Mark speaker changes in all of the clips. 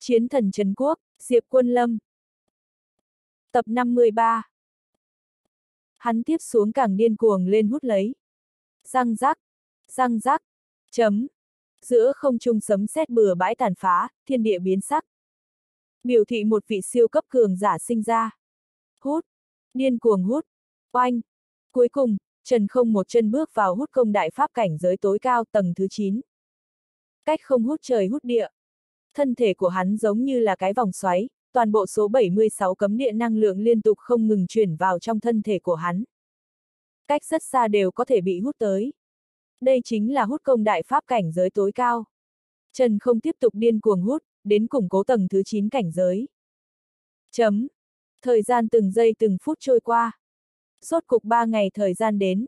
Speaker 1: Chiến thần Trần Quốc, Diệp Quân Lâm. Tập 53 Hắn tiếp xuống càng điên cuồng lên hút lấy. Răng rắc, răng rắc, chấm. Giữa không trung sấm sét bừa bãi tàn phá, thiên địa biến sắc. Biểu thị một vị siêu cấp cường giả sinh ra. Hút, điên cuồng hút, oanh. Cuối cùng, Trần không một chân bước vào hút công đại pháp cảnh giới tối cao tầng thứ 9. Cách không hút trời hút địa. Thân thể của hắn giống như là cái vòng xoáy, toàn bộ số 76 cấm địa năng lượng liên tục không ngừng chuyển vào trong thân thể của hắn. Cách rất xa đều có thể bị hút tới. Đây chính là hút công đại pháp cảnh giới tối cao. Trần không tiếp tục điên cuồng hút, đến củng cố tầng thứ 9 cảnh giới. Chấm. Thời gian từng giây từng phút trôi qua. Sốt cục ba ngày thời gian đến.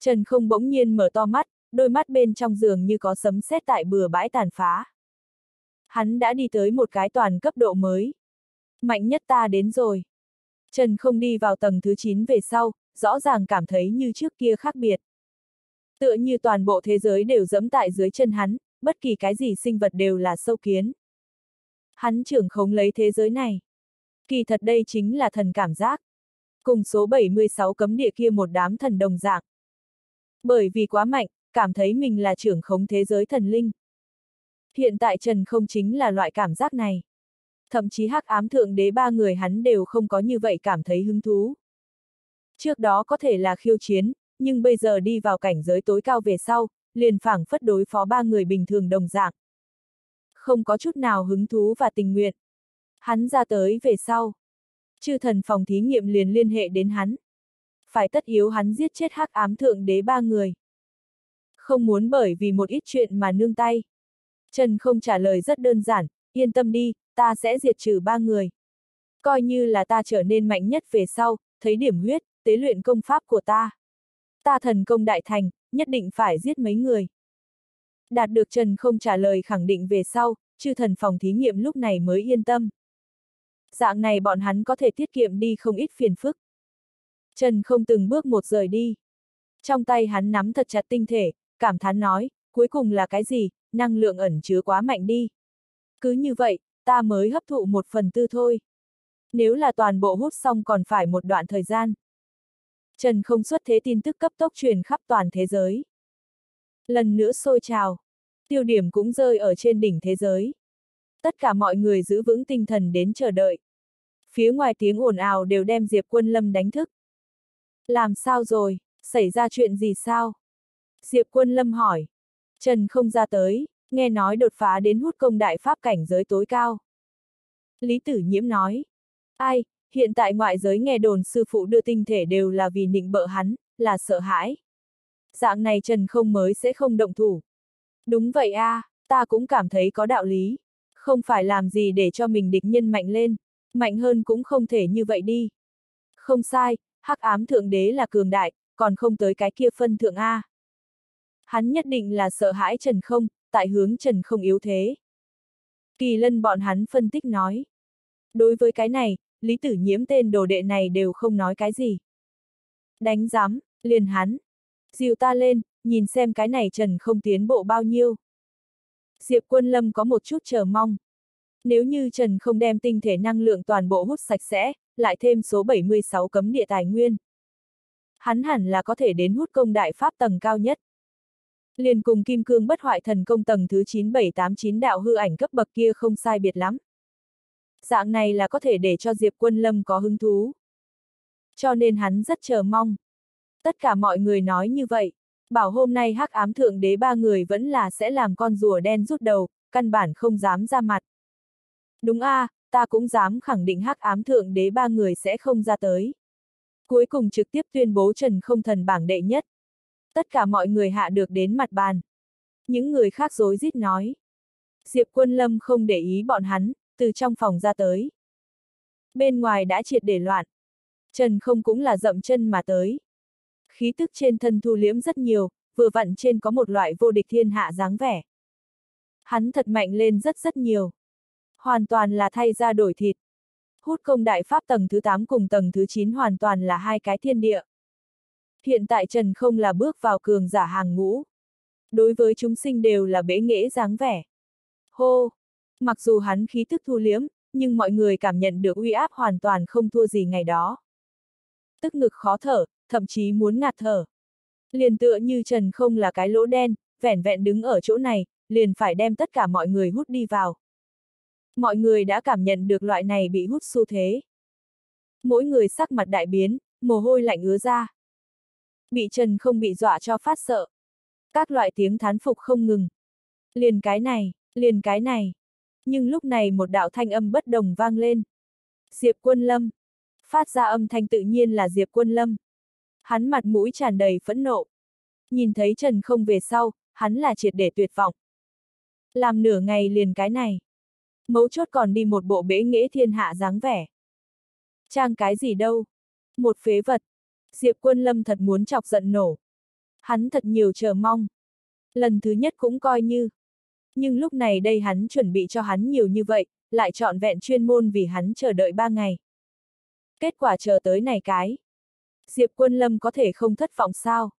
Speaker 1: Trần không bỗng nhiên mở to mắt, đôi mắt bên trong giường như có sấm sét tại bừa bãi tàn phá. Hắn đã đi tới một cái toàn cấp độ mới. Mạnh nhất ta đến rồi. Trần không đi vào tầng thứ 9 về sau, rõ ràng cảm thấy như trước kia khác biệt. Tựa như toàn bộ thế giới đều dẫm tại dưới chân hắn, bất kỳ cái gì sinh vật đều là sâu kiến. Hắn trưởng khống lấy thế giới này. Kỳ thật đây chính là thần cảm giác. Cùng số 76 cấm địa kia một đám thần đồng dạng. Bởi vì quá mạnh, cảm thấy mình là trưởng khống thế giới thần linh. Hiện tại Trần không chính là loại cảm giác này. Thậm chí hắc ám thượng đế ba người hắn đều không có như vậy cảm thấy hứng thú. Trước đó có thể là khiêu chiến, nhưng bây giờ đi vào cảnh giới tối cao về sau, liền phảng phất đối phó ba người bình thường đồng dạng. Không có chút nào hứng thú và tình nguyện. Hắn ra tới về sau. Chư thần phòng thí nghiệm liền liên hệ đến hắn. Phải tất yếu hắn giết chết hắc ám thượng đế ba người. Không muốn bởi vì một ít chuyện mà nương tay. Trần không trả lời rất đơn giản, yên tâm đi, ta sẽ diệt trừ ba người. Coi như là ta trở nên mạnh nhất về sau, thấy điểm huyết, tế luyện công pháp của ta. Ta thần công đại thành, nhất định phải giết mấy người. Đạt được Trần không trả lời khẳng định về sau, chư thần phòng thí nghiệm lúc này mới yên tâm. Dạng này bọn hắn có thể tiết kiệm đi không ít phiền phức. Trần không từng bước một rời đi. Trong tay hắn nắm thật chặt tinh thể, cảm thán nói, cuối cùng là cái gì, năng lượng ẩn chứa quá mạnh đi. Cứ như vậy, ta mới hấp thụ một phần tư thôi. Nếu là toàn bộ hút xong còn phải một đoạn thời gian. Trần không xuất thế tin tức cấp tốc truyền khắp toàn thế giới. Lần nữa sôi trào. Tiêu điểm cũng rơi ở trên đỉnh thế giới. Tất cả mọi người giữ vững tinh thần đến chờ đợi. Phía ngoài tiếng ồn ào đều đem Diệp Quân Lâm đánh thức. Làm sao rồi, xảy ra chuyện gì sao? Diệp Quân Lâm hỏi. Trần không ra tới, nghe nói đột phá đến hút công đại pháp cảnh giới tối cao. Lý Tử Nhiễm nói. Ai, hiện tại ngoại giới nghe đồn sư phụ đưa tinh thể đều là vì nịnh bợ hắn, là sợ hãi. Dạng này Trần không mới sẽ không động thủ. Đúng vậy a, à, ta cũng cảm thấy có đạo lý. Không phải làm gì để cho mình địch nhân mạnh lên, mạnh hơn cũng không thể như vậy đi. Không sai, hắc ám thượng đế là cường đại, còn không tới cái kia phân thượng A. Hắn nhất định là sợ hãi Trần không, tại hướng Trần không yếu thế. Kỳ lân bọn hắn phân tích nói. Đối với cái này, Lý Tử Nhiễm tên đồ đệ này đều không nói cái gì. Đánh giám, liền hắn. Dìu ta lên, nhìn xem cái này Trần không tiến bộ bao nhiêu. Diệp Quân Lâm có một chút chờ mong. Nếu như Trần không đem tinh thể năng lượng toàn bộ hút sạch sẽ, lại thêm số 76 cấm địa tài nguyên. Hắn hẳn là có thể đến hút công đại pháp tầng cao nhất. Liền cùng kim cương bất hoại thần công tầng thứ 9789 đạo hư ảnh cấp bậc kia không sai biệt lắm. Dạng này là có thể để cho Diệp Quân Lâm có hứng thú. Cho nên hắn rất chờ mong. Tất cả mọi người nói như vậy, bảo hôm nay hắc ám thượng đế ba người vẫn là sẽ làm con rùa đen rút đầu, căn bản không dám ra mặt. Đúng a, à, ta cũng dám khẳng định hắc ám thượng đế ba người sẽ không ra tới. Cuối cùng trực tiếp tuyên bố Trần không thần bảng đệ nhất. Tất cả mọi người hạ được đến mặt bàn. Những người khác dối rít nói. Diệp quân lâm không để ý bọn hắn, từ trong phòng ra tới. Bên ngoài đã triệt để loạn. Trần không cũng là dậm chân mà tới. Khí tức trên thân thu liếm rất nhiều, vừa vặn trên có một loại vô địch thiên hạ dáng vẻ. Hắn thật mạnh lên rất rất nhiều. Hoàn toàn là thay ra đổi thịt. Hút công đại pháp tầng thứ 8 cùng tầng thứ 9 hoàn toàn là hai cái thiên địa. Hiện tại Trần không là bước vào cường giả hàng ngũ. Đối với chúng sinh đều là bế nghệ dáng vẻ. Hô! Mặc dù hắn khí tức thu liếm, nhưng mọi người cảm nhận được uy áp hoàn toàn không thua gì ngày đó. Tức ngực khó thở, thậm chí muốn ngạt thở. Liền tựa như Trần không là cái lỗ đen, vẻn vẹn đứng ở chỗ này, liền phải đem tất cả mọi người hút đi vào. Mọi người đã cảm nhận được loại này bị hút xu thế. Mỗi người sắc mặt đại biến, mồ hôi lạnh ứa ra. Bị Trần không bị dọa cho phát sợ. Các loại tiếng thán phục không ngừng. Liền cái này, liền cái này. Nhưng lúc này một đạo thanh âm bất đồng vang lên. Diệp Quân Lâm. Phát ra âm thanh tự nhiên là Diệp Quân Lâm. Hắn mặt mũi tràn đầy phẫn nộ. Nhìn thấy Trần không về sau, hắn là triệt để tuyệt vọng. Làm nửa ngày liền cái này. Mấu chốt còn đi một bộ bế nghĩa thiên hạ dáng vẻ. Trang cái gì đâu? Một phế vật. Diệp quân lâm thật muốn chọc giận nổ. Hắn thật nhiều chờ mong. Lần thứ nhất cũng coi như. Nhưng lúc này đây hắn chuẩn bị cho hắn nhiều như vậy, lại chọn vẹn chuyên môn vì hắn chờ đợi ba ngày. Kết quả chờ tới này cái. Diệp quân lâm có thể không thất vọng sao?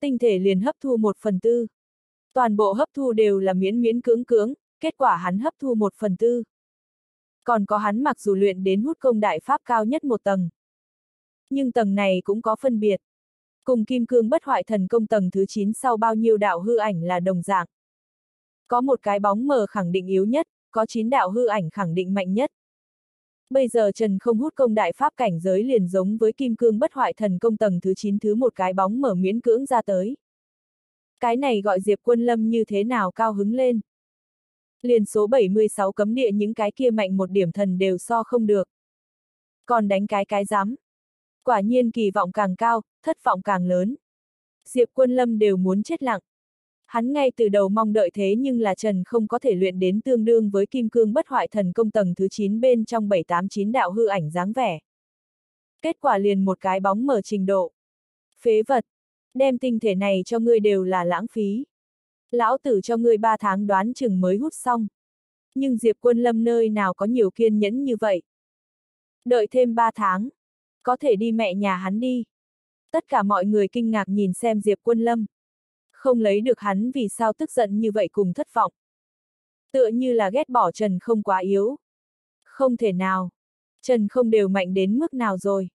Speaker 1: Tinh thể liền hấp thu một phần tư. Toàn bộ hấp thu đều là miễn miễn cưỡng cưỡng, kết quả hắn hấp thu một phần tư. Còn có hắn mặc dù luyện đến hút công đại pháp cao nhất một tầng. Nhưng tầng này cũng có phân biệt. Cùng kim cương bất hoại thần công tầng thứ 9 sau bao nhiêu đạo hư ảnh là đồng dạng. Có một cái bóng mờ khẳng định yếu nhất, có 9 đạo hư ảnh khẳng định mạnh nhất. Bây giờ Trần không hút công đại pháp cảnh giới liền giống với kim cương bất hoại thần công tầng thứ 9 thứ một cái bóng mở miễn cưỡng ra tới. Cái này gọi Diệp Quân Lâm như thế nào cao hứng lên. Liền số 76 cấm địa những cái kia mạnh một điểm thần đều so không được. Còn đánh cái cái dám. Quả nhiên kỳ vọng càng cao, thất vọng càng lớn. Diệp Quân Lâm đều muốn chết lặng. Hắn ngay từ đầu mong đợi thế nhưng là Trần không có thể luyện đến tương đương với kim cương bất hoại thần công tầng thứ 9 bên trong 789 đạo hư ảnh dáng vẻ. Kết quả liền một cái bóng mở trình độ. Phế vật, đem tinh thể này cho ngươi đều là lãng phí. Lão tử cho ngươi ba tháng đoán chừng mới hút xong. Nhưng Diệp Quân Lâm nơi nào có nhiều kiên nhẫn như vậy. Đợi thêm ba tháng. Có thể đi mẹ nhà hắn đi. Tất cả mọi người kinh ngạc nhìn xem Diệp Quân Lâm. Không lấy được hắn vì sao tức giận như vậy cùng thất vọng. Tựa như là ghét bỏ Trần không quá yếu. Không thể nào. Trần không đều mạnh đến mức nào rồi.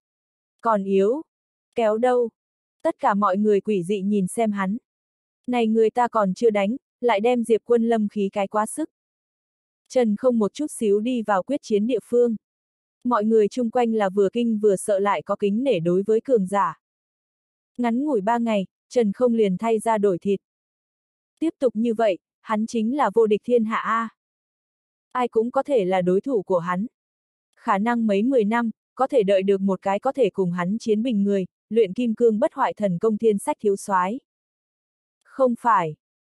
Speaker 1: Còn yếu. Kéo đâu. Tất cả mọi người quỷ dị nhìn xem hắn. Này người ta còn chưa đánh, lại đem Diệp quân lâm khí cái quá sức. Trần không một chút xíu đi vào quyết chiến địa phương. Mọi người chung quanh là vừa kinh vừa sợ lại có kính nể đối với cường giả. Ngắn ngủi ba ngày, Trần không liền thay ra đổi thịt. Tiếp tục như vậy, hắn chính là vô địch thiên hạ A. Ai cũng có thể là đối thủ của hắn. Khả năng mấy mười năm, có thể đợi được một cái có thể cùng hắn chiến bình người, luyện kim cương bất hoại thần công thiên sách thiếu soái. Không phải.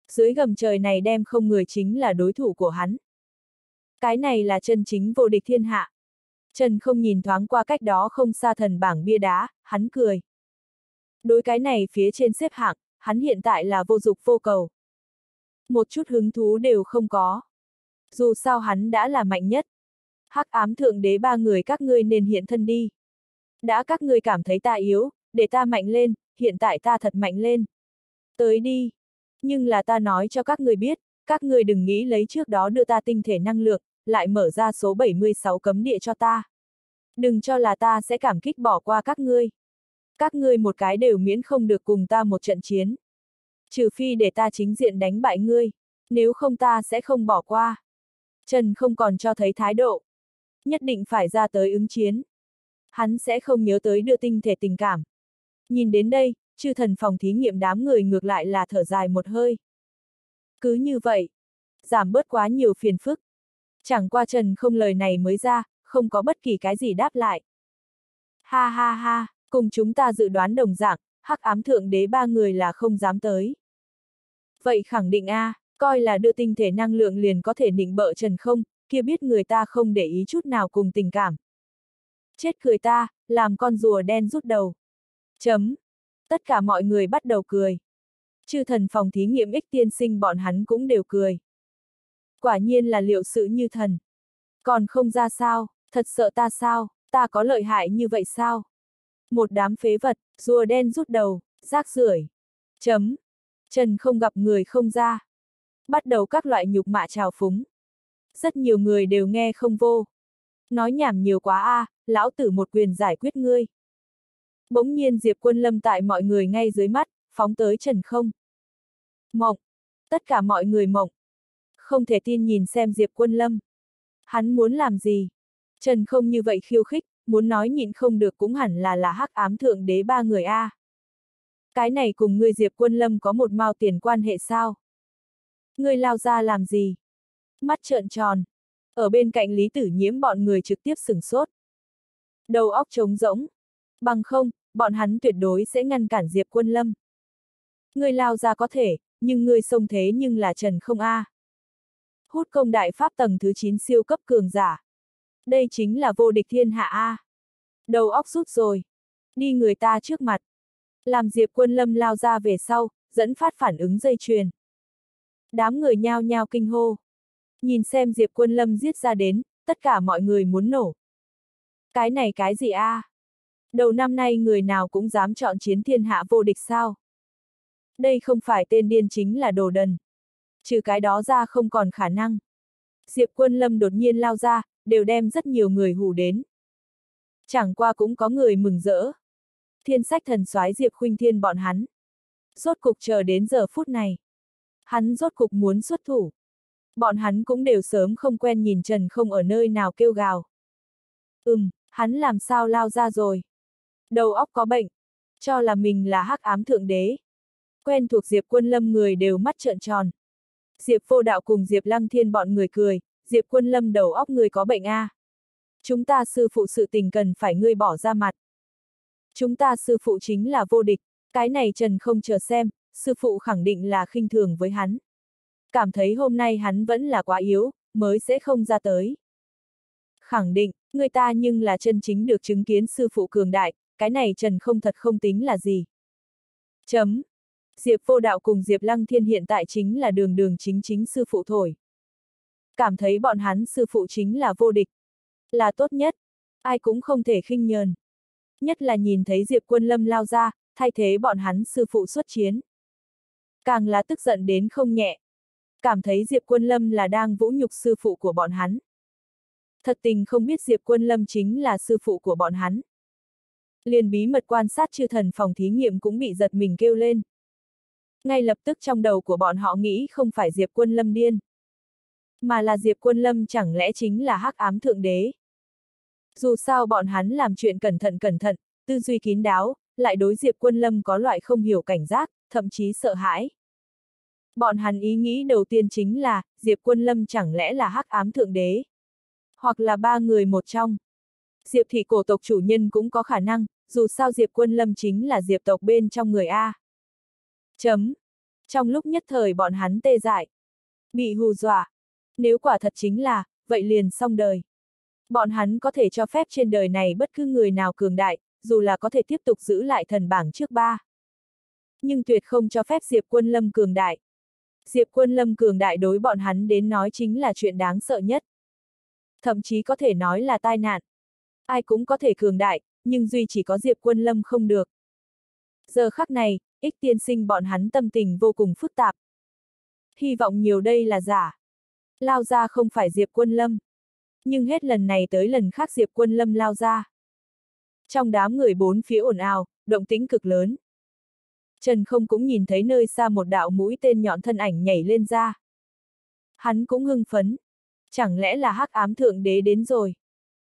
Speaker 1: Dưới gầm trời này đem không người chính là đối thủ của hắn. Cái này là chân chính vô địch thiên hạ. Trần không nhìn thoáng qua cách đó không xa thần bảng bia đá, hắn cười. Đối cái này phía trên xếp hạng, hắn hiện tại là vô dục vô cầu. Một chút hứng thú đều không có. Dù sao hắn đã là mạnh nhất. Hắc ám thượng đế ba người các ngươi nên hiện thân đi. Đã các ngươi cảm thấy ta yếu, để ta mạnh lên, hiện tại ta thật mạnh lên. Tới đi. Nhưng là ta nói cho các ngươi biết, các ngươi đừng nghĩ lấy trước đó đưa ta tinh thể năng lượng, lại mở ra số 76 cấm địa cho ta. Đừng cho là ta sẽ cảm kích bỏ qua các ngươi. Các ngươi một cái đều miễn không được cùng ta một trận chiến. Trừ phi để ta chính diện đánh bại ngươi, nếu không ta sẽ không bỏ qua. Trần không còn cho thấy thái độ. Nhất định phải ra tới ứng chiến. Hắn sẽ không nhớ tới đưa tinh thể tình cảm. Nhìn đến đây, chư thần phòng thí nghiệm đám người ngược lại là thở dài một hơi. Cứ như vậy, giảm bớt quá nhiều phiền phức. Chẳng qua Trần không lời này mới ra, không có bất kỳ cái gì đáp lại. Ha ha ha, cùng chúng ta dự đoán đồng dạng, hắc ám thượng đế ba người là không dám tới. Vậy khẳng định a, coi là đưa tinh thể năng lượng liền có thể nịnh bợ Trần không, kia biết người ta không để ý chút nào cùng tình cảm. Chết cười ta, làm con rùa đen rút đầu. Chấm. Tất cả mọi người bắt đầu cười. Chư thần phòng thí nghiệm ích tiên sinh bọn hắn cũng đều cười. Quả nhiên là liệu sự như thần. Còn không ra sao, thật sợ ta sao, ta có lợi hại như vậy sao? Một đám phế vật, rùa đen rút đầu, rác rưởi. Chấm. Trần không gặp người không ra. Bắt đầu các loại nhục mạ trào phúng. Rất nhiều người đều nghe không vô. Nói nhảm nhiều quá a, à, lão tử một quyền giải quyết ngươi. Bỗng nhiên Diệp Quân Lâm tại mọi người ngay dưới mắt, phóng tới Trần Không. Mộng. Tất cả mọi người mộng. Không thể tin nhìn xem Diệp Quân Lâm. Hắn muốn làm gì? Trần Không như vậy khiêu khích, muốn nói nhịn không được cũng hẳn là là hắc ám thượng đế ba người a. Cái này cùng ngươi Diệp Quân Lâm có một mao tiền quan hệ sao? Ngươi lao ra làm gì? Mắt trợn tròn. Ở bên cạnh Lý Tử Nhiễm bọn người trực tiếp sửng sốt. Đầu óc trống rỗng. Bằng không, bọn hắn tuyệt đối sẽ ngăn cản Diệp Quân Lâm. Ngươi lao ra có thể, nhưng ngươi sông thế nhưng là Trần không a. Hút công đại pháp tầng thứ 9 siêu cấp cường giả. Đây chính là vô địch thiên hạ a. Đầu óc rút rồi. Đi người ta trước mặt. Làm Diệp Quân Lâm lao ra về sau, dẫn phát phản ứng dây chuyền. Đám người nhao nhao kinh hô. Nhìn xem Diệp Quân Lâm giết ra đến, tất cả mọi người muốn nổ. Cái này cái gì a? À? Đầu năm nay người nào cũng dám chọn chiến thiên hạ vô địch sao? Đây không phải tên điên chính là đồ đần. Trừ cái đó ra không còn khả năng. Diệp Quân Lâm đột nhiên lao ra, đều đem rất nhiều người hù đến. Chẳng qua cũng có người mừng rỡ. Thiên sách thần soái Diệp Khuynh Thiên bọn hắn. Rốt cục chờ đến giờ phút này. Hắn rốt cục muốn xuất thủ. Bọn hắn cũng đều sớm không quen nhìn Trần không ở nơi nào kêu gào. Ừm, hắn làm sao lao ra rồi. Đầu óc có bệnh. Cho là mình là hắc ám thượng đế. Quen thuộc Diệp quân lâm người đều mắt trợn tròn. Diệp vô đạo cùng Diệp lăng thiên bọn người cười, Diệp quân lâm đầu óc người có bệnh a. À. Chúng ta sư phụ sự tình cần phải ngươi bỏ ra mặt. Chúng ta sư phụ chính là vô địch, cái này Trần không chờ xem, sư phụ khẳng định là khinh thường với hắn. Cảm thấy hôm nay hắn vẫn là quá yếu, mới sẽ không ra tới. Khẳng định, người ta nhưng là chân chính được chứng kiến sư phụ cường đại, cái này Trần không thật không tính là gì. Chấm. Diệp vô đạo cùng Diệp lăng thiên hiện tại chính là đường đường chính chính sư phụ thổi. Cảm thấy bọn hắn sư phụ chính là vô địch. Là tốt nhất. Ai cũng không thể khinh nhờn. Nhất là nhìn thấy Diệp quân lâm lao ra, thay thế bọn hắn sư phụ xuất chiến. Càng là tức giận đến không nhẹ. Cảm thấy Diệp Quân Lâm là đang vũ nhục sư phụ của bọn hắn. Thật tình không biết Diệp Quân Lâm chính là sư phụ của bọn hắn. Liền bí mật quan sát chư thần phòng thí nghiệm cũng bị giật mình kêu lên. Ngay lập tức trong đầu của bọn họ nghĩ không phải Diệp Quân Lâm điên. Mà là Diệp Quân Lâm chẳng lẽ chính là hắc ám thượng đế. Dù sao bọn hắn làm chuyện cẩn thận cẩn thận, tư duy kín đáo, lại đối Diệp Quân Lâm có loại không hiểu cảnh giác, thậm chí sợ hãi. Bọn hắn ý nghĩ đầu tiên chính là, Diệp Quân Lâm chẳng lẽ là hắc ám thượng đế? Hoặc là ba người một trong. Diệp thị cổ tộc chủ nhân cũng có khả năng, dù sao Diệp Quân Lâm chính là Diệp tộc bên trong người A. Chấm. Trong lúc nhất thời bọn hắn tê dại. Bị hù dọa. Nếu quả thật chính là, vậy liền xong đời. Bọn hắn có thể cho phép trên đời này bất cứ người nào cường đại, dù là có thể tiếp tục giữ lại thần bảng trước ba. Nhưng tuyệt không cho phép Diệp Quân Lâm cường đại. Diệp Quân Lâm cường đại đối bọn hắn đến nói chính là chuyện đáng sợ nhất. Thậm chí có thể nói là tai nạn. Ai cũng có thể cường đại, nhưng duy chỉ có Diệp Quân Lâm không được. Giờ khắc này, ích tiên sinh bọn hắn tâm tình vô cùng phức tạp. Hy vọng nhiều đây là giả. Lao ra không phải Diệp Quân Lâm. Nhưng hết lần này tới lần khác Diệp Quân Lâm lao ra. Trong đám người bốn phía ồn ào, động tĩnh cực lớn. Trần không cũng nhìn thấy nơi xa một đạo mũi tên nhọn thân ảnh nhảy lên ra. Hắn cũng hưng phấn. Chẳng lẽ là hắc ám thượng đế đến rồi?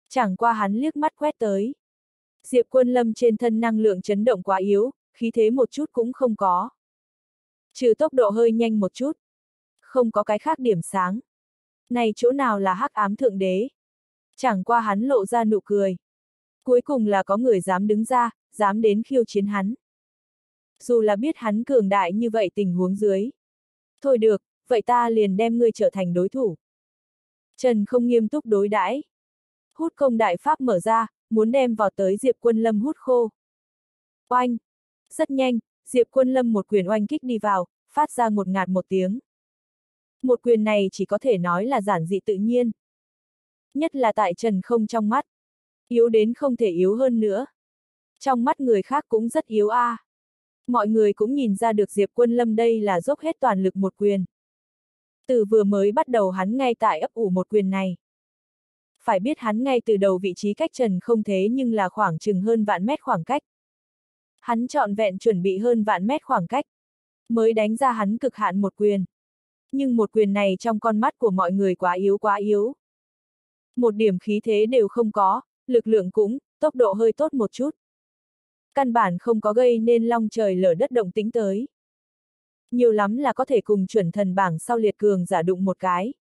Speaker 1: Chẳng qua hắn liếc mắt quét tới. Diệp quân lâm trên thân năng lượng chấn động quá yếu, khí thế một chút cũng không có. Trừ tốc độ hơi nhanh một chút. Không có cái khác điểm sáng. Này chỗ nào là hắc ám thượng đế? Chẳng qua hắn lộ ra nụ cười. Cuối cùng là có người dám đứng ra, dám đến khiêu chiến hắn. Dù là biết hắn cường đại như vậy tình huống dưới. Thôi được, vậy ta liền đem ngươi trở thành đối thủ. Trần không nghiêm túc đối đãi. Hút công đại pháp mở ra, muốn đem vào tới Diệp Quân Lâm hút khô. Oanh! Rất nhanh, Diệp Quân Lâm một quyền oanh kích đi vào, phát ra một ngạt một tiếng. Một quyền này chỉ có thể nói là giản dị tự nhiên. Nhất là tại Trần không trong mắt. Yếu đến không thể yếu hơn nữa. Trong mắt người khác cũng rất yếu a. À. Mọi người cũng nhìn ra được Diệp Quân Lâm đây là dốc hết toàn lực một quyền. Từ vừa mới bắt đầu hắn ngay tại ấp ủ một quyền này. Phải biết hắn ngay từ đầu vị trí cách Trần không thế nhưng là khoảng chừng hơn vạn mét khoảng cách. Hắn trọn vẹn chuẩn bị hơn vạn mét khoảng cách. Mới đánh ra hắn cực hạn một quyền. Nhưng một quyền này trong con mắt của mọi người quá yếu quá yếu. Một điểm khí thế đều không có, lực lượng cũng, tốc độ hơi tốt một chút. Căn bản không có gây nên long trời lở đất động tính tới. Nhiều lắm là có thể cùng chuẩn thần bảng sau liệt cường giả đụng một cái.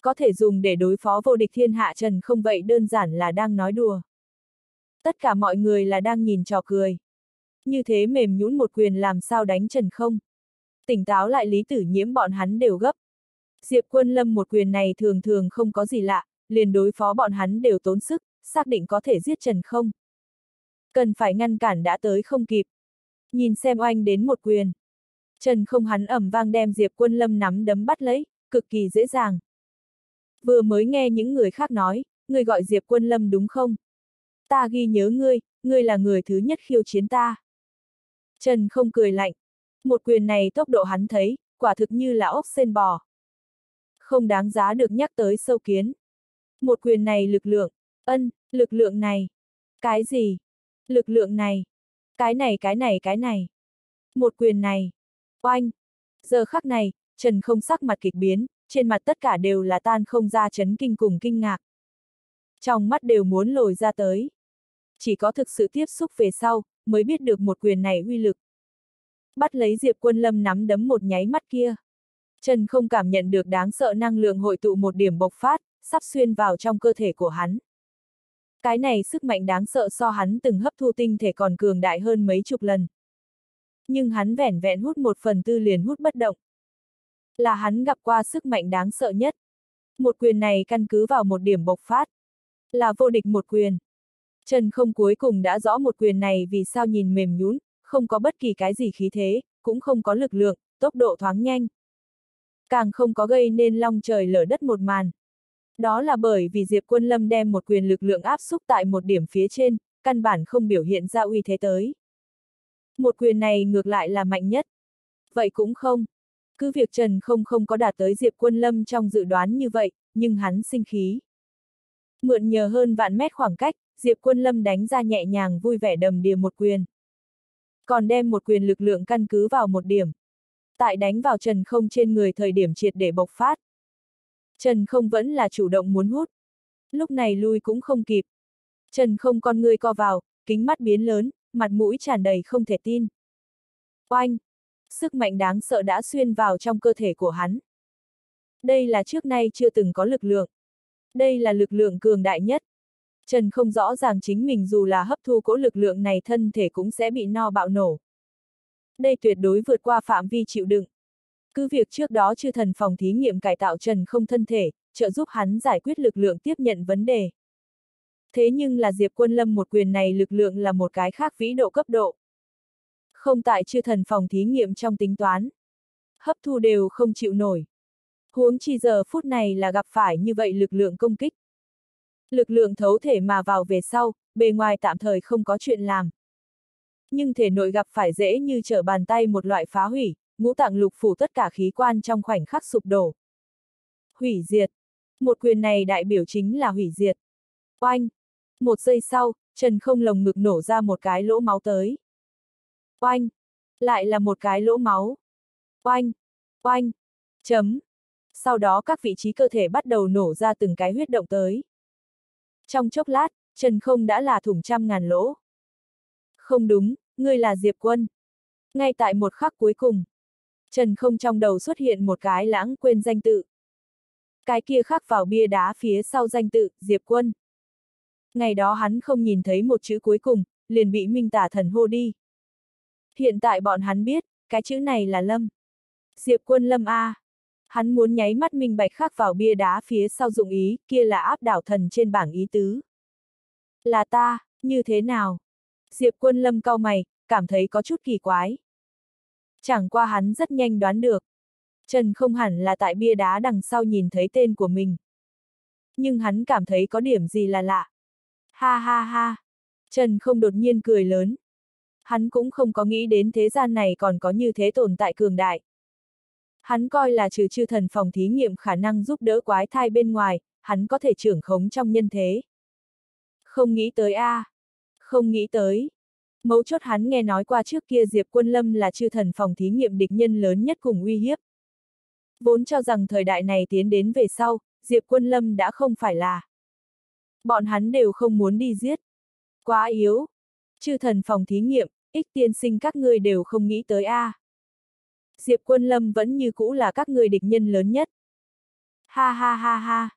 Speaker 1: Có thể dùng để đối phó vô địch thiên hạ trần không vậy đơn giản là đang nói đùa. Tất cả mọi người là đang nhìn trò cười. Như thế mềm nhũn một quyền làm sao đánh trần không. Tỉnh táo lại lý tử nhiễm bọn hắn đều gấp. Diệp quân lâm một quyền này thường thường không có gì lạ, liền đối phó bọn hắn đều tốn sức, xác định có thể giết Trần không. Cần phải ngăn cản đã tới không kịp. Nhìn xem oanh đến một quyền. Trần không hắn ẩm vang đem Diệp quân lâm nắm đấm bắt lấy, cực kỳ dễ dàng. Vừa mới nghe những người khác nói, người gọi Diệp quân lâm đúng không? Ta ghi nhớ ngươi, ngươi là người thứ nhất khiêu chiến ta. Trần không cười lạnh. Một quyền này tốc độ hắn thấy, quả thực như là ốc sen bò. Không đáng giá được nhắc tới sâu kiến. Một quyền này lực lượng, ân, lực lượng này. Cái gì? Lực lượng này. Cái này cái này cái này. Một quyền này. Oanh. Giờ khắc này, Trần không sắc mặt kịch biến, trên mặt tất cả đều là tan không ra chấn kinh cùng kinh ngạc. Trong mắt đều muốn lồi ra tới. Chỉ có thực sự tiếp xúc về sau, mới biết được một quyền này uy lực. Bắt lấy Diệp Quân Lâm nắm đấm một nháy mắt kia. Trần không cảm nhận được đáng sợ năng lượng hội tụ một điểm bộc phát, sắp xuyên vào trong cơ thể của hắn. Cái này sức mạnh đáng sợ so hắn từng hấp thu tinh thể còn cường đại hơn mấy chục lần. Nhưng hắn vẻn vẹn hút một phần tư liền hút bất động. Là hắn gặp qua sức mạnh đáng sợ nhất. Một quyền này căn cứ vào một điểm bộc phát. Là vô địch một quyền. Trần không cuối cùng đã rõ một quyền này vì sao nhìn mềm nhún, không có bất kỳ cái gì khí thế, cũng không có lực lượng, tốc độ thoáng nhanh. Càng không có gây nên long trời lở đất một màn. Đó là bởi vì Diệp Quân Lâm đem một quyền lực lượng áp xúc tại một điểm phía trên, căn bản không biểu hiện ra uy thế tới. Một quyền này ngược lại là mạnh nhất. Vậy cũng không. Cứ việc Trần không không có đạt tới Diệp Quân Lâm trong dự đoán như vậy, nhưng hắn sinh khí. Mượn nhờ hơn vạn mét khoảng cách, Diệp Quân Lâm đánh ra nhẹ nhàng vui vẻ đầm đìa một quyền. Còn đem một quyền lực lượng căn cứ vào một điểm. Tại đánh vào Trần không trên người thời điểm triệt để bộc phát. Trần không vẫn là chủ động muốn hút. Lúc này lui cũng không kịp. Trần không con người co vào, kính mắt biến lớn, mặt mũi tràn đầy không thể tin. Oanh! Sức mạnh đáng sợ đã xuyên vào trong cơ thể của hắn. Đây là trước nay chưa từng có lực lượng. Đây là lực lượng cường đại nhất. Trần không rõ ràng chính mình dù là hấp thu cỗ lực lượng này thân thể cũng sẽ bị no bạo nổ. Đây tuyệt đối vượt qua phạm vi chịu đựng. Cứ việc trước đó chư thần phòng thí nghiệm cải tạo Trần không thân thể, trợ giúp hắn giải quyết lực lượng tiếp nhận vấn đề. Thế nhưng là Diệp Quân Lâm một quyền này lực lượng là một cái khác vĩ độ cấp độ. Không tại chư thần phòng thí nghiệm trong tính toán. Hấp thu đều không chịu nổi. Huống chi giờ phút này là gặp phải như vậy lực lượng công kích. Lực lượng thấu thể mà vào về sau, bề ngoài tạm thời không có chuyện làm. Nhưng thể nội gặp phải dễ như trở bàn tay một loại phá hủy, ngũ tạng lục phủ tất cả khí quan trong khoảnh khắc sụp đổ. Hủy diệt. Một quyền này đại biểu chính là hủy diệt. Oanh. Một giây sau, Trần không lồng ngực nổ ra một cái lỗ máu tới. Oanh. Lại là một cái lỗ máu. Oanh. Oanh. Chấm. Sau đó các vị trí cơ thể bắt đầu nổ ra từng cái huyết động tới. Trong chốc lát, Trần không đã là thủng trăm ngàn lỗ. Không đúng, ngươi là Diệp Quân. Ngay tại một khắc cuối cùng, Trần không trong đầu xuất hiện một cái lãng quên danh tự. Cái kia khắc vào bia đá phía sau danh tự, Diệp Quân. Ngày đó hắn không nhìn thấy một chữ cuối cùng, liền bị minh tả thần hô đi. Hiện tại bọn hắn biết, cái chữ này là Lâm. Diệp Quân Lâm A. Hắn muốn nháy mắt minh bạch khắc vào bia đá phía sau dụng ý, kia là áp đảo thần trên bảng ý tứ. Là ta, như thế nào? Diệp Quân Lâm cau mày, cảm thấy có chút kỳ quái. Chẳng qua hắn rất nhanh đoán được. Trần không hẳn là tại bia đá đằng sau nhìn thấy tên của mình. Nhưng hắn cảm thấy có điểm gì là lạ. Ha ha ha. Trần không đột nhiên cười lớn. Hắn cũng không có nghĩ đến thế gian này còn có như thế tồn tại cường đại. Hắn coi là trừ chư thần phòng thí nghiệm khả năng giúp đỡ quái thai bên ngoài, hắn có thể trưởng khống trong nhân thế. Không nghĩ tới a, à. Không nghĩ tới. Mấu chốt hắn nghe nói qua trước kia Diệp Quân Lâm là chư thần phòng thí nghiệm địch nhân lớn nhất cùng uy hiếp. Vốn cho rằng thời đại này tiến đến về sau, Diệp Quân Lâm đã không phải là. Bọn hắn đều không muốn đi giết. Quá yếu. Chư thần phòng thí nghiệm, ích tiên sinh các ngươi đều không nghĩ tới a. À. Diệp Quân Lâm vẫn như cũ là các người địch nhân lớn nhất. Ha ha ha ha.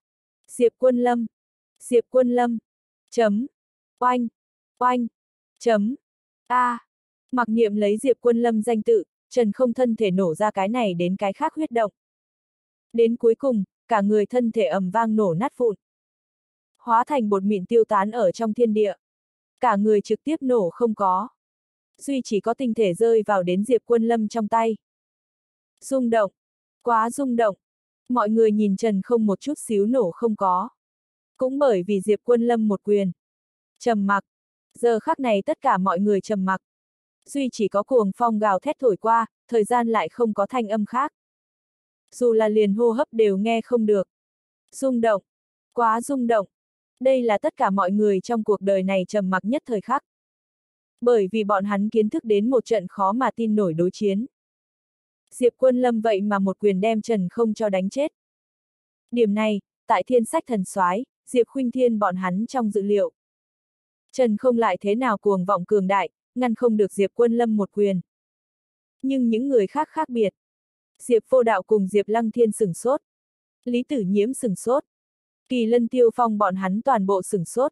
Speaker 1: Diệp Quân Lâm. Diệp Quân Lâm. Chấm. Oanh. Oanh. Chấm. A. Mặc niệm lấy Diệp Quân Lâm danh tự, Trần không thân thể nổ ra cái này đến cái khác huyết động. Đến cuối cùng, cả người thân thể ầm vang nổ nát vụn. Hóa thành bột mịn tiêu tán ở trong thiên địa. Cả người trực tiếp nổ không có. Duy chỉ có tinh thể rơi vào đến Diệp Quân Lâm trong tay. Rung động. Quá rung động. Mọi người nhìn Trần không một chút xíu nổ không có. Cũng bởi vì Diệp Quân Lâm một quyền. trầm mặc. Giờ khắc này tất cả mọi người trầm mặc. Duy chỉ có cuồng phong gào thét thổi qua, thời gian lại không có thanh âm khác. Dù là liền hô hấp đều nghe không được. Rung động. Quá rung động. Đây là tất cả mọi người trong cuộc đời này trầm mặc nhất thời khắc. Bởi vì bọn hắn kiến thức đến một trận khó mà tin nổi đối chiến. Diệp quân lâm vậy mà một quyền đem Trần không cho đánh chết. Điểm này, tại thiên sách thần soái Diệp khuynh thiên bọn hắn trong dự liệu. Trần không lại thế nào cuồng vọng cường đại, ngăn không được Diệp quân lâm một quyền. Nhưng những người khác khác biệt. Diệp vô đạo cùng Diệp lăng thiên sừng sốt. Lý tử nhiễm sừng sốt. Kỳ lân tiêu phong bọn hắn toàn bộ sừng sốt.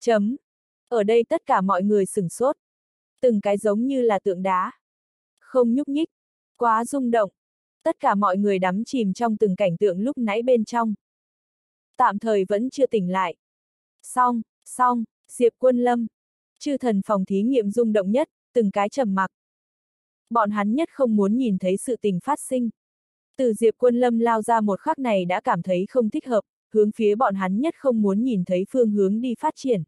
Speaker 1: Chấm. Ở đây tất cả mọi người sừng sốt. Từng cái giống như là tượng đá. Không nhúc nhích. Quá rung động. Tất cả mọi người đắm chìm trong từng cảnh tượng lúc nãy bên trong. Tạm thời vẫn chưa tỉnh lại. Xong, xong, Diệp Quân Lâm. Chư thần phòng thí nghiệm rung động nhất, từng cái trầm mặc. Bọn hắn nhất không muốn nhìn thấy sự tình phát sinh. Từ Diệp Quân Lâm lao ra một khắc này đã cảm thấy không thích hợp, hướng phía bọn hắn nhất không muốn nhìn thấy phương hướng đi phát triển.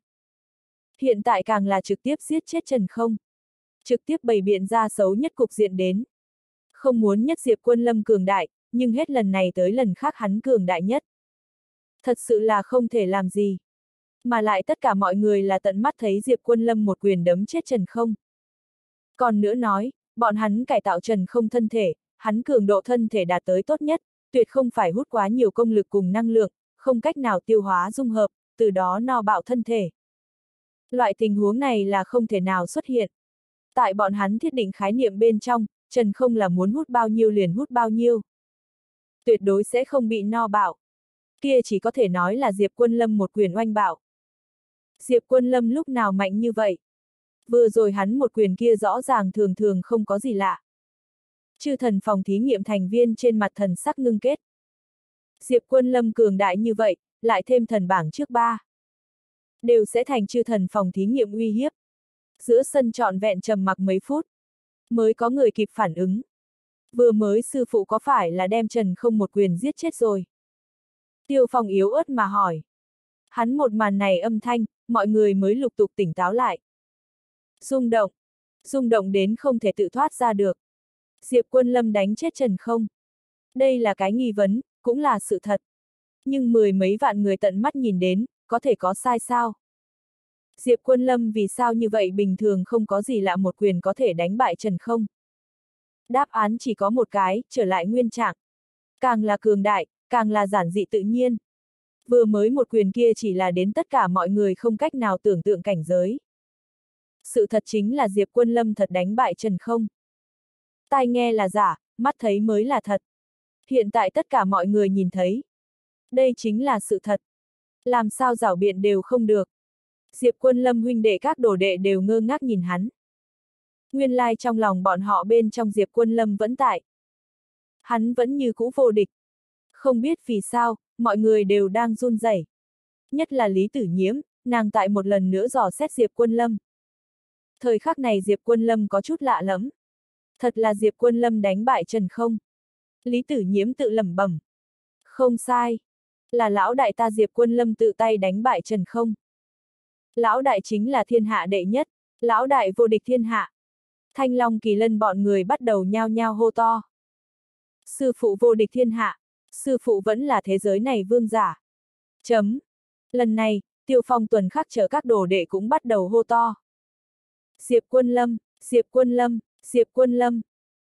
Speaker 1: Hiện tại càng là trực tiếp giết chết Trần Không. Trực tiếp bày biện ra xấu nhất cục diện đến không muốn nhất Diệp Quân Lâm cường đại, nhưng hết lần này tới lần khác hắn cường đại nhất. Thật sự là không thể làm gì. Mà lại tất cả mọi người là tận mắt thấy Diệp Quân Lâm một quyền đấm chết Trần Không. Còn nữa nói, bọn hắn cải tạo Trần Không thân thể, hắn cường độ thân thể đạt tới tốt nhất, tuyệt không phải hút quá nhiều công lực cùng năng lượng, không cách nào tiêu hóa dung hợp, từ đó no bạo thân thể. Loại tình huống này là không thể nào xuất hiện. Tại bọn hắn thiết định khái niệm bên trong, Trần không là muốn hút bao nhiêu liền hút bao nhiêu. Tuyệt đối sẽ không bị no bạo. Kia chỉ có thể nói là Diệp Quân Lâm một quyền oanh bạo. Diệp Quân Lâm lúc nào mạnh như vậy? Vừa rồi hắn một quyền kia rõ ràng thường thường không có gì lạ. Chư thần phòng thí nghiệm thành viên trên mặt thần sắc ngưng kết. Diệp Quân Lâm cường đại như vậy, lại thêm thần bảng trước ba. Đều sẽ thành chư thần phòng thí nghiệm uy hiếp. Giữa sân trọn vẹn trầm mặc mấy phút mới có người kịp phản ứng. Vừa mới sư phụ có phải là đem Trần không một quyền giết chết rồi? Tiêu Phong yếu ớt mà hỏi. Hắn một màn này âm thanh, mọi người mới lục tục tỉnh táo lại. Rung động. Rung động đến không thể tự thoát ra được. Diệp quân lâm đánh chết Trần không? Đây là cái nghi vấn, cũng là sự thật. Nhưng mười mấy vạn người tận mắt nhìn đến, có thể có sai sao? Diệp Quân Lâm vì sao như vậy bình thường không có gì lạ một quyền có thể đánh bại Trần không? Đáp án chỉ có một cái, trở lại nguyên trạng. Càng là cường đại, càng là giản dị tự nhiên. Vừa mới một quyền kia chỉ là đến tất cả mọi người không cách nào tưởng tượng cảnh giới. Sự thật chính là Diệp Quân Lâm thật đánh bại Trần không. Tai nghe là giả, mắt thấy mới là thật. Hiện tại tất cả mọi người nhìn thấy. Đây chính là sự thật. Làm sao giảo biện đều không được. Diệp quân lâm huynh đệ các đồ đệ đều ngơ ngác nhìn hắn. Nguyên lai trong lòng bọn họ bên trong Diệp quân lâm vẫn tại. Hắn vẫn như cũ vô địch. Không biết vì sao, mọi người đều đang run rẩy. Nhất là Lý Tử Nhiễm, nàng tại một lần nữa dò xét Diệp quân lâm. Thời khắc này Diệp quân lâm có chút lạ lắm. Thật là Diệp quân lâm đánh bại Trần không? Lý Tử Nhiễm tự lẩm bẩm. Không sai. Là lão đại ta Diệp quân lâm tự tay đánh bại Trần không? Lão đại chính là thiên hạ đệ nhất, lão đại vô địch thiên hạ. Thanh Long Kỳ Lân bọn người bắt đầu nhao nhao hô to. Sư phụ vô địch thiên hạ, sư phụ vẫn là thế giới này vương giả. Chấm. Lần này, tiêu phong tuần khắc chờ các đồ đệ cũng bắt đầu hô to. Diệp quân lâm, Diệp quân lâm, Diệp quân lâm.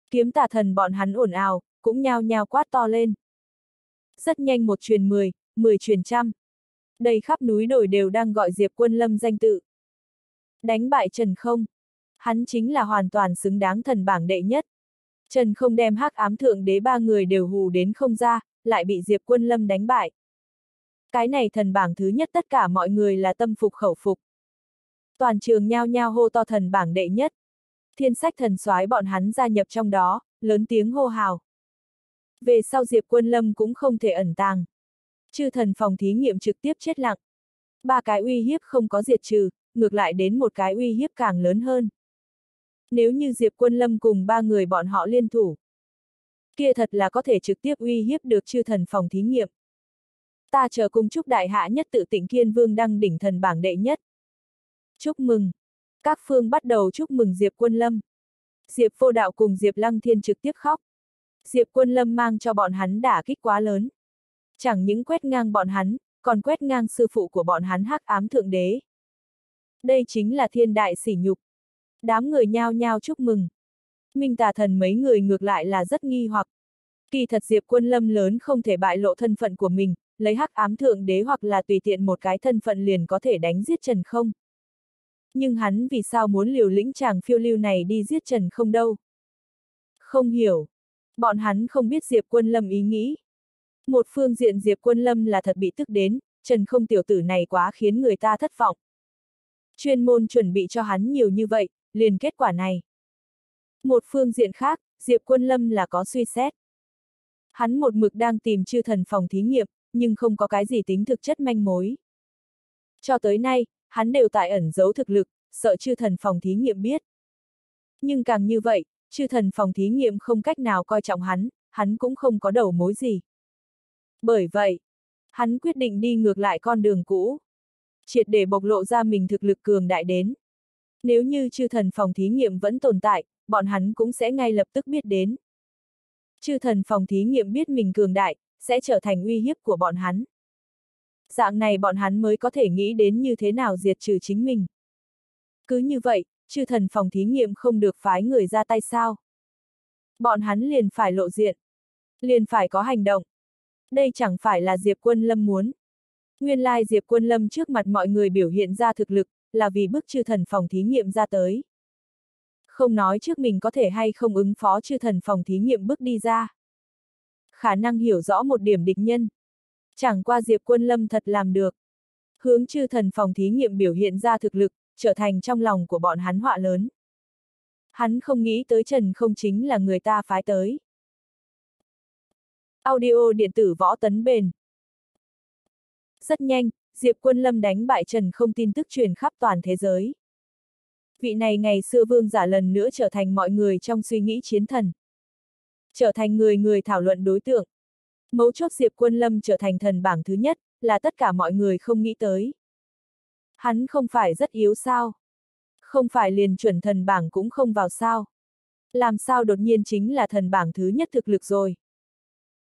Speaker 1: Kiếm tà thần bọn hắn ồn ào, cũng nhao nhao quát to lên. Rất nhanh một truyền mười, mười truyền trăm. Đầy khắp núi đồi đều đang gọi Diệp quân lâm danh tự. Đánh bại Trần Không. Hắn chính là hoàn toàn xứng đáng thần bảng đệ nhất. Trần Không đem hắc ám thượng đế ba người đều hù đến không ra, lại bị Diệp quân lâm đánh bại. Cái này thần bảng thứ nhất tất cả mọi người là tâm phục khẩu phục. Toàn trường nhao nhao hô to thần bảng đệ nhất. Thiên sách thần soái bọn hắn gia nhập trong đó, lớn tiếng hô hào. Về sau Diệp Quân Lâm cũng không thể ẩn tàng. Chư thần phòng thí nghiệm trực tiếp chết lặng. Ba cái uy hiếp không có diệt trừ, ngược lại đến một cái uy hiếp càng lớn hơn. Nếu như Diệp Quân Lâm cùng ba người bọn họ liên thủ, kia thật là có thể trực tiếp uy hiếp được chư thần phòng thí nghiệm. Ta chờ cùng chúc đại hạ nhất tự tỉnh Kiên Vương đăng đỉnh thần bảng đệ nhất. Chúc mừng! Các phương bắt đầu chúc mừng Diệp Quân Lâm. Diệp Vô Đạo cùng Diệp Lăng Thiên trực tiếp khóc. Diệp Quân Lâm mang cho bọn hắn đả kích quá lớn. Chẳng những quét ngang bọn hắn, còn quét ngang sư phụ của bọn hắn hắc ám thượng đế. Đây chính là thiên đại sỉ nhục. Đám người nhao nhao chúc mừng. Minh tà thần mấy người ngược lại là rất nghi hoặc. Kỳ thật Diệp Quân Lâm lớn không thể bại lộ thân phận của mình, lấy hắc ám thượng đế hoặc là tùy tiện một cái thân phận liền có thể đánh giết Trần không. Nhưng hắn vì sao muốn liều lĩnh chàng phiêu lưu này đi giết Trần không đâu? Không hiểu. Bọn hắn không biết Diệp Quân Lâm ý nghĩ. Một phương diện Diệp Quân Lâm là thật bị tức đến, Trần không tiểu tử này quá khiến người ta thất vọng. Chuyên môn chuẩn bị cho hắn nhiều như vậy, liền kết quả này. Một phương diện khác, Diệp Quân Lâm là có suy xét. Hắn một mực đang tìm chư thần phòng thí nghiệm, nhưng không có cái gì tính thực chất manh mối. Cho tới nay, hắn đều tại ẩn giấu thực lực, sợ chư thần phòng thí nghiệm biết. Nhưng càng như vậy, chư thần phòng thí nghiệm không cách nào coi trọng hắn, hắn cũng không có đầu mối gì. Bởi vậy, hắn quyết định đi ngược lại con đường cũ. Triệt để bộc lộ ra mình thực lực cường đại đến. Nếu như chư thần phòng thí nghiệm vẫn tồn tại, bọn hắn cũng sẽ ngay lập tức biết đến. Chư thần phòng thí nghiệm biết mình cường đại, sẽ trở thành uy hiếp của bọn hắn. Dạng này bọn hắn mới có thể nghĩ đến như thế nào diệt trừ chính mình. Cứ như vậy, chư thần phòng thí nghiệm không được phái người ra tay sao. Bọn hắn liền phải lộ diện. Liền phải có hành động. Đây chẳng phải là Diệp Quân Lâm muốn. Nguyên lai Diệp Quân Lâm trước mặt mọi người biểu hiện ra thực lực, là vì bức chư thần phòng thí nghiệm ra tới. Không nói trước mình có thể hay không ứng phó chư thần phòng thí nghiệm bước đi ra. Khả năng hiểu rõ một điểm địch nhân. Chẳng qua Diệp Quân Lâm thật làm được. Hướng chư thần phòng thí nghiệm biểu hiện ra thực lực, trở thành trong lòng của bọn hắn họa lớn. Hắn không nghĩ tới Trần không chính là người ta phái tới. Audio điện tử võ tấn bền. Rất nhanh, Diệp Quân Lâm đánh bại Trần không tin tức truyền khắp toàn thế giới. Vị này ngày xưa vương giả lần nữa trở thành mọi người trong suy nghĩ chiến thần. Trở thành người người thảo luận đối tượng. Mấu chốt Diệp Quân Lâm trở thành thần bảng thứ nhất, là tất cả mọi người không nghĩ tới. Hắn không phải rất yếu sao? Không phải liền chuẩn thần bảng cũng không vào sao? Làm sao đột nhiên chính là thần bảng thứ nhất thực lực rồi?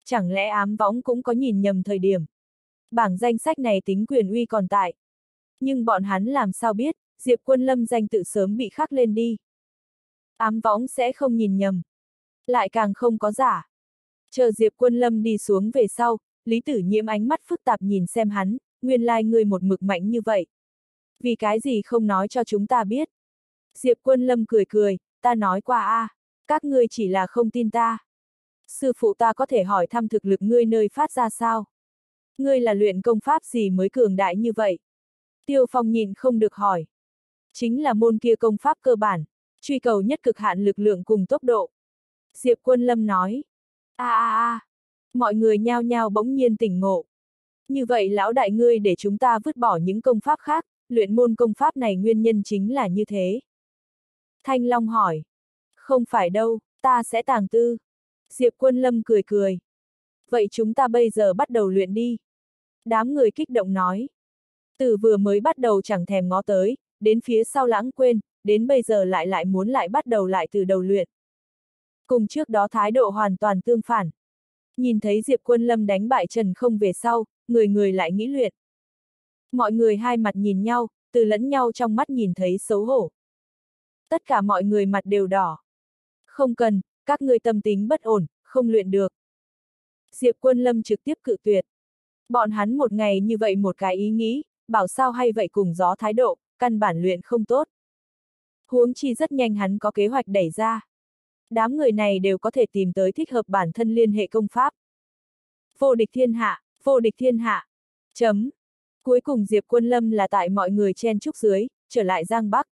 Speaker 1: Chẳng lẽ ám võng cũng có nhìn nhầm thời điểm? Bảng danh sách này tính quyền uy còn tại. Nhưng bọn hắn làm sao biết, Diệp Quân Lâm danh tự sớm bị khắc lên đi. Ám võng sẽ không nhìn nhầm. Lại càng không có giả. Chờ Diệp Quân Lâm đi xuống về sau, Lý Tử Nhiễm ánh mắt phức tạp nhìn xem hắn, nguyên lai người một mực mạnh như vậy. Vì cái gì không nói cho chúng ta biết. Diệp Quân Lâm cười cười, ta nói qua a, à, các ngươi chỉ là không tin ta. Sư phụ ta có thể hỏi thăm thực lực ngươi nơi phát ra sao? Ngươi là luyện công pháp gì mới cường đại như vậy? Tiêu Phong nhìn không được hỏi. Chính là môn kia công pháp cơ bản, truy cầu nhất cực hạn lực lượng cùng tốc độ. Diệp Quân Lâm nói. a a a, mọi người nhao nhao bỗng nhiên tỉnh ngộ. Như vậy lão đại ngươi để chúng ta vứt bỏ những công pháp khác, luyện môn công pháp này nguyên nhân chính là như thế. Thanh Long hỏi. Không phải đâu, ta sẽ tàng tư. Diệp Quân Lâm cười cười. Vậy chúng ta bây giờ bắt đầu luyện đi. Đám người kích động nói. Từ vừa mới bắt đầu chẳng thèm ngó tới, đến phía sau lãng quên, đến bây giờ lại lại muốn lại bắt đầu lại từ đầu luyện. Cùng trước đó thái độ hoàn toàn tương phản. Nhìn thấy Diệp Quân Lâm đánh bại Trần không về sau, người người lại nghĩ luyện. Mọi người hai mặt nhìn nhau, từ lẫn nhau trong mắt nhìn thấy xấu hổ. Tất cả mọi người mặt đều đỏ. Không cần, các người tâm tính bất ổn, không luyện được. Diệp Quân Lâm trực tiếp cự tuyệt. Bọn hắn một ngày như vậy một cái ý nghĩ, bảo sao hay vậy cùng gió thái độ, căn bản luyện không tốt. Huống chi rất nhanh hắn có kế hoạch đẩy ra. Đám người này đều có thể tìm tới thích hợp bản thân liên hệ công pháp. Vô địch thiên hạ, vô địch thiên hạ. Chấm. Cuối cùng Diệp Quân Lâm là tại mọi người chen chúc dưới, trở lại Giang Bắc.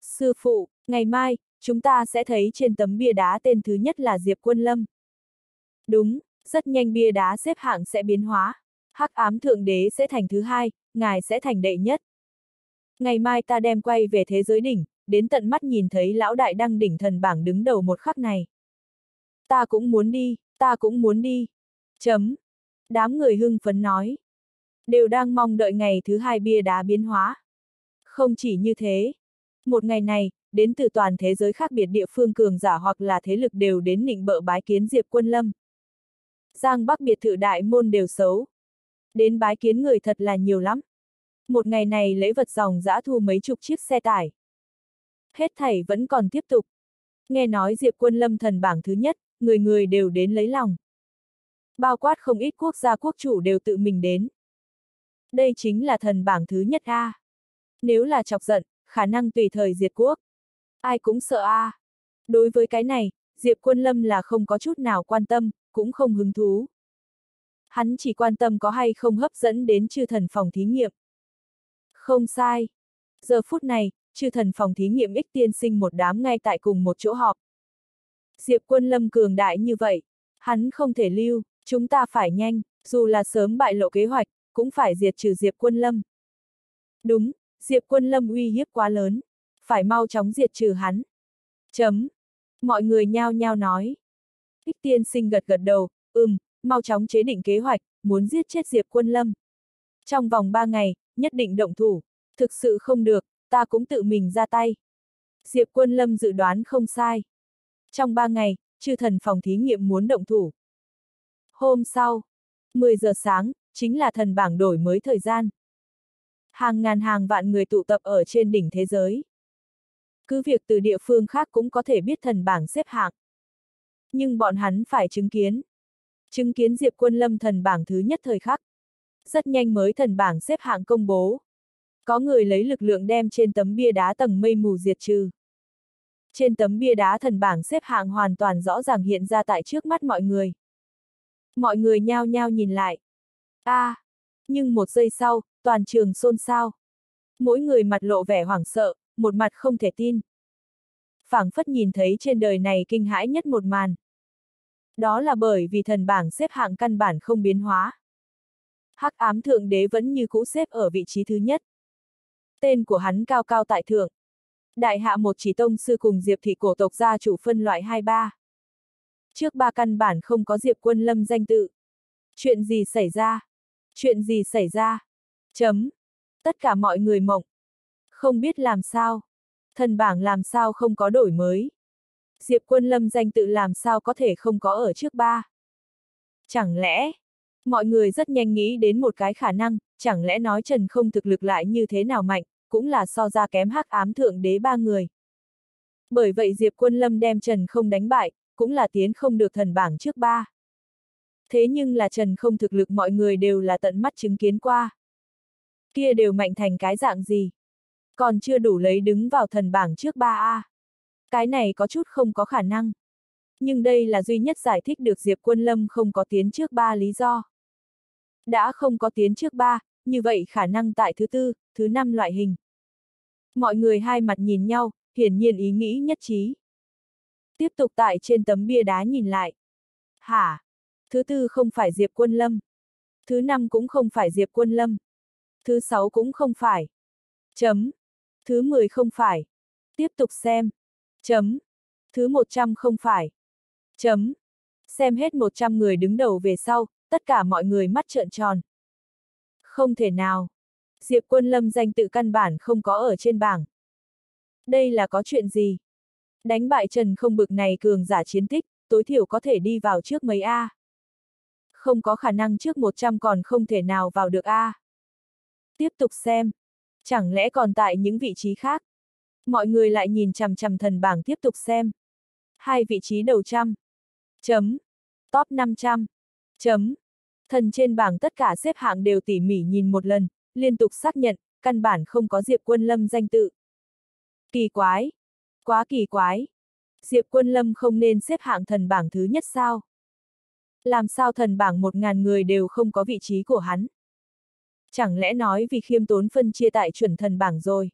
Speaker 1: Sư phụ, ngày mai, chúng ta sẽ thấy trên tấm bia đá tên thứ nhất là Diệp Quân Lâm. Đúng, rất nhanh bia đá xếp hạng sẽ biến hóa. Hắc ám thượng đế sẽ thành thứ hai, ngài sẽ thành đệ nhất. Ngày mai ta đem quay về thế giới đỉnh, đến tận mắt nhìn thấy lão đại đăng đỉnh thần bảng đứng đầu một khắc này. Ta cũng muốn đi, ta cũng muốn đi. Chấm. Đám người hưng phấn nói. Đều đang mong đợi ngày thứ hai bia đá biến hóa. Không chỉ như thế. Một ngày này, đến từ toàn thế giới khác biệt địa phương cường giả hoặc là thế lực đều đến nịnh bợ bái kiến Diệp Quân Lâm. Giang Bắc biệt thự đại môn đều xấu. Đến bái kiến người thật là nhiều lắm. Một ngày này lễ vật dòng giã thu mấy chục chiếc xe tải. Hết thảy vẫn còn tiếp tục. Nghe nói Diệp Quân Lâm thần bảng thứ nhất, người người đều đến lấy lòng. Bao quát không ít quốc gia quốc chủ đều tự mình đến. Đây chính là thần bảng thứ nhất A. Nếu là chọc giận, khả năng tùy thời diệt quốc. Ai cũng sợ A. Đối với cái này, Diệp Quân Lâm là không có chút nào quan tâm, cũng không hứng thú. Hắn chỉ quan tâm có hay không hấp dẫn đến chư thần phòng thí nghiệm. Không sai. Giờ phút này, chư thần phòng thí nghiệm ích tiên sinh một đám ngay tại cùng một chỗ họp. Diệp quân lâm cường đại như vậy, hắn không thể lưu, chúng ta phải nhanh, dù là sớm bại lộ kế hoạch, cũng phải diệt trừ Diệp quân lâm. Đúng, Diệp quân lâm uy hiếp quá lớn, phải mau chóng diệt trừ hắn. Chấm. Mọi người nhao nhao nói. Thích tiên sinh gật gật đầu, ừm, mau chóng chế định kế hoạch, muốn giết chết Diệp quân lâm. Trong vòng ba ngày, nhất định động thủ. Thực sự không được, ta cũng tự mình ra tay. Diệp quân lâm dự đoán không sai. Trong ba ngày, chư thần phòng thí nghiệm muốn động thủ. Hôm sau, 10 giờ sáng, chính là thần bảng đổi mới thời gian. Hàng ngàn hàng vạn người tụ tập ở trên đỉnh thế giới. Cứ việc từ địa phương khác cũng có thể biết thần bảng xếp hạng. Nhưng bọn hắn phải chứng kiến. Chứng kiến Diệp Quân Lâm thần bảng thứ nhất thời khắc. Rất nhanh mới thần bảng xếp hạng công bố. Có người lấy lực lượng đem trên tấm bia đá tầng mây mù diệt trừ. Trên tấm bia đá thần bảng xếp hạng hoàn toàn rõ ràng hiện ra tại trước mắt mọi người. Mọi người nhao nhao nhìn lại. a à, nhưng một giây sau, toàn trường xôn xao. Mỗi người mặt lộ vẻ hoảng sợ, một mặt không thể tin. phảng phất nhìn thấy trên đời này kinh hãi nhất một màn. Đó là bởi vì thần bảng xếp hạng căn bản không biến hóa. Hắc ám thượng đế vẫn như cũ xếp ở vị trí thứ nhất. Tên của hắn cao cao tại thượng. Đại hạ một chỉ tông sư cùng Diệp thị cổ tộc gia chủ phân loại 23. Trước ba căn bản không có Diệp quân lâm danh tự. Chuyện gì xảy ra? Chuyện gì xảy ra? Chấm. Tất cả mọi người mộng. Không biết làm sao. Thần bảng làm sao không có đổi mới. Diệp quân lâm danh tự làm sao có thể không có ở trước ba. Chẳng lẽ, mọi người rất nhanh nghĩ đến một cái khả năng, chẳng lẽ nói Trần không thực lực lại như thế nào mạnh, cũng là so ra kém hắc ám thượng đế ba người. Bởi vậy Diệp Quân Lâm đem Trần không đánh bại, cũng là tiến không được thần bảng trước ba. Thế nhưng là Trần không thực lực mọi người đều là tận mắt chứng kiến qua. Kia đều mạnh thành cái dạng gì? Còn chưa đủ lấy đứng vào thần bảng trước ba a Cái này có chút không có khả năng. Nhưng đây là duy nhất giải thích được Diệp Quân Lâm không có tiến trước ba lý do. Đã không có tiến trước ba, như vậy khả năng tại thứ tư, thứ năm loại hình. Mọi người hai mặt nhìn nhau, hiển nhiên ý nghĩ nhất trí. Tiếp tục tại trên tấm bia đá nhìn lại. Hả? Thứ tư không phải Diệp Quân Lâm. Thứ năm cũng không phải Diệp Quân Lâm. Thứ sáu cũng không phải. Chấm. Thứ mười không phải. Tiếp tục xem. Chấm. Thứ một trăm không phải. Chấm. Xem hết một trăm người đứng đầu về sau, tất cả mọi người mắt trợn tròn. Không thể nào. Diệp Quân Lâm danh tự căn bản không có ở trên bảng. Đây là có chuyện gì? Đánh bại Trần không bực này cường giả chiến tích, tối thiểu có thể đi vào trước mấy A. Không có khả năng trước 100 còn không thể nào vào được A. Tiếp tục xem. Chẳng lẽ còn tại những vị trí khác? Mọi người lại nhìn chằm chằm thần bảng tiếp tục xem. Hai vị trí đầu trăm. Chấm. Top 500. Chấm. Thần trên bảng tất cả xếp hạng đều tỉ mỉ nhìn một lần, liên tục xác nhận, căn bản không có Diệp Quân Lâm danh tự. Kỳ quái. Quá kỳ quái. Diệp Quân Lâm không nên xếp hạng thần bảng thứ nhất sao? Làm sao thần bảng một ngàn người đều không có vị trí của hắn? Chẳng lẽ nói vì khiêm tốn phân chia tại chuẩn thần bảng rồi?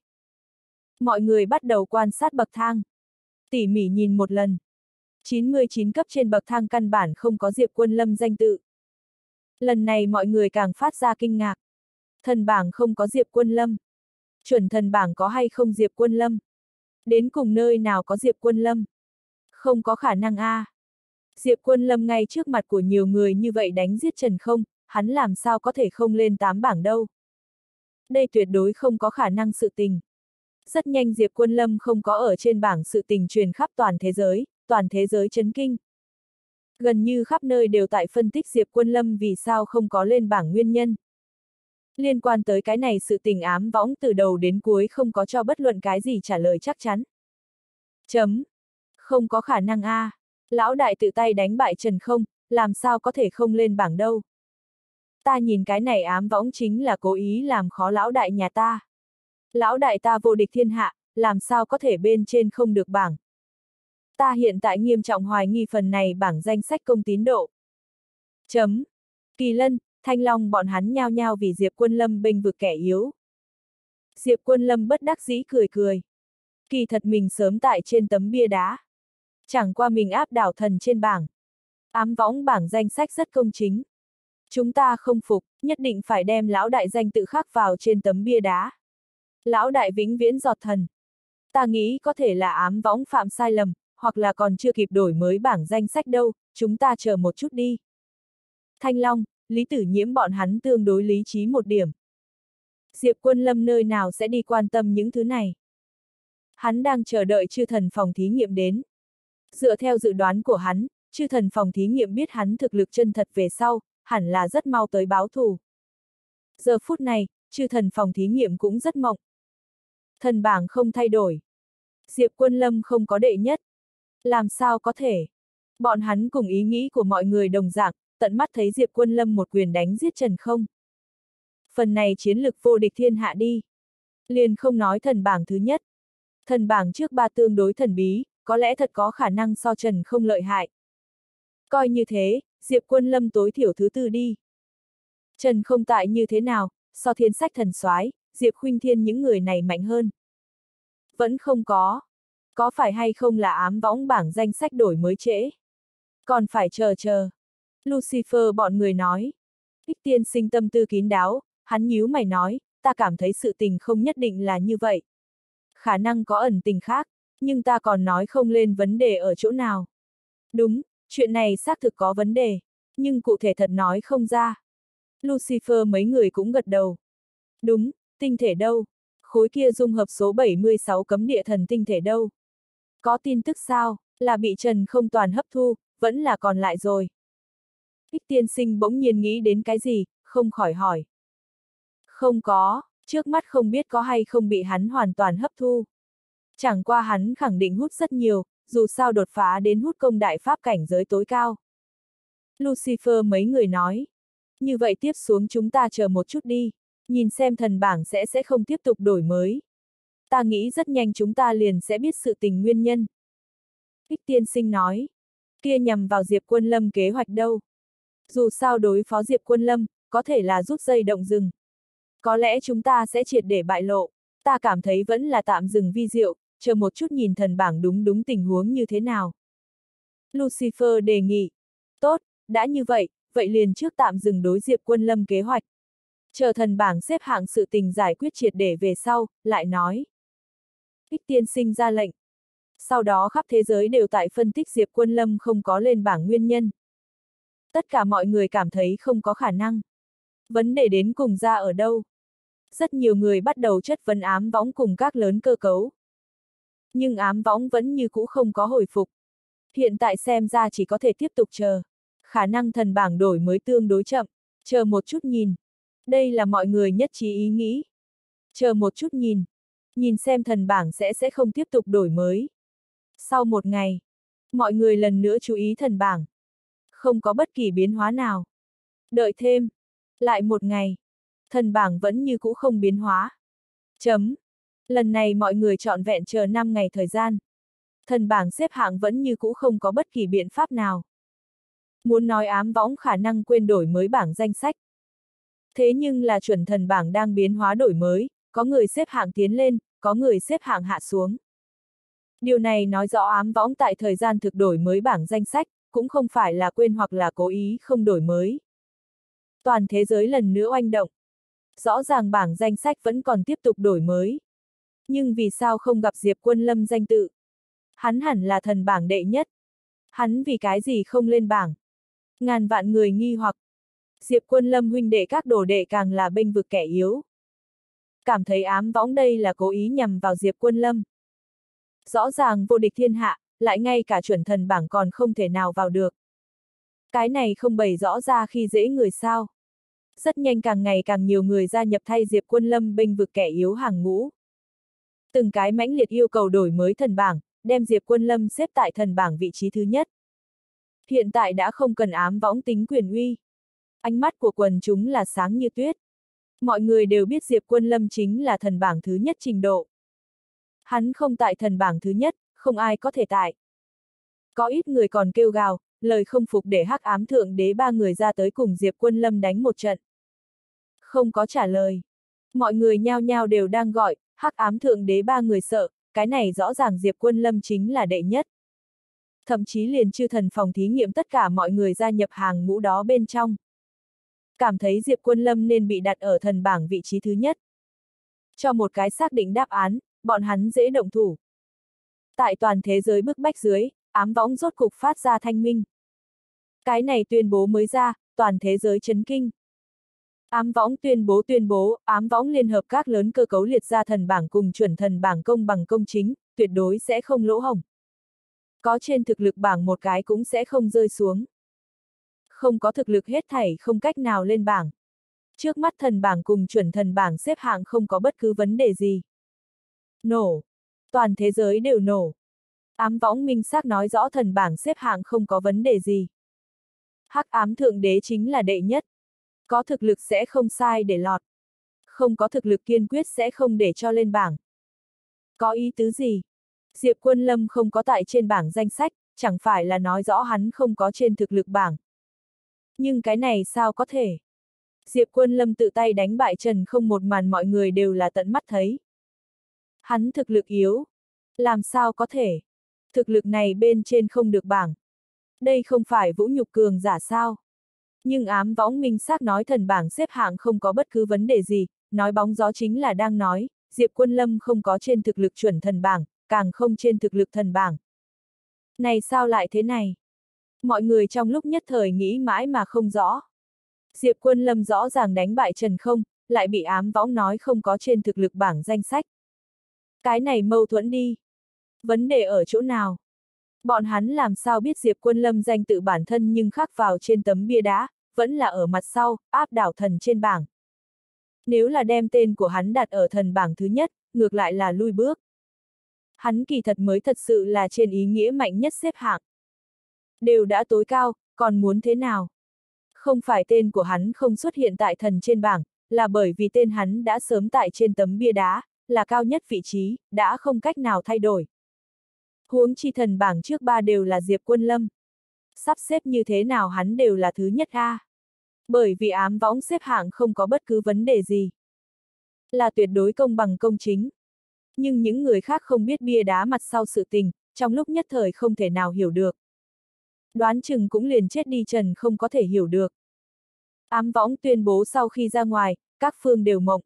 Speaker 1: Mọi người bắt đầu quan sát bậc thang. Tỉ mỉ nhìn một lần. 99 cấp trên bậc thang căn bản không có Diệp Quân Lâm danh tự. Lần này mọi người càng phát ra kinh ngạc. Thần bảng không có Diệp Quân Lâm. Chuẩn thần bảng có hay không Diệp Quân Lâm? Đến cùng nơi nào có Diệp Quân Lâm? Không có khả năng a. À. Diệp Quân Lâm ngay trước mặt của nhiều người như vậy đánh giết Trần không, hắn làm sao có thể không lên tám bảng đâu. Đây tuyệt đối không có khả năng sự tình. Rất nhanh Diệp Quân Lâm không có ở trên bảng sự tình truyền khắp toàn thế giới, toàn thế giới chấn kinh. Gần như khắp nơi đều tại phân tích Diệp Quân Lâm vì sao không có lên bảng nguyên nhân. Liên quan tới cái này sự tình ám võng từ đầu đến cuối không có cho bất luận cái gì trả lời chắc chắn. Chấm. Không có khả năng a. À. Lão đại tự tay đánh bại Trần không, làm sao có thể không lên bảng đâu. Ta nhìn cái này ám võng chính là cố ý làm khó lão đại nhà ta. Lão đại ta vô địch thiên hạ, làm sao có thể bên trên không được bảng. Ta hiện tại nghiêm trọng hoài nghi phần này bảng danh sách công tín độ. Chấm. Kỳ lân, thanh long bọn hắn nhao nhao vì Diệp Quân Lâm bênh vực kẻ yếu. Diệp Quân Lâm bất đắc dĩ cười cười. Kỳ thật mình sớm tại trên tấm bia đá. Chẳng qua mình áp đảo thần trên bảng. Ám võng bảng danh sách rất công chính. Chúng ta không phục, nhất định phải đem lão đại danh tự khắc vào trên tấm bia đá. Lão đại vĩnh viễn giọt thần. Ta nghĩ có thể là ám võng phạm sai lầm, hoặc là còn chưa kịp đổi mới bảng danh sách đâu, chúng ta chờ một chút đi. Thanh Long, Lý Tử Nhiễm bọn hắn tương đối lý trí một điểm. Diệp Quân Lâm nơi nào sẽ đi quan tâm những thứ này. Hắn đang chờ đợi chư thần phòng thí nghiệm đến. Dựa theo dự đoán của hắn, chư thần phòng thí nghiệm biết hắn thực lực chân thật về sau, hẳn là rất mau tới báo thù. Giờ phút này, chư thần phòng thí nghiệm cũng rất mộng. Thần bảng không thay đổi. Diệp Quân Lâm không có đệ nhất, làm sao có thể? Bọn hắn cùng ý nghĩ của mọi người đồng dạng, tận mắt thấy Diệp Quân Lâm một quyền đánh giết Trần không. Phần này chiến lực vô địch thiên hạ đi. Liền không nói thần bảng thứ nhất. Thần bảng trước ba tương đối thần bí, có lẽ thật có khả năng so Trần không lợi hại. Coi như thế, Diệp Quân Lâm tối thiểu thứ tư đi. Trần không tại như thế nào, so thiên sách thần soái Diệp Khuynh Thiên những người này mạnh hơn. Vẫn không có. Có phải hay không là ám võng bảng danh sách đổi mới trễ? Còn phải chờ chờ. Lucifer bọn người nói. Ích tiên sinh tâm tư kín đáo, hắn nhíu mày nói, ta cảm thấy sự tình không nhất định là như vậy. Khả năng có ẩn tình khác, nhưng ta còn nói không lên vấn đề ở chỗ nào. Đúng, chuyện này xác thực có vấn đề, nhưng cụ thể thật nói không ra. Lucifer mấy người cũng gật đầu. Đúng, tinh thể đâu? Khối kia dung hợp số 76 cấm địa thần tinh thể đâu? Có tin tức sao, là bị Trần không toàn hấp thu, vẫn là còn lại rồi. Ích tiên sinh bỗng nhiên nghĩ đến cái gì, không khỏi hỏi. Không có, trước mắt không biết có hay không bị hắn hoàn toàn hấp thu. Chẳng qua hắn khẳng định hút rất nhiều, dù sao đột phá đến hút công đại pháp cảnh giới tối cao. Lucifer mấy người nói. Như vậy tiếp xuống chúng ta chờ một chút đi, nhìn xem thần bảng sẽ sẽ không tiếp tục đổi mới ta nghĩ rất nhanh chúng ta liền sẽ biết sự tình nguyên nhân. Ích tiên sinh nói, kia nhằm vào Diệp Quân Lâm kế hoạch đâu. Dù sao đối phó Diệp Quân Lâm, có thể là rút dây động rừng. Có lẽ chúng ta sẽ triệt để bại lộ, ta cảm thấy vẫn là tạm dừng vi diệu, chờ một chút nhìn thần bảng đúng đúng tình huống như thế nào. Lucifer đề nghị, tốt, đã như vậy, vậy liền trước tạm dừng đối Diệp Quân Lâm kế hoạch. Chờ thần bảng xếp hạng sự tình giải quyết triệt để về sau, lại nói. Ích tiên sinh ra lệnh. Sau đó khắp thế giới đều tại phân tích Diệp Quân Lâm không có lên bảng nguyên nhân. Tất cả mọi người cảm thấy không có khả năng. Vấn đề đến cùng ra ở đâu? Rất nhiều người bắt đầu chất vấn ám võng cùng các lớn cơ cấu. Nhưng ám võng vẫn như cũ không có hồi phục. Hiện tại xem ra chỉ có thể tiếp tục chờ. Khả năng thần bảng đổi mới tương đối chậm. Chờ một chút nhìn. Đây là mọi người nhất trí ý nghĩ. Chờ một chút nhìn. Nhìn xem thần bảng sẽ sẽ không tiếp tục đổi mới. Sau một ngày, mọi người lần nữa chú ý thần bảng. Không có bất kỳ biến hóa nào. Đợi thêm. Lại một ngày. Thần bảng vẫn như cũ không biến hóa. Chấm. Lần này mọi người chọn vẹn chờ 5 ngày thời gian. Thần bảng xếp hạng vẫn như cũ không có bất kỳ biện pháp nào. Muốn nói ám võng khả năng quên đổi mới bảng danh sách. Thế nhưng là chuẩn thần bảng đang biến hóa đổi mới, có người xếp hạng tiến lên, có người xếp hạng hạ xuống. Điều này nói rõ ám võng tại thời gian thực đổi mới bảng danh sách, cũng không phải là quên hoặc là cố ý không đổi mới. Toàn thế giới lần nữa oanh động. Rõ ràng bảng danh sách vẫn còn tiếp tục đổi mới. Nhưng vì sao không gặp Diệp Quân Lâm danh tự? Hắn hẳn là thần bảng đệ nhất. Hắn vì cái gì không lên bảng? Ngàn vạn người nghi hoặc. Diệp Quân Lâm huynh đệ các đồ đệ càng là bênh vực kẻ yếu. Cảm thấy ám võng đây là cố ý nhằm vào Diệp Quân Lâm. Rõ ràng vô địch thiên hạ, lại ngay cả chuẩn thần bảng còn không thể nào vào được. Cái này không bày rõ ra khi dễ người sao. Rất nhanh càng ngày càng nhiều người gia nhập thay Diệp Quân Lâm bênh vực kẻ yếu hàng ngũ. Từng cái mãnh liệt yêu cầu đổi mới thần bảng, đem Diệp Quân Lâm xếp tại thần bảng vị trí thứ nhất. Hiện tại đã không cần ám võng tính quyền uy. Ánh mắt của quần chúng là sáng như tuyết. Mọi người đều biết Diệp Quân Lâm chính là thần bảng thứ nhất trình độ. Hắn không tại thần bảng thứ nhất, không ai có thể tại. Có ít người còn kêu gào, lời không phục để hắc ám thượng đế ba người ra tới cùng Diệp Quân Lâm đánh một trận. Không có trả lời. Mọi người nhao nhao đều đang gọi, hắc ám thượng đế ba người sợ, cái này rõ ràng Diệp Quân Lâm chính là đệ nhất. Thậm chí liền chư thần phòng thí nghiệm tất cả mọi người gia nhập hàng ngũ đó bên trong. Cảm thấy Diệp Quân Lâm nên bị đặt ở thần bảng vị trí thứ nhất. Cho một cái xác định đáp án, bọn hắn dễ động thủ. Tại toàn thế giới bức bách dưới, ám võng rốt cục phát ra thanh minh. Cái này tuyên bố mới ra, toàn thế giới chấn kinh. Ám võng tuyên bố tuyên bố, ám võng liên hợp các lớn cơ cấu liệt ra thần bảng cùng chuẩn thần bảng công bằng công chính, tuyệt đối sẽ không lỗ hồng. Có trên thực lực bảng một cái cũng sẽ không rơi xuống. Không có thực lực hết thảy không cách nào lên bảng. Trước mắt thần bảng cùng chuẩn thần bảng xếp hạng không có bất cứ vấn đề gì. Nổ. Toàn thế giới đều nổ. Ám võng minh xác nói rõ thần bảng xếp hạng không có vấn đề gì. Hắc ám thượng đế chính là đệ nhất. Có thực lực sẽ không sai để lọt. Không có thực lực kiên quyết sẽ không để cho lên bảng. Có ý tứ gì? Diệp Quân Lâm không có tại trên bảng danh sách, chẳng phải là nói rõ hắn không có trên thực lực bảng. Nhưng cái này sao có thể? Diệp Quân Lâm tự tay đánh bại Trần không một màn mọi người đều là tận mắt thấy. Hắn thực lực yếu. Làm sao có thể? Thực lực này bên trên không được bảng. Đây không phải vũ nhục cường giả sao? Nhưng ám võng minh xác nói thần bảng xếp hạng không có bất cứ vấn đề gì, nói bóng gió chính là đang nói, Diệp Quân Lâm không có trên thực lực chuẩn thần bảng, càng không trên thực lực thần bảng. Này sao lại thế này? Mọi người trong lúc nhất thời nghĩ mãi mà không rõ. Diệp Quân Lâm rõ ràng đánh bại Trần Không, lại bị ám võng nói không có trên thực lực bảng danh sách. Cái này mâu thuẫn đi. Vấn đề ở chỗ nào? Bọn hắn làm sao biết Diệp Quân Lâm danh tự bản thân nhưng khắc vào trên tấm bia đá, vẫn là ở mặt sau, áp đảo thần trên bảng. Nếu là đem tên của hắn đặt ở thần bảng thứ nhất, ngược lại là lui bước. Hắn kỳ thật mới thật sự là trên ý nghĩa mạnh nhất xếp hạng. Đều đã tối cao, còn muốn thế nào? Không phải tên của hắn không xuất hiện tại thần trên bảng, là bởi vì tên hắn đã sớm tại trên tấm bia đá, là cao nhất vị trí, đã không cách nào thay đổi. Huống chi thần bảng trước ba đều là Diệp Quân Lâm. Sắp xếp như thế nào hắn đều là thứ nhất A. Bởi vì ám võng xếp hạng không có bất cứ vấn đề gì. Là tuyệt đối công bằng công chính. Nhưng những người khác không biết bia đá mặt sau sự tình, trong lúc nhất thời không thể nào hiểu được. Đoán chừng cũng liền chết đi trần không có thể hiểu được. Ám võng tuyên bố sau khi ra ngoài, các phương đều mộng.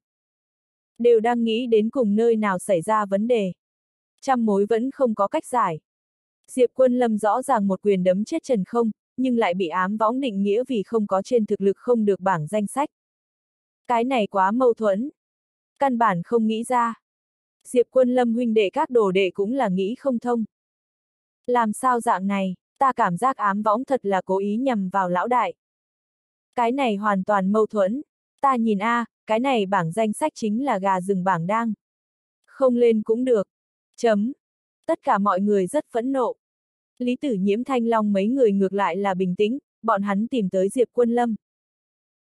Speaker 1: Đều đang nghĩ đến cùng nơi nào xảy ra vấn đề. Trăm mối vẫn không có cách giải. Diệp quân lâm rõ ràng một quyền đấm chết Trần không, nhưng lại bị ám võng định nghĩa vì không có trên thực lực không được bảng danh sách. Cái này quá mâu thuẫn. Căn bản không nghĩ ra. Diệp quân lâm huynh đệ các đồ đệ cũng là nghĩ không thông. Làm sao dạng này, ta cảm giác ám võng thật là cố ý nhằm vào lão đại. Cái này hoàn toàn mâu thuẫn. Ta nhìn a, cái này bảng danh sách chính là gà rừng bảng đang. Không lên cũng được. Chấm. Tất cả mọi người rất phẫn nộ. Lý tử nhiễm thanh long mấy người ngược lại là bình tĩnh, bọn hắn tìm tới Diệp Quân Lâm.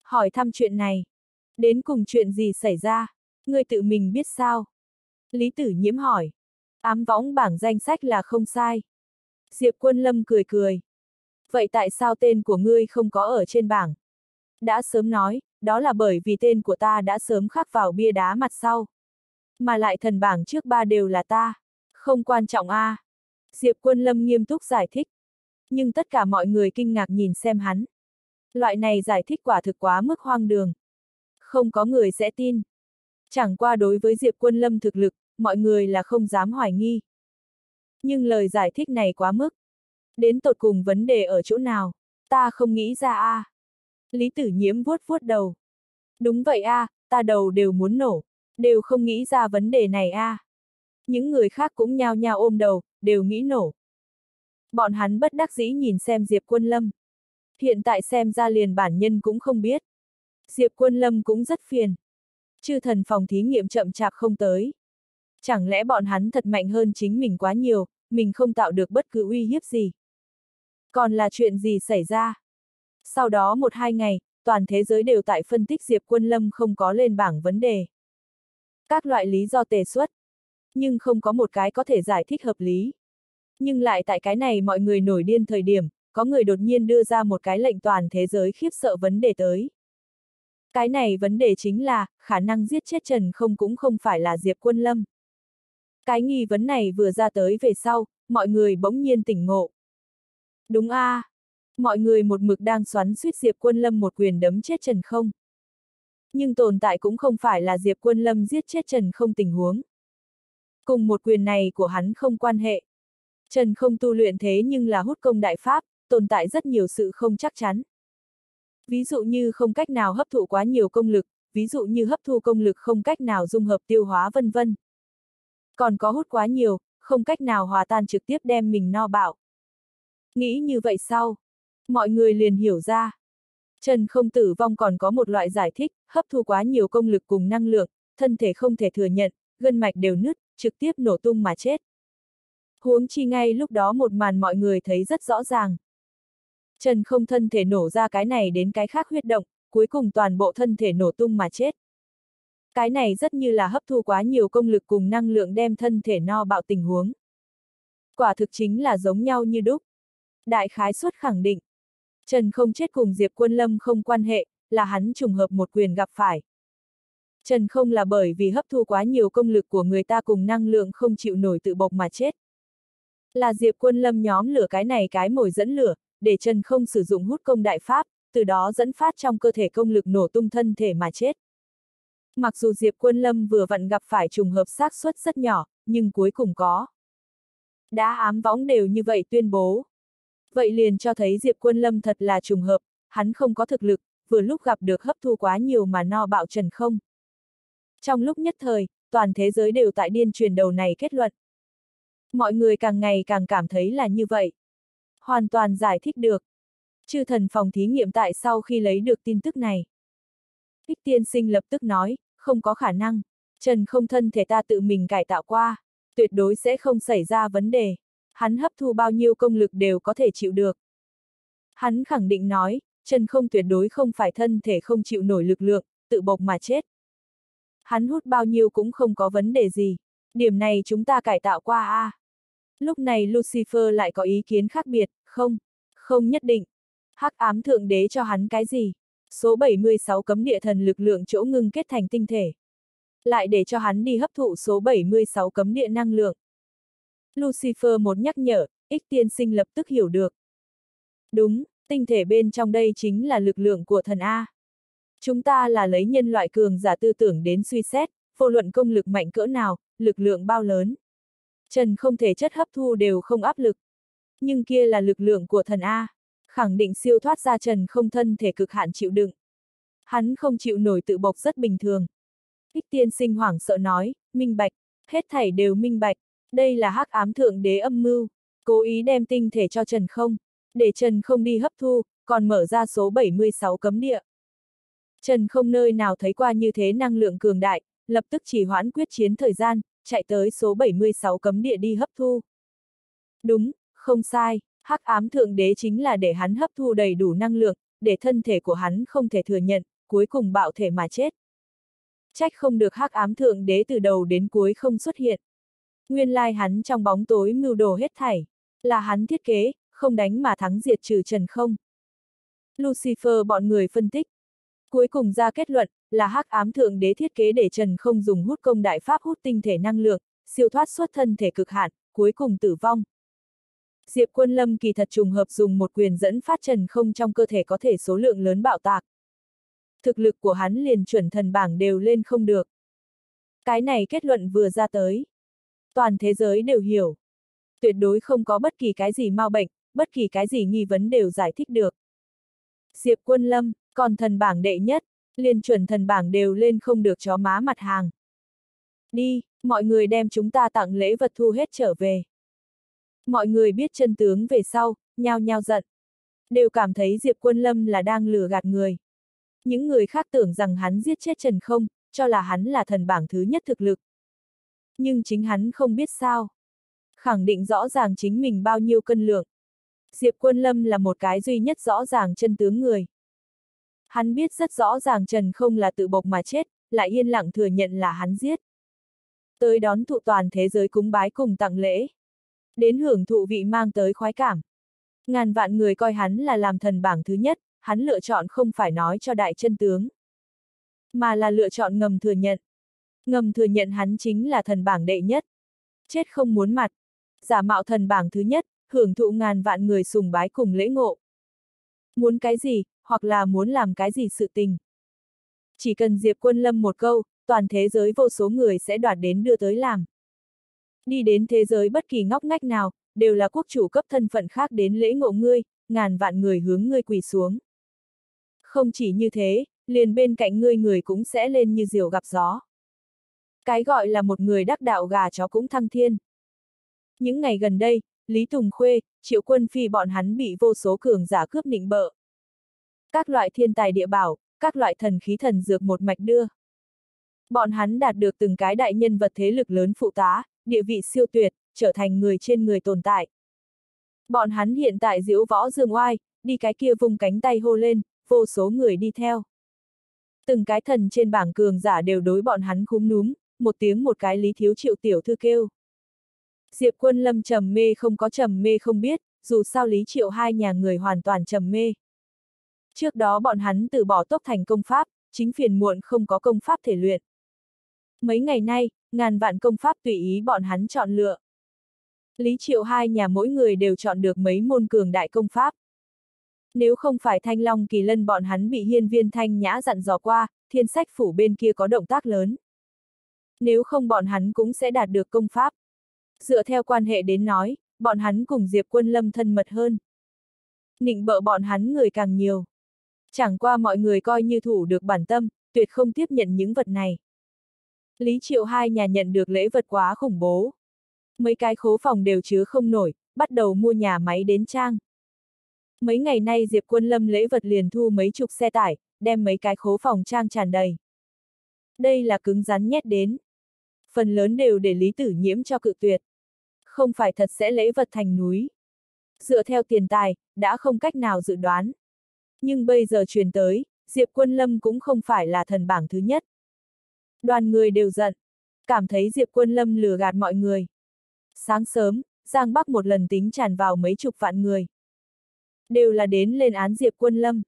Speaker 1: Hỏi thăm chuyện này. Đến cùng chuyện gì xảy ra? Ngươi tự mình biết sao? Lý tử nhiễm hỏi. Ám võng bảng danh sách là không sai. Diệp Quân Lâm cười cười. Vậy tại sao tên của ngươi không có ở trên bảng? Đã sớm nói, đó là bởi vì tên của ta đã sớm khắc vào bia đá mặt sau. Mà lại thần bảng trước ba đều là ta. Không quan trọng a. À. Diệp Quân Lâm nghiêm túc giải thích. Nhưng tất cả mọi người kinh ngạc nhìn xem hắn. Loại này giải thích quả thực quá mức hoang đường. Không có người sẽ tin. Chẳng qua đối với Diệp Quân Lâm thực lực, mọi người là không dám hoài nghi. Nhưng lời giải thích này quá mức. Đến tột cùng vấn đề ở chỗ nào? Ta không nghĩ ra a. À. Lý tử nhiễm vuốt vuốt đầu. Đúng vậy a, à, ta đầu đều muốn nổ. Đều không nghĩ ra vấn đề này a. À. Những người khác cũng nhao nhao ôm đầu, đều nghĩ nổ. Bọn hắn bất đắc dĩ nhìn xem Diệp Quân Lâm. Hiện tại xem ra liền bản nhân cũng không biết. Diệp Quân Lâm cũng rất phiền. Chư thần phòng thí nghiệm chậm chạp không tới. Chẳng lẽ bọn hắn thật mạnh hơn chính mình quá nhiều, mình không tạo được bất cứ uy hiếp gì. Còn là chuyện gì xảy ra? Sau đó một hai ngày, toàn thế giới đều tại phân tích Diệp Quân Lâm không có lên bảng vấn đề. Các loại lý do tề xuất. Nhưng không có một cái có thể giải thích hợp lý. Nhưng lại tại cái này mọi người nổi điên thời điểm, có người đột nhiên đưa ra một cái lệnh toàn thế giới khiếp sợ vấn đề tới. Cái này vấn đề chính là, khả năng giết chết Trần không cũng không phải là Diệp Quân Lâm. Cái nghi vấn này vừa ra tới về sau, mọi người bỗng nhiên tỉnh ngộ. Đúng a, à, Mọi người một mực đang xoắn suýt Diệp Quân Lâm một quyền đấm chết Trần không. Nhưng tồn tại cũng không phải là Diệp Quân Lâm giết chết Trần không tình huống. Cùng một quyền này của hắn không quan hệ. Trần không tu luyện thế nhưng là hút công đại pháp, tồn tại rất nhiều sự không chắc chắn. Ví dụ như không cách nào hấp thụ quá nhiều công lực, ví dụ như hấp thu công lực không cách nào dung hợp tiêu hóa vân vân. Còn có hút quá nhiều, không cách nào hòa tan trực tiếp đem mình no bạo. Nghĩ như vậy sau, mọi người liền hiểu ra. Trần không tử vong còn có một loại giải thích, hấp thu quá nhiều công lực cùng năng lượng, thân thể không thể thừa nhận, gân mạch đều nứt, trực tiếp nổ tung mà chết. Huống chi ngay lúc đó một màn mọi người thấy rất rõ ràng. Trần không thân thể nổ ra cái này đến cái khác huyết động, cuối cùng toàn bộ thân thể nổ tung mà chết. Cái này rất như là hấp thu quá nhiều công lực cùng năng lượng đem thân thể no bạo tình huống. Quả thực chính là giống nhau như đúc. Đại khái suất khẳng định. Trần không chết cùng Diệp Quân Lâm không quan hệ, là hắn trùng hợp một quyền gặp phải. Trần không là bởi vì hấp thu quá nhiều công lực của người ta cùng năng lượng không chịu nổi tự bộc mà chết. Là Diệp Quân Lâm nhóm lửa cái này cái mồi dẫn lửa, để Trần không sử dụng hút công đại pháp, từ đó dẫn phát trong cơ thể công lực nổ tung thân thể mà chết. Mặc dù Diệp Quân Lâm vừa vặn gặp phải trùng hợp xác suất rất nhỏ, nhưng cuối cùng có. Đã ám võng đều như vậy tuyên bố. Vậy liền cho thấy Diệp Quân Lâm thật là trùng hợp, hắn không có thực lực, vừa lúc gặp được hấp thu quá nhiều mà no bạo trần không. Trong lúc nhất thời, toàn thế giới đều tại điên truyền đầu này kết luận. Mọi người càng ngày càng cảm thấy là như vậy. Hoàn toàn giải thích được. Chư thần phòng thí nghiệm tại sau khi lấy được tin tức này. Ích tiên sinh lập tức nói, không có khả năng, Trần không thân thể ta tự mình cải tạo qua, tuyệt đối sẽ không xảy ra vấn đề. Hắn hấp thu bao nhiêu công lực đều có thể chịu được. Hắn khẳng định nói, Trần không tuyệt đối không phải thân thể không chịu nổi lực lượng, tự bộc mà chết. Hắn hút bao nhiêu cũng không có vấn đề gì. Điểm này chúng ta cải tạo qua a. À. Lúc này Lucifer lại có ý kiến khác biệt, không, không nhất định. Hắc ám thượng đế cho hắn cái gì? Số 76 cấm địa thần lực lượng chỗ ngưng kết thành tinh thể. Lại để cho hắn đi hấp thụ số 76 cấm địa năng lượng. Lucifer một nhắc nhở, ích tiên sinh lập tức hiểu được. Đúng, tinh thể bên trong đây chính là lực lượng của thần A. Chúng ta là lấy nhân loại cường giả tư tưởng đến suy xét, vô luận công lực mạnh cỡ nào, lực lượng bao lớn. Trần không thể chất hấp thu đều không áp lực. Nhưng kia là lực lượng của thần A. Khẳng định siêu thoát ra Trần không thân thể cực hạn chịu đựng. Hắn không chịu nổi tự bộc rất bình thường. Ích tiên sinh hoảng sợ nói, minh bạch, Hết thảy đều minh bạch, đây là hắc ám thượng đế âm mưu, cố ý đem tinh thể cho Trần Không, để Trần Không đi hấp thu, còn mở ra số 76 cấm địa. Trần Không nơi nào thấy qua như thế năng lượng cường đại, lập tức chỉ hoãn quyết chiến thời gian, chạy tới số 76 cấm địa đi hấp thu. Đúng, không sai, hắc ám thượng đế chính là để hắn hấp thu đầy đủ năng lượng, để thân thể của hắn không thể thừa nhận, cuối cùng bạo thể mà chết. Trách không được hắc ám thượng đế từ đầu đến cuối không xuất hiện. Nguyên lai hắn trong bóng tối mưu đồ hết thảy, là hắn thiết kế, không đánh mà thắng diệt trừ Trần không. Lucifer bọn người phân tích. Cuối cùng ra kết luận, là hắc ám thượng đế thiết kế để Trần không dùng hút công đại pháp hút tinh thể năng lượng, siêu thoát xuất thân thể cực hạn, cuối cùng tử vong. Diệp Quân Lâm kỳ thật trùng hợp dùng một quyền dẫn phát Trần không trong cơ thể có thể số lượng lớn bạo tạc. Thực lực của hắn liền chuẩn thần bảng đều lên không được. Cái này kết luận vừa ra tới. Toàn thế giới đều hiểu. Tuyệt đối không có bất kỳ cái gì mau bệnh, bất kỳ cái gì nghi vấn đều giải thích được. Diệp Quân Lâm, còn thần bảng đệ nhất, liền chuẩn thần bảng đều lên không được chó má mặt hàng. Đi, mọi người đem chúng ta tặng lễ vật thu hết trở về. Mọi người biết chân tướng về sau, nhao nhao giận. Đều cảm thấy Diệp Quân Lâm là đang lừa gạt người. Những người khác tưởng rằng hắn giết chết Trần Không, cho là hắn là thần bảng thứ nhất thực lực. Nhưng chính hắn không biết sao. Khẳng định rõ ràng chính mình bao nhiêu cân lượng. Diệp Quân Lâm là một cái duy nhất rõ ràng chân tướng người. Hắn biết rất rõ ràng Trần Không là tự bộc mà chết, lại yên lặng thừa nhận là hắn giết. Tới đón thụ toàn thế giới cúng bái cùng tặng lễ. Đến hưởng thụ vị mang tới khoái cảm. Ngàn vạn người coi hắn là làm thần bảng thứ nhất, hắn lựa chọn không phải nói cho đại chân tướng. Mà là lựa chọn ngầm thừa nhận. Ngầm thừa nhận hắn chính là thần bảng đệ nhất. Chết không muốn mặt. Giả mạo thần bảng thứ nhất, hưởng thụ ngàn vạn người sùng bái cùng lễ ngộ. Muốn cái gì, hoặc là muốn làm cái gì sự tình. Chỉ cần Diệp Quân Lâm một câu, toàn thế giới vô số người sẽ đoạt đến đưa tới làm. Đi đến thế giới bất kỳ ngóc ngách nào, đều là quốc chủ cấp thân phận khác đến lễ ngộ ngươi, ngàn vạn người hướng ngươi quỳ xuống. Không chỉ như thế, liền bên cạnh ngươi người cũng sẽ lên như diều gặp gió. Cái gọi là một người đắc đạo gà chó cũng thăng thiên. Những ngày gần đây, Lý Tùng Khuê, Triệu Quân Phi bọn hắn bị vô số cường giả cướp nịnh bợ. Các loại thiên tài địa bảo, các loại thần khí thần dược một mạch đưa. Bọn hắn đạt được từng cái đại nhân vật thế lực lớn phụ tá, địa vị siêu tuyệt, trở thành người trên người tồn tại. Bọn hắn hiện tại diễu võ dương oai, đi cái kia vùng cánh tay hô lên, vô số người đi theo. Từng cái thần trên bảng cường giả đều đối bọn hắn khúm núm, một tiếng một cái lý thiếu triệu tiểu thư kêu. Diệp quân lâm trầm mê không có trầm mê không biết, dù sao lý triệu hai nhà người hoàn toàn trầm mê. Trước đó bọn hắn từ bỏ tốc thành công pháp, chính phiền muộn không có công pháp thể luyện. Mấy ngày nay, ngàn vạn công pháp tùy ý bọn hắn chọn lựa. Lý triệu hai nhà mỗi người đều chọn được mấy môn cường đại công pháp. Nếu không phải thanh long kỳ lân bọn hắn bị hiên viên thanh nhã dặn dò qua, thiên sách phủ bên kia có động tác lớn. Nếu không bọn hắn cũng sẽ đạt được công pháp. Dựa theo quan hệ đến nói, bọn hắn cùng Diệp quân lâm thân mật hơn. Nịnh bợ bọn hắn người càng nhiều. Chẳng qua mọi người coi như thủ được bản tâm, tuyệt không tiếp nhận những vật này. Lý Triệu hai nhà nhận được lễ vật quá khủng bố. Mấy cái khố phòng đều chứa không nổi, bắt đầu mua nhà máy đến trang. Mấy ngày nay Diệp Quân Lâm lễ vật liền thu mấy chục xe tải, đem mấy cái khố phòng trang tràn đầy. Đây là cứng rắn nhét đến. Phần lớn đều để Lý Tử Nhiễm cho cự tuyệt. Không phải thật sẽ lễ vật thành núi. Dựa theo tiền tài, đã không cách nào dự đoán. Nhưng bây giờ truyền tới, Diệp Quân Lâm cũng không phải là thần bảng thứ nhất. Đoàn người đều giận, cảm thấy Diệp Quân Lâm lừa gạt mọi người. Sáng sớm, Giang Bắc một lần tính tràn vào mấy chục vạn người. Đều là đến lên án Diệp Quân Lâm.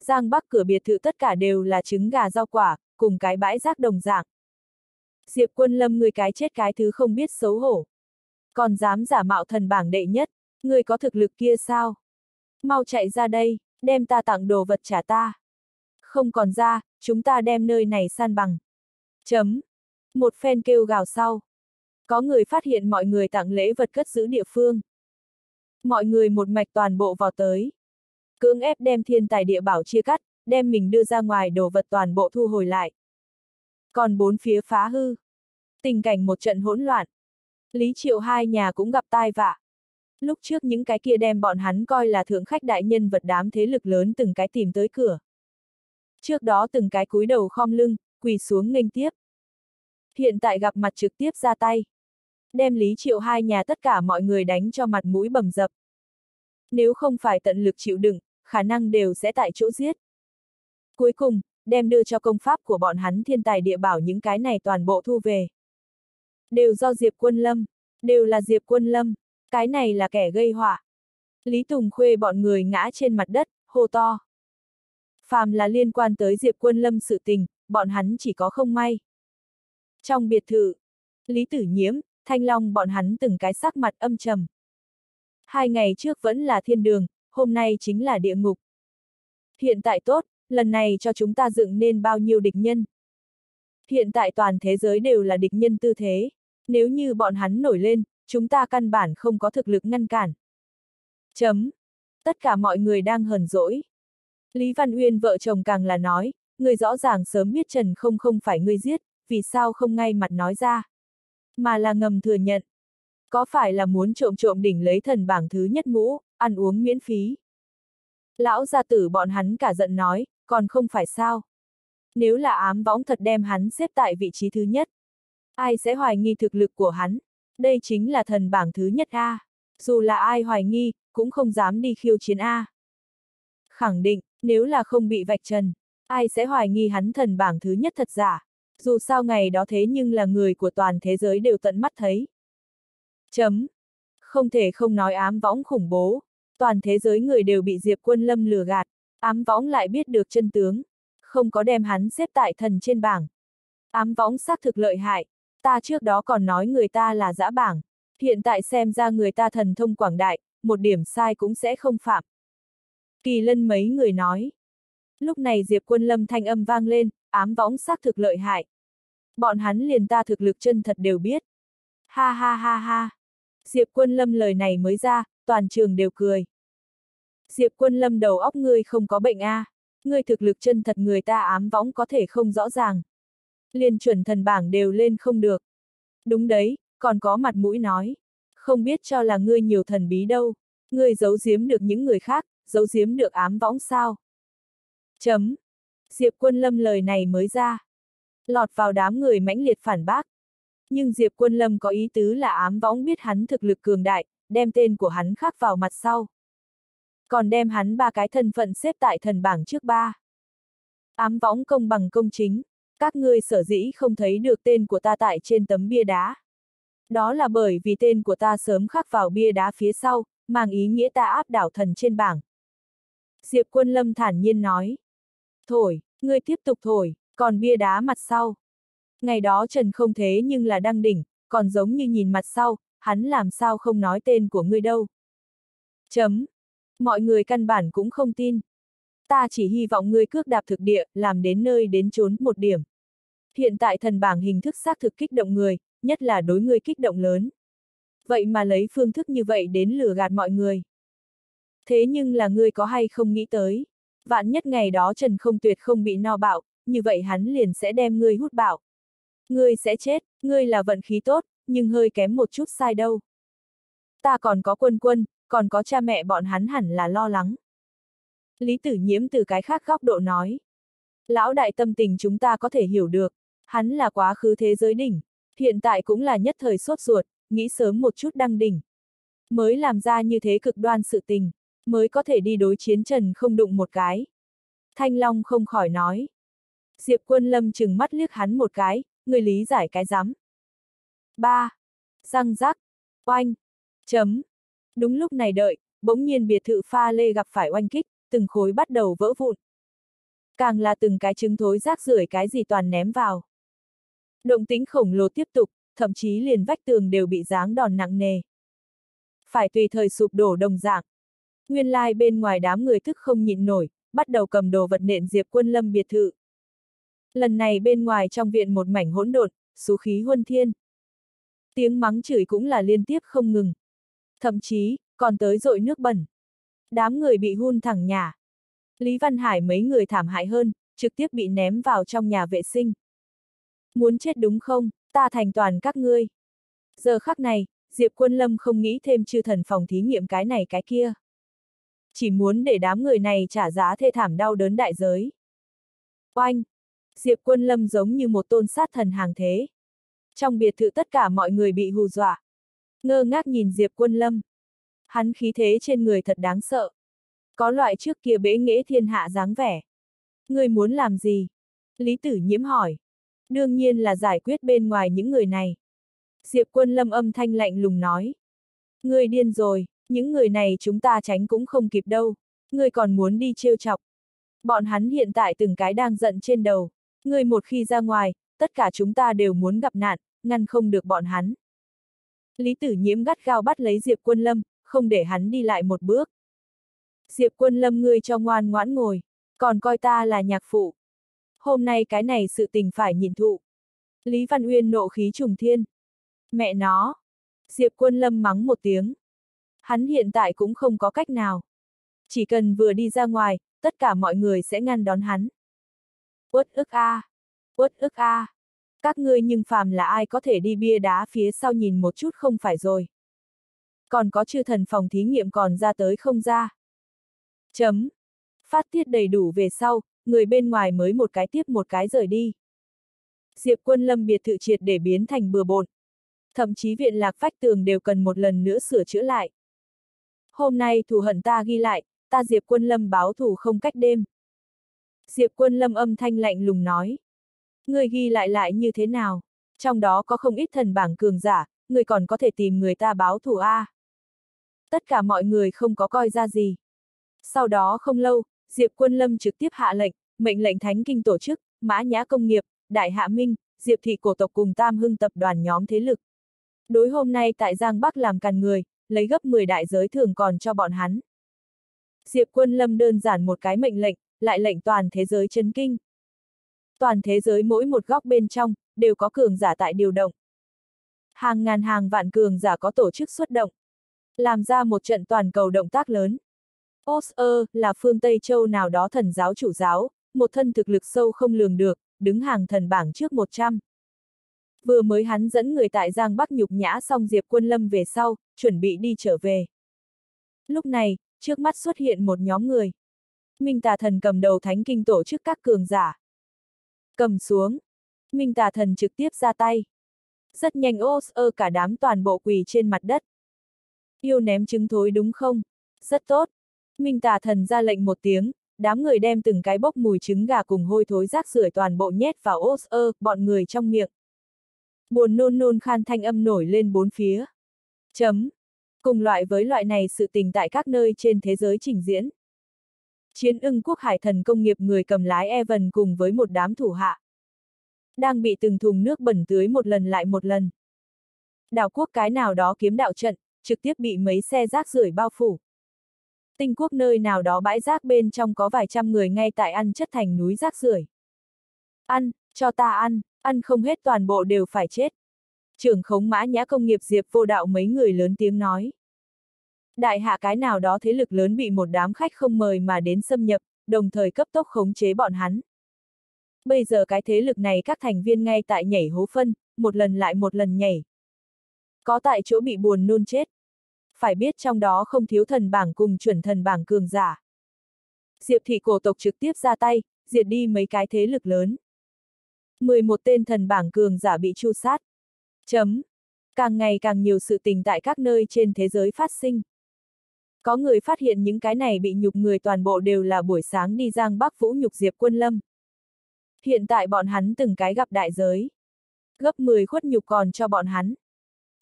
Speaker 1: Giang Bắc cửa biệt thự tất cả đều là trứng gà rau quả, cùng cái bãi rác đồng dạng. Diệp Quân Lâm người cái chết cái thứ không biết xấu hổ. Còn dám giả mạo thần bảng đệ nhất, người có thực lực kia sao? Mau chạy ra đây, đem ta tặng đồ vật trả ta. Không còn ra, chúng ta đem nơi này san bằng. Chấm. Một phen kêu gào sau. Có người phát hiện mọi người tặng lễ vật cất giữ địa phương. Mọi người một mạch toàn bộ vào tới. Cưỡng ép đem thiên tài địa bảo chia cắt, đem mình đưa ra ngoài đồ vật toàn bộ thu hồi lại. Còn bốn phía phá hư. Tình cảnh một trận hỗn loạn. Lý Triệu hai nhà cũng gặp tai vạ. Lúc trước những cái kia đem bọn hắn coi là thượng khách đại nhân vật đám thế lực lớn từng cái tìm tới cửa. Trước đó từng cái cúi đầu khom lưng, quỳ xuống nghênh tiếp. Hiện tại gặp mặt trực tiếp ra tay. Đem Lý Triệu hai nhà tất cả mọi người đánh cho mặt mũi bầm dập. Nếu không phải tận lực chịu đựng, khả năng đều sẽ tại chỗ giết. Cuối cùng, đem đưa cho công pháp của bọn hắn thiên tài địa bảo những cái này toàn bộ thu về. Đều do Diệp Quân Lâm, đều là Diệp Quân Lâm, cái này là kẻ gây họa. Lý Tùng Khuê bọn người ngã trên mặt đất, hô to. Phàm là liên quan tới Diệp Quân Lâm sự tình, bọn hắn chỉ có không may. Trong biệt thự, Lý Tử Nhiễm, Thanh Long bọn hắn từng cái sắc mặt âm trầm. Hai ngày trước vẫn là thiên đường, hôm nay chính là địa ngục. Hiện tại tốt, lần này cho chúng ta dựng nên bao nhiêu địch nhân. Hiện tại toàn thế giới đều là địch nhân tư thế. Nếu như bọn hắn nổi lên, chúng ta căn bản không có thực lực ngăn cản. Chấm. Tất cả mọi người đang hờn dỗi. Lý Văn Uyên vợ chồng càng là nói, người rõ ràng sớm biết Trần không không phải ngươi giết, vì sao không ngay mặt nói ra. Mà là ngầm thừa nhận. Có phải là muốn trộm trộm đỉnh lấy thần bảng thứ nhất mũ, ăn uống miễn phí. Lão gia tử bọn hắn cả giận nói, còn không phải sao. Nếu là ám võng thật đem hắn xếp tại vị trí thứ nhất, ai sẽ hoài nghi thực lực của hắn? Đây chính là thần bảng thứ nhất A. Dù là ai hoài nghi, cũng không dám đi khiêu chiến A. Khẳng định, nếu là không bị vạch trần, ai sẽ hoài nghi hắn thần bảng thứ nhất thật giả. Dù sao ngày đó thế nhưng là người của toàn thế giới đều tận mắt thấy. Chấm. Không thể không nói ám võng khủng bố. Toàn thế giới người đều bị Diệp Quân Lâm lừa gạt. Ám võng lại biết được chân tướng. Không có đem hắn xếp tại thần trên bảng. Ám võng xác thực lợi hại. Ta trước đó còn nói người ta là dã bảng. Hiện tại xem ra người ta thần thông quảng đại, một điểm sai cũng sẽ không phạm. Kỳ lân mấy người nói. Lúc này Diệp Quân Lâm thanh âm vang lên, ám võng xác thực lợi hại. Bọn hắn liền ta thực lực chân thật đều biết. Ha ha ha ha. Diệp Quân Lâm lời này mới ra, toàn trường đều cười. Diệp Quân Lâm đầu óc ngươi không có bệnh a, à. ngươi thực lực chân thật người ta ám võng có thể không rõ ràng. Liên chuẩn thần bảng đều lên không được. Đúng đấy, còn có mặt mũi nói. Không biết cho là ngươi nhiều thần bí đâu. Ngươi giấu giếm được những người khác, giấu giếm được ám võng sao. Chấm. Diệp Quân Lâm lời này mới ra. Lọt vào đám người mãnh liệt phản bác. Nhưng Diệp Quân Lâm có ý tứ là ám võng biết hắn thực lực cường đại, đem tên của hắn khắc vào mặt sau. Còn đem hắn ba cái thân phận xếp tại thần bảng trước ba. Ám võng công bằng công chính, các ngươi sở dĩ không thấy được tên của ta tại trên tấm bia đá. Đó là bởi vì tên của ta sớm khắc vào bia đá phía sau, mang ý nghĩa ta áp đảo thần trên bảng. Diệp Quân Lâm thản nhiên nói. Thổi, ngươi tiếp tục thổi, còn bia đá mặt sau. Ngày đó Trần không thế nhưng là đăng đỉnh, còn giống như nhìn mặt sau, hắn làm sao không nói tên của ngươi đâu. Chấm. Mọi người căn bản cũng không tin. Ta chỉ hy vọng ngươi cước đạp thực địa, làm đến nơi đến chốn một điểm. Hiện tại thần bảng hình thức xác thực kích động người, nhất là đối người kích động lớn. Vậy mà lấy phương thức như vậy đến lừa gạt mọi người. Thế nhưng là ngươi có hay không nghĩ tới. Vạn nhất ngày đó Trần không tuyệt không bị no bạo, như vậy hắn liền sẽ đem ngươi hút bạo. Ngươi sẽ chết, ngươi là vận khí tốt, nhưng hơi kém một chút sai đâu. Ta còn có quân quân, còn có cha mẹ bọn hắn hẳn là lo lắng. Lý tử nhiễm từ cái khác góc độ nói. Lão đại tâm tình chúng ta có thể hiểu được, hắn là quá khứ thế giới đỉnh, hiện tại cũng là nhất thời sốt ruột, nghĩ sớm một chút đăng đỉnh. Mới làm ra như thế cực đoan sự tình, mới có thể đi đối chiến trần không đụng một cái. Thanh Long không khỏi nói. Diệp quân lâm chừng mắt liếc hắn một cái, người lý giải cái rắm. ba Răng rắc. Oanh. Chấm. Đúng lúc này đợi, bỗng nhiên biệt thự pha lê gặp phải oanh kích, từng khối bắt đầu vỡ vụn. Càng là từng cái trứng thối rác rưởi cái gì toàn ném vào. Động tính khổng lồ tiếp tục, thậm chí liền vách tường đều bị giáng đòn nặng nề. Phải tùy thời sụp đổ đồng dạng. Nguyên lai like bên ngoài đám người thức không nhịn nổi, bắt đầu cầm đồ vật nện Diệp Quân Lâm biệt thự. Lần này bên ngoài trong viện một mảnh hỗn độn, số khí huân thiên. Tiếng mắng chửi cũng là liên tiếp không ngừng. Thậm chí, còn tới dội nước bẩn. Đám người bị hun thẳng nhà. Lý Văn Hải mấy người thảm hại hơn, trực tiếp bị ném vào trong nhà vệ sinh. Muốn chết đúng không, Ta thành toàn các ngươi. Giờ khắc này, Diệp Quân Lâm không nghĩ thêm chư thần phòng thí nghiệm cái này cái kia. Chỉ muốn để đám người này trả giá thê thảm đau đớn đại giới. Oanh! Diệp Quân Lâm giống như một tôn sát thần hàng thế. Trong biệt thự tất cả mọi người bị hù dọa. Ngơ ngác nhìn Diệp Quân Lâm. Hắn khí thế trên người thật đáng sợ. Có loại trước kia bế nghĩa thiên hạ dáng vẻ. Người muốn làm gì? Lý Tử Nhiễm hỏi. Đương nhiên là giải quyết bên ngoài những người này. Diệp Quân Lâm âm thanh lạnh lùng nói. Người điên rồi, những người này chúng ta tránh cũng không kịp đâu. Người còn muốn đi trêu chọc. Bọn hắn hiện tại từng cái đang giận trên đầu. Người một khi ra ngoài, tất cả chúng ta đều muốn gặp nạn, ngăn không được bọn hắn. Lý tử nhiễm gắt gao bắt lấy Diệp Quân Lâm, không để hắn đi lại một bước. Diệp Quân Lâm ngươi cho ngoan ngoãn ngồi, còn coi ta là nhạc phụ. Hôm nay cái này sự tình phải nhịn thụ. Lý Văn Uyên nộ khí trùng thiên. Mẹ nó! Diệp Quân Lâm mắng một tiếng. Hắn hiện tại cũng không có cách nào. Chỉ cần vừa đi ra ngoài, tất cả mọi người sẽ ngăn đón hắn. Uất ức a, à. Uất ức a. À. Các ngươi nhưng phàm là ai có thể đi bia đá phía sau nhìn một chút không phải rồi. Còn có chư thần phòng thí nghiệm còn ra tới không ra. Chấm. Phát tiết đầy đủ về sau, người bên ngoài mới một cái tiếp một cái rời đi. Diệp quân lâm biệt thự triệt để biến thành bừa bộn. Thậm chí viện lạc phách tường đều cần một lần nữa sửa chữa lại. Hôm nay thù hận ta ghi lại, ta Diệp quân lâm báo thù không cách đêm. Diệp quân lâm âm thanh lạnh lùng nói. Người ghi lại lại như thế nào? Trong đó có không ít thần bảng cường giả, người còn có thể tìm người ta báo thù A. Tất cả mọi người không có coi ra gì. Sau đó không lâu, Diệp Quân Lâm trực tiếp hạ lệnh, mệnh lệnh thánh kinh tổ chức, mã nhã công nghiệp, đại hạ minh, Diệp thị cổ tộc cùng tam hưng tập đoàn nhóm thế lực. Đối hôm nay tại Giang Bắc làm càn người, lấy gấp 10 đại giới thường còn cho bọn hắn. Diệp Quân Lâm đơn giản một cái mệnh lệnh, lại lệnh toàn thế giới chấn kinh. Toàn thế giới mỗi một góc bên trong, đều có cường giả tại điều động. Hàng ngàn hàng vạn cường giả có tổ chức xuất động. Làm ra một trận toàn cầu động tác lớn. Osir là phương Tây Châu nào đó thần giáo chủ giáo, một thân thực lực sâu không lường được, đứng hàng thần bảng trước 100. Vừa mới hắn dẫn người tại Giang Bắc nhục nhã xong Diệp Quân Lâm về sau, chuẩn bị đi trở về. Lúc này, trước mắt xuất hiện một nhóm người. Minh tà thần cầm đầu thánh kinh tổ chức các cường giả. Cầm xuống. Minh tà thần trực tiếp ra tay. Rất nhanh ô ơ cả đám toàn bộ quỳ trên mặt đất. Yêu ném trứng thối đúng không? Rất tốt. Minh tà thần ra lệnh một tiếng, đám người đem từng cái bốc mùi trứng gà cùng hôi thối rác rưởi toàn bộ nhét vào ốt ơ, bọn người trong miệng. Buồn nôn nôn khan thanh âm nổi lên bốn phía. Chấm. Cùng loại với loại này sự tình tại các nơi trên thế giới trình diễn. Chiến ưng quốc hải thần công nghiệp người cầm lái Evan cùng với một đám thủ hạ. Đang bị từng thùng nước bẩn tưới một lần lại một lần. Đảo quốc cái nào đó kiếm đạo trận, trực tiếp bị mấy xe rác rưởi bao phủ. Tinh quốc nơi nào đó bãi rác bên trong có vài trăm người ngay tại ăn chất thành núi rác rưởi. Ăn, cho ta ăn, ăn không hết toàn bộ đều phải chết. Trưởng khống mã nhã công nghiệp Diệp vô đạo mấy người lớn tiếng nói. Đại hạ cái nào đó thế lực lớn bị một đám khách không mời mà đến xâm nhập, đồng thời cấp tốc khống chế bọn hắn. Bây giờ cái thế lực này các thành viên ngay tại nhảy hố phân, một lần lại một lần nhảy. Có tại chỗ bị buồn nôn chết. Phải biết trong đó không thiếu thần bảng cùng chuẩn thần bảng cường giả. Diệp thị cổ tộc trực tiếp ra tay, diệt đi mấy cái thế lực lớn. 11 tên thần bảng cường giả bị chu sát. Chấm. Càng ngày càng nhiều sự tình tại các nơi trên thế giới phát sinh. Có người phát hiện những cái này bị nhục người toàn bộ đều là buổi sáng đi giang bắc vũ nhục Diệp Quân Lâm. Hiện tại bọn hắn từng cái gặp đại giới. Gấp 10 khuất nhục còn cho bọn hắn.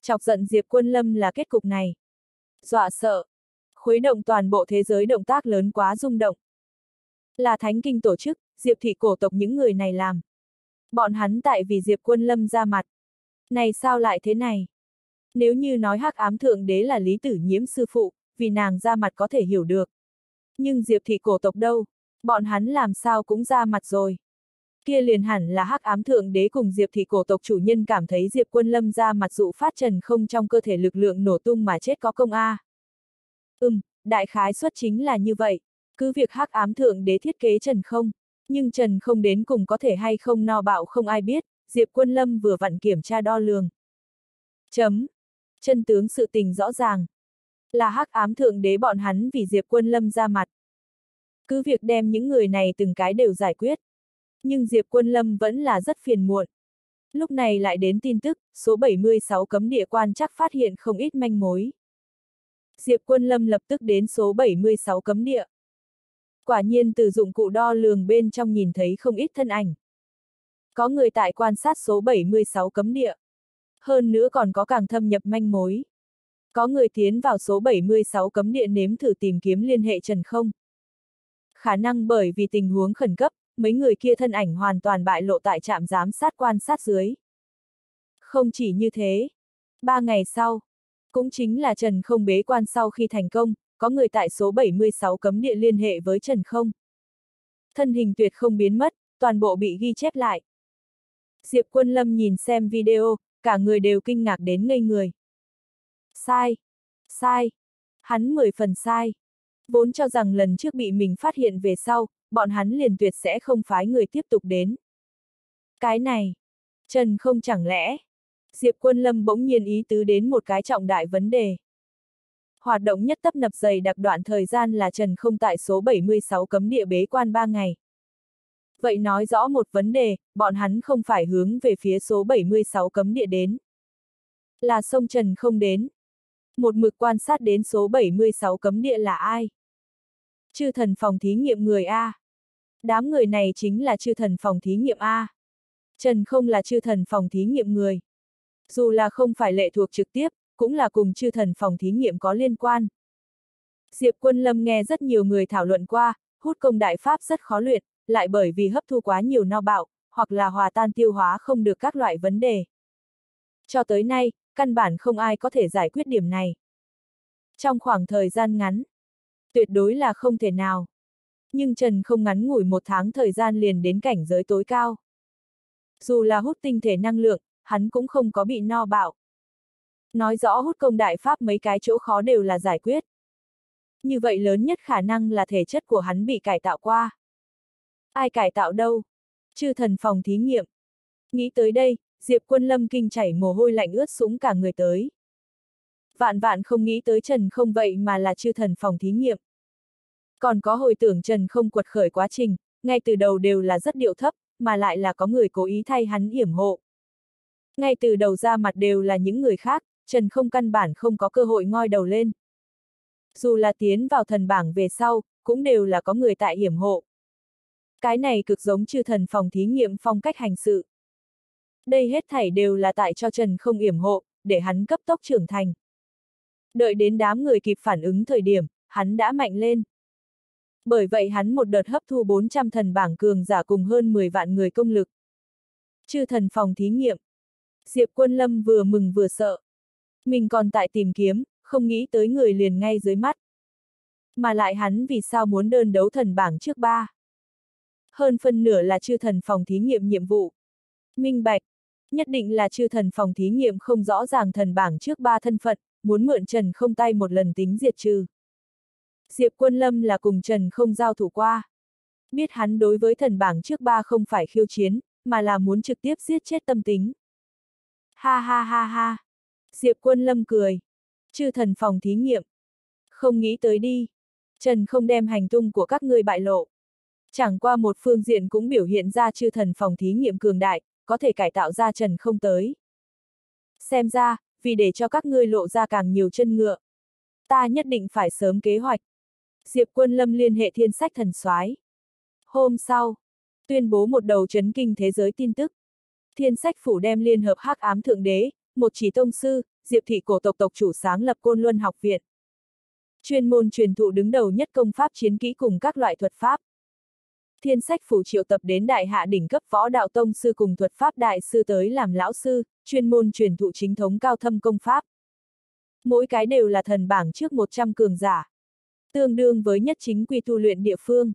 Speaker 1: Chọc giận Diệp Quân Lâm là kết cục này. Dọa sợ. Khuấy động toàn bộ thế giới động tác lớn quá rung động. Là thánh kinh tổ chức, Diệp thị cổ tộc những người này làm. Bọn hắn tại vì Diệp Quân Lâm ra mặt. Này sao lại thế này? Nếu như nói hắc ám thượng đế là lý tử nhiễm sư phụ, vì nàng ra mặt có thể hiểu được. Nhưng Diệp thị cổ tộc đâu? Bọn hắn làm sao cũng ra mặt rồi. Kia liền hẳn là hắc ám thượng đế cùng Diệp thị cổ tộc chủ nhân cảm thấy Diệp quân lâm ra mặt dụ phát trần không trong cơ thể lực lượng nổ tung mà chết có công A. Ừm, đại khái xuất chính là như vậy. Cứ việc hắc ám thượng đế thiết kế trần không, nhưng trần không đến cùng có thể hay không no bạo không ai biết, Diệp Quân Lâm vừa vặn kiểm tra đo lường. Chấm. Chân tướng sự tình rõ ràng. Là hắc ám thượng đế bọn hắn vì Diệp Quân Lâm ra mặt. Cứ việc đem những người này từng cái đều giải quyết. Nhưng Diệp Quân Lâm vẫn là rất phiền muộn. Lúc này lại đến tin tức, số 76 cấm địa quan chắc phát hiện không ít manh mối. Diệp Quân Lâm lập tức đến số 76 cấm địa. Quả nhiên từ dụng cụ đo lường bên trong nhìn thấy không ít thân ảnh. Có người tại quan sát số 76 cấm địa. Hơn nữa còn có càng thâm nhập manh mối. Có người tiến vào số 76 cấm địa nếm thử tìm kiếm liên hệ Trần Không. Khả năng bởi vì tình huống khẩn cấp, mấy người kia thân ảnh hoàn toàn bại lộ tại trạm giám sát quan sát dưới. Không chỉ như thế. Ba ngày sau, cũng chính là Trần Không bế quan sau khi thành công, có người tại số 76 cấm địa liên hệ với Trần Không. Thân hình tuyệt không biến mất, toàn bộ bị ghi chép lại. Diệp Quân Lâm nhìn xem video, cả người đều kinh ngạc đến ngây người. Sai! Sai! Hắn mười phần sai! Vốn cho rằng lần trước bị mình phát hiện về sau, bọn hắn liền tuyệt sẽ không phái người tiếp tục đến. Cái này! Trần không chẳng lẽ? Diệp Quân Lâm bỗng nhiên ý tứ đến một cái trọng đại vấn đề. Hoạt động nhất tấp nập dày đặc đoạn thời gian là Trần không tại số 76 cấm địa bế quan 3 ngày. Vậy nói rõ một vấn đề, bọn hắn không phải hướng về phía số 76 cấm địa đến. Là sông Trần không đến. Một mực quan sát đến số 76 cấm địa là ai? Chư thần phòng thí nghiệm người A. Đám người này chính là chư thần phòng thí nghiệm A. Trần không là chư thần phòng thí nghiệm người. Dù là không phải lệ thuộc trực tiếp, cũng là cùng chư thần phòng thí nghiệm có liên quan. Diệp Quân Lâm nghe rất nhiều người thảo luận qua, hút công đại pháp rất khó luyện, lại bởi vì hấp thu quá nhiều no bạo, hoặc là hòa tan tiêu hóa không được các loại vấn đề. Cho tới nay, căn bản không ai có thể giải quyết điểm này. Trong khoảng thời gian ngắn, tuyệt đối là không thể nào. Nhưng Trần không ngắn ngủi một tháng thời gian liền đến cảnh giới tối cao. Dù là hút tinh thể năng lượng, hắn cũng không có bị no bạo. Nói rõ hút công đại pháp mấy cái chỗ khó đều là giải quyết. Như vậy lớn nhất khả năng là thể chất của hắn bị cải tạo qua. Ai cải tạo đâu? Chư thần phòng thí nghiệm. Nghĩ tới đây, Diệp quân lâm kinh chảy mồ hôi lạnh ướt sũng cả người tới. Vạn vạn không nghĩ tới Trần không vậy mà là chư thần phòng thí nghiệm. Còn có hồi tưởng Trần không quật khởi quá trình, ngay từ đầu đều là rất điệu thấp, mà lại là có người cố ý thay hắn yểm hộ. Ngay từ đầu ra mặt đều là những người khác, Trần không căn bản không có cơ hội ngoi đầu lên. Dù là tiến vào thần bảng về sau, cũng đều là có người tại hiểm hộ. Cái này cực giống chư thần phòng thí nghiệm phong cách hành sự. Đây hết thảy đều là tại cho Trần không yểm hộ, để hắn cấp tốc trưởng thành. Đợi đến đám người kịp phản ứng thời điểm, hắn đã mạnh lên. Bởi vậy hắn một đợt hấp thu 400 thần bảng cường giả cùng hơn 10 vạn người công lực. Chư thần phòng thí nghiệm. Diệp Quân Lâm vừa mừng vừa sợ. Mình còn tại tìm kiếm, không nghĩ tới người liền ngay dưới mắt. Mà lại hắn vì sao muốn đơn đấu thần bảng trước ba. Hơn phân nửa là chư thần phòng thí nghiệm nhiệm vụ. Minh bạch, nhất định là chư thần phòng thí nghiệm không rõ ràng thần bảng trước ba thân phận, muốn mượn Trần không tay một lần tính diệt trừ. Diệp Quân Lâm là cùng Trần không giao thủ qua. Biết hắn đối với thần bảng trước ba không phải khiêu chiến, mà là muốn trực tiếp giết chết tâm tính. Ha ha ha ha. Diệp Quân Lâm cười. Chư thần phòng thí nghiệm. Không nghĩ tới đi. Trần không đem hành tung của các ngươi bại lộ. Chẳng qua một phương diện cũng biểu hiện ra chư thần phòng thí nghiệm cường đại, có thể cải tạo ra Trần không tới. Xem ra, vì để cho các ngươi lộ ra càng nhiều chân ngựa. Ta nhất định phải sớm kế hoạch. Diệp Quân Lâm liên hệ thiên sách thần soái. Hôm sau, tuyên bố một đầu chấn kinh thế giới tin tức. Thiên sách phủ đem liên hợp hắc ám thượng đế, một chỉ tông sư, Diệp thị cổ tộc tộc chủ sáng lập Côn Luân học viện. Chuyên môn truyền thụ đứng đầu nhất công pháp chiến kỹ cùng các loại thuật pháp. Thiên sách phủ triệu tập đến đại hạ đỉnh cấp võ đạo tông sư cùng thuật pháp đại sư tới làm lão sư, chuyên môn truyền thụ chính thống cao thâm công pháp. Mỗi cái đều là thần bảng trước 100 cường giả. Tương đương với nhất chính quy tu luyện địa phương.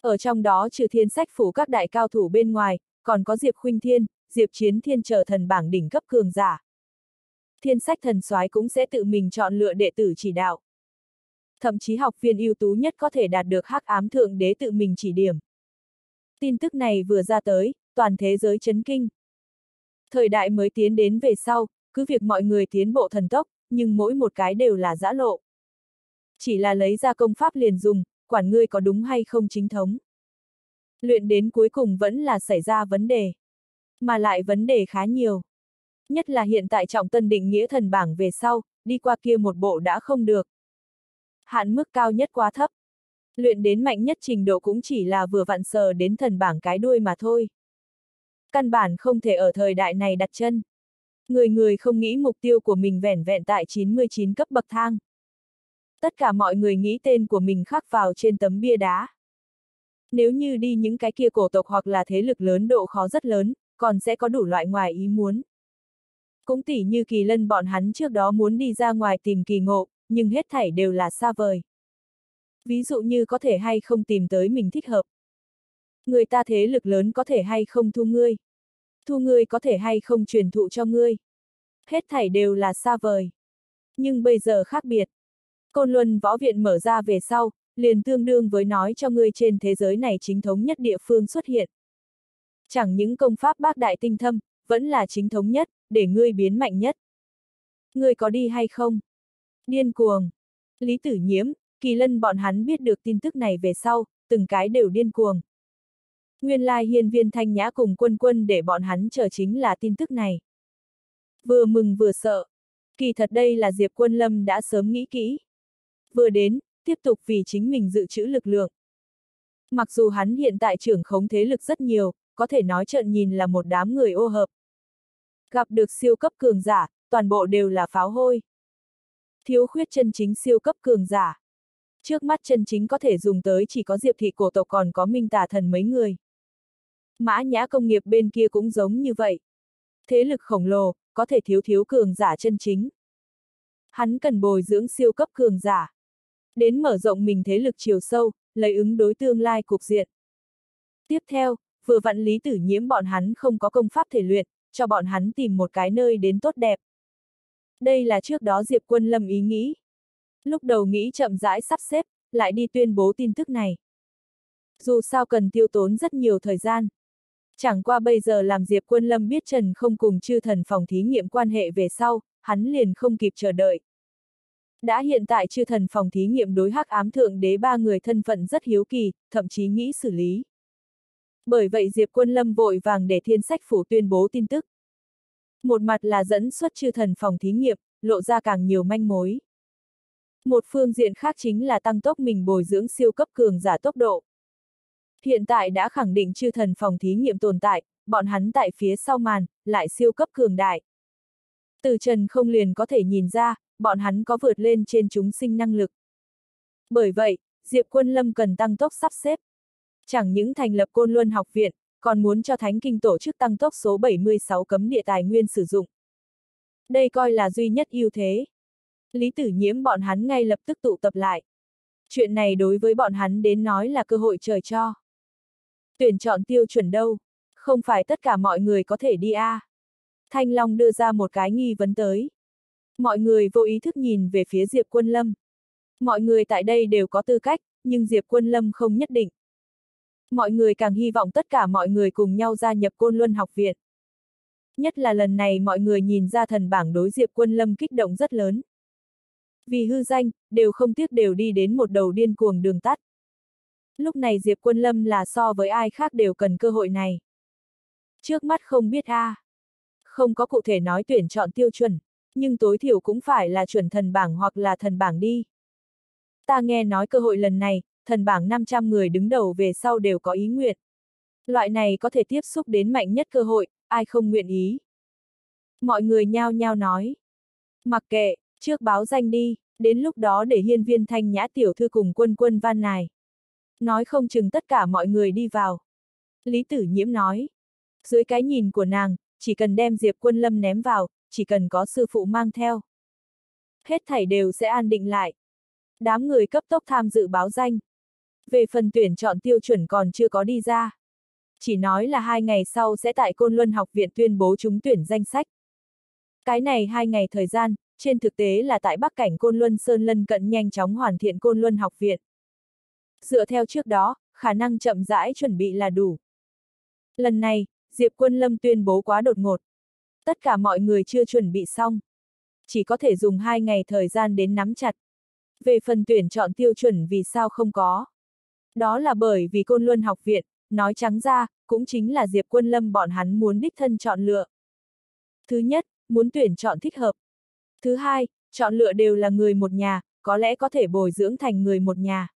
Speaker 1: Ở trong đó trừ thiên sách phủ các đại cao thủ bên ngoài, còn có Diệp Khuynh Thiên, Diệp Chiến Thiên trở thần bảng đỉnh cấp cường giả. Thiên sách thần soái cũng sẽ tự mình chọn lựa đệ tử chỉ đạo. Thậm chí học viên ưu tú nhất có thể đạt được hắc ám thượng đế tự mình chỉ điểm. Tin tức này vừa ra tới, toàn thế giới chấn kinh. Thời đại mới tiến đến về sau, cứ việc mọi người tiến bộ thần tốc, nhưng mỗi một cái đều là giã lộ. Chỉ là lấy ra công pháp liền dùng, quản ngươi có đúng hay không chính thống. Luyện đến cuối cùng vẫn là xảy ra vấn đề. Mà lại vấn đề khá nhiều. Nhất là hiện tại trọng tân định nghĩa thần bảng về sau, đi qua kia một bộ đã không được. Hạn mức cao nhất quá thấp. Luyện đến mạnh nhất trình độ cũng chỉ là vừa vặn sờ đến thần bảng cái đuôi mà thôi. Căn bản không thể ở thời đại này đặt chân. Người người không nghĩ mục tiêu của mình vẻn vẹn tại 99 cấp bậc thang. Tất cả mọi người nghĩ tên của mình khắc vào trên tấm bia đá. Nếu như đi những cái kia cổ tộc hoặc là thế lực lớn độ khó rất lớn, còn sẽ có đủ loại ngoài ý muốn. Cũng tỉ như kỳ lân bọn hắn trước đó muốn đi ra ngoài tìm kỳ ngộ, nhưng hết thảy đều là xa vời. Ví dụ như có thể hay không tìm tới mình thích hợp. Người ta thế lực lớn có thể hay không thu ngươi. Thu ngươi có thể hay không truyền thụ cho ngươi. Hết thảy đều là xa vời. Nhưng bây giờ khác biệt. Côn Luân Võ Viện mở ra về sau, liền tương đương với nói cho ngươi trên thế giới này chính thống nhất địa phương xuất hiện. Chẳng những công pháp bác đại tinh thâm, vẫn là chính thống nhất, để ngươi biến mạnh nhất. Ngươi có đi hay không? Điên cuồng. Lý tử nhiễm, kỳ lân bọn hắn biết được tin tức này về sau, từng cái đều điên cuồng. Nguyên lai hiên viên thanh nhã cùng quân quân để bọn hắn chờ chính là tin tức này. Vừa mừng vừa sợ. Kỳ thật đây là Diệp Quân Lâm đã sớm nghĩ kỹ. Vừa đến, tiếp tục vì chính mình dự trữ lực lượng. Mặc dù hắn hiện tại trưởng khống thế lực rất nhiều, có thể nói trợn nhìn là một đám người ô hợp. Gặp được siêu cấp cường giả, toàn bộ đều là pháo hôi. Thiếu khuyết chân chính siêu cấp cường giả. Trước mắt chân chính có thể dùng tới chỉ có diệp thị cổ tộc còn có minh tà thần mấy người. Mã nhã công nghiệp bên kia cũng giống như vậy. Thế lực khổng lồ, có thể thiếu thiếu cường giả chân chính. Hắn cần bồi dưỡng siêu cấp cường giả. Đến mở rộng mình thế lực chiều sâu, lấy ứng đối tương lai cục diện. Tiếp theo, vừa vặn lý tử nhiễm bọn hắn không có công pháp thể luyện, cho bọn hắn tìm một cái nơi đến tốt đẹp. Đây là trước đó Diệp Quân Lâm ý nghĩ. Lúc đầu nghĩ chậm rãi sắp xếp, lại đi tuyên bố tin tức này. Dù sao cần tiêu tốn rất nhiều thời gian. Chẳng qua bây giờ làm Diệp Quân Lâm biết Trần không cùng chư thần phòng thí nghiệm quan hệ về sau, hắn liền không kịp chờ đợi. Đã hiện tại chư thần phòng thí nghiệm đối hắc ám thượng đế ba người thân phận rất hiếu kỳ, thậm chí nghĩ xử lý. Bởi vậy Diệp Quân Lâm vội vàng để thiên sách phủ tuyên bố tin tức. Một mặt là dẫn xuất chư thần phòng thí nghiệm, lộ ra càng nhiều manh mối. Một phương diện khác chính là tăng tốc mình bồi dưỡng siêu cấp cường giả tốc độ. Hiện tại đã khẳng định chư thần phòng thí nghiệm tồn tại, bọn hắn tại phía sau màn, lại siêu cấp cường đại. Từ trần không liền có thể nhìn ra, bọn hắn có vượt lên trên chúng sinh năng lực. Bởi vậy, Diệp Quân Lâm cần tăng tốc sắp xếp. Chẳng những thành lập Côn Luân học viện, còn muốn cho Thánh Kinh tổ chức tăng tốc số 76 cấm địa tài nguyên sử dụng. Đây coi là duy nhất ưu thế. Lý tử nhiễm bọn hắn ngay lập tức tụ tập lại. Chuyện này đối với bọn hắn đến nói là cơ hội trời cho. Tuyển chọn tiêu chuẩn đâu? Không phải tất cả mọi người có thể đi a. À. Thanh Long đưa ra một cái nghi vấn tới. Mọi người vô ý thức nhìn về phía Diệp Quân Lâm. Mọi người tại đây đều có tư cách, nhưng Diệp Quân Lâm không nhất định. Mọi người càng hy vọng tất cả mọi người cùng nhau gia nhập Côn Luân học viện. Nhất là lần này mọi người nhìn ra thần bảng đối Diệp Quân Lâm kích động rất lớn. Vì hư danh, đều không tiếc đều đi đến một đầu điên cuồng đường tắt. Lúc này Diệp Quân Lâm là so với ai khác đều cần cơ hội này. Trước mắt không biết a, à. Không có cụ thể nói tuyển chọn tiêu chuẩn, nhưng tối thiểu cũng phải là chuẩn thần bảng hoặc là thần bảng đi. Ta nghe nói cơ hội lần này, thần bảng 500 người đứng đầu về sau đều có ý nguyện. Loại này có thể tiếp xúc đến mạnh nhất cơ hội, ai không nguyện ý. Mọi người nhao nhao nói. Mặc kệ, trước báo danh đi, đến lúc đó để hiên viên thanh nhã tiểu thư cùng quân quân van này. Nói không chừng tất cả mọi người đi vào. Lý tử nhiễm nói. Dưới cái nhìn của nàng, chỉ cần đem Diệp quân lâm ném vào, chỉ cần có sư phụ mang theo. Hết thảy đều sẽ an định lại. Đám người cấp tốc tham dự báo danh. Về phần tuyển chọn tiêu chuẩn còn chưa có đi ra. Chỉ nói là hai ngày sau sẽ tại Côn Luân học viện tuyên bố chúng tuyển danh sách. Cái này hai ngày thời gian, trên thực tế là tại Bắc Cảnh Côn Luân Sơn lân cận nhanh chóng hoàn thiện Côn Luân học viện. Dựa theo trước đó, khả năng chậm rãi chuẩn bị là đủ. Lần này, Diệp Quân Lâm tuyên bố quá đột ngột. Tất cả mọi người chưa chuẩn bị xong. Chỉ có thể dùng hai ngày thời gian đến nắm chặt. Về phần tuyển chọn tiêu chuẩn vì sao không có. Đó là bởi vì Côn Luân học viện, nói trắng ra, cũng chính là Diệp Quân Lâm bọn hắn muốn đích thân chọn lựa. Thứ nhất, muốn tuyển chọn thích hợp. Thứ hai, chọn lựa đều là người một nhà, có lẽ có thể bồi dưỡng thành người một nhà.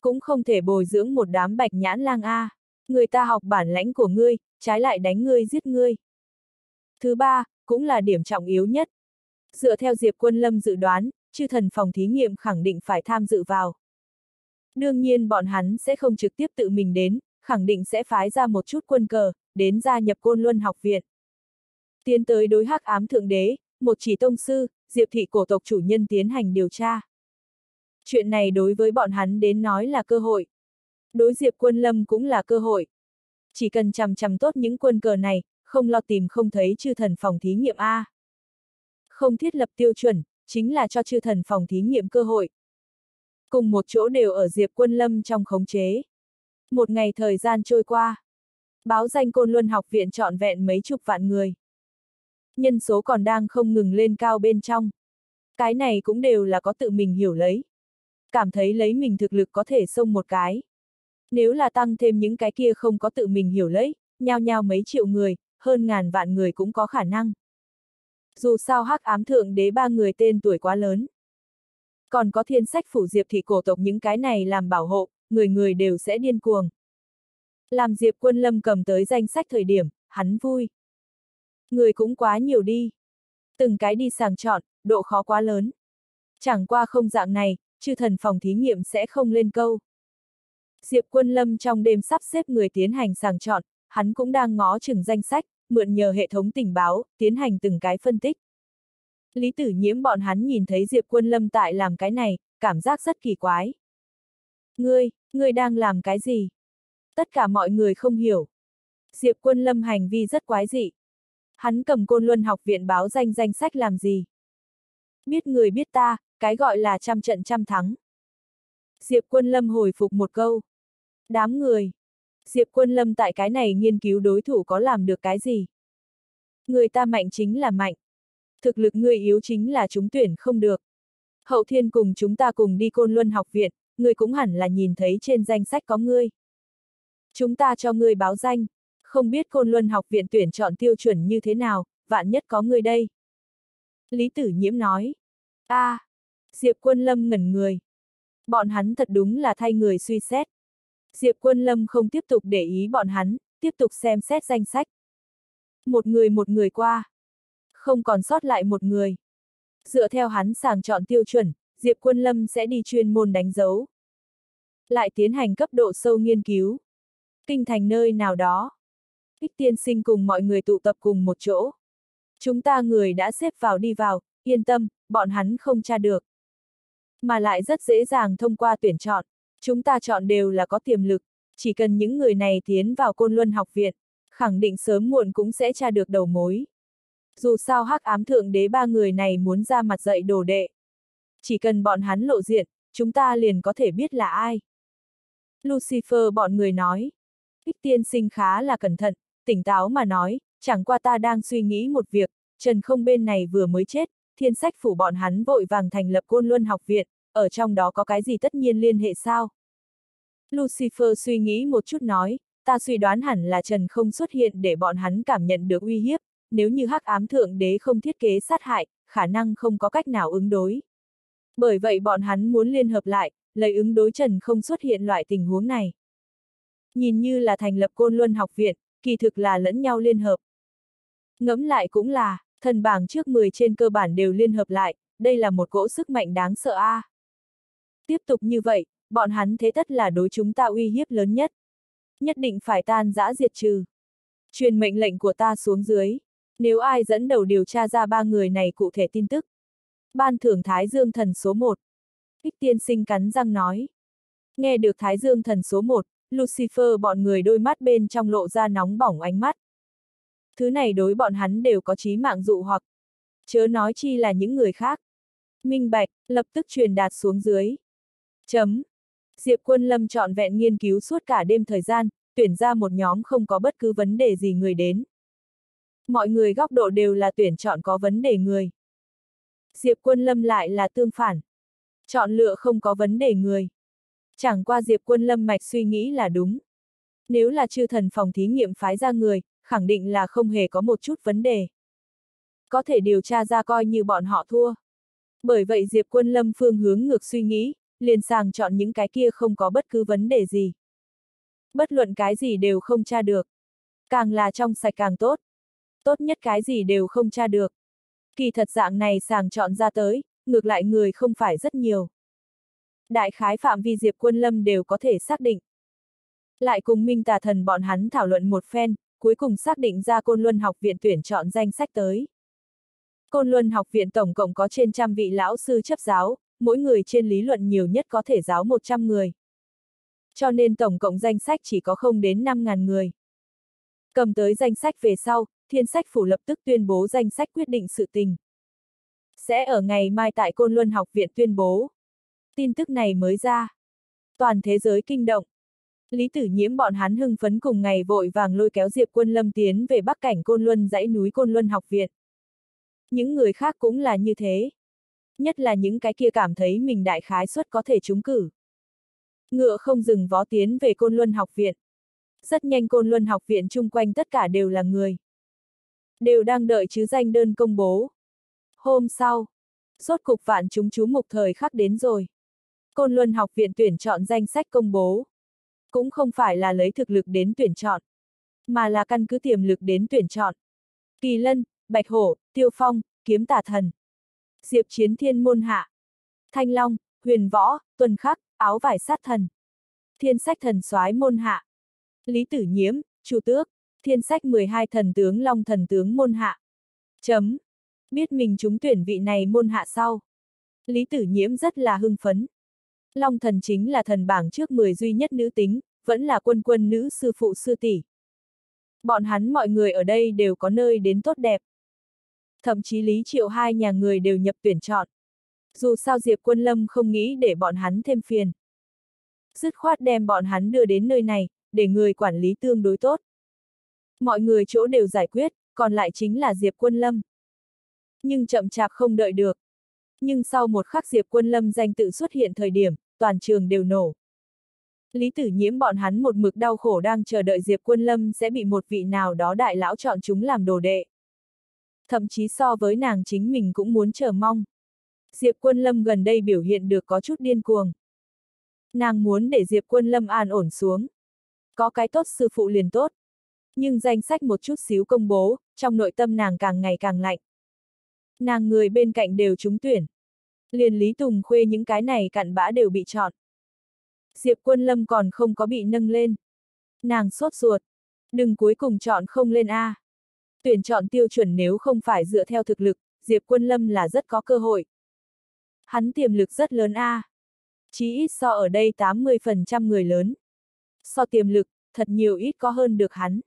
Speaker 1: Cũng không thể bồi dưỡng một đám bạch nhãn lang A. Người ta học bản lãnh của ngươi, trái lại đánh ngươi giết ngươi. Thứ ba, cũng là điểm trọng yếu nhất. Dựa theo Diệp Quân Lâm dự đoán, chư thần phòng thí nghiệm khẳng định phải tham dự vào. Đương nhiên bọn hắn sẽ không trực tiếp tự mình đến, khẳng định sẽ phái ra một chút quân cờ, đến gia nhập côn luân học viện. Tiến tới đối hắc ám thượng đế, một chỉ tông sư, diệp thị cổ tộc chủ nhân tiến hành điều tra. Chuyện này đối với bọn hắn đến nói là cơ hội. Đối diệp quân lâm cũng là cơ hội. Chỉ cần chằm chằm tốt những quân cờ này, không lo tìm không thấy chư thần phòng thí nghiệm A. Không thiết lập tiêu chuẩn, chính là cho chư thần phòng thí nghiệm cơ hội. Cùng một chỗ đều ở Diệp Quân Lâm trong khống chế. Một ngày thời gian trôi qua. Báo danh Côn Luân học viện trọn vẹn mấy chục vạn người. Nhân số còn đang không ngừng lên cao bên trong. Cái này cũng đều là có tự mình hiểu lấy. Cảm thấy lấy mình thực lực có thể xông một cái. Nếu là tăng thêm những cái kia không có tự mình hiểu lấy, nhao nhao mấy triệu người, hơn ngàn vạn người cũng có khả năng. Dù sao hắc ám thượng đế ba người tên tuổi quá lớn. Còn có thiên sách phủ diệp thì cổ tộc những cái này làm bảo hộ, người người đều sẽ điên cuồng. Làm diệp quân lâm cầm tới danh sách thời điểm, hắn vui. Người cũng quá nhiều đi. Từng cái đi sàng chọn, độ khó quá lớn. Chẳng qua không dạng này, chư thần phòng thí nghiệm sẽ không lên câu. Diệp quân lâm trong đêm sắp xếp người tiến hành sàng chọn, hắn cũng đang ngó chừng danh sách, mượn nhờ hệ thống tình báo, tiến hành từng cái phân tích. Lý tử nhiễm bọn hắn nhìn thấy Diệp Quân Lâm tại làm cái này, cảm giác rất kỳ quái. Ngươi, ngươi đang làm cái gì? Tất cả mọi người không hiểu. Diệp Quân Lâm hành vi rất quái dị. Hắn cầm côn luân học viện báo danh danh sách làm gì? Biết người biết ta, cái gọi là trăm trận trăm thắng. Diệp Quân Lâm hồi phục một câu. Đám người. Diệp Quân Lâm tại cái này nghiên cứu đối thủ có làm được cái gì? Người ta mạnh chính là mạnh. Thực lực người yếu chính là chúng tuyển không được. Hậu thiên cùng chúng ta cùng đi côn luân học viện, người cũng hẳn là nhìn thấy trên danh sách có ngươi. Chúng ta cho ngươi báo danh, không biết côn luân học viện tuyển chọn tiêu chuẩn như thế nào, vạn nhất có ngươi đây. Lý tử nhiễm nói. a à, Diệp quân lâm ngẩn người. Bọn hắn thật đúng là thay người suy xét. Diệp quân lâm không tiếp tục để ý bọn hắn, tiếp tục xem xét danh sách. Một người một người qua không còn sót lại một người. Dựa theo hắn sàng chọn tiêu chuẩn, Diệp Quân Lâm sẽ đi chuyên môn đánh dấu. Lại tiến hành cấp độ sâu nghiên cứu. Kinh thành nơi nào đó. Ích tiên sinh cùng mọi người tụ tập cùng một chỗ. Chúng ta người đã xếp vào đi vào, yên tâm, bọn hắn không tra được. Mà lại rất dễ dàng thông qua tuyển chọn. Chúng ta chọn đều là có tiềm lực, chỉ cần những người này tiến vào côn luân học viện, khẳng định sớm muộn cũng sẽ tra được đầu mối. Dù sao hắc ám thượng đế ba người này muốn ra mặt dạy đồ đệ. Chỉ cần bọn hắn lộ diện, chúng ta liền có thể biết là ai. Lucifer bọn người nói. Ích tiên sinh khá là cẩn thận, tỉnh táo mà nói, chẳng qua ta đang suy nghĩ một việc, Trần không bên này vừa mới chết, thiên sách phủ bọn hắn vội vàng thành lập côn luân học viện, ở trong đó có cái gì tất nhiên liên hệ sao? Lucifer suy nghĩ một chút nói, ta suy đoán hẳn là Trần không xuất hiện để bọn hắn cảm nhận được uy hiếp, nếu như hắc ám thượng đế không thiết kế sát hại, khả năng không có cách nào ứng đối. Bởi vậy bọn hắn muốn liên hợp lại, lấy ứng đối Trần không xuất hiện loại tình huống này. Nhìn như là thành lập côn luân học viện, kỳ thực là lẫn nhau liên hợp. Ngẫm lại cũng là, thần bảng trước 10 trên cơ bản đều liên hợp lại, đây là một cỗ sức mạnh đáng sợ a. À. Tiếp tục như vậy, bọn hắn thế tất là đối chúng ta uy hiếp lớn nhất. Nhất định phải tan giã diệt trừ. Truyền mệnh lệnh của ta xuống dưới. Nếu ai dẫn đầu điều tra ra ba người này cụ thể tin tức. Ban thưởng Thái Dương thần số 1. Ích tiên sinh cắn răng nói. Nghe được Thái Dương thần số 1, Lucifer bọn người đôi mắt bên trong lộ ra nóng bỏng ánh mắt. Thứ này đối bọn hắn đều có trí mạng dụ hoặc. Chớ nói chi là những người khác. Minh Bạch, lập tức truyền đạt xuống dưới. Chấm. Diệp Quân Lâm chọn vẹn nghiên cứu suốt cả đêm thời gian, tuyển ra một nhóm không có bất cứ vấn đề gì người đến. Mọi người góc độ đều là tuyển chọn có vấn đề người. Diệp Quân Lâm lại là tương phản. Chọn lựa không có vấn đề người. Chẳng qua Diệp Quân Lâm mạch suy nghĩ là đúng. Nếu là chư thần phòng thí nghiệm phái ra người, khẳng định là không hề có một chút vấn đề. Có thể điều tra ra coi như bọn họ thua. Bởi vậy Diệp Quân Lâm phương hướng ngược suy nghĩ, liền sàng chọn những cái kia không có bất cứ vấn đề gì. Bất luận cái gì đều không tra được. Càng là trong sạch càng tốt. Tốt nhất cái gì đều không tra được. Kỳ thật dạng này sàng chọn ra tới, ngược lại người không phải rất nhiều. Đại khái phạm vi Diệp Quân Lâm đều có thể xác định. Lại cùng Minh Tà Thần bọn hắn thảo luận một phen, cuối cùng xác định ra Côn Luân học viện tuyển chọn danh sách tới. Côn Luân học viện tổng cộng có trên trăm vị lão sư chấp giáo, mỗi người trên lý luận nhiều nhất có thể giáo 100 người. Cho nên tổng cộng danh sách chỉ có không đến 5.000 người. Cầm tới danh sách về sau, thiên sách phủ lập tức tuyên bố danh sách quyết định sự tình. Sẽ ở ngày mai tại Côn Luân học viện tuyên bố. Tin tức này mới ra. Toàn thế giới kinh động. Lý tử nhiễm bọn hắn hưng phấn cùng ngày vội vàng lôi kéo Diệp quân lâm tiến về bắc cảnh Côn Luân dãy núi Côn Luân học viện. Những người khác cũng là như thế. Nhất là những cái kia cảm thấy mình đại khái suất có thể trúng cử. Ngựa không dừng vó tiến về Côn Luân học viện. Rất nhanh Côn Luân học viện chung quanh tất cả đều là người. Đều đang đợi chứ danh đơn công bố. Hôm sau, rốt cục vạn chúng chú mục thời khắc đến rồi. Côn Luân học viện tuyển chọn danh sách công bố. Cũng không phải là lấy thực lực đến tuyển chọn, mà là căn cứ tiềm lực đến tuyển chọn. Kỳ Lân, Bạch Hổ, Tiêu Phong, Kiếm Tả Thần. Diệp Chiến Thiên Môn Hạ. Thanh Long, Huyền Võ, Tuần Khắc, Áo Vải Sát Thần. Thiên Sách Thần soái Môn Hạ. Lý Tử Nhiễm, Chu Tước, Thiên Sách 12 Thần Tướng Long Thần Tướng Môn Hạ. Chấm. Biết mình trúng tuyển vị này môn hạ sau. Lý Tử Nhiễm rất là hưng phấn. Long thần chính là thần bảng trước 10 duy nhất nữ tính, vẫn là quân quân nữ sư phụ sư tỷ. Bọn hắn mọi người ở đây đều có nơi đến tốt đẹp. Thậm chí Lý Triệu hai nhà người đều nhập tuyển chọn. Dù sao Diệp Quân Lâm không nghĩ để bọn hắn thêm phiền. Dứt khoát đem bọn hắn đưa đến nơi này, để người quản lý tương đối tốt. Mọi người chỗ đều giải quyết, còn lại chính là Diệp Quân Lâm. Nhưng chậm chạp không đợi được. Nhưng sau một khắc Diệp Quân Lâm danh tự xuất hiện thời điểm, toàn trường đều nổ. Lý tử nhiễm bọn hắn một mực đau khổ đang chờ đợi Diệp Quân Lâm sẽ bị một vị nào đó đại lão chọn chúng làm đồ đệ. Thậm chí so với nàng chính mình cũng muốn chờ mong. Diệp Quân Lâm gần đây biểu hiện được có chút điên cuồng. Nàng muốn để Diệp Quân Lâm an ổn xuống. Có cái tốt sư phụ liền tốt. Nhưng danh sách một chút xíu công bố, trong nội tâm nàng càng ngày càng lạnh. Nàng người bên cạnh đều trúng tuyển. Liền Lý Tùng Khuê những cái này cặn bã đều bị chọn. Diệp Quân Lâm còn không có bị nâng lên. Nàng sốt ruột. Đừng cuối cùng chọn không lên A. Tuyển chọn tiêu chuẩn nếu không phải dựa theo thực lực, Diệp Quân Lâm là rất có cơ hội. Hắn tiềm lực rất lớn A. Chí ít so ở đây 80% người lớn. So tiềm lực, thật nhiều ít có hơn được hắn.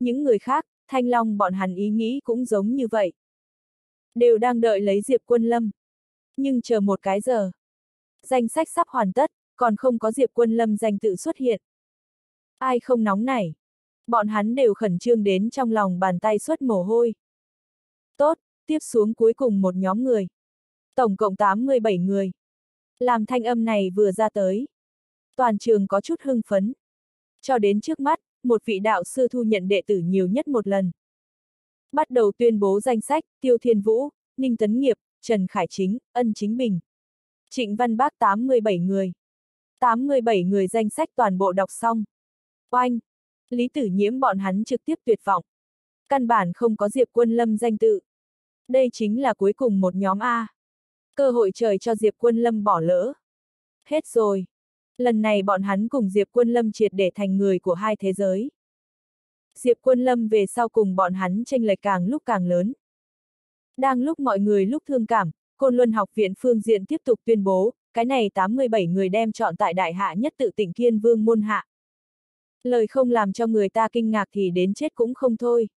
Speaker 1: Những người khác, Thanh Long bọn hắn ý nghĩ cũng giống như vậy. Đều đang đợi lấy Diệp Quân Lâm. Nhưng chờ một cái giờ. Danh sách sắp hoàn tất, còn không có Diệp Quân Lâm danh tự xuất hiện. Ai không nóng nảy? Bọn hắn đều khẩn trương đến trong lòng bàn tay xuất mồ hôi. Tốt, tiếp xuống cuối cùng một nhóm người. Tổng cộng 87 người. Làm thanh âm này vừa ra tới. Toàn trường có chút hưng phấn. Cho đến trước mắt, một vị đạo sư thu nhận đệ tử nhiều nhất một lần. Bắt đầu tuyên bố danh sách, Tiêu Thiên Vũ, Ninh Tấn Nghiệp, Trần Khải Chính, Ân Chính Bình. Trịnh Văn Bác 87 người. 87 người danh sách toàn bộ đọc xong. Oanh! Lý tử nhiễm bọn hắn trực tiếp tuyệt vọng. Căn bản không có Diệp Quân Lâm danh tự. Đây chính là cuối cùng một nhóm A. Cơ hội trời cho Diệp Quân Lâm bỏ lỡ. Hết rồi. Lần này bọn hắn cùng Diệp Quân Lâm triệt để thành người của hai thế giới. Diệp Quân Lâm về sau cùng bọn hắn tranh lệch càng lúc càng lớn. Đang lúc mọi người lúc thương cảm, Côn Luân học viện phương diện tiếp tục tuyên bố, cái này 87 người đem chọn tại đại hạ nhất tự tỉnh Kiên Vương môn hạ. Lời không làm cho người ta kinh ngạc thì đến chết cũng không thôi.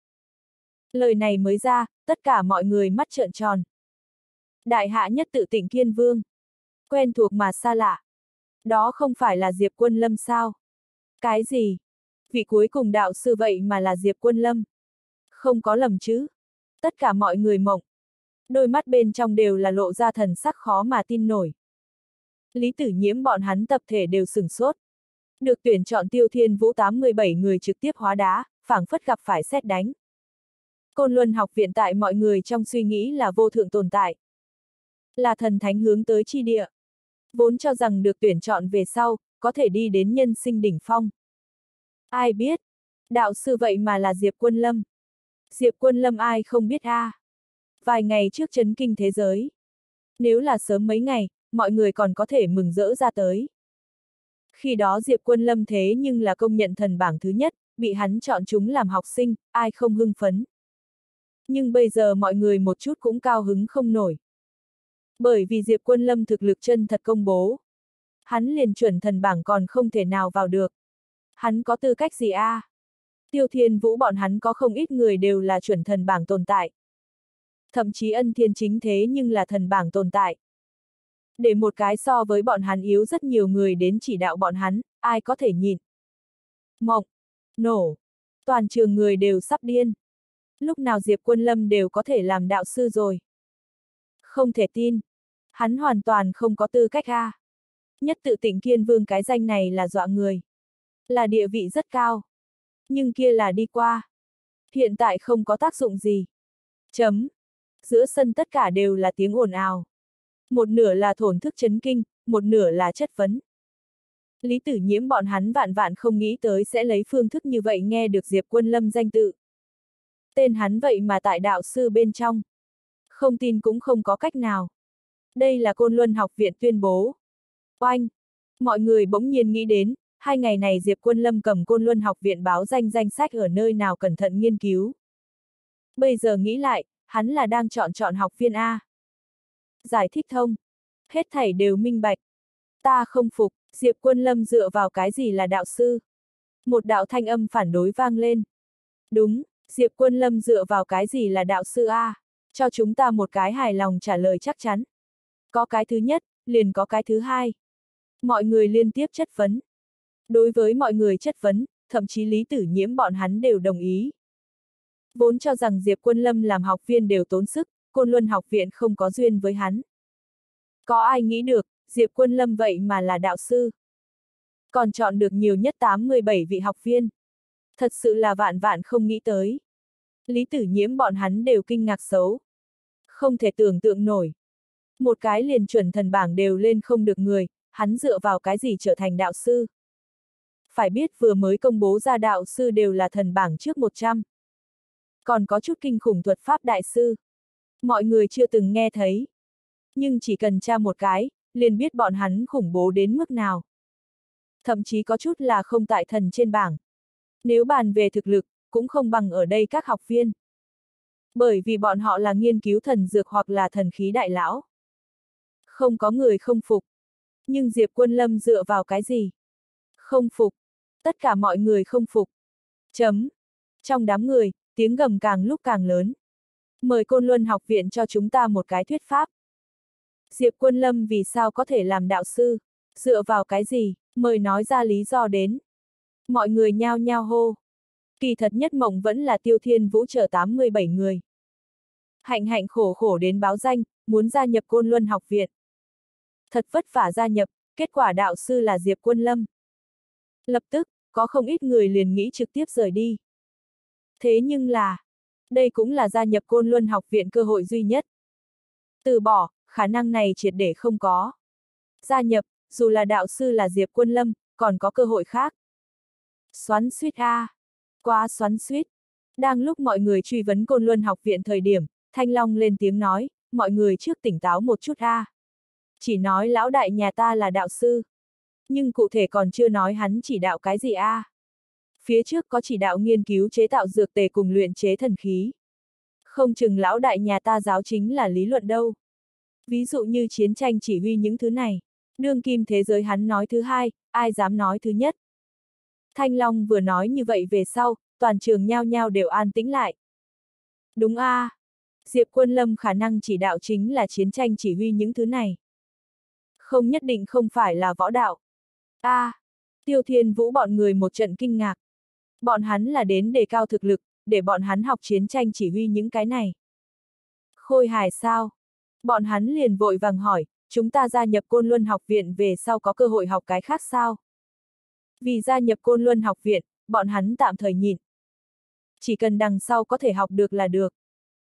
Speaker 1: Lời này mới ra, tất cả mọi người mắt trợn tròn. Đại hạ nhất tự tỉnh Kiên Vương. Quen thuộc mà xa lạ. Đó không phải là Diệp Quân Lâm sao? Cái gì? Vị cuối cùng đạo sư vậy mà là Diệp Quân Lâm. Không có lầm chứ. Tất cả mọi người mộng. Đôi mắt bên trong đều là lộ ra thần sắc khó mà tin nổi. Lý tử nhiễm bọn hắn tập thể đều sừng sốt. Được tuyển chọn tiêu thiên vũ 87 người trực tiếp hóa đá, phảng phất gặp phải xét đánh. Côn Luân học viện tại mọi người trong suy nghĩ là vô thượng tồn tại. Là thần thánh hướng tới chi địa. Vốn cho rằng được tuyển chọn về sau, có thể đi đến nhân sinh đỉnh phong. Ai biết? Đạo sư vậy mà là Diệp Quân Lâm. Diệp Quân Lâm ai không biết a? À? Vài ngày trước chấn kinh thế giới. Nếu là sớm mấy ngày, mọi người còn có thể mừng rỡ ra tới. Khi đó Diệp Quân Lâm thế nhưng là công nhận thần bảng thứ nhất, bị hắn chọn chúng làm học sinh, ai không hưng phấn. Nhưng bây giờ mọi người một chút cũng cao hứng không nổi. Bởi vì Diệp Quân Lâm thực lực chân thật công bố. Hắn liền chuẩn thần bảng còn không thể nào vào được. Hắn có tư cách gì a? À? Tiêu Thiên Vũ bọn hắn có không ít người đều là chuẩn thần bảng tồn tại. Thậm chí ân thiên chính thế nhưng là thần bảng tồn tại. Để một cái so với bọn hắn yếu rất nhiều người đến chỉ đạo bọn hắn, ai có thể nhìn. Mộng, nổ, toàn trường người đều sắp điên. Lúc nào Diệp Quân Lâm đều có thể làm đạo sư rồi. Không thể tin. Hắn hoàn toàn không có tư cách a. Nhất tự tỉnh kiên vương cái danh này là dọa người. Là địa vị rất cao. Nhưng kia là đi qua. Hiện tại không có tác dụng gì. Chấm. Giữa sân tất cả đều là tiếng ồn ào. Một nửa là thổn thức chấn kinh, một nửa là chất vấn. Lý tử nhiễm bọn hắn vạn vạn không nghĩ tới sẽ lấy phương thức như vậy nghe được Diệp Quân Lâm danh tự. Tên hắn vậy mà tại đạo sư bên trong. Không tin cũng không có cách nào. Đây là Côn Luân học viện tuyên bố. Oanh! Mọi người bỗng nhiên nghĩ đến, hai ngày này Diệp Quân Lâm cầm Côn Luân học viện báo danh danh sách ở nơi nào cẩn thận nghiên cứu. Bây giờ nghĩ lại, hắn là đang chọn chọn học viên A. Giải thích thông. Hết thảy đều minh bạch. Ta không phục, Diệp Quân Lâm dựa vào cái gì là đạo sư? Một đạo thanh âm phản đối vang lên. Đúng, Diệp Quân Lâm dựa vào cái gì là đạo sư A? Cho chúng ta một cái hài lòng trả lời chắc chắn. Có cái thứ nhất, liền có cái thứ hai. Mọi người liên tiếp chất vấn. Đối với mọi người chất vấn, thậm chí lý tử nhiễm bọn hắn đều đồng ý. Vốn cho rằng Diệp Quân Lâm làm học viên đều tốn sức, Côn Luân học viện không có duyên với hắn. Có ai nghĩ được, Diệp Quân Lâm vậy mà là đạo sư. Còn chọn được nhiều nhất 87 vị học viên. Thật sự là vạn vạn không nghĩ tới. Lý tử nhiễm bọn hắn đều kinh ngạc xấu. Không thể tưởng tượng nổi. Một cái liền chuẩn thần bảng đều lên không được người, hắn dựa vào cái gì trở thành đạo sư. Phải biết vừa mới công bố ra đạo sư đều là thần bảng trước 100. Còn có chút kinh khủng thuật pháp đại sư. Mọi người chưa từng nghe thấy. Nhưng chỉ cần tra một cái, liền biết bọn hắn khủng bố đến mức nào. Thậm chí có chút là không tại thần trên bảng. Nếu bàn về thực lực, cũng không bằng ở đây các học viên. Bởi vì bọn họ là nghiên cứu thần dược hoặc là thần khí đại lão. Không có người không phục. Nhưng Diệp Quân Lâm dựa vào cái gì? Không phục. Tất cả mọi người không phục. Chấm. Trong đám người, tiếng gầm càng lúc càng lớn. Mời Côn Luân học viện cho chúng ta một cái thuyết pháp. Diệp Quân Lâm vì sao có thể làm đạo sư? Dựa vào cái gì? Mời nói ra lý do đến. Mọi người nhao nhao hô. Kỳ thật nhất mộng vẫn là tiêu thiên vũ trở 87 người. Hạnh hạnh khổ khổ đến báo danh, muốn gia nhập Côn Luân học viện. Thật vất vả gia nhập, kết quả đạo sư là Diệp Quân Lâm. Lập tức, có không ít người liền nghĩ trực tiếp rời đi. Thế nhưng là, đây cũng là gia nhập Côn Luân học viện cơ hội duy nhất. Từ bỏ, khả năng này triệt để không có. Gia nhập, dù là đạo sư là Diệp Quân Lâm, còn có cơ hội khác. Xoắn suýt A. À. Quá xoắn suýt. Đang lúc mọi người truy vấn Côn Luân học viện thời điểm, Thanh Long lên tiếng nói, mọi người trước tỉnh táo một chút A. À. Chỉ nói lão đại nhà ta là đạo sư. Nhưng cụ thể còn chưa nói hắn chỉ đạo cái gì A. À. Phía trước có chỉ đạo nghiên cứu chế tạo dược tề cùng luyện chế thần khí. Không chừng lão đại nhà ta giáo chính là lý luận đâu. Ví dụ như chiến tranh chỉ huy những thứ này. Đương kim thế giới hắn nói thứ hai, ai dám nói thứ nhất. Thanh Long vừa nói như vậy về sau, toàn trường nhao nhao đều an tĩnh lại. Đúng a, à. Diệp Quân Lâm khả năng chỉ đạo chính là chiến tranh chỉ huy những thứ này. Không nhất định không phải là võ đạo. a, à. Tiêu Thiên Vũ bọn người một trận kinh ngạc. Bọn hắn là đến để cao thực lực, để bọn hắn học chiến tranh chỉ huy những cái này. Khôi hài sao? Bọn hắn liền vội vàng hỏi, chúng ta gia nhập Côn Luân học viện về sau có cơ hội học cái khác sao? Vì gia nhập Côn Luân học viện, bọn hắn tạm thời nhịn. Chỉ cần đằng sau có thể học được là được.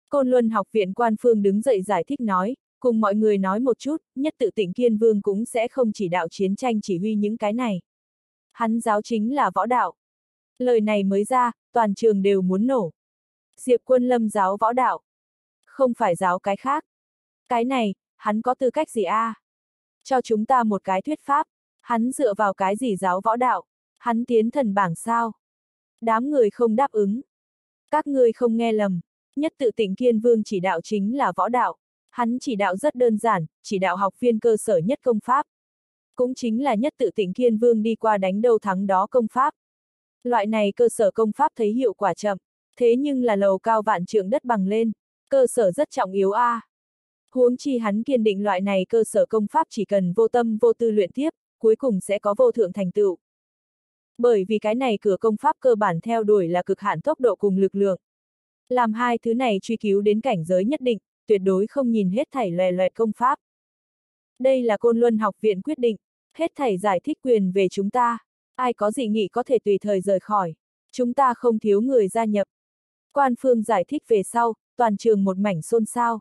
Speaker 1: Côn Luân học viện quan phương đứng dậy giải thích nói, cùng mọi người nói một chút, nhất tự tỉnh Kiên Vương cũng sẽ không chỉ đạo chiến tranh chỉ huy những cái này. Hắn giáo chính là võ đạo. Lời này mới ra, toàn trường đều muốn nổ. Diệp quân lâm giáo võ đạo. Không phải giáo cái khác. Cái này, hắn có tư cách gì a? À? Cho chúng ta một cái thuyết pháp, hắn dựa vào cái gì giáo võ đạo, hắn tiến thần bảng sao? Đám người không đáp ứng. Các ngươi không nghe lầm, nhất tự tỉnh Kiên Vương chỉ đạo chính là võ đạo. Hắn chỉ đạo rất đơn giản, chỉ đạo học viên cơ sở nhất công pháp. Cũng chính là nhất tự tỉnh Kiên Vương đi qua đánh đâu thắng đó công pháp. Loại này cơ sở công pháp thấy hiệu quả chậm, thế nhưng là lầu cao vạn trượng đất bằng lên, cơ sở rất trọng yếu a. À. Huống chi hắn kiên định loại này cơ sở công pháp chỉ cần vô tâm vô tư luyện tiếp, cuối cùng sẽ có vô thượng thành tựu. Bởi vì cái này cửa công pháp cơ bản theo đuổi là cực hạn tốc độ cùng lực lượng. Làm hai thứ này truy cứu đến cảnh giới nhất định, tuyệt đối không nhìn hết thảy lè loẹt công pháp. Đây là Côn Luân học viện quyết định, hết thảy giải thích quyền về chúng ta, ai có dị nghị có thể tùy thời rời khỏi, chúng ta không thiếu người gia nhập. Quan phương giải thích về sau, toàn trường một mảnh xôn xao.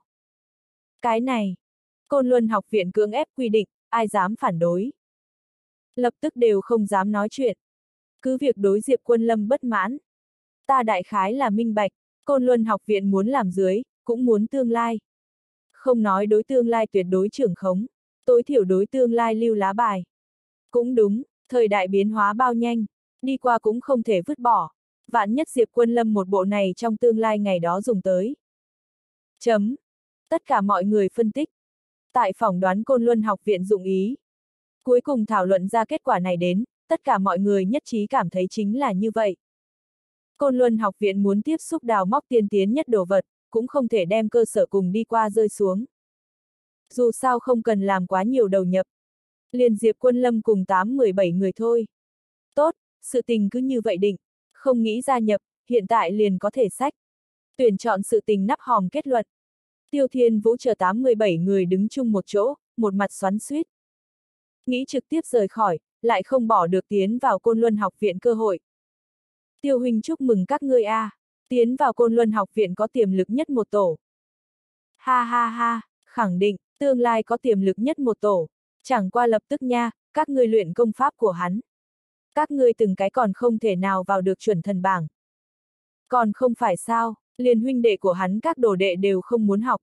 Speaker 1: Cái này, Côn Luân học viện cưỡng ép quy định, ai dám phản đối. Lập tức đều không dám nói chuyện. Cứ việc đối Diệp Quân Lâm bất mãn. Ta đại khái là minh bạch, Côn Luân học viện muốn làm dưới, cũng muốn tương lai. Không nói đối tương lai tuyệt đối trưởng khống, tối thiểu đối tương lai lưu lá bài. Cũng đúng, thời đại biến hóa bao nhanh, đi qua cũng không thể vứt bỏ. Vạn nhất Diệp Quân Lâm một bộ này trong tương lai ngày đó dùng tới. Chấm. Tất cả mọi người phân tích. Tại phỏng đoán Côn Luân học viện dụng ý. Cuối cùng thảo luận ra kết quả này đến, tất cả mọi người nhất trí cảm thấy chính là như vậy. Côn Luân học viện muốn tiếp xúc đào móc tiên tiến nhất đồ vật, cũng không thể đem cơ sở cùng đi qua rơi xuống. Dù sao không cần làm quá nhiều đầu nhập. Liền Diệp Quân Lâm cùng 8-17 người thôi. Tốt, sự tình cứ như vậy định, không nghĩ gia nhập, hiện tại liền có thể sách. Tuyển chọn sự tình nắp hòm kết luận. Tiêu Thiên Vũ chờ 87 người đứng chung một chỗ, một mặt xoắn suýt. Nghĩ trực tiếp rời khỏi, lại không bỏ được tiến vào Côn Luân học viện cơ hội. Tiêu huynh chúc mừng các ngươi a, à. tiến vào Côn Luân học viện có tiềm lực nhất một tổ. Ha ha ha, khẳng định, tương lai có tiềm lực nhất một tổ. Chẳng qua lập tức nha, các ngươi luyện công pháp của hắn. Các ngươi từng cái còn không thể nào vào được chuẩn thần bảng. Còn không phải sao, liền huynh đệ của hắn các đồ đệ đều không muốn học.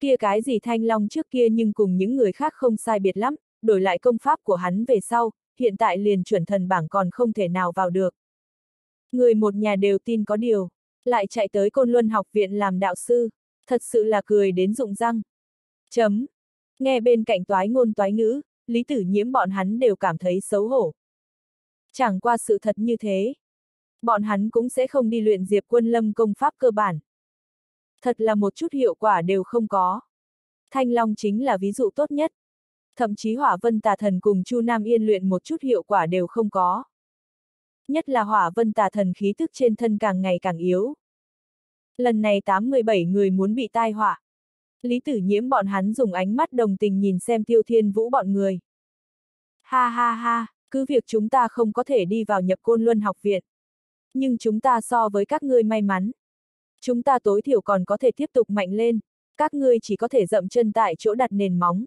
Speaker 1: Kia cái gì thanh long trước kia nhưng cùng những người khác không sai biệt lắm, đổi lại công pháp của hắn về sau, hiện tại liền chuẩn thần bảng còn không thể nào vào được. Người một nhà đều tin có điều, lại chạy tới Côn Luân học viện làm đạo sư, thật sự là cười đến rụng răng. Chấm. Nghe bên cạnh toái ngôn toái ngữ, lý tử nhiễm bọn hắn đều cảm thấy xấu hổ. Chẳng qua sự thật như thế. Bọn hắn cũng sẽ không đi luyện diệp quân lâm công pháp cơ bản. Thật là một chút hiệu quả đều không có. Thanh Long chính là ví dụ tốt nhất. Thậm chí hỏa vân tà thần cùng Chu Nam Yên luyện một chút hiệu quả đều không có. Nhất là hỏa vân tà thần khí tức trên thân càng ngày càng yếu. Lần này 87 người muốn bị tai họa. Lý tử nhiễm bọn hắn dùng ánh mắt đồng tình nhìn xem tiêu thiên vũ bọn người. Ha ha ha, cứ việc chúng ta không có thể đi vào nhập côn luân học viện. Nhưng chúng ta so với các ngươi may mắn. Chúng ta tối thiểu còn có thể tiếp tục mạnh lên, các ngươi chỉ có thể dậm chân tại chỗ đặt nền móng.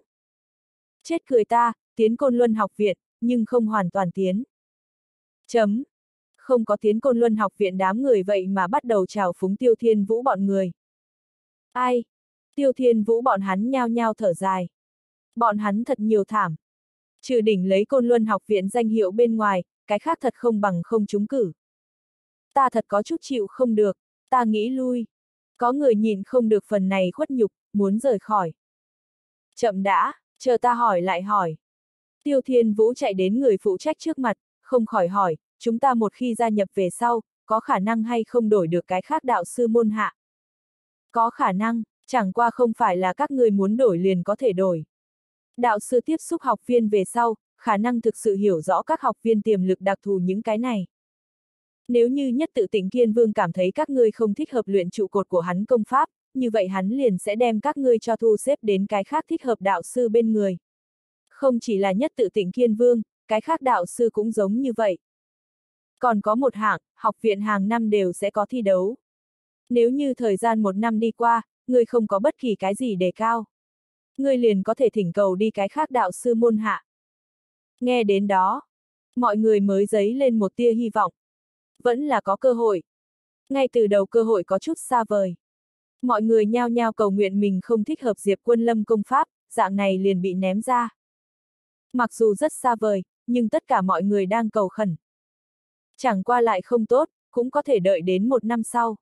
Speaker 1: Chết cười ta, tiến côn luân học viện, nhưng không hoàn toàn tiến. Chấm. Không có tiến côn luân học viện đám người vậy mà bắt đầu chào phúng tiêu thiên vũ bọn người. Ai? Tiêu thiên vũ bọn hắn nhao nhao thở dài. Bọn hắn thật nhiều thảm. Trừ đỉnh lấy côn luân học viện danh hiệu bên ngoài, cái khác thật không bằng không trúng cử. Ta thật có chút chịu không được, ta nghĩ lui. Có người nhìn không được phần này khuất nhục, muốn rời khỏi. Chậm đã, chờ ta hỏi lại hỏi. Tiêu Thiên Vũ chạy đến người phụ trách trước mặt, không khỏi hỏi, chúng ta một khi gia nhập về sau, có khả năng hay không đổi được cái khác đạo sư môn hạ? Có khả năng, chẳng qua không phải là các người muốn đổi liền có thể đổi. Đạo sư tiếp xúc học viên về sau, khả năng thực sự hiểu rõ các học viên tiềm lực đặc thù những cái này. Nếu như nhất tự tịnh kiên vương cảm thấy các ngươi không thích hợp luyện trụ cột của hắn công pháp, như vậy hắn liền sẽ đem các ngươi cho thu xếp đến cái khác thích hợp đạo sư bên người. Không chỉ là nhất tự tịnh kiên vương, cái khác đạo sư cũng giống như vậy. Còn có một hạng, học viện hàng năm đều sẽ có thi đấu. Nếu như thời gian một năm đi qua, ngươi không có bất kỳ cái gì đề cao. Ngươi liền có thể thỉnh cầu đi cái khác đạo sư môn hạ. Nghe đến đó, mọi người mới dấy lên một tia hy vọng. Vẫn là có cơ hội. Ngay từ đầu cơ hội có chút xa vời. Mọi người nhao nhao cầu nguyện mình không thích hợp Diệp Quân Lâm công pháp, dạng này liền bị ném ra. Mặc dù rất xa vời, nhưng tất cả mọi người đang cầu khẩn. Chẳng qua lại không tốt, cũng có thể đợi đến một năm sau.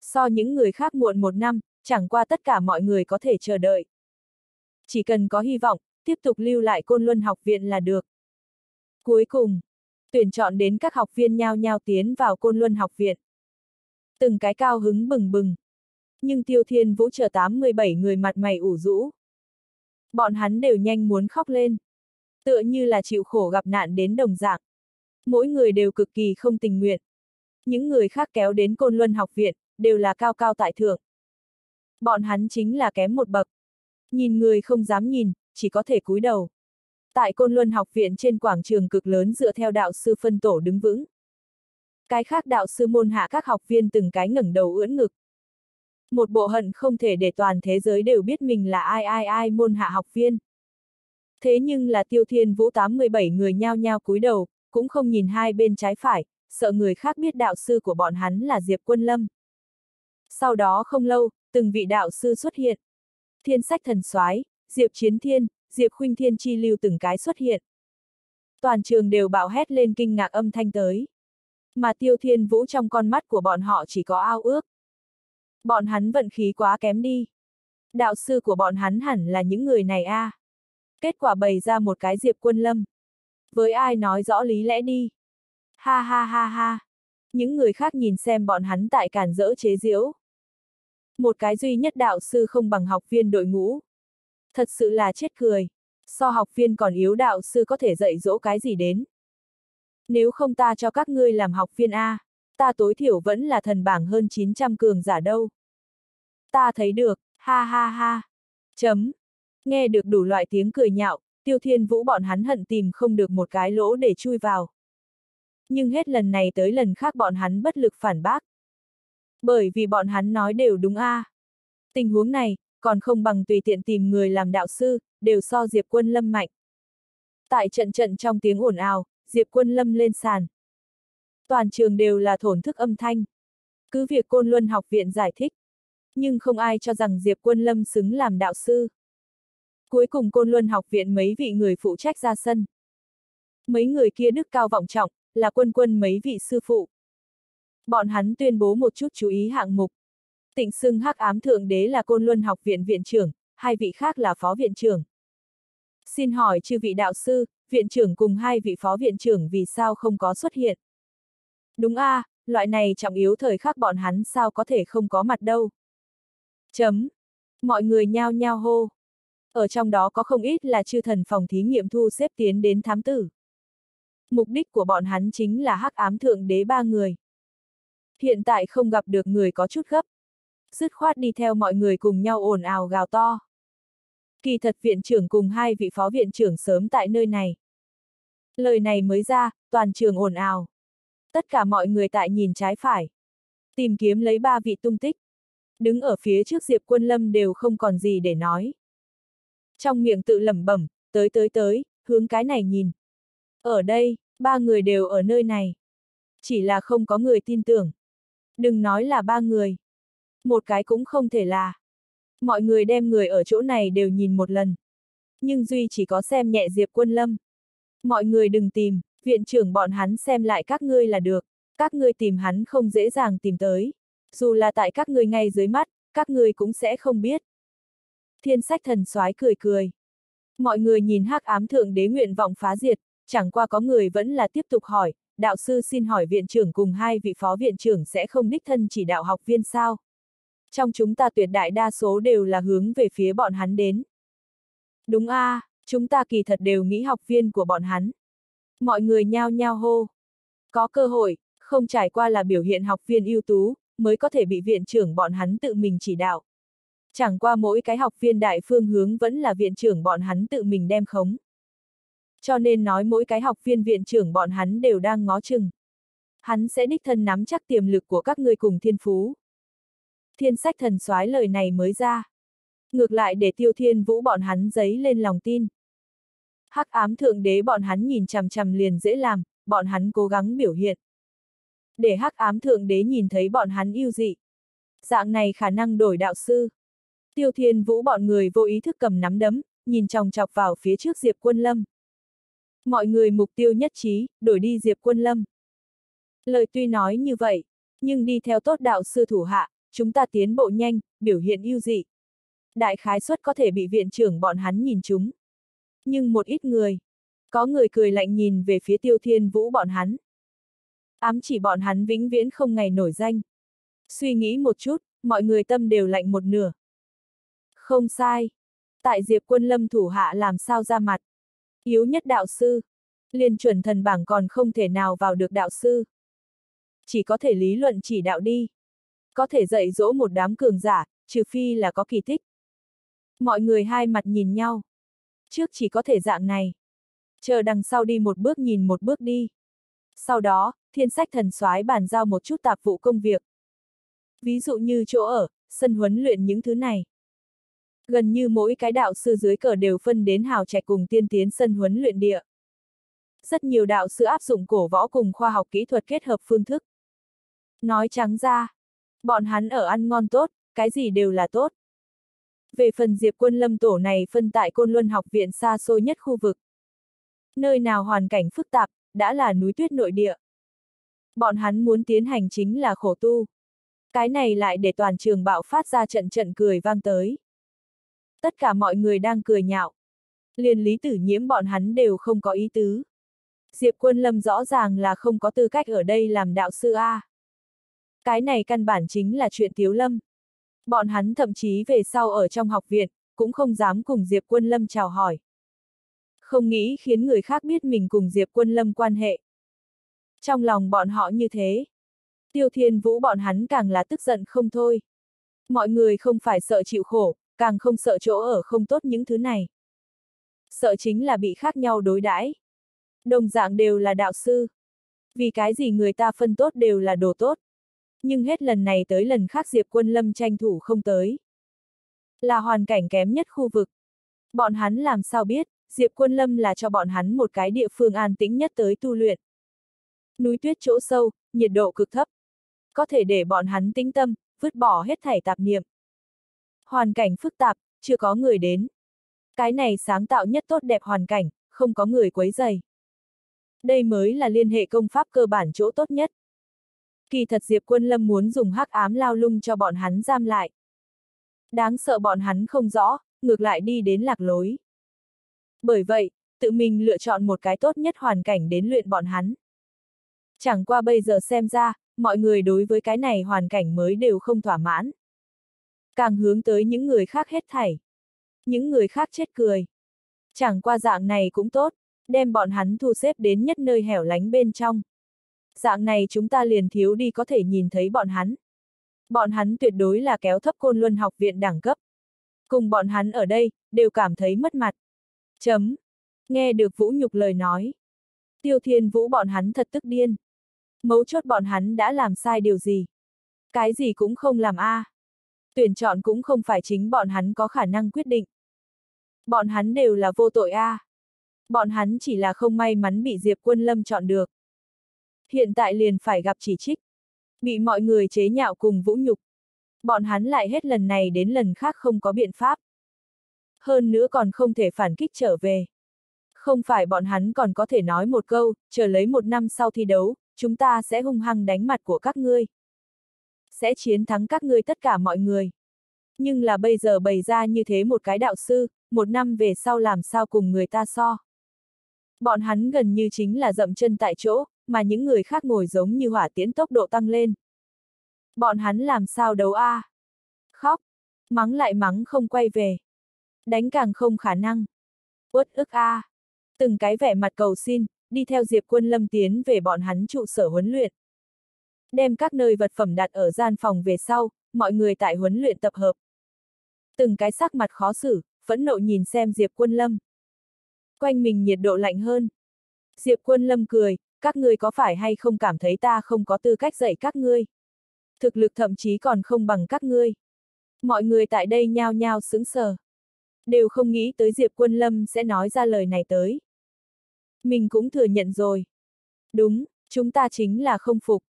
Speaker 1: So những người khác muộn một năm, chẳng qua tất cả mọi người có thể chờ đợi. Chỉ cần có hy vọng, tiếp tục lưu lại Côn Luân học viện là được. Cuối cùng, tuyển chọn đến các học viên nhao nhao tiến vào Côn Luân học viện. Từng cái cao hứng bừng bừng. Nhưng Tiêu Thiên Vũ chờ 87 người mặt mày ủ rũ. Bọn hắn đều nhanh muốn khóc lên. Tựa như là chịu khổ gặp nạn đến đồng dạng. Mỗi người đều cực kỳ không tình nguyện. Những người khác kéo đến Côn Luân học viện, đều là cao cao tại thượng. Bọn hắn chính là kém một bậc. Nhìn người không dám nhìn, chỉ có thể cúi đầu. Tại Côn Luân học viện trên quảng trường cực lớn dựa theo đạo sư phân tổ đứng vững. Cái khác đạo sư môn hạ các học viên từng cái ngẩng đầu ưỡn ngực. Một bộ hận không thể để toàn thế giới đều biết mình là ai ai ai môn hạ học viên. Thế nhưng là tiêu thiên vũ 87 người nhao nhao cúi đầu, cũng không nhìn hai bên trái phải, sợ người khác biết đạo sư của bọn hắn là Diệp Quân Lâm. Sau đó không lâu, từng vị đạo sư xuất hiện. Thiên sách thần soái, Diệp Chiến Thiên, Diệp Khuynh Thiên chi lưu từng cái xuất hiện. Toàn trường đều bạo hét lên kinh ngạc âm thanh tới. Mà tiêu thiên vũ trong con mắt của bọn họ chỉ có ao ước. Bọn hắn vận khí quá kém đi. Đạo sư của bọn hắn hẳn là những người này a. À. Kết quả bày ra một cái Diệp Quân Lâm. Với ai nói rõ lý lẽ đi. Ha ha ha ha. Những người khác nhìn xem bọn hắn tại cản rỡ chế diễu. Một cái duy nhất đạo sư không bằng học viên đội ngũ. Thật sự là chết cười. So học viên còn yếu đạo sư có thể dạy dỗ cái gì đến. Nếu không ta cho các ngươi làm học viên A, ta tối thiểu vẫn là thần bảng hơn 900 cường giả đâu. Ta thấy được, ha ha ha. Chấm. Nghe được đủ loại tiếng cười nhạo, tiêu thiên vũ bọn hắn hận tìm không được một cái lỗ để chui vào. Nhưng hết lần này tới lần khác bọn hắn bất lực phản bác. Bởi vì bọn hắn nói đều đúng a. À. Tình huống này, còn không bằng tùy tiện tìm người làm đạo sư, đều so Diệp Quân Lâm mạnh. Tại trận trận trong tiếng ồn ào, Diệp Quân Lâm lên sàn. Toàn trường đều là thổn thức âm thanh. Cứ việc Côn Luân học viện giải thích. Nhưng không ai cho rằng Diệp Quân Lâm xứng làm đạo sư. Cuối cùng Côn Luân học viện mấy vị người phụ trách ra sân. Mấy người kia đức cao vọng trọng, là quân quân mấy vị sư phụ. Bọn hắn tuyên bố một chút chú ý hạng mục. Tịnh xưng hắc ám thượng đế là Côn Luân học viện viện trưởng, hai vị khác là phó viện trưởng. Xin hỏi chư vị đạo sư, viện trưởng cùng hai vị phó viện trưởng vì sao không có xuất hiện? Đúng a, à, loại này trọng yếu thời khắc bọn hắn sao có thể không có mặt đâu. Chấm. Mọi người nhao nhao hô. Ở trong đó có không ít là chư thần phòng thí nghiệm thu xếp tiến đến thám tử. Mục đích của bọn hắn chính là hắc ám thượng đế ba người. Hiện tại không gặp được người có chút gấp. Dứt khoát đi theo mọi người cùng nhau ồn ào gào to. Kỳ thật viện trưởng cùng hai vị phó viện trưởng sớm tại nơi này. Lời này mới ra, toàn trường ồn ào. Tất cả mọi người tại nhìn trái phải. Tìm kiếm lấy ba vị tung tích. Đứng ở phía trước Diệp Quân Lâm đều không còn gì để nói. Trong miệng tự lẩm bẩm, tới tới tới, hướng cái này nhìn. Ở đây, ba người đều ở nơi này. Chỉ là không có người tin tưởng. Đừng nói là ba người. Một cái cũng không thể là. Mọi người đem người ở chỗ này đều nhìn một lần. Nhưng Duy chỉ có xem nhẹ Diệp Quân Lâm. Mọi người đừng tìm, viện trưởng bọn hắn xem lại các ngươi là được. Các ngươi tìm hắn không dễ dàng tìm tới. Dù là tại các ngươi ngay dưới mắt, các ngươi cũng sẽ không biết. Thiên sách thần soái cười cười. Mọi người nhìn hắc ám thượng đế nguyện vọng phá diệt, chẳng qua có người vẫn là tiếp tục hỏi, đạo sư xin hỏi viện trưởng cùng hai vị phó viện trưởng sẽ không đích thân chỉ đạo học viên sao? Trong chúng ta tuyệt đại đa số đều là hướng về phía bọn hắn đến. Đúng a, à, chúng ta kỳ thật đều nghĩ học viên của bọn hắn. Mọi người nhao nhao hô. Có cơ hội, Không trải qua là biểu hiện học viên ưu tú, mới có thể bị viện trưởng bọn hắn tự mình chỉ đạo. Chẳng qua mỗi cái học viên đại phương hướng vẫn là viện trưởng bọn hắn tự mình đem khống. Cho nên nói mỗi cái học viên viện trưởng bọn hắn đều đang ngó chừng. Hắn sẽ đích thân nắm chắc tiềm lực của các ngươi cùng thiên phú. Thiên sách thần soái lời này mới ra. Ngược lại để tiêu thiên vũ bọn hắn giấy lên lòng tin. Hắc ám thượng đế bọn hắn nhìn chằm chằm liền dễ làm, bọn hắn cố gắng biểu hiện. Để hắc ám thượng đế nhìn thấy bọn hắn yêu dị. Dạng này khả năng đổi đạo sư. Tiêu thiên vũ bọn người vô ý thức cầm nắm đấm, nhìn chòng chọc vào phía trước Diệp Quân Lâm. Mọi người mục tiêu nhất trí, đổi đi Diệp Quân Lâm. Lời tuy nói như vậy, nhưng đi theo tốt đạo sư thủ hạ, chúng ta tiến bộ nhanh, biểu hiện ưu dị. Đại khái suất có thể bị viện trưởng bọn hắn nhìn chúng. Nhưng một ít người, có người cười lạnh nhìn về phía tiêu thiên vũ bọn hắn. Ám chỉ bọn hắn vĩnh viễn không ngày nổi danh. Suy nghĩ một chút, mọi người tâm đều lạnh một nửa. Không sai. Tại Diệp quân lâm thủ hạ làm sao ra mặt. Yếu nhất đạo sư. Liên chuẩn thần bảng còn không thể nào vào được đạo sư. Chỉ có thể lý luận chỉ đạo đi. Có thể dạy dỗ một đám cường giả, trừ phi là có kỳ tích. Mọi người hai mặt nhìn nhau. Trước chỉ có thể dạng này. Chờ đằng sau đi một bước nhìn một bước đi. Sau đó, thiên sách thần soái bàn giao một chút tạp vụ công việc. Ví dụ như chỗ ở, sân huấn luyện những thứ này. Gần như mỗi cái đạo sư dưới cờ đều phân đến hào trẻ cùng tiên tiến sân huấn luyện địa. Rất nhiều đạo sư áp dụng cổ võ cùng khoa học kỹ thuật kết hợp phương thức. Nói trắng ra, bọn hắn ở ăn ngon tốt, cái gì đều là tốt. Về phần Diệp quân lâm tổ này phân tại Côn Luân học viện xa xôi nhất khu vực. Nơi nào hoàn cảnh phức tạp, đã là núi tuyết nội địa. Bọn hắn muốn tiến hành chính là khổ tu. Cái này lại để toàn trường bạo phát ra trận trận cười vang tới. Tất cả mọi người đang cười nhạo. liền lý tử nhiễm bọn hắn đều không có ý tứ. Diệp quân lâm rõ ràng là không có tư cách ở đây làm đạo sư A. Cái này căn bản chính là chuyện thiếu lâm. Bọn hắn thậm chí về sau ở trong học viện, cũng không dám cùng Diệp Quân Lâm chào hỏi. Không nghĩ khiến người khác biết mình cùng Diệp Quân Lâm quan hệ. Trong lòng bọn họ như thế. Tiêu Thiên Vũ bọn hắn càng là tức giận không thôi. Mọi người không phải sợ chịu khổ, càng không sợ chỗ ở không tốt những thứ này. Sợ chính là bị khác nhau đối đãi. Đồng dạng đều là đạo sư. Vì cái gì người ta phân tốt đều là đồ tốt. Nhưng hết lần này tới lần khác Diệp Quân Lâm tranh thủ không tới. Là hoàn cảnh kém nhất khu vực. Bọn hắn làm sao biết, Diệp Quân Lâm là cho bọn hắn một cái địa phương an tĩnh nhất tới tu luyện. Núi tuyết chỗ sâu, nhiệt độ cực thấp. Có thể để bọn hắn tĩnh tâm, vứt bỏ hết thảy tạp niệm. Hoàn cảnh phức tạp, chưa có người đến. Cái này sáng tạo nhất tốt đẹp hoàn cảnh, không có người quấy dày. Đây mới là liên hệ công pháp cơ bản chỗ tốt nhất. Kỳ thật Diệp Quân Lâm muốn dùng hắc ám lao lung cho bọn hắn giam lại. Đáng sợ bọn hắn không rõ, ngược lại đi đến lạc lối. Bởi vậy, tự mình lựa chọn một cái tốt nhất hoàn cảnh đến luyện bọn hắn. Chẳng qua bây giờ xem ra, mọi người đối với cái này hoàn cảnh mới đều không thỏa mãn. Càng hướng tới những người khác hết thảy. Những người khác chết cười. Chẳng qua dạng này cũng tốt, đem bọn hắn thu xếp đến nhất nơi hẻo lánh bên trong dạng này chúng ta liền thiếu đi có thể nhìn thấy bọn hắn. Bọn hắn tuyệt đối là kéo thấp côn luân học viện đẳng cấp. Cùng bọn hắn ở đây, đều cảm thấy mất mặt. Chấm. Nghe được Vũ Nhục lời nói. Tiêu Thiên Vũ bọn hắn thật tức điên. Mấu chốt bọn hắn đã làm sai điều gì? Cái gì cũng không làm a. À. Tuyển chọn cũng không phải chính bọn hắn có khả năng quyết định. Bọn hắn đều là vô tội a. À. Bọn hắn chỉ là không may mắn bị Diệp Quân Lâm chọn được hiện tại liền phải gặp chỉ trích. Bị mọi người chế nhạo cùng vũ nhục. Bọn hắn lại hết lần này đến lần khác không có biện pháp. Hơn nữa còn không thể phản kích trở về. Không phải bọn hắn còn có thể nói một câu, chờ lấy một năm sau thi đấu, chúng ta sẽ hung hăng đánh mặt của các ngươi. Sẽ chiến thắng các ngươi tất cả mọi người. Nhưng là bây giờ bày ra như thế một cái đạo sư, một năm về sau làm sao cùng người ta so. Bọn hắn gần như chính là dậm chân tại chỗ, mà những người khác ngồi giống như hỏa tiễn tốc độ tăng lên. Bọn hắn làm sao đấu a? À? Khóc, mắng lại mắng không quay về. Đánh càng không khả năng. Uất ức a. À. Từng cái vẻ mặt cầu xin, đi theo Diệp Quân Lâm tiến về bọn hắn trụ sở huấn luyện. Đem các nơi vật phẩm đặt ở gian phòng về sau, mọi người tại huấn luyện tập hợp. Từng cái sắc mặt khó xử, phẫn nộ nhìn xem Diệp Quân Lâm. Quanh mình nhiệt độ lạnh hơn. Diệp Quân Lâm cười, các ngươi có phải hay không cảm thấy ta không có tư cách dạy các ngươi? Thực lực thậm chí còn không bằng các ngươi. Mọi người tại đây nhao nhao sững sờ. Đều không nghĩ tới Diệp Quân Lâm sẽ nói ra lời này tới. Mình cũng thừa nhận rồi. Đúng, chúng ta chính là không phục.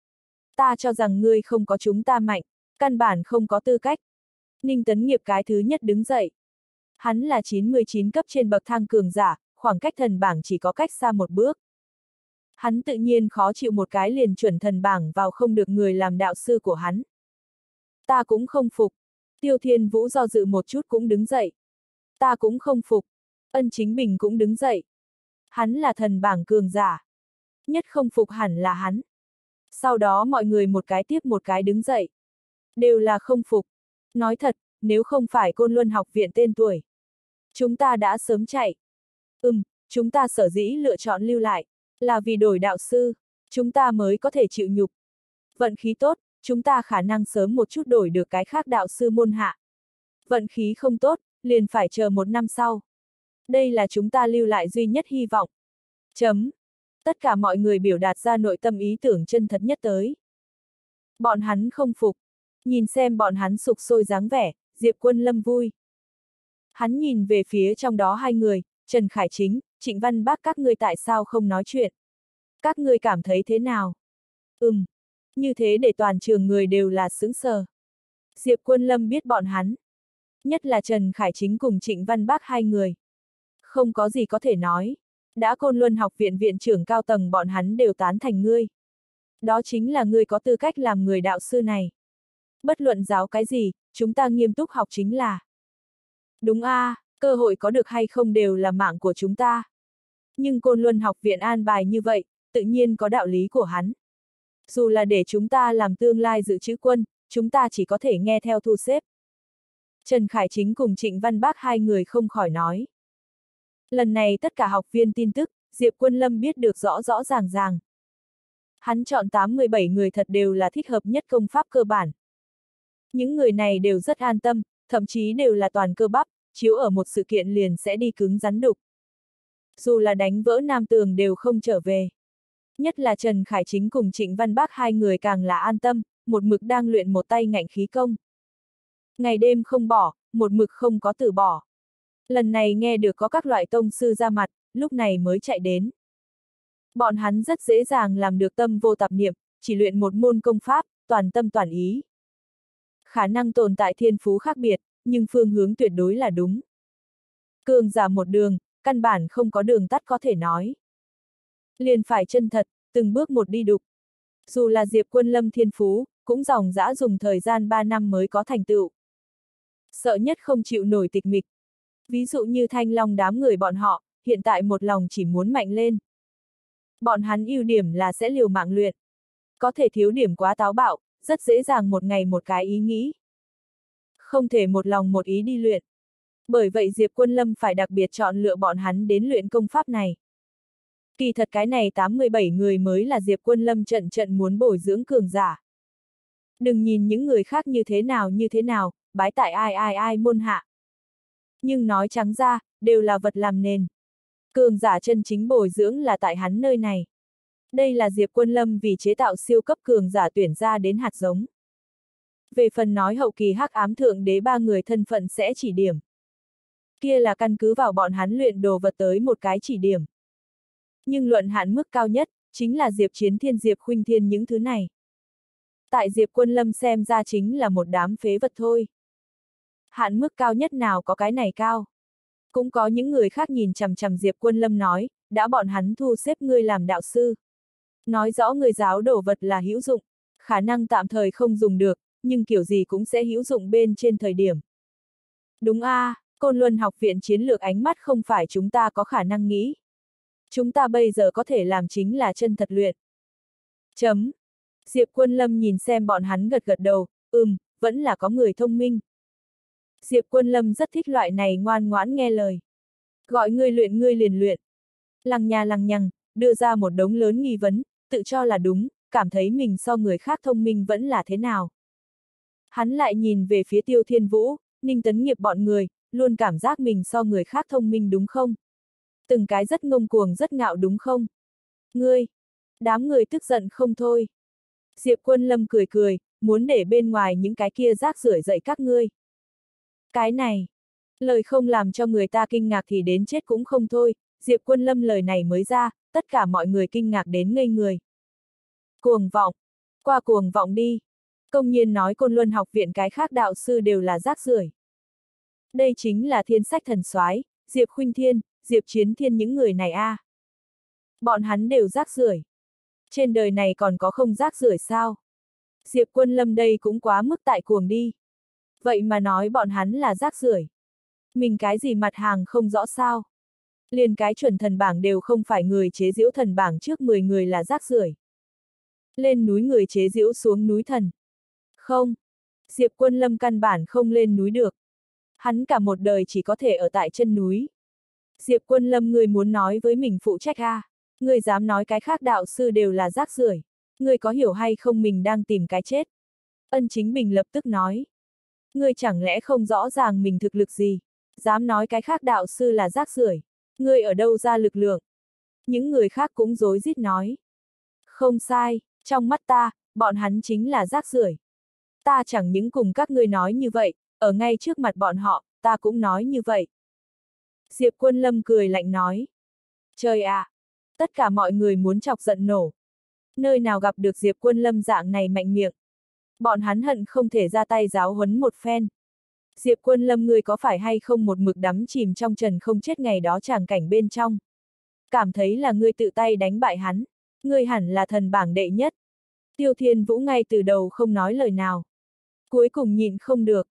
Speaker 1: Ta cho rằng ngươi không có chúng ta mạnh, căn bản không có tư cách. Ninh Tấn Nghiệp cái thứ nhất đứng dậy. Hắn là 99 cấp trên bậc thang cường giả, khoảng cách thần bảng chỉ có cách xa một bước. Hắn tự nhiên khó chịu một cái liền chuẩn thần bảng vào không được người làm đạo sư của hắn. Ta cũng không phục. Tiêu Thiên Vũ do dự một chút cũng đứng dậy. Ta cũng không phục. Ân Chính Bình cũng đứng dậy. Hắn là thần bảng cường giả. Nhất không phục hẳn là hắn. Sau đó mọi người một cái tiếp một cái đứng dậy. Đều là không phục. Nói thật, nếu không phải Côn Luân học viện tên tuổi. Chúng ta đã sớm chạy. Ừm, chúng ta sở dĩ lựa chọn lưu lại, là vì đổi đạo sư, chúng ta mới có thể chịu nhục. Vận khí tốt, chúng ta khả năng sớm một chút đổi được cái khác đạo sư môn hạ. Vận khí không tốt, liền phải chờ một năm sau. Đây là chúng ta lưu lại duy nhất hy vọng. Chấm. Tất cả mọi người biểu đạt ra nội tâm ý tưởng chân thật nhất tới. Bọn hắn không phục. Nhìn xem bọn hắn sục sôi dáng vẻ, Diệp Quân Lâm vui. Hắn nhìn về phía trong đó hai người, Trần Khải Chính, Trịnh Văn Bác các ngươi tại sao không nói chuyện? Các ngươi cảm thấy thế nào? Ừm. Như thế để toàn trường người đều là sững sờ. Diệp Quân Lâm biết bọn hắn. Nhất là Trần Khải Chính cùng Trịnh Văn Bác hai người. Không có gì có thể nói. Đã Côn Luân học viện viện trưởng cao tầng bọn hắn đều tán thành ngươi. Đó chính là ngươi có tư cách làm người đạo sư này. Bất luận giáo cái gì, chúng ta nghiêm túc học chính là. Đúng a, à, cơ hội có được hay không đều là mạng của chúng ta. Nhưng Côn Luân học viện an bài như vậy, tự nhiên có đạo lý của hắn. Dù là để chúng ta làm tương lai dự trữ quân, chúng ta chỉ có thể nghe theo thu xếp. Trần Khải Chính cùng Trịnh Văn Bác hai người không khỏi nói. Lần này tất cả học viên tin tức, Diệp Quân Lâm biết được rõ rõ ràng ràng. Hắn chọn 87 người thật đều là thích hợp nhất công pháp cơ bản. Những người này đều rất an tâm, thậm chí đều là toàn cơ bắp, chiếu ở một sự kiện liền sẽ đi cứng rắn đục. Dù là đánh vỡ nam tường đều không trở về. Nhất là Trần Khải Chính cùng Trịnh Văn Bác hai người càng là an tâm, một mực đang luyện một tay ngạnh khí công. Ngày đêm không bỏ, một mực không có từ bỏ. Lần này nghe được có các loại tông sư ra mặt, lúc này mới chạy đến. Bọn hắn rất dễ dàng làm được tâm vô tạp niệm, chỉ luyện một môn công pháp, toàn tâm toàn ý. Khả năng tồn tại thiên phú khác biệt, nhưng phương hướng tuyệt đối là đúng. Cường giả một đường, căn bản không có đường tắt có thể nói. Liền phải chân thật, từng bước một đi đục. Dù là Diệp Quân Lâm thiên phú, cũng dòng dã dùng thời gian 3 năm mới có thành tựu. Sợ nhất không chịu nổi tịch mịch. Ví dụ như thanh long đám người bọn họ, hiện tại một lòng chỉ muốn mạnh lên. Bọn hắn ưu điểm là sẽ liều mạng luyện. Có thể thiếu điểm quá táo bạo, rất dễ dàng một ngày một cái ý nghĩ. Không thể một lòng một ý đi luyện. Bởi vậy Diệp Quân Lâm phải đặc biệt chọn lựa bọn hắn đến luyện công pháp này. Kỳ thật cái này 87 người mới là Diệp Quân Lâm trận trận muốn bồi dưỡng cường giả. Đừng nhìn những người khác như thế nào như thế nào, bái tại ai ai ai môn hạ. Nhưng nói trắng ra, đều là vật làm nền. Cường giả chân chính bồi dưỡng là tại hắn nơi này. Đây là Diệp Quân Lâm vì chế tạo siêu cấp cường giả tuyển ra đến hạt giống. Về phần nói hậu kỳ hắc ám thượng đế ba người thân phận sẽ chỉ điểm. Kia là căn cứ vào bọn hắn luyện đồ vật tới một cái chỉ điểm. Nhưng luận hạn mức cao nhất, chính là Diệp Chiến Thiên Diệp Khuynh Thiên những thứ này. Tại Diệp Quân Lâm xem ra chính là một đám phế vật thôi. Hạn mức cao nhất nào có cái này cao. Cũng có những người khác nhìn chằm chằm Diệp Quân Lâm nói, đã bọn hắn thu xếp ngươi làm đạo sư. Nói rõ người giáo đồ vật là hữu dụng, khả năng tạm thời không dùng được, nhưng kiểu gì cũng sẽ hữu dụng bên trên thời điểm. Đúng a, à, Côn Luân học viện chiến lược ánh mắt không phải chúng ta có khả năng nghĩ. Chúng ta bây giờ có thể làm chính là chân thật luyện. Chấm. Diệp Quân Lâm nhìn xem bọn hắn gật gật đầu, ừm, vẫn là có người thông minh. Diệp Quân Lâm rất thích loại này ngoan ngoãn nghe lời. Gọi ngươi luyện ngươi liền luyện. Lằng nhà lằng nhằng, đưa ra một đống lớn nghi vấn, tự cho là đúng, cảm thấy mình so người khác thông minh vẫn là thế nào. Hắn lại nhìn về phía tiêu thiên vũ, ninh tấn nghiệp bọn người, luôn cảm giác mình so người khác thông minh đúng không? Từng cái rất ngông cuồng rất ngạo đúng không? Ngươi! Đám người tức giận không thôi. Diệp quân lâm cười cười, muốn để bên ngoài những cái kia rác rưởi dậy các ngươi. Cái này! Lời không làm cho người ta kinh ngạc thì đến chết cũng không thôi, Diệp quân lâm lời này mới ra, tất cả mọi người kinh ngạc đến ngây người. Cuồng vọng! Qua cuồng vọng đi! Công nhiên nói côn luân học viện cái khác đạo sư đều là rác rưởi. Đây chính là thiên sách thần soái Diệp Khuynh Thiên, Diệp Chiến Thiên những người này a. À. Bọn hắn đều rác rưởi. Trên đời này còn có không rác rưởi sao? Diệp Quân Lâm đây cũng quá mức tại cuồng đi. Vậy mà nói bọn hắn là rác rưởi. Mình cái gì mặt hàng không rõ sao? Liền cái chuẩn thần bảng đều không phải người chế diễu thần bảng trước 10 người là rác rưởi. Lên núi người chế diễu xuống núi thần. Không. Diệp Quân Lâm căn bản không lên núi được. Hắn cả một đời chỉ có thể ở tại chân núi. Diệp Quân Lâm người muốn nói với mình phụ trách a, à? người dám nói cái khác đạo sư đều là rác rưởi, người có hiểu hay không mình đang tìm cái chết. Ân chính mình lập tức nói. Ngươi chẳng lẽ không rõ ràng mình thực lực gì, dám nói cái khác đạo sư là rác rưởi, ngươi ở đâu ra lực lượng. Những người khác cũng dối rít nói. Không sai, trong mắt ta, bọn hắn chính là rác rưởi. Ta chẳng những cùng các ngươi nói như vậy, ở ngay trước mặt bọn họ, ta cũng nói như vậy. Diệp Quân Lâm cười lạnh nói. Trời ạ! À, tất cả mọi người muốn chọc giận nổ. Nơi nào gặp được Diệp Quân Lâm dạng này mạnh miệng. Bọn hắn hận không thể ra tay giáo huấn một phen. Diệp Quân Lâm người có phải hay không một mực đắm chìm trong trần không chết ngày đó tràng cảnh bên trong. Cảm thấy là ngươi tự tay đánh bại hắn. Ngươi hẳn là thần bảng đệ nhất. Tiêu Thiên Vũ ngay từ đầu không nói lời nào. Cuối cùng nhịn không được.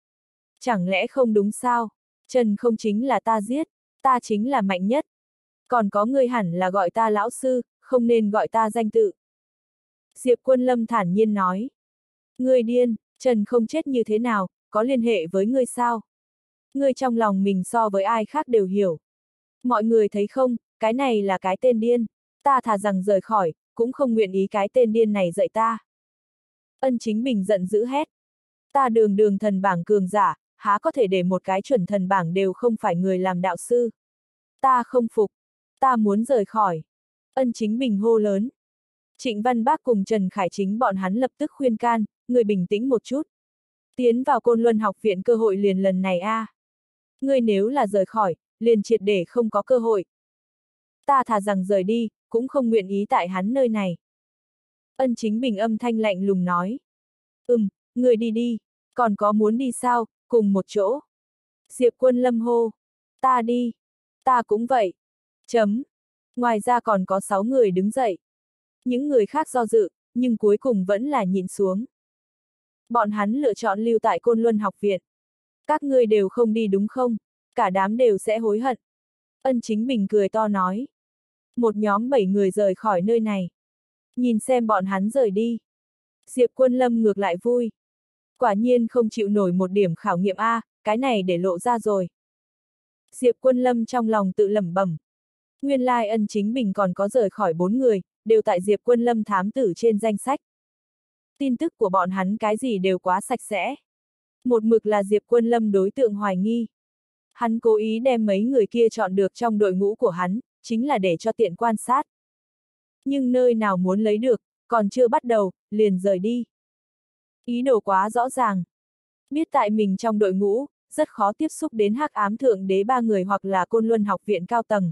Speaker 1: Chẳng lẽ không đúng sao? Trần không chính là ta giết, ta chính là mạnh nhất. Còn có người hẳn là gọi ta lão sư, không nên gọi ta danh tự. Diệp quân lâm thản nhiên nói. Ngươi điên, Trần không chết như thế nào, có liên hệ với ngươi sao? Ngươi trong lòng mình so với ai khác đều hiểu. Mọi người thấy không, cái này là cái tên điên. Ta thà rằng rời khỏi, cũng không nguyện ý cái tên điên này dạy ta. Ân chính mình giận dữ hét. Ta đường đường thần bảng cường giả, há có thể để một cái chuẩn thần bảng đều không phải người làm đạo sư. Ta không phục, ta muốn rời khỏi. Ân chính bình hô lớn. Trịnh Văn Bác cùng Trần Khải Chính bọn hắn lập tức khuyên can, người bình tĩnh một chút. Tiến vào côn luân học viện cơ hội liền lần này a. À. Ngươi nếu là rời khỏi, liền triệt để không có cơ hội. Ta thà rằng rời đi, cũng không nguyện ý tại hắn nơi này. Ân chính bình âm thanh lạnh lùng nói. Ừm, người đi đi, còn có muốn đi sao, cùng một chỗ. Diệp quân lâm hô. Ta đi. Ta cũng vậy. Chấm. Ngoài ra còn có 6 người đứng dậy. Những người khác do dự, nhưng cuối cùng vẫn là nhìn xuống. Bọn hắn lựa chọn lưu tại Côn Luân học viện. Các ngươi đều không đi đúng không? Cả đám đều sẽ hối hận. Ân chính mình cười to nói. Một nhóm bảy người rời khỏi nơi này. Nhìn xem bọn hắn rời đi. Diệp quân lâm ngược lại vui. Quả nhiên không chịu nổi một điểm khảo nghiệm A, cái này để lộ ra rồi. Diệp quân lâm trong lòng tự lẩm bẩm. Nguyên lai ân chính mình còn có rời khỏi bốn người, đều tại Diệp quân lâm thám tử trên danh sách. Tin tức của bọn hắn cái gì đều quá sạch sẽ. Một mực là Diệp quân lâm đối tượng hoài nghi. Hắn cố ý đem mấy người kia chọn được trong đội ngũ của hắn, chính là để cho tiện quan sát. Nhưng nơi nào muốn lấy được, còn chưa bắt đầu, liền rời đi. Ý đồ quá rõ ràng. Biết tại mình trong đội ngũ, rất khó tiếp xúc đến hắc ám thượng đế ba người hoặc là côn luân học viện cao tầng.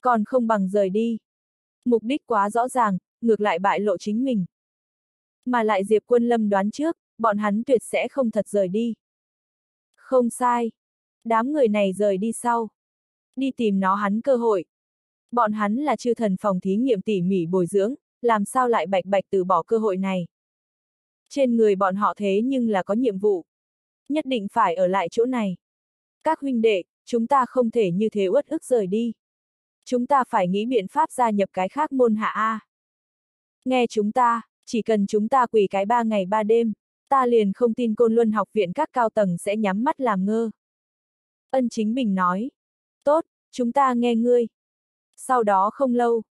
Speaker 1: Còn không bằng rời đi. Mục đích quá rõ ràng, ngược lại bại lộ chính mình. Mà lại Diệp Quân Lâm đoán trước, bọn hắn tuyệt sẽ không thật rời đi. Không sai. Đám người này rời đi sau. Đi tìm nó hắn cơ hội. Bọn hắn là chư thần phòng thí nghiệm tỉ mỉ bồi dưỡng, làm sao lại bạch bạch từ bỏ cơ hội này. Trên người bọn họ thế nhưng là có nhiệm vụ. Nhất định phải ở lại chỗ này. Các huynh đệ, chúng ta không thể như thế uất ức rời đi. Chúng ta phải nghĩ biện pháp gia nhập cái khác môn hạ A. Nghe chúng ta, chỉ cần chúng ta quỳ cái ba ngày ba đêm, ta liền không tin côn luân học viện các cao tầng sẽ nhắm mắt làm ngơ. Ân chính bình nói. Tốt, chúng ta nghe ngươi. Sau đó không lâu,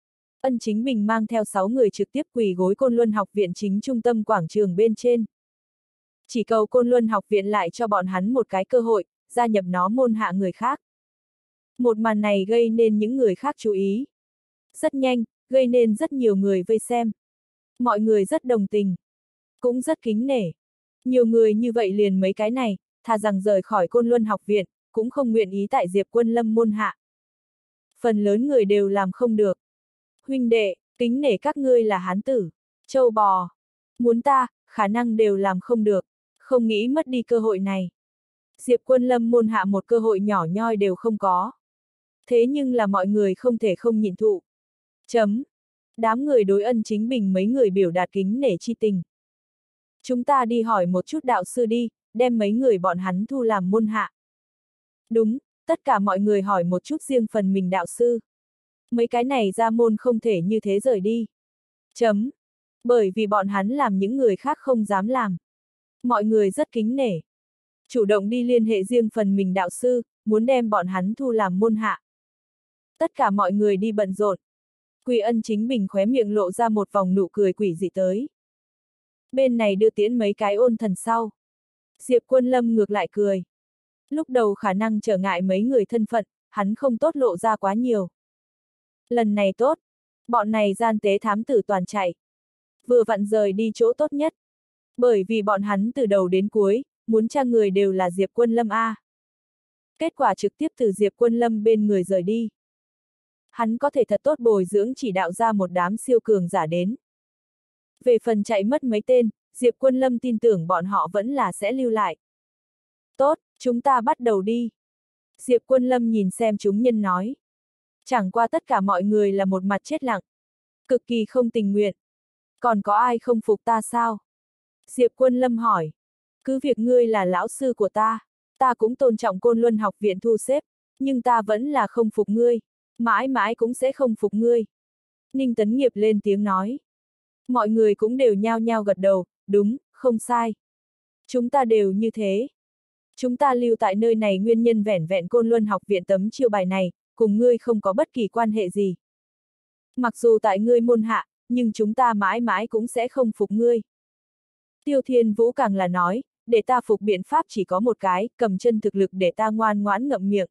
Speaker 1: Ân Chính Bình mang theo 6 người trực tiếp quỳ gối Côn Luân học viện chính trung tâm quảng trường bên trên. Chỉ cầu Côn Luân học viện lại cho bọn hắn một cái cơ hội, gia nhập nó môn hạ người khác. Một màn này gây nên những người khác chú ý. Rất nhanh, gây nên rất nhiều người vây xem. Mọi người rất đồng tình. Cũng rất kính nể. Nhiều người như vậy liền mấy cái này, thà rằng rời khỏi Côn Luân học viện, cũng không nguyện ý tại Diệp Quân Lâm môn hạ. Phần lớn người đều làm không được. Huynh đệ, kính nể các ngươi là hán tử, châu bò. Muốn ta, khả năng đều làm không được, không nghĩ mất đi cơ hội này. Diệp Quân Lâm môn hạ một cơ hội nhỏ nhoi đều không có. Thế nhưng là mọi người không thể không nhịn thụ. Chấm. Đám người đối ân chính bình mấy người biểu đạt kính nể chi tình. Chúng ta đi hỏi một chút đạo sư đi, đem mấy người bọn hắn thu làm môn hạ. Đúng, tất cả mọi người hỏi một chút riêng phần mình đạo sư. Mấy cái này ra môn không thể như thế rời đi. Chấm. Bởi vì bọn hắn làm những người khác không dám làm. Mọi người rất kính nể. Chủ động đi liên hệ riêng phần mình đạo sư, muốn đem bọn hắn thu làm môn hạ. Tất cả mọi người đi bận rộn. Quy ân chính mình khóe miệng lộ ra một vòng nụ cười quỷ dị tới. Bên này đưa tiễn mấy cái ôn thần sau. Diệp quân lâm ngược lại cười. Lúc đầu khả năng trở ngại mấy người thân phận, hắn không tốt lộ ra quá nhiều. Lần này tốt, bọn này gian tế thám tử toàn chạy. Vừa vặn rời đi chỗ tốt nhất. Bởi vì bọn hắn từ đầu đến cuối, muốn tra người đều là Diệp Quân Lâm A. Kết quả trực tiếp từ Diệp Quân Lâm bên người rời đi. Hắn có thể thật tốt bồi dưỡng chỉ đạo ra một đám siêu cường giả đến. Về phần chạy mất mấy tên, Diệp Quân Lâm tin tưởng bọn họ vẫn là sẽ lưu lại. Tốt, chúng ta bắt đầu đi. Diệp Quân Lâm nhìn xem chúng nhân nói. Chẳng qua tất cả mọi người là một mặt chết lặng. Cực kỳ không tình nguyện. Còn có ai không phục ta sao? Diệp Quân Lâm hỏi. Cứ việc ngươi là lão sư của ta, ta cũng tôn trọng côn luân học viện thu xếp, nhưng ta vẫn là không phục ngươi, mãi mãi cũng sẽ không phục ngươi. Ninh Tấn Nghiệp lên tiếng nói. Mọi người cũng đều nhao nhao gật đầu, đúng, không sai. Chúng ta đều như thế. Chúng ta lưu tại nơi này nguyên nhân vẻn vẹn côn luân học viện tấm chiêu bài này, cùng ngươi không có bất kỳ quan hệ gì. Mặc dù tại ngươi môn hạ, nhưng chúng ta mãi mãi cũng sẽ không phục ngươi. Tiêu Thiên Vũ càng là nói, để ta phục biện pháp chỉ có một cái, cầm chân thực lực để ta ngoan ngoãn ngậm miệng.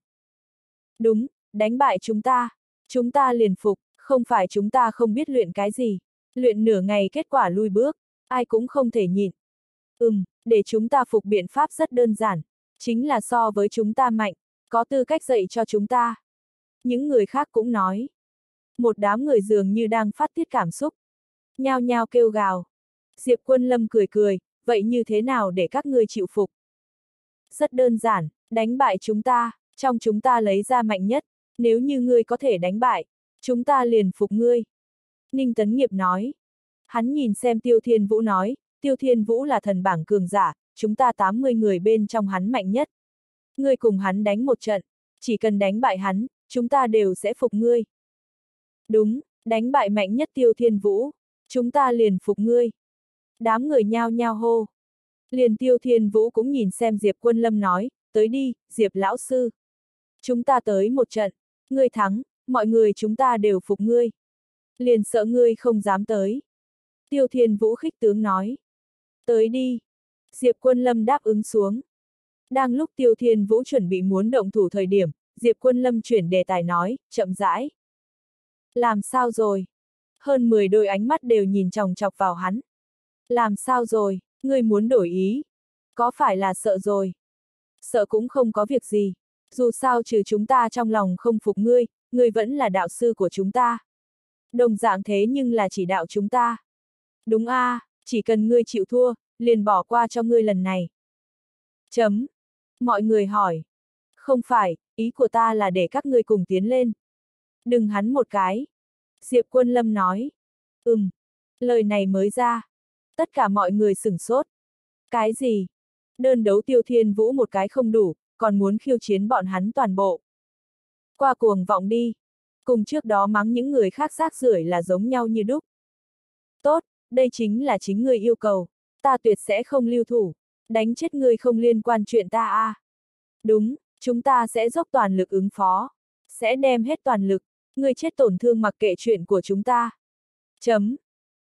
Speaker 1: Đúng, đánh bại chúng ta, chúng ta liền phục, không phải chúng ta không biết luyện cái gì, luyện nửa ngày kết quả lui bước, ai cũng không thể nhịn. Ừm, để chúng ta phục biện pháp rất đơn giản, chính là so với chúng ta mạnh, có tư cách dạy cho chúng ta. Những người khác cũng nói. Một đám người dường như đang phát tiết cảm xúc. Nhao nhao kêu gào. Diệp quân lâm cười cười, vậy như thế nào để các ngươi chịu phục? Rất đơn giản, đánh bại chúng ta, trong chúng ta lấy ra mạnh nhất, nếu như ngươi có thể đánh bại, chúng ta liền phục ngươi. Ninh Tấn Nghiệp nói. Hắn nhìn xem Tiêu Thiên Vũ nói, Tiêu Thiên Vũ là thần bảng cường giả, chúng ta 80 người bên trong hắn mạnh nhất. Ngươi cùng hắn đánh một trận, chỉ cần đánh bại hắn, chúng ta đều sẽ phục ngươi. Đúng, đánh bại mạnh nhất Tiêu Thiên Vũ, chúng ta liền phục ngươi. Đám người nhao nhao hô. Liền tiêu thiên vũ cũng nhìn xem Diệp Quân Lâm nói, tới đi, Diệp Lão Sư. Chúng ta tới một trận, ngươi thắng, mọi người chúng ta đều phục ngươi. Liền sợ ngươi không dám tới. Tiêu thiên vũ khích tướng nói. Tới đi. Diệp Quân Lâm đáp ứng xuống. Đang lúc Tiêu Thiên Vũ chuẩn bị muốn động thủ thời điểm, Diệp Quân Lâm chuyển đề tài nói, chậm rãi. Làm sao rồi? Hơn 10 đôi ánh mắt đều nhìn chòng chọc vào hắn. Làm sao rồi, ngươi muốn đổi ý? Có phải là sợ rồi? Sợ cũng không có việc gì. Dù sao trừ chúng ta trong lòng không phục ngươi, ngươi vẫn là đạo sư của chúng ta. Đồng dạng thế nhưng là chỉ đạo chúng ta. Đúng a, à, chỉ cần ngươi chịu thua, liền bỏ qua cho ngươi lần này. Chấm. Mọi người hỏi. Không phải, ý của ta là để các ngươi cùng tiến lên. Đừng hắn một cái. Diệp Quân Lâm nói. Ừm. Lời này mới ra. Tất cả mọi người sửng sốt. Cái gì? Đơn đấu tiêu thiên vũ một cái không đủ, còn muốn khiêu chiến bọn hắn toàn bộ. Qua cuồng vọng đi. Cùng trước đó mắng những người khác rác rưởi là giống nhau như đúc. Tốt, đây chính là chính người yêu cầu. Ta tuyệt sẽ không lưu thủ. Đánh chết người không liên quan chuyện ta a. À. Đúng, chúng ta sẽ dốc toàn lực ứng phó. Sẽ đem hết toàn lực. Ngươi chết tổn thương mặc kệ chuyện của chúng ta. Chấm.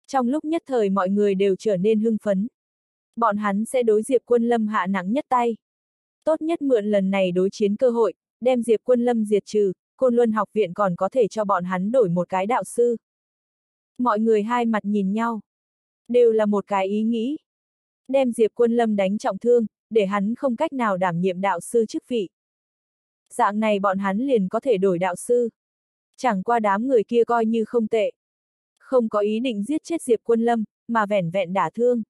Speaker 1: Trong lúc nhất thời mọi người đều trở nên hưng phấn. Bọn hắn sẽ đối Diệp Quân Lâm hạ nặng nhất tay. Tốt nhất mượn lần này đối chiến cơ hội, đem Diệp Quân Lâm diệt trừ, Côn Luân học viện còn có thể cho bọn hắn đổi một cái đạo sư. Mọi người hai mặt nhìn nhau. Đều là một cái ý nghĩ. Đem Diệp Quân Lâm đánh trọng thương, để hắn không cách nào đảm nhiệm đạo sư chức vị. Dạng này bọn hắn liền có thể đổi đạo sư. Chẳng qua đám người kia coi như không tệ. Không có ý định giết chết Diệp Quân Lâm, mà vẻn vẹn đả thương.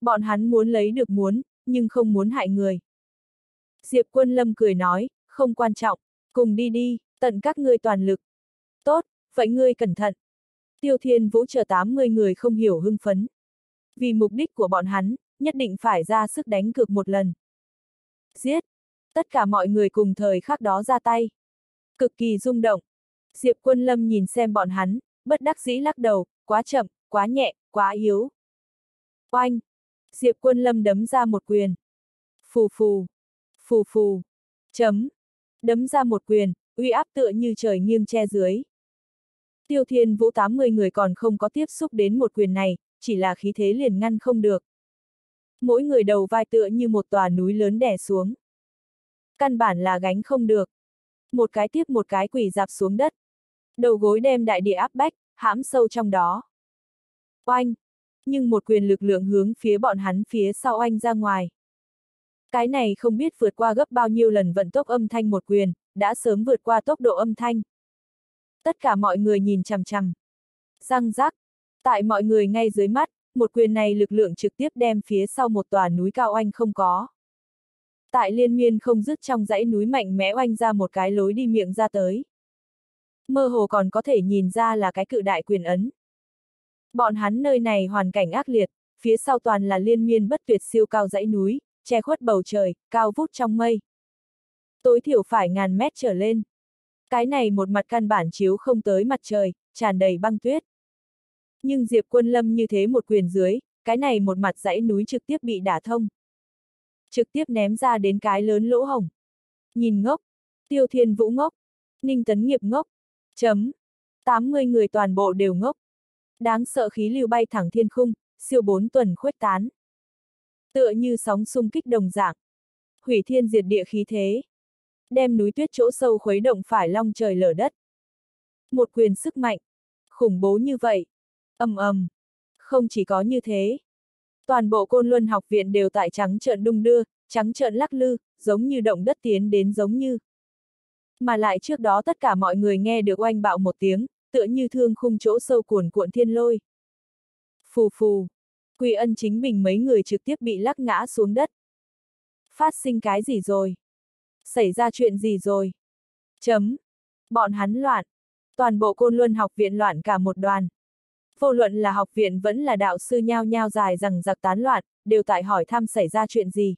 Speaker 1: Bọn hắn muốn lấy được muốn, nhưng không muốn hại người. Diệp Quân Lâm cười nói, không quan trọng, cùng đi đi, tận các ngươi toàn lực. Tốt, vậy ngươi cẩn thận. Tiêu Thiên Vũ chờ 80 người không hiểu hưng phấn. Vì mục đích của bọn hắn, nhất định phải ra sức đánh cược một lần. Giết! Tất cả mọi người cùng thời khắc đó ra tay. Cực kỳ rung động. Diệp Quân Lâm nhìn xem bọn hắn, bất đắc dĩ lắc đầu, quá chậm, quá nhẹ, quá yếu. Oanh! Diệp Quân Lâm đấm ra một quyền. Phù phù! Phù phù! Chấm! Đấm ra một quyền, uy áp tựa như trời nghiêng che dưới. Tiêu Thiên Vũ 80 người còn không có tiếp xúc đến một quyền này, chỉ là khí thế liền ngăn không được. Mỗi người đầu vai tựa như một tòa núi lớn đè xuống. Căn bản là gánh không được. Một cái tiếp một cái quỷ dạp xuống đất. Đầu gối đem đại địa áp bách, hãm sâu trong đó. Oanh! Nhưng một quyền lực lượng hướng phía bọn hắn phía sau oanh ra ngoài. Cái này không biết vượt qua gấp bao nhiêu lần vận tốc âm thanh một quyền, đã sớm vượt qua tốc độ âm thanh. Tất cả mọi người nhìn chằm chằm. Răng rác. Tại mọi người ngay dưới mắt, một quyền này lực lượng trực tiếp đem phía sau một tòa núi cao oanh không có. Tại liên miên không dứt trong dãy núi mạnh mẽ oanh ra một cái lối đi miệng ra tới. Mơ hồ còn có thể nhìn ra là cái cự đại quyền ấn. Bọn hắn nơi này hoàn cảnh ác liệt, phía sau toàn là liên miên bất tuyệt siêu cao dãy núi, che khuất bầu trời, cao vút trong mây. Tối thiểu phải ngàn mét trở lên. Cái này một mặt căn bản chiếu không tới mặt trời, tràn đầy băng tuyết. Nhưng Diệp Quân Lâm như thế một quyền dưới, cái này một mặt dãy núi trực tiếp bị đả thông. Trực tiếp ném ra đến cái lớn lỗ hồng. Nhìn ngốc, Tiêu Thiên Vũ ngốc, Ninh Tấn Nghiệp ngốc, chấm. 80 người toàn bộ đều ngốc. Đáng sợ khí lưu bay thẳng thiên khung, siêu bốn tuần khuếch tán. Tựa như sóng xung kích đồng dạng. Hủy thiên diệt địa khí thế. Đem núi tuyết chỗ sâu khuấy động phải long trời lở đất. Một quyền sức mạnh. Khủng bố như vậy. ầm ầm. Không chỉ có như thế. Toàn bộ côn luân học viện đều tại trắng trợn đung đưa, trắng trợn lắc lư, giống như động đất tiến đến giống như. Mà lại trước đó tất cả mọi người nghe được oanh bạo một tiếng, tựa như thương khung chỗ sâu cuồn cuộn thiên lôi. Phù phù. Quy ân chính mình mấy người trực tiếp bị lắc ngã xuống đất. Phát sinh cái gì rồi? Xảy ra chuyện gì rồi? Chấm. Bọn hắn loạn. Toàn bộ côn luân học viện loạn cả một đoàn. Vô luận là học viện vẫn là đạo sư nhao nhao dài rằng giặc tán loạn, đều tại hỏi thăm xảy ra chuyện gì.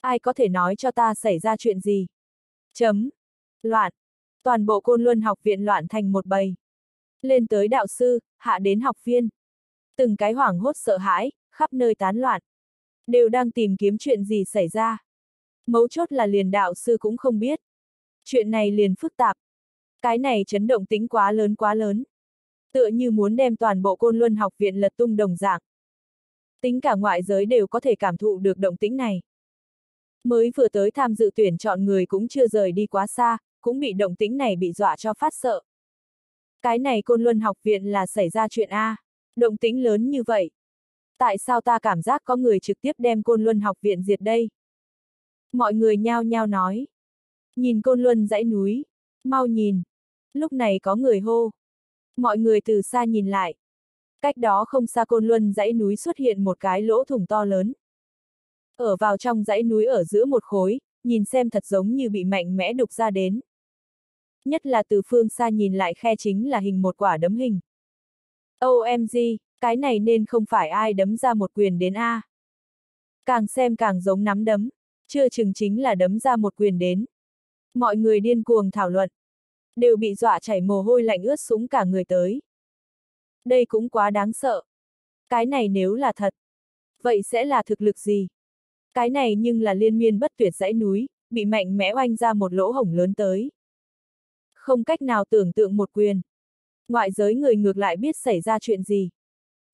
Speaker 1: Ai có thể nói cho ta xảy ra chuyện gì? Chấm. Loạn. Toàn bộ côn luân học viện loạn thành một bầy. Lên tới đạo sư, hạ đến học viên. Từng cái hoảng hốt sợ hãi, khắp nơi tán loạn. Đều đang tìm kiếm chuyện gì xảy ra. Mấu chốt là liền đạo sư cũng không biết. Chuyện này liền phức tạp. Cái này chấn động tính quá lớn quá lớn. Tựa như muốn đem toàn bộ côn luân học viện lật tung đồng dạng. Tính cả ngoại giới đều có thể cảm thụ được động tĩnh này. Mới vừa tới tham dự tuyển chọn người cũng chưa rời đi quá xa, cũng bị động tĩnh này bị dọa cho phát sợ. Cái này côn luân học viện là xảy ra chuyện A. Động tĩnh lớn như vậy. Tại sao ta cảm giác có người trực tiếp đem Côn Luân học viện diệt đây? Mọi người nhao nhao nói. Nhìn Côn Luân dãy núi. Mau nhìn. Lúc này có người hô. Mọi người từ xa nhìn lại. Cách đó không xa Côn Luân dãy núi xuất hiện một cái lỗ thủng to lớn. Ở vào trong dãy núi ở giữa một khối, nhìn xem thật giống như bị mạnh mẽ đục ra đến. Nhất là từ phương xa nhìn lại khe chính là hình một quả đấm hình. OMG, cái này nên không phải ai đấm ra một quyền đến A. Càng xem càng giống nắm đấm, chưa chừng chính là đấm ra một quyền đến. Mọi người điên cuồng thảo luận, đều bị dọa chảy mồ hôi lạnh ướt sũng cả người tới. Đây cũng quá đáng sợ. Cái này nếu là thật, vậy sẽ là thực lực gì? Cái này nhưng là liên miên bất tuyệt dãy núi, bị mạnh mẽ oanh ra một lỗ hổng lớn tới. Không cách nào tưởng tượng một quyền. Ngoại giới người ngược lại biết xảy ra chuyện gì.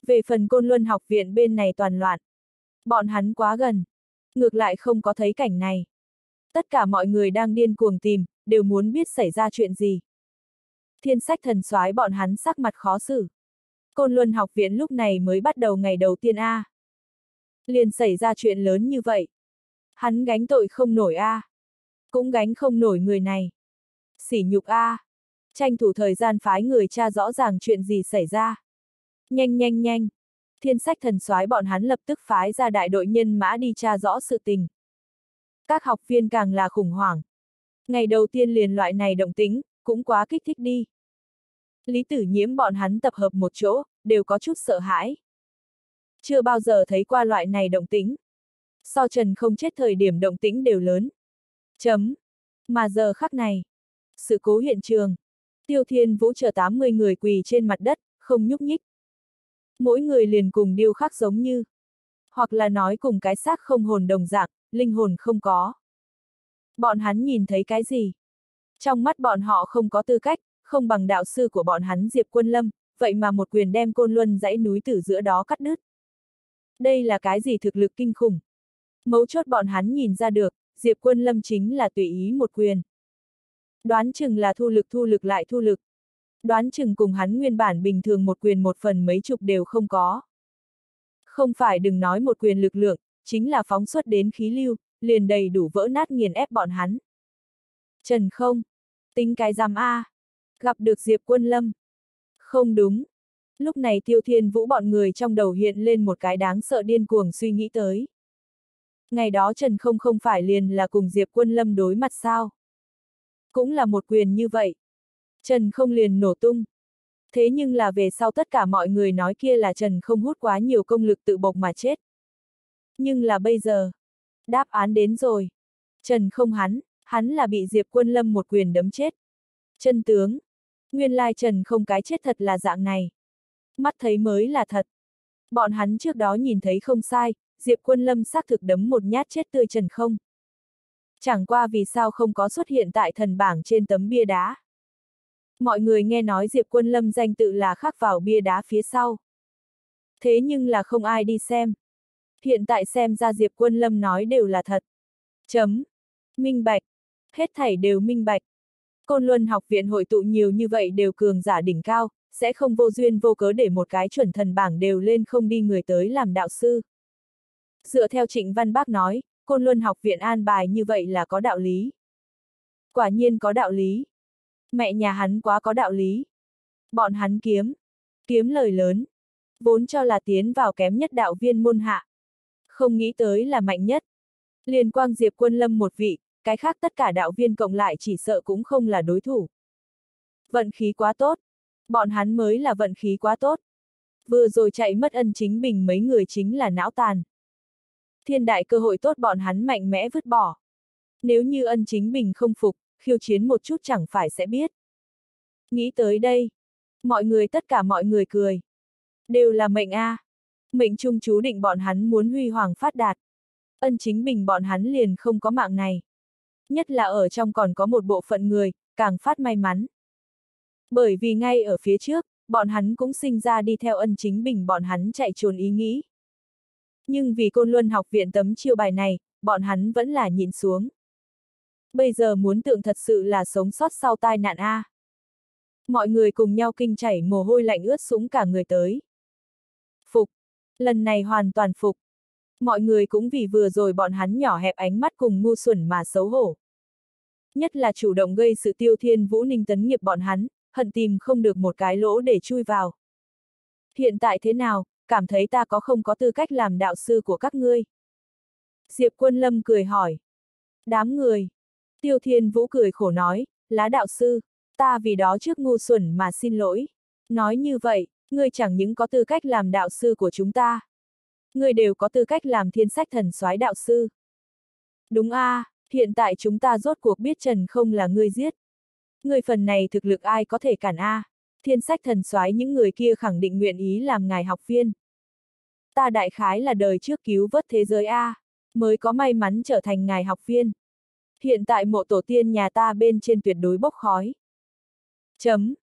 Speaker 1: Về phần côn luân học viện bên này toàn loạn. Bọn hắn quá gần. Ngược lại không có thấy cảnh này. Tất cả mọi người đang điên cuồng tìm, đều muốn biết xảy ra chuyện gì. Thiên sách thần soái bọn hắn sắc mặt khó xử. Côn Luân học viện lúc này mới bắt đầu ngày đầu tiên A. Liền xảy ra chuyện lớn như vậy. Hắn gánh tội không nổi A. Cũng gánh không nổi người này. Sỉ nhục A. Tranh thủ thời gian phái người cha rõ ràng chuyện gì xảy ra. Nhanh nhanh nhanh. Thiên sách thần soái bọn hắn lập tức phái ra đại đội nhân mã đi tra rõ sự tình. Các học viên càng là khủng hoảng. Ngày đầu tiên liền loại này động tính, cũng quá kích thích đi. Lý tử nhiễm bọn hắn tập hợp một chỗ, đều có chút sợ hãi. Chưa bao giờ thấy qua loại này động tính. So Trần không chết thời điểm động tĩnh đều lớn. Chấm. Mà giờ khắc này. Sự cố hiện trường. Tiêu Thiên Vũ chờ 80 người quỳ trên mặt đất, không nhúc nhích. Mỗi người liền cùng điêu khắc giống như. Hoặc là nói cùng cái xác không hồn đồng dạng, linh hồn không có. Bọn hắn nhìn thấy cái gì? Trong mắt bọn họ không có tư cách, không bằng đạo sư của bọn hắn Diệp Quân Lâm, vậy mà một quyền đem côn luân dãy núi từ giữa đó cắt đứt. Đây là cái gì thực lực kinh khủng? Mấu chốt bọn hắn nhìn ra được, Diệp Quân Lâm chính là tùy ý một quyền. Đoán chừng là thu lực thu lực lại thu lực. Đoán chừng cùng hắn nguyên bản bình thường một quyền một phần mấy chục đều không có. Không phải đừng nói một quyền lực lượng, chính là phóng xuất đến khí lưu, liền đầy đủ vỡ nát nghiền ép bọn hắn. Trần không? Tính cái giam A. Gặp được Diệp Quân Lâm. Không đúng. Lúc này tiêu thiên vũ bọn người trong đầu hiện lên một cái đáng sợ điên cuồng suy nghĩ tới. Ngày đó Trần không không phải liền là cùng Diệp Quân Lâm đối mặt sao? Cũng là một quyền như vậy. Trần không liền nổ tung. Thế nhưng là về sau tất cả mọi người nói kia là Trần không hút quá nhiều công lực tự bộc mà chết. Nhưng là bây giờ. Đáp án đến rồi. Trần không hắn, hắn là bị Diệp Quân Lâm một quyền đấm chết. Chân tướng. Nguyên lai Trần không cái chết thật là dạng này. Mắt thấy mới là thật. Bọn hắn trước đó nhìn thấy không sai, Diệp Quân Lâm xác thực đấm một nhát chết tươi Trần không. Chẳng qua vì sao không có xuất hiện tại thần bảng trên tấm bia đá. Mọi người nghe nói Diệp Quân Lâm danh tự là khắc vào bia đá phía sau. Thế nhưng là không ai đi xem. Hiện tại xem ra Diệp Quân Lâm nói đều là thật. Chấm. Minh bạch. Hết thảy đều minh bạch. Côn Luân học viện hội tụ nhiều như vậy đều cường giả đỉnh cao, sẽ không vô duyên vô cớ để một cái chuẩn thần bảng đều lên không đi người tới làm đạo sư. Dựa theo Trịnh Văn Bác nói, Côn Luân học viện an bài như vậy là có đạo lý. Quả nhiên có đạo lý. Mẹ nhà hắn quá có đạo lý. Bọn hắn kiếm. Kiếm lời lớn. Vốn cho là tiến vào kém nhất đạo viên môn hạ. Không nghĩ tới là mạnh nhất. Liên quang Diệp Quân Lâm một vị, cái khác tất cả đạo viên cộng lại chỉ sợ cũng không là đối thủ. Vận khí quá tốt. Bọn hắn mới là vận khí quá tốt. Vừa rồi chạy mất ân chính bình mấy người chính là não tàn. Thiên đại cơ hội tốt bọn hắn mạnh mẽ vứt bỏ. Nếu như ân chính bình không phục, khiêu chiến một chút chẳng phải sẽ biết. Nghĩ tới đây. Mọi người tất cả mọi người cười. Đều là mệnh A. Mệnh trung chú định bọn hắn muốn huy hoàng phát đạt. Ân chính bình bọn hắn liền không có mạng này. Nhất là ở trong còn có một bộ phận người, càng phát may mắn. Bởi vì ngay ở phía trước, bọn hắn cũng sinh ra đi theo ân chính bình bọn hắn chạy trốn ý nghĩ. Nhưng vì Côn Luân học viện tấm chiêu bài này, bọn hắn vẫn là nhịn xuống. Bây giờ muốn tượng thật sự là sống sót sau tai nạn A. Mọi người cùng nhau kinh chảy mồ hôi lạnh ướt sũng cả người tới. Phục. Lần này hoàn toàn phục. Mọi người cũng vì vừa rồi bọn hắn nhỏ hẹp ánh mắt cùng ngu xuẩn mà xấu hổ. Nhất là chủ động gây sự tiêu thiên vũ ninh tấn nghiệp bọn hắn, hận tìm không được một cái lỗ để chui vào. Hiện tại thế nào, cảm thấy ta có không có tư cách làm đạo sư của các ngươi? Diệp Quân Lâm cười hỏi. Đám người. Tiêu Thiên Vũ cười khổ nói, lá đạo sư, ta vì đó trước ngu xuẩn mà xin lỗi. Nói như vậy, ngươi chẳng những có tư cách làm đạo sư của chúng ta. Ngươi đều có tư cách làm thiên sách thần soái đạo sư. Đúng a, à, hiện tại chúng ta rốt cuộc biết Trần không là ngươi giết. Ngươi phần này thực lực ai có thể cản a? À? Thiên sách thần soái những người kia khẳng định nguyện ý làm ngài học viên. Ta đại khái là đời trước cứu vớt thế giới a, mới có may mắn trở thành ngài học viên. Hiện tại mộ tổ tiên nhà ta bên trên tuyệt đối bốc khói. Chấm.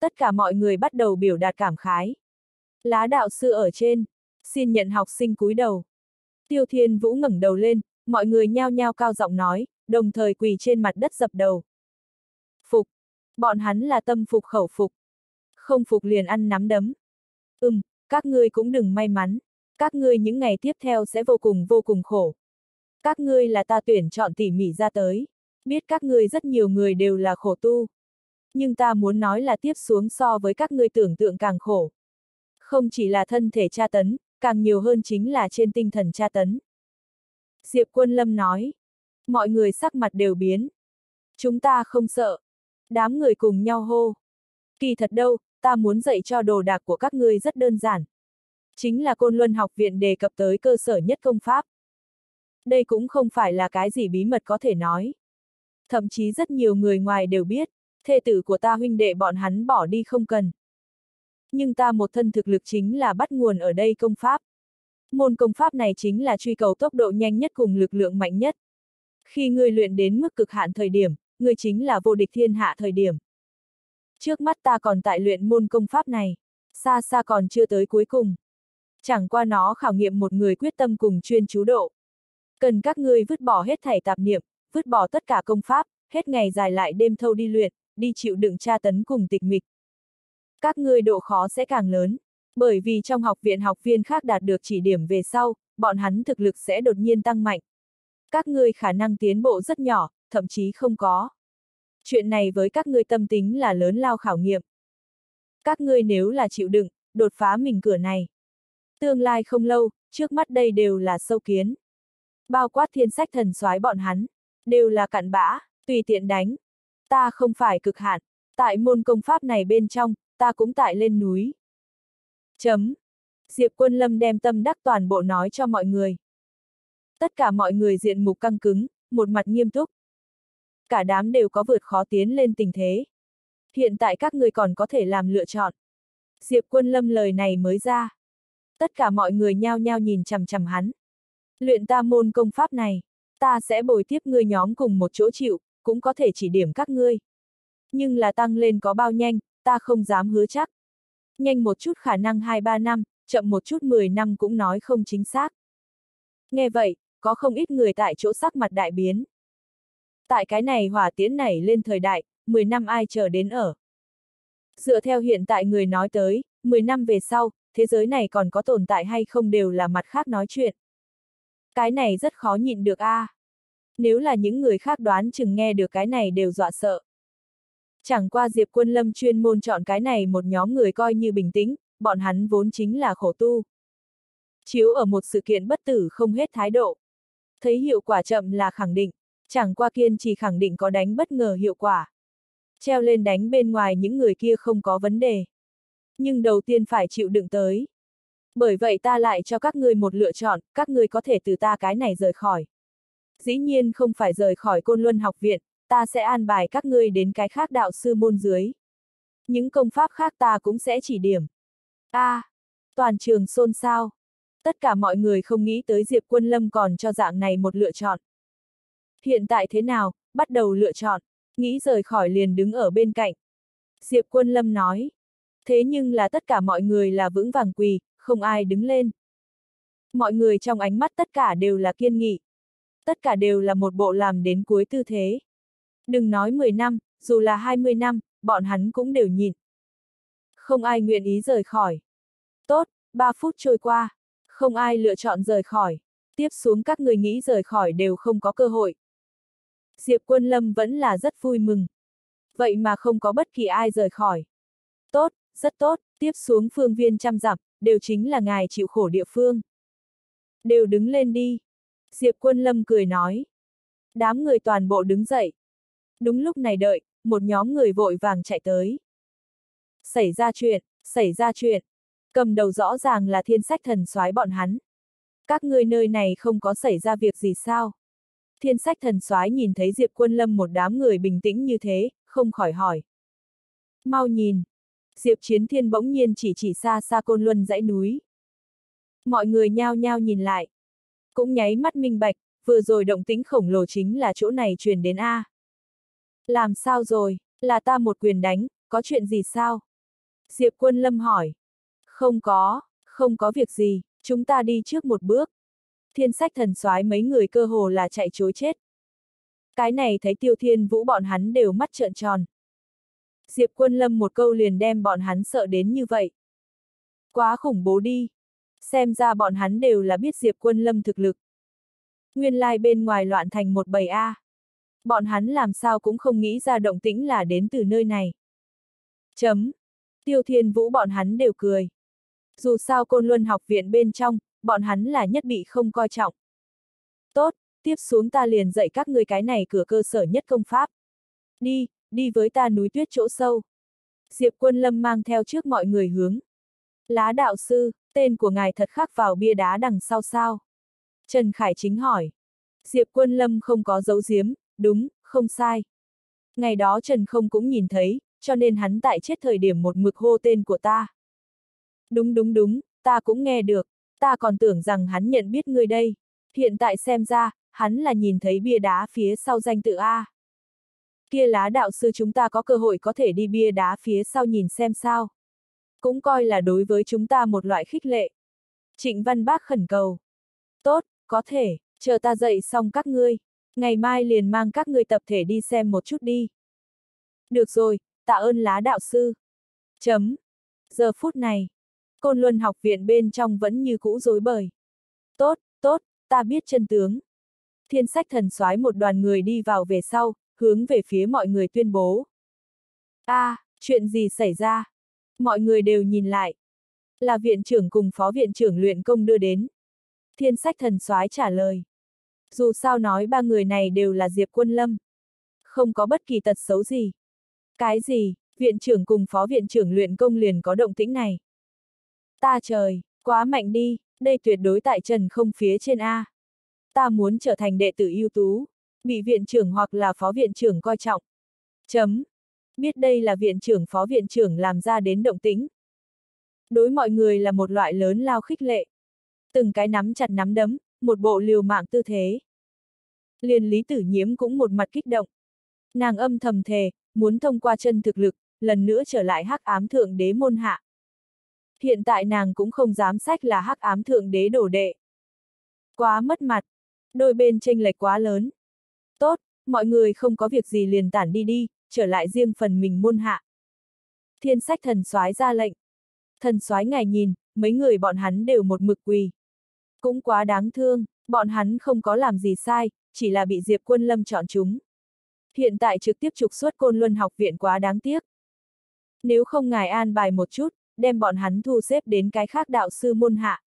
Speaker 1: Tất cả mọi người bắt đầu biểu đạt cảm khái. Lá đạo sư ở trên, xin nhận học sinh cúi đầu. Tiêu Thiên Vũ ngẩng đầu lên, mọi người nhao nhao cao giọng nói, đồng thời quỳ trên mặt đất dập đầu. Phục. Bọn hắn là tâm phục khẩu phục. Không phục liền ăn nắm đấm. Ừm, các ngươi cũng đừng may mắn. Các ngươi những ngày tiếp theo sẽ vô cùng vô cùng khổ. Các ngươi là ta tuyển chọn tỉ mỉ ra tới. Biết các ngươi rất nhiều người đều là khổ tu. Nhưng ta muốn nói là tiếp xuống so với các ngươi tưởng tượng càng khổ. Không chỉ là thân thể tra tấn, càng nhiều hơn chính là trên tinh thần tra tấn. Diệp Quân Lâm nói. Mọi người sắc mặt đều biến. Chúng ta không sợ. Đám người cùng nhau hô. Kỳ thật đâu, ta muốn dạy cho đồ đạc của các ngươi rất đơn giản. Chính là Côn Luân học viện đề cập tới cơ sở nhất công pháp. Đây cũng không phải là cái gì bí mật có thể nói. Thậm chí rất nhiều người ngoài đều biết, thê tử của ta huynh đệ bọn hắn bỏ đi không cần. Nhưng ta một thân thực lực chính là bắt nguồn ở đây công pháp. Môn công pháp này chính là truy cầu tốc độ nhanh nhất cùng lực lượng mạnh nhất. Khi người luyện đến mức cực hạn thời điểm, người chính là vô địch thiên hạ thời điểm. Trước mắt ta còn tại luyện môn công pháp này, xa xa còn chưa tới cuối cùng. Chẳng qua nó khảo nghiệm một người quyết tâm cùng chuyên chú độ. Cần các ngươi vứt bỏ hết thảy tạp niệm, vứt bỏ tất cả công pháp, hết ngày dài lại đêm thâu đi luyện, đi chịu đựng tra tấn cùng tịch mịch. Các ngươi độ khó sẽ càng lớn, bởi vì trong học viện học viên khác đạt được chỉ điểm về sau, bọn hắn thực lực sẽ đột nhiên tăng mạnh. Các ngươi khả năng tiến bộ rất nhỏ, thậm chí không có. Chuyện này với các ngươi tâm tính là lớn lao khảo nghiệm. Các ngươi nếu là chịu đựng, đột phá mình cửa này. Tương lai không lâu, trước mắt đây đều là sâu kiến. Bao quát thiên sách thần soái bọn hắn, đều là cặn bã, tùy tiện đánh. Ta không phải cực hạn, tại môn công pháp này bên trong, ta cũng tại lên núi. Chấm. Diệp Quân Lâm đem tâm đắc toàn bộ nói cho mọi người. Tất cả mọi người diện mục căng cứng, một mặt nghiêm túc. Cả đám đều có vượt khó tiến lên tình thế. Hiện tại các người còn có thể làm lựa chọn. Diệp Quân Lâm lời này mới ra. Tất cả mọi người nhao nhao nhìn chằm chằm hắn. Luyện ta môn công pháp này, ta sẽ bồi tiếp ngươi nhóm cùng một chỗ chịu, cũng có thể chỉ điểm các ngươi. Nhưng là tăng lên có bao nhanh, ta không dám hứa chắc. Nhanh một chút khả năng 2-3 năm, chậm một chút 10 năm cũng nói không chính xác. Nghe vậy, có không ít người tại chỗ sắc mặt đại biến. Tại cái này hỏa tiến nảy lên thời đại, 10 năm ai chờ đến ở. Dựa theo hiện tại người nói tới, 10 năm về sau, thế giới này còn có tồn tại hay không đều là mặt khác nói chuyện. Cái này rất khó nhịn được a. À. Nếu là những người khác đoán chừng nghe được cái này đều dọa sợ. Chẳng qua Diệp Quân Lâm chuyên môn chọn cái này một nhóm người coi như bình tĩnh, bọn hắn vốn chính là khổ tu. Chiếu ở một sự kiện bất tử không hết thái độ. Thấy hiệu quả chậm là khẳng định, chẳng qua kiên chỉ khẳng định có đánh bất ngờ hiệu quả. Treo lên đánh bên ngoài những người kia không có vấn đề. Nhưng đầu tiên phải chịu đựng tới. Bởi vậy ta lại cho các ngươi một lựa chọn, các ngươi có thể từ ta cái này rời khỏi. Dĩ nhiên không phải rời khỏi Côn Luân học viện, ta sẽ an bài các ngươi đến cái khác đạo sư môn dưới. Những công pháp khác ta cũng sẽ chỉ điểm. a à, toàn trường xôn xao. Tất cả mọi người không nghĩ tới Diệp Quân Lâm còn cho dạng này một lựa chọn. Hiện tại thế nào, bắt đầu lựa chọn, nghĩ rời khỏi liền đứng ở bên cạnh. Diệp Quân Lâm nói. Thế nhưng là tất cả mọi người là vững vàng quỳ, không ai đứng lên. Mọi người trong ánh mắt tất cả đều là kiên nghị. Tất cả đều là một bộ làm đến cuối tư thế. Đừng nói 10 năm, dù là 20 năm, bọn hắn cũng đều nhìn. Không ai nguyện ý rời khỏi. Tốt, 3 phút trôi qua. Không ai lựa chọn rời khỏi. Tiếp xuống các người nghĩ rời khỏi đều không có cơ hội. Diệp Quân Lâm vẫn là rất vui mừng. Vậy mà không có bất kỳ ai rời khỏi. Tốt, rất tốt, tiếp xuống phương viên trăm dặm, đều chính là ngài chịu khổ địa phương. Đều đứng lên đi. Diệp Quân Lâm cười nói. Đám người toàn bộ đứng dậy. Đúng lúc này đợi, một nhóm người vội vàng chạy tới. Xảy ra chuyện, xảy ra chuyện. Cầm đầu rõ ràng là thiên sách thần soái bọn hắn. Các ngươi nơi này không có xảy ra việc gì sao? Thiên sách thần soái nhìn thấy Diệp Quân Lâm một đám người bình tĩnh như thế, không khỏi hỏi. Mau nhìn. Diệp Chiến Thiên bỗng nhiên chỉ chỉ xa xa côn luân dãy núi. Mọi người nhao nhao nhìn lại. Cũng nháy mắt minh bạch, vừa rồi động tĩnh khổng lồ chính là chỗ này truyền đến A. Làm sao rồi, là ta một quyền đánh, có chuyện gì sao? Diệp Quân Lâm hỏi. Không có, không có việc gì, chúng ta đi trước một bước. Thiên sách thần soái mấy người cơ hồ là chạy chối chết. Cái này thấy tiêu thiên vũ bọn hắn đều mắt trợn tròn. Diệp Quân Lâm một câu liền đem bọn hắn sợ đến như vậy. Quá khủng bố đi. Xem ra bọn hắn đều là biết Diệp Quân Lâm thực lực. Nguyên lai like bên ngoài loạn thành một bầy A. Bọn hắn làm sao cũng không nghĩ ra động tĩnh là đến từ nơi này. Chấm. Tiêu Thiên Vũ bọn hắn đều cười. Dù sao Côn Luân học viện bên trong, bọn hắn là nhất bị không coi trọng. Tốt, tiếp xuống ta liền dạy các người cái này cửa cơ sở nhất công pháp. Đi, đi với ta núi tuyết chỗ sâu. Diệp Quân Lâm mang theo trước mọi người hướng. Lá đạo sư, tên của ngài thật khắc vào bia đá đằng sau sao? Trần Khải Chính hỏi. Diệp Quân Lâm không có dấu giếm, đúng, không sai. Ngày đó Trần không cũng nhìn thấy, cho nên hắn tại chết thời điểm một mực hô tên của ta. Đúng đúng đúng, ta cũng nghe được, ta còn tưởng rằng hắn nhận biết người đây. Hiện tại xem ra, hắn là nhìn thấy bia đá phía sau danh tự A. Kia lá đạo sư chúng ta có cơ hội có thể đi bia đá phía sau nhìn xem sao. Cũng coi là đối với chúng ta một loại khích lệ. Trịnh Văn Bác khẩn cầu. Tốt, có thể, chờ ta dậy xong các ngươi. Ngày mai liền mang các ngươi tập thể đi xem một chút đi. Được rồi, tạ ơn lá đạo sư. Chấm. Giờ phút này, Côn Luân học viện bên trong vẫn như cũ rối bời. Tốt, tốt, ta biết chân tướng. Thiên sách thần soái một đoàn người đi vào về sau, hướng về phía mọi người tuyên bố. a à, chuyện gì xảy ra? Mọi người đều nhìn lại. Là viện trưởng cùng phó viện trưởng luyện công đưa đến. Thiên sách thần soái trả lời. Dù sao nói ba người này đều là Diệp Quân Lâm. Không có bất kỳ tật xấu gì. Cái gì, viện trưởng cùng phó viện trưởng luyện công liền có động tĩnh này. Ta trời, quá mạnh đi, đây tuyệt đối tại trần không phía trên A. Ta muốn trở thành đệ tử ưu tú, bị viện trưởng hoặc là phó viện trưởng coi trọng. Chấm. Biết đây là viện trưởng phó viện trưởng làm ra đến động tĩnh. Đối mọi người là một loại lớn lao khích lệ. Từng cái nắm chặt nắm đấm, một bộ liều mạng tư thế. Liên lý tử nhiễm cũng một mặt kích động. Nàng âm thầm thề, muốn thông qua chân thực lực, lần nữa trở lại hắc ám thượng đế môn hạ. Hiện tại nàng cũng không dám sách là hắc ám thượng đế đổ đệ. Quá mất mặt. Đôi bên tranh lệch quá lớn. Tốt, mọi người không có việc gì liền tản đi đi, trở lại riêng phần mình môn hạ. Thiên sách thần soái ra lệnh. Thần soái ngài nhìn, mấy người bọn hắn đều một mực quỳ. Cũng quá đáng thương, bọn hắn không có làm gì sai, chỉ là bị Diệp Quân Lâm chọn chúng. Hiện tại trực tiếp trục xuất Côn Luân học viện quá đáng tiếc. Nếu không ngài an bài một chút, đem bọn hắn thu xếp đến cái khác đạo sư môn hạ.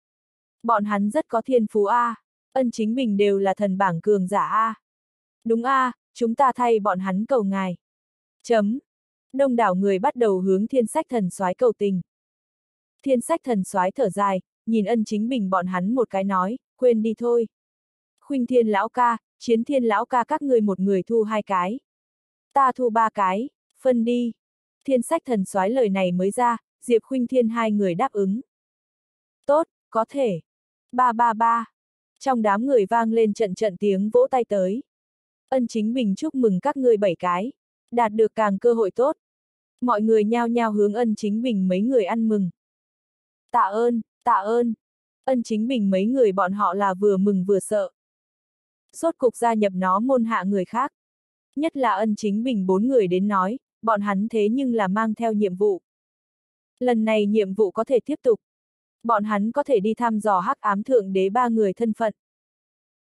Speaker 1: Bọn hắn rất có thiên phú A, ân chính mình đều là thần bảng cường giả A. Đúng A, chúng ta thay bọn hắn cầu ngài. Chấm. Đông đảo người bắt đầu hướng thiên sách thần soái cầu tình. Thiên sách thần soái thở dài, nhìn ân chính mình bọn hắn một cái nói, quên đi thôi. Khuynh thiên lão ca, chiến thiên lão ca các người một người thu hai cái. Ta thu ba cái, phân đi. Thiên sách thần soái lời này mới ra, Diệp Khuynh Thiên hai người đáp ứng. Tốt, có thể. Ba ba ba. Trong đám người vang lên trận trận tiếng vỗ tay tới. Ân chính mình chúc mừng các ngươi bảy cái. Đạt được càng cơ hội tốt. Mọi người nhao nhao hướng ân chính mình mấy người ăn mừng. Tạ ơn, tạ ơn. Ân chính mình mấy người bọn họ là vừa mừng vừa sợ. Sốt cục gia nhập nó môn hạ người khác. Nhất là ân chính mình bốn người đến nói, bọn hắn thế nhưng là mang theo nhiệm vụ. Lần này nhiệm vụ có thể tiếp tục. Bọn hắn có thể đi thăm dò hắc ám thượng đế ba người thân phận.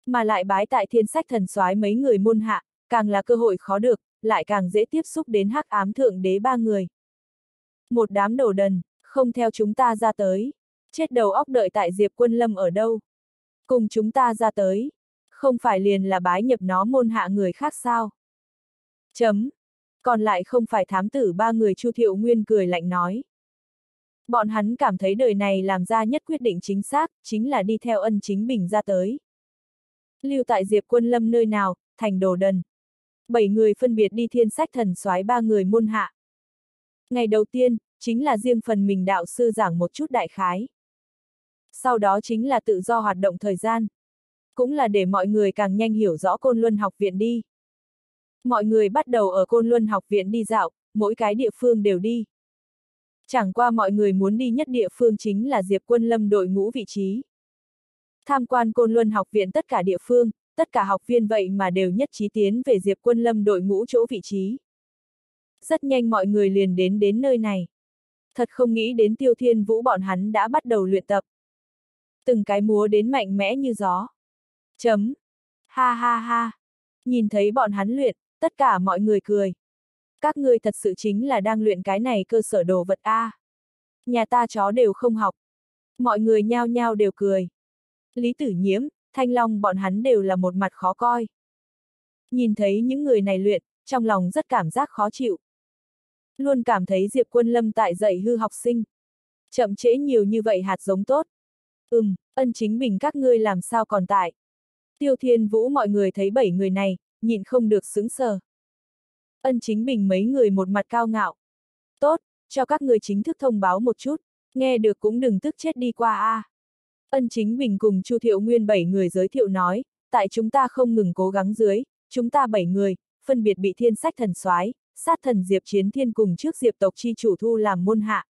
Speaker 1: Mà lại bái tại thiên sách thần soái mấy người môn hạ, càng là cơ hội khó được, lại càng dễ tiếp xúc đến hắc ám thượng đế ba người. Một đám đầu đần, không theo chúng ta ra tới. Chết đầu óc đợi tại Diệp Quân Lâm ở đâu? Cùng chúng ta ra tới. Không phải liền là bái nhập nó môn hạ người khác sao? Chấm. Còn lại không phải thám tử ba người Chu Thiệu Nguyên cười lạnh nói. Bọn hắn cảm thấy đời này làm ra nhất quyết định chính xác, chính là đi theo ân chính bình ra tới. Lưu tại Diệp Quân Lâm nơi nào, thành đồ đần. Bảy người phân biệt đi thiên sách thần soái ba người môn hạ. Ngày đầu tiên, chính là riêng phần mình đạo sư giảng một chút đại khái. Sau đó chính là tự do hoạt động thời gian. Cũng là để mọi người càng nhanh hiểu rõ Côn Luân học viện đi. Mọi người bắt đầu ở Côn Luân học viện đi dạo, mỗi cái địa phương đều đi. Chẳng qua mọi người muốn đi nhất địa phương chính là Diệp Quân Lâm đội ngũ vị trí. Tham quan Côn Luân học viện tất cả địa phương, tất cả học viên vậy mà đều nhất trí tiến về Diệp Quân Lâm đội ngũ chỗ vị trí. Rất nhanh mọi người liền đến đến nơi này. Thật không nghĩ đến Tiêu Thiên Vũ bọn hắn đã bắt đầu luyện tập. Từng cái múa đến mạnh mẽ như gió. Chấm. Ha ha ha. Nhìn thấy bọn hắn luyện, tất cả mọi người cười. Các ngươi thật sự chính là đang luyện cái này cơ sở đồ vật A. Nhà ta chó đều không học. Mọi người nhao nhao đều cười. Lý Tử Nhiễm, Thanh Long bọn hắn đều là một mặt khó coi. Nhìn thấy những người này luyện, trong lòng rất cảm giác khó chịu. Luôn cảm thấy Diệp Quân Lâm tại dạy hư học sinh. Chậm trễ nhiều như vậy hạt giống tốt. Ừm, ân chính mình các ngươi làm sao còn tại. Tiêu Thiên Vũ mọi người thấy bảy người này, nhịn không được sững sờ. Ân chính bình mấy người một mặt cao ngạo. Tốt, cho các người chính thức thông báo một chút, nghe được cũng đừng tức chết đi qua a. À. Ân chính bình cùng Chu Thiệu Nguyên bảy người giới thiệu nói, tại chúng ta không ngừng cố gắng dưới, chúng ta bảy người, phân biệt bị thiên sách thần soái, sát thần Diệp Chiến Thiên cùng trước Diệp tộc chi chủ thu làm môn hạ.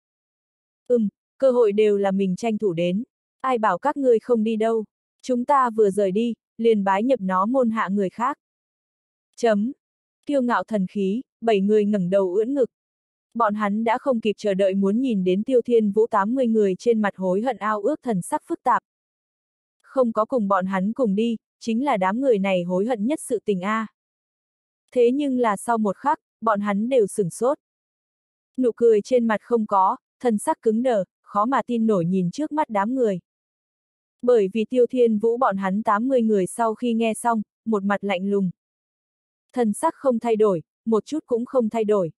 Speaker 1: Ừm, cơ hội đều là mình tranh thủ đến, ai bảo các ngươi không đi đâu, chúng ta vừa rời đi, liền bái nhập nó môn hạ người khác. Chấm. Kiêu ngạo thần khí, bảy người ngẩng đầu ưỡn ngực. Bọn hắn đã không kịp chờ đợi muốn nhìn đến tiêu thiên vũ 80 người trên mặt hối hận ao ước thần sắc phức tạp. Không có cùng bọn hắn cùng đi, chính là đám người này hối hận nhất sự tình A. Thế nhưng là sau một khắc, bọn hắn đều sửng sốt. Nụ cười trên mặt không có, thần sắc cứng đờ, khó mà tin nổi nhìn trước mắt đám người. Bởi vì tiêu thiên vũ bọn hắn 80 người sau khi nghe xong, một mặt lạnh lùng thân sắc không thay đổi, một chút cũng không thay đổi.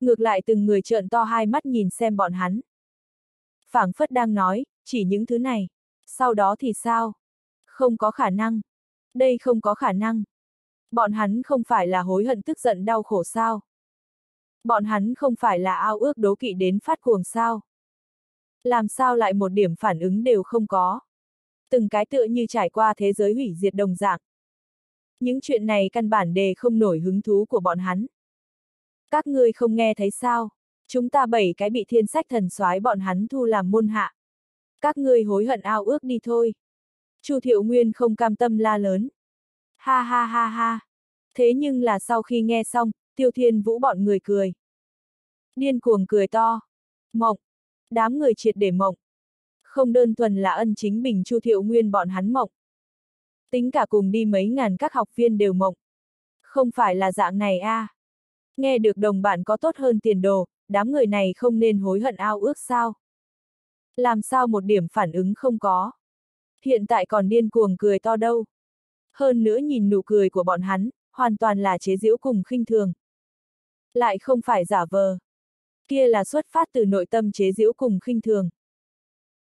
Speaker 1: Ngược lại từng người trợn to hai mắt nhìn xem bọn hắn. phảng phất đang nói, chỉ những thứ này. Sau đó thì sao? Không có khả năng. Đây không có khả năng. Bọn hắn không phải là hối hận tức giận đau khổ sao? Bọn hắn không phải là ao ước đố kỵ đến phát cuồng sao? Làm sao lại một điểm phản ứng đều không có? Từng cái tựa như trải qua thế giới hủy diệt đồng dạng. Những chuyện này căn bản đề không nổi hứng thú của bọn hắn. Các ngươi không nghe thấy sao? Chúng ta bảy cái bị thiên sách thần soái bọn hắn thu làm môn hạ. Các ngươi hối hận ao ước đi thôi. Chu Thiệu Nguyên không cam tâm la lớn. Ha ha ha ha. Thế nhưng là sau khi nghe xong, Tiêu Thiên Vũ bọn người cười. Điên cuồng cười to. Mộng. Đám người triệt để mộng. Không đơn thuần là ân chính bình Chu Thiệu Nguyên bọn hắn mộng. Tính cả cùng đi mấy ngàn các học viên đều mộng. Không phải là dạng này a. À. Nghe được đồng bạn có tốt hơn tiền đồ, đám người này không nên hối hận ao ước sao? Làm sao một điểm phản ứng không có? Hiện tại còn điên cuồng cười to đâu? Hơn nữa nhìn nụ cười của bọn hắn, hoàn toàn là chế giễu cùng khinh thường. Lại không phải giả vờ. Kia là xuất phát từ nội tâm chế giễu cùng khinh thường.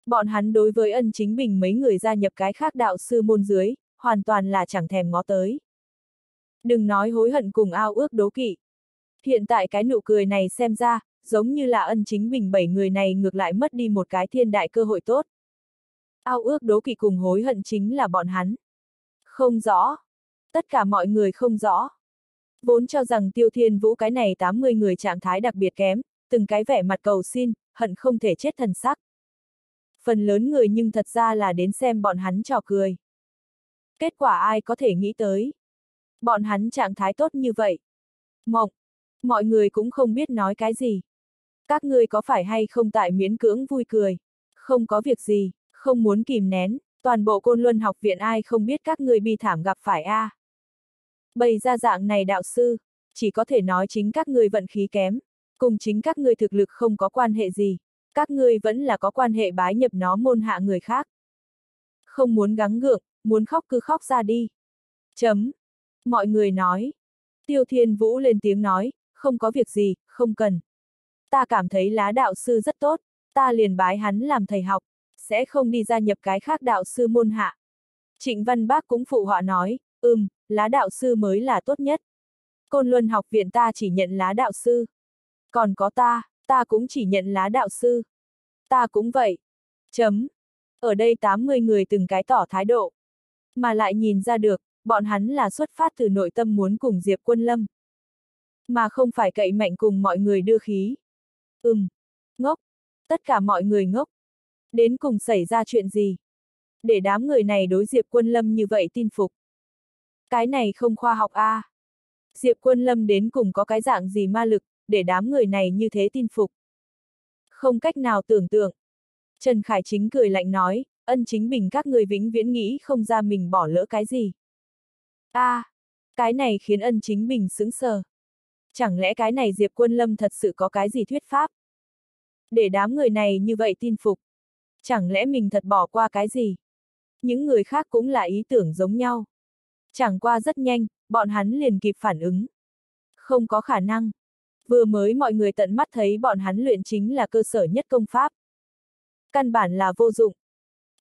Speaker 1: Bọn hắn đối với ân chính bình mấy người gia nhập cái khác đạo sư môn dưới, hoàn toàn là chẳng thèm ngó tới. Đừng nói hối hận cùng ao ước đố kỵ. Hiện tại cái nụ cười này xem ra, giống như là ân chính bình bảy người này ngược lại mất đi một cái thiên đại cơ hội tốt. Ao ước đố kỵ cùng hối hận chính là bọn hắn. Không rõ. Tất cả mọi người không rõ. Vốn cho rằng tiêu thiên vũ cái này 80 người trạng thái đặc biệt kém, từng cái vẻ mặt cầu xin, hận không thể chết thần sắc. Phần lớn người nhưng thật ra là đến xem bọn hắn trò cười. Kết quả ai có thể nghĩ tới. Bọn hắn trạng thái tốt như vậy. Mộng. Mọi người cũng không biết nói cái gì. Các ngươi có phải hay không tại miễn cưỡng vui cười. Không có việc gì, không muốn kìm nén, toàn bộ côn luân học viện ai không biết các ngươi bi thảm gặp phải a. À. Bày ra dạng này đạo sư, chỉ có thể nói chính các ngươi vận khí kém, cùng chính các ngươi thực lực không có quan hệ gì, các ngươi vẫn là có quan hệ bái nhập nó môn hạ người khác. Không muốn gắng gượng, muốn khóc cứ khóc ra đi. Chấm. Mọi người nói. Tiêu Thiên Vũ lên tiếng nói, không có việc gì, không cần. Ta cảm thấy lá đạo sư rất tốt, ta liền bái hắn làm thầy học, sẽ không đi gia nhập cái khác đạo sư môn hạ. Trịnh Văn Bác cũng phụ họa nói, ừm, lá đạo sư mới là tốt nhất. Côn Luân học viện ta chỉ nhận lá đạo sư. Còn có ta, ta cũng chỉ nhận lá đạo sư. Ta cũng vậy. Chấm. Ở đây 80 người từng cái tỏ thái độ. Mà lại nhìn ra được, bọn hắn là xuất phát từ nội tâm muốn cùng Diệp Quân Lâm. Mà không phải cậy mạnh cùng mọi người đưa khí. Ừm, ngốc. Tất cả mọi người ngốc. Đến cùng xảy ra chuyện gì? Để đám người này đối Diệp Quân Lâm như vậy tin phục. Cái này không khoa học a. À. Diệp Quân Lâm đến cùng có cái dạng gì ma lực, để đám người này như thế tin phục. Không cách nào tưởng tượng. Trần Khải Chính cười lạnh nói, ân chính bình các người vĩnh viễn nghĩ không ra mình bỏ lỡ cái gì. a à, cái này khiến ân chính bình sững sờ. Chẳng lẽ cái này Diệp Quân Lâm thật sự có cái gì thuyết pháp? Để đám người này như vậy tin phục. Chẳng lẽ mình thật bỏ qua cái gì? Những người khác cũng là ý tưởng giống nhau. Chẳng qua rất nhanh, bọn hắn liền kịp phản ứng. Không có khả năng. Vừa mới mọi người tận mắt thấy bọn hắn luyện chính là cơ sở nhất công pháp. Căn bản là vô dụng.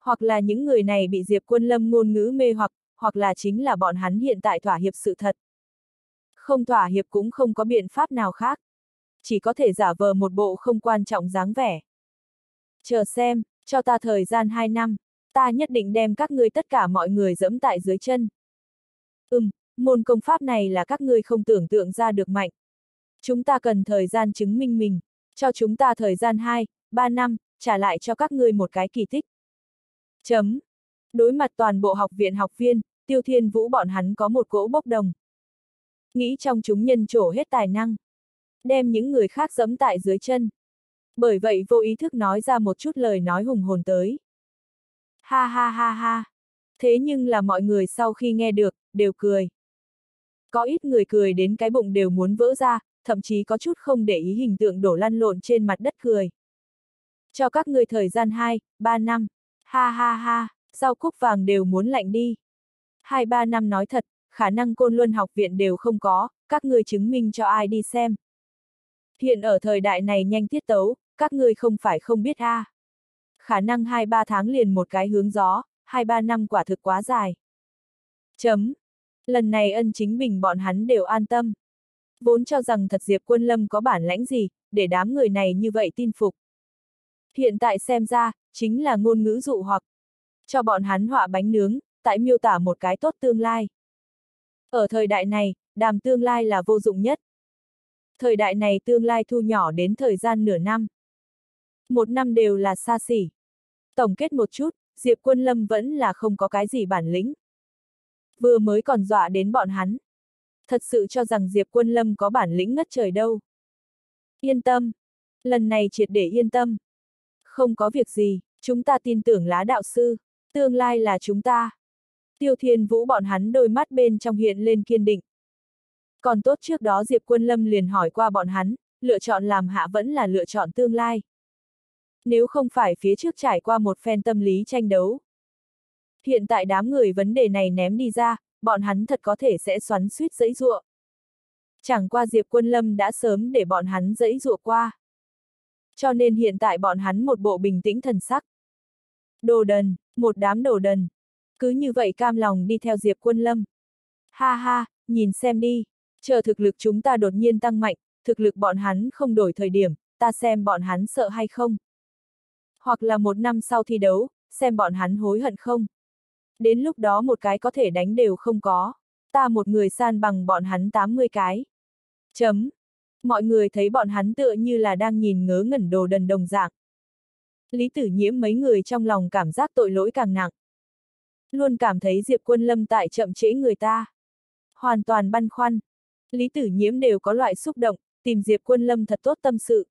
Speaker 1: Hoặc là những người này bị Diệp Quân Lâm ngôn ngữ mê hoặc, hoặc là chính là bọn hắn hiện tại thỏa hiệp sự thật. Không thỏa hiệp cũng không có biện pháp nào khác. Chỉ có thể giả vờ một bộ không quan trọng dáng vẻ. Chờ xem, cho ta thời gian 2 năm, ta nhất định đem các ngươi tất cả mọi người dẫm tại dưới chân. Ừm, môn công pháp này là các ngươi không tưởng tượng ra được mạnh. Chúng ta cần thời gian chứng minh mình, cho chúng ta thời gian 2, 3 năm, trả lại cho các ngươi một cái kỳ tích. Chấm. Đối mặt toàn bộ học viện học viên, tiêu thiên vũ bọn hắn có một cỗ bốc đồng. Nghĩ trong chúng nhân trổ hết tài năng. Đem những người khác dẫm tại dưới chân. Bởi vậy vô ý thức nói ra một chút lời nói hùng hồn tới. Ha ha ha ha. Thế nhưng là mọi người sau khi nghe được, đều cười. Có ít người cười đến cái bụng đều muốn vỡ ra, thậm chí có chút không để ý hình tượng đổ lăn lộn trên mặt đất cười. Cho các người thời gian 2, 3 năm. Ha ha ha, rau cúc vàng đều muốn lạnh đi. 2-3 năm nói thật, khả năng côn luân học viện đều không có, các người chứng minh cho ai đi xem. Hiện ở thời đại này nhanh tiết tấu, các người không phải không biết a. Khả năng 2-3 tháng liền một cái hướng gió, 2-3 năm quả thực quá dài. Chấm. Lần này ân chính mình bọn hắn đều an tâm. Vốn cho rằng thật Diệp Quân Lâm có bản lãnh gì, để đám người này như vậy tin phục. Hiện tại xem ra, chính là ngôn ngữ dụ hoặc. Cho bọn hắn họa bánh nướng, tại miêu tả một cái tốt tương lai. Ở thời đại này, đàm tương lai là vô dụng nhất. Thời đại này tương lai thu nhỏ đến thời gian nửa năm. Một năm đều là xa xỉ. Tổng kết một chút, Diệp Quân Lâm vẫn là không có cái gì bản lĩnh. Vừa mới còn dọa đến bọn hắn. Thật sự cho rằng Diệp Quân Lâm có bản lĩnh ngất trời đâu. Yên tâm. Lần này triệt để yên tâm. Không có việc gì, chúng ta tin tưởng lá đạo sư. Tương lai là chúng ta. Tiêu Thiên Vũ bọn hắn đôi mắt bên trong hiện lên kiên định. Còn tốt trước đó Diệp Quân Lâm liền hỏi qua bọn hắn, lựa chọn làm hạ vẫn là lựa chọn tương lai. Nếu không phải phía trước trải qua một phen tâm lý tranh đấu. Hiện tại đám người vấn đề này ném đi ra, bọn hắn thật có thể sẽ xoắn suýt dẫy ruộng. Chẳng qua Diệp Quân Lâm đã sớm để bọn hắn dẫy ruộng qua. Cho nên hiện tại bọn hắn một bộ bình tĩnh thần sắc. Đồ đần, một đám đồ đần. Cứ như vậy cam lòng đi theo Diệp Quân Lâm. Ha ha, nhìn xem đi, chờ thực lực chúng ta đột nhiên tăng mạnh, thực lực bọn hắn không đổi thời điểm, ta xem bọn hắn sợ hay không. Hoặc là một năm sau thi đấu, xem bọn hắn hối hận không. Đến lúc đó một cái có thể đánh đều không có. Ta một người san bằng bọn hắn 80 cái. Chấm. Mọi người thấy bọn hắn tựa như là đang nhìn ngớ ngẩn đồ đần đồng dạng. Lý tử nhiễm mấy người trong lòng cảm giác tội lỗi càng nặng. Luôn cảm thấy Diệp Quân Lâm tại chậm trễ người ta. Hoàn toàn băn khoăn. Lý tử nhiễm đều có loại xúc động, tìm Diệp Quân Lâm thật tốt tâm sự.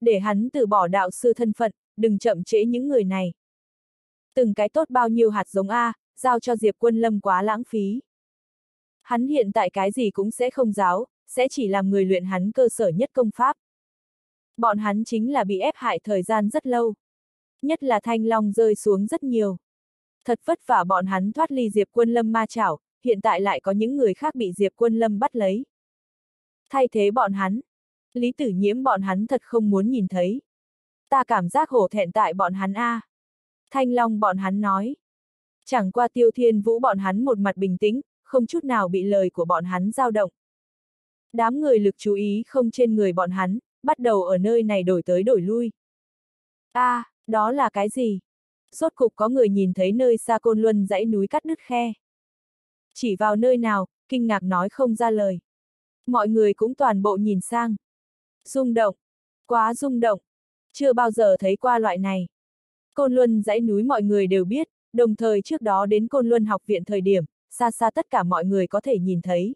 Speaker 1: Để hắn từ bỏ đạo sư thân phận, đừng chậm trễ những người này. Từng cái tốt bao nhiêu hạt giống A, giao cho Diệp Quân Lâm quá lãng phí. Hắn hiện tại cái gì cũng sẽ không giáo, sẽ chỉ làm người luyện hắn cơ sở nhất công pháp. Bọn hắn chính là bị ép hại thời gian rất lâu. Nhất là thanh long rơi xuống rất nhiều. Thật vất vả bọn hắn thoát ly Diệp Quân Lâm ma chảo, hiện tại lại có những người khác bị Diệp Quân Lâm bắt lấy. Thay thế bọn hắn. Lý tử nhiễm bọn hắn thật không muốn nhìn thấy. Ta cảm giác hổ thẹn tại bọn hắn a. À. Thanh Long bọn hắn nói. Chẳng qua tiêu thiên vũ bọn hắn một mặt bình tĩnh, không chút nào bị lời của bọn hắn dao động. Đám người lực chú ý không trên người bọn hắn, bắt đầu ở nơi này đổi tới đổi lui. a à, đó là cái gì? Rốt cục có người nhìn thấy nơi xa côn luân dãy núi cắt đứt khe. Chỉ vào nơi nào, kinh ngạc nói không ra lời. Mọi người cũng toàn bộ nhìn sang. Rung động. Quá rung động. Chưa bao giờ thấy qua loại này. Côn Luân dãy núi mọi người đều biết, đồng thời trước đó đến Côn Luân học viện thời điểm, xa xa tất cả mọi người có thể nhìn thấy.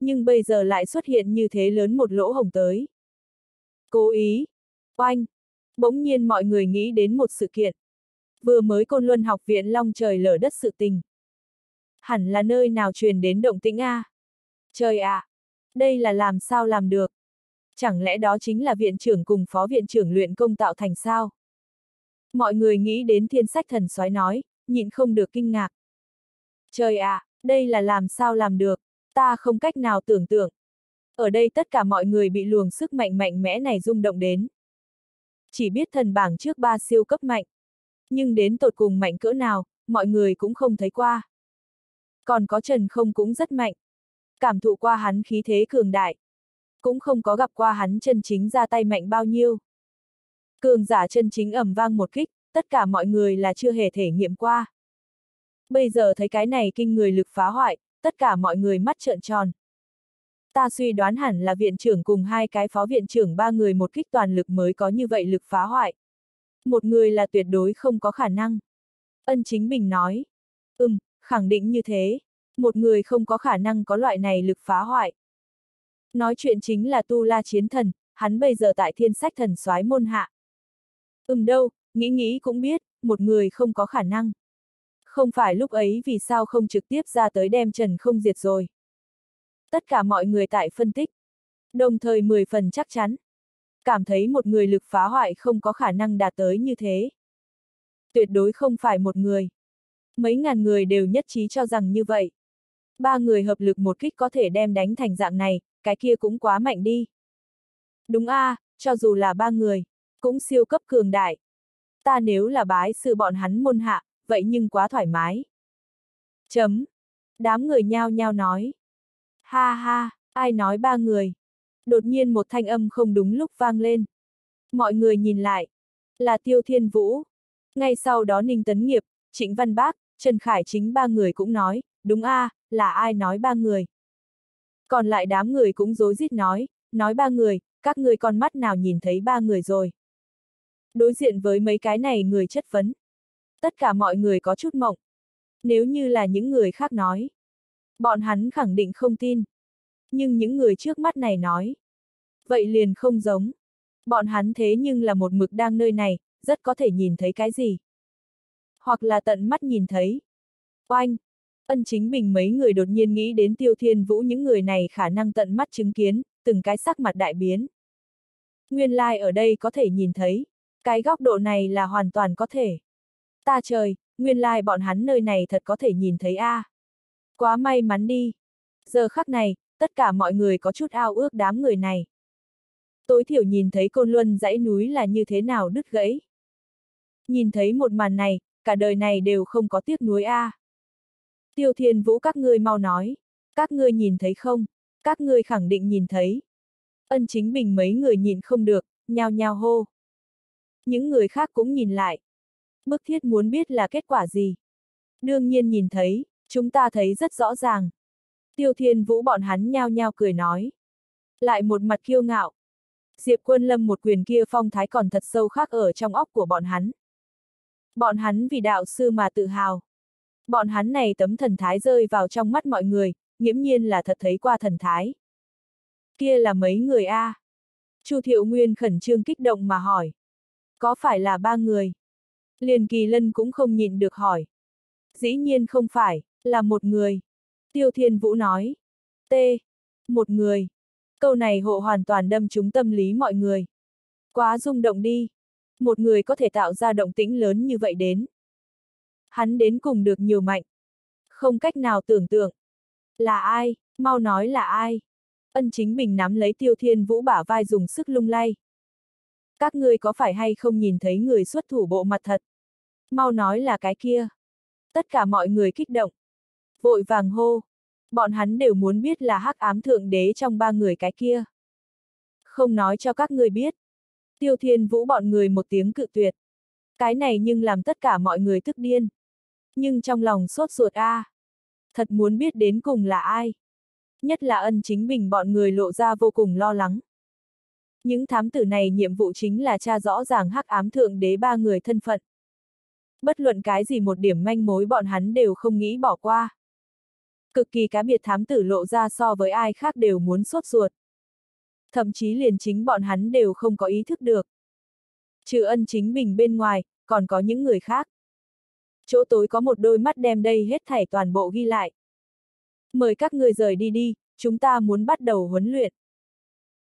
Speaker 1: Nhưng bây giờ lại xuất hiện như thế lớn một lỗ hồng tới. Cố ý. Oanh. Bỗng nhiên mọi người nghĩ đến một sự kiện. Vừa mới Côn Luân học viện long trời lở đất sự tình. Hẳn là nơi nào truyền đến động tĩnh A. Trời ạ! À, đây là làm sao làm được? Chẳng lẽ đó chính là viện trưởng cùng phó viện trưởng luyện công tạo thành sao? Mọi người nghĩ đến thiên sách thần soái nói, nhịn không được kinh ngạc. Trời ạ, à, đây là làm sao làm được, ta không cách nào tưởng tượng. Ở đây tất cả mọi người bị luồng sức mạnh mạnh mẽ này rung động đến. Chỉ biết thần bảng trước ba siêu cấp mạnh. Nhưng đến tột cùng mạnh cỡ nào, mọi người cũng không thấy qua. Còn có Trần không cũng rất mạnh. Cảm thụ qua hắn khí thế cường đại. Cũng không có gặp qua hắn chân chính ra tay mạnh bao nhiêu. Cường giả chân chính ẩm vang một kích, tất cả mọi người là chưa hề thể nghiệm qua. Bây giờ thấy cái này kinh người lực phá hoại, tất cả mọi người mắt trợn tròn. Ta suy đoán hẳn là viện trưởng cùng hai cái phó viện trưởng ba người một kích toàn lực mới có như vậy lực phá hoại. Một người là tuyệt đối không có khả năng. Ân chính mình nói. Ừm, khẳng định như thế. Một người không có khả năng có loại này lực phá hoại. Nói chuyện chính là Tu La Chiến Thần, hắn bây giờ tại thiên sách thần soái môn hạ. Ừm đâu, nghĩ nghĩ cũng biết, một người không có khả năng. Không phải lúc ấy vì sao không trực tiếp ra tới đem Trần không diệt rồi. Tất cả mọi người tại phân tích. Đồng thời 10 phần chắc chắn. Cảm thấy một người lực phá hoại không có khả năng đạt tới như thế. Tuyệt đối không phải một người. Mấy ngàn người đều nhất trí cho rằng như vậy. Ba người hợp lực một kích có thể đem đánh thành dạng này, cái kia cũng quá mạnh đi. Đúng a, à, cho dù là ba người, cũng siêu cấp cường đại. Ta nếu là bái sư bọn hắn môn hạ, vậy nhưng quá thoải mái. Chấm. Đám người nhao nhao nói. Ha ha, ai nói ba người? Đột nhiên một thanh âm không đúng lúc vang lên. Mọi người nhìn lại. Là Tiêu Thiên Vũ. Ngay sau đó Ninh Tấn Nghiệp, Trịnh Văn Bác, Trần Khải chính ba người cũng nói, đúng a, à, là ai nói ba người. Còn lại đám người cũng dối rít nói, nói ba người, các người con mắt nào nhìn thấy ba người rồi. Đối diện với mấy cái này người chất vấn. Tất cả mọi người có chút mộng. Nếu như là những người khác nói. Bọn hắn khẳng định không tin. Nhưng những người trước mắt này nói. Vậy liền không giống. Bọn hắn thế nhưng là một mực đang nơi này, rất có thể nhìn thấy cái gì. Hoặc là tận mắt nhìn thấy. Oanh! Ân chính bình mấy người đột nhiên nghĩ đến tiêu thiên vũ những người này khả năng tận mắt chứng kiến, từng cái sắc mặt đại biến. Nguyên lai like ở đây có thể nhìn thấy. Cái góc độ này là hoàn toàn có thể. Ta trời, nguyên lai like bọn hắn nơi này thật có thể nhìn thấy a. À. Quá may mắn đi. Giờ khắc này, tất cả mọi người có chút ao ước đám người này. Tối thiểu nhìn thấy côn luân dãy núi là như thế nào đứt gãy. Nhìn thấy một màn này, cả đời này đều không có tiếc nuối a. À. Tiêu Thiên Vũ các ngươi mau nói, các ngươi nhìn thấy không? Các ngươi khẳng định nhìn thấy. Ân chính bình mấy người nhìn không được, nhao nhao hô. Những người khác cũng nhìn lại. Bức thiết muốn biết là kết quả gì. Đương nhiên nhìn thấy, chúng ta thấy rất rõ ràng. Tiêu Thiên Vũ bọn hắn nhao nhao cười nói. Lại một mặt kiêu ngạo. Diệp Quân Lâm một quyền kia phong thái còn thật sâu khác ở trong óc của bọn hắn. Bọn hắn vì đạo sư mà tự hào. Bọn hắn này tấm thần thái rơi vào trong mắt mọi người, nghiễm nhiên là thật thấy qua thần thái. Kia là mấy người a? À? Chu Thiệu Nguyên khẩn trương kích động mà hỏi. Có phải là ba người? Liền Kỳ Lân cũng không nhịn được hỏi. Dĩ nhiên không phải, là một người. Tiêu Thiên Vũ nói. T. Một người. Câu này hộ hoàn toàn đâm trúng tâm lý mọi người. Quá rung động đi. Một người có thể tạo ra động tĩnh lớn như vậy đến. Hắn đến cùng được nhiều mạnh. Không cách nào tưởng tượng. Là ai? Mau nói là ai? Ân chính bình nắm lấy tiêu thiên vũ bả vai dùng sức lung lay. Các ngươi có phải hay không nhìn thấy người xuất thủ bộ mặt thật? Mau nói là cái kia. Tất cả mọi người kích động. Vội vàng hô. Bọn hắn đều muốn biết là hắc ám thượng đế trong ba người cái kia. Không nói cho các người biết. Tiêu thiên vũ bọn người một tiếng cự tuyệt. Cái này nhưng làm tất cả mọi người tức điên. Nhưng trong lòng sốt ruột a, à. Thật muốn biết đến cùng là ai. Nhất là ân chính bình bọn người lộ ra vô cùng lo lắng. Những thám tử này nhiệm vụ chính là tra rõ ràng hắc ám thượng đế ba người thân phận. Bất luận cái gì một điểm manh mối bọn hắn đều không nghĩ bỏ qua. Cực kỳ cá biệt thám tử lộ ra so với ai khác đều muốn sốt ruột. Thậm chí liền chính bọn hắn đều không có ý thức được. Trừ ân chính mình bên ngoài, còn có những người khác. Chỗ tối có một đôi mắt đem đây hết thảy toàn bộ ghi lại. Mời các người rời đi đi, chúng ta muốn bắt đầu huấn luyện.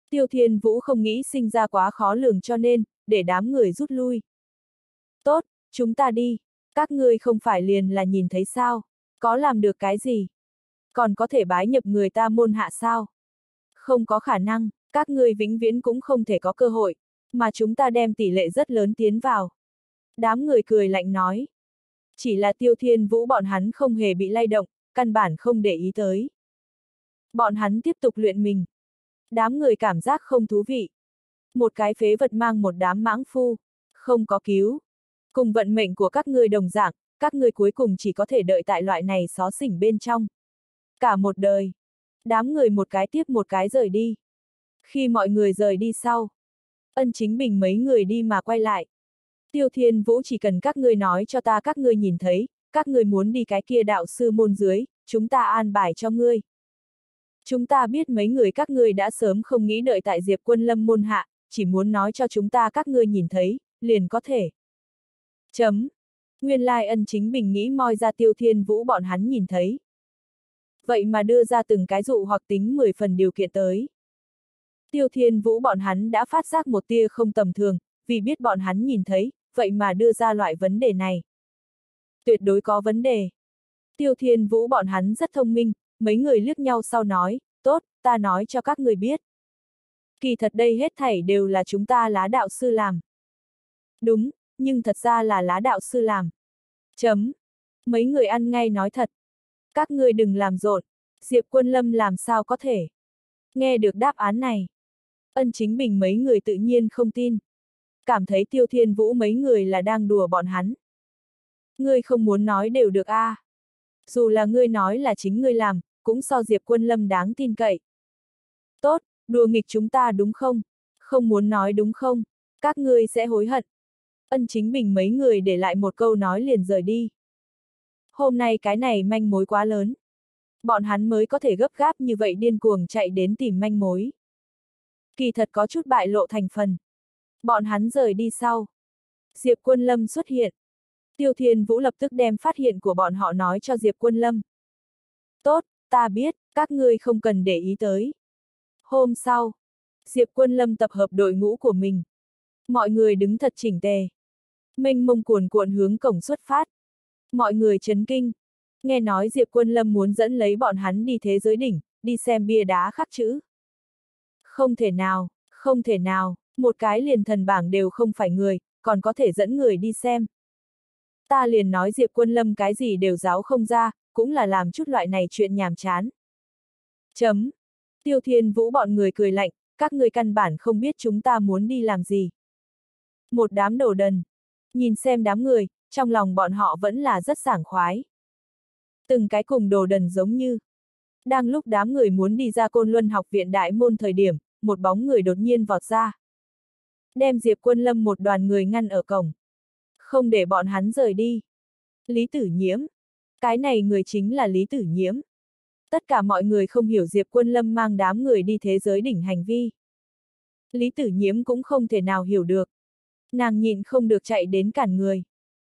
Speaker 1: Tiêu Thiên Vũ không nghĩ sinh ra quá khó lường cho nên, để đám người rút lui. Tốt, chúng ta đi, các ngươi không phải liền là nhìn thấy sao, có làm được cái gì? Còn có thể bái nhập người ta môn hạ sao? Không có khả năng, các ngươi vĩnh viễn cũng không thể có cơ hội, mà chúng ta đem tỷ lệ rất lớn tiến vào. Đám người cười lạnh nói. Chỉ là tiêu thiên vũ bọn hắn không hề bị lay động, căn bản không để ý tới. Bọn hắn tiếp tục luyện mình. Đám người cảm giác không thú vị. Một cái phế vật mang một đám mãng phu, không có cứu. Cùng vận mệnh của các ngươi đồng dạng, các ngươi cuối cùng chỉ có thể đợi tại loại này xó xỉnh bên trong. Cả một đời. Đám người một cái tiếp một cái rời đi. Khi mọi người rời đi sau, ân chính bình mấy người đi mà quay lại. Tiêu Thiên Vũ chỉ cần các ngươi nói cho ta các ngươi nhìn thấy, các ngươi muốn đi cái kia đạo sư môn dưới, chúng ta an bài cho ngươi. Chúng ta biết mấy người các ngươi đã sớm không nghĩ đợi tại Diệp Quân Lâm môn hạ, chỉ muốn nói cho chúng ta các ngươi nhìn thấy, liền có thể. Chấm. Nguyên lai ân chính bình nghĩ moi ra Tiêu Thiên Vũ bọn hắn nhìn thấy. Vậy mà đưa ra từng cái dụ hoặc tính 10 phần điều kiện tới. Tiêu Thiên Vũ bọn hắn đã phát giác một tia không tầm thường, vì biết bọn hắn nhìn thấy, vậy mà đưa ra loại vấn đề này. Tuyệt đối có vấn đề. Tiêu Thiên Vũ bọn hắn rất thông minh, mấy người liếc nhau sau nói, tốt, ta nói cho các người biết. Kỳ thật đây hết thảy đều là chúng ta lá đạo sư làm. Đúng, nhưng thật ra là lá đạo sư làm. Chấm. Mấy người ăn ngay nói thật. Các người đừng làm rộn, Diệp Quân Lâm làm sao có thể. Nghe được đáp án này. Ân chính bình mấy người tự nhiên không tin. Cảm thấy tiêu thiên vũ mấy người là đang đùa bọn hắn. Ngươi không muốn nói đều được a. À. Dù là ngươi nói là chính ngươi làm, cũng so Diệp Quân Lâm đáng tin cậy. Tốt, đùa nghịch chúng ta đúng không? Không muốn nói đúng không? Các ngươi sẽ hối hận. Ân chính bình mấy người để lại một câu nói liền rời đi. Hôm nay cái này manh mối quá lớn. Bọn hắn mới có thể gấp gáp như vậy điên cuồng chạy đến tìm manh mối. Kỳ thật có chút bại lộ thành phần. Bọn hắn rời đi sau. Diệp Quân Lâm xuất hiện. Tiêu Thiên Vũ lập tức đem phát hiện của bọn họ nói cho Diệp Quân Lâm. Tốt, ta biết, các ngươi không cần để ý tới. Hôm sau, Diệp Quân Lâm tập hợp đội ngũ của mình. Mọi người đứng thật chỉnh tề. Minh mông cuồn cuộn hướng cổng xuất phát. Mọi người chấn kinh. Nghe nói Diệp Quân Lâm muốn dẫn lấy bọn hắn đi thế giới đỉnh, đi xem bia đá khắc chữ. Không thể nào, không thể nào, một cái liền thần bảng đều không phải người, còn có thể dẫn người đi xem. Ta liền nói Diệp Quân Lâm cái gì đều giáo không ra, cũng là làm chút loại này chuyện nhàm chán. Chấm. Tiêu Thiên Vũ bọn người cười lạnh, các người căn bản không biết chúng ta muốn đi làm gì. Một đám đầu đần. Nhìn xem đám người, trong lòng bọn họ vẫn là rất sảng khoái. Từng cái cùng đồ đần giống như. Đang lúc đám người muốn đi ra côn luân học viện đại môn thời điểm, một bóng người đột nhiên vọt ra. Đem Diệp Quân Lâm một đoàn người ngăn ở cổng. Không để bọn hắn rời đi. Lý Tử Nhiễm. Cái này người chính là Lý Tử Nhiễm. Tất cả mọi người không hiểu Diệp Quân Lâm mang đám người đi thế giới đỉnh hành vi. Lý Tử Nhiễm cũng không thể nào hiểu được. Nàng nhịn không được chạy đến cản người.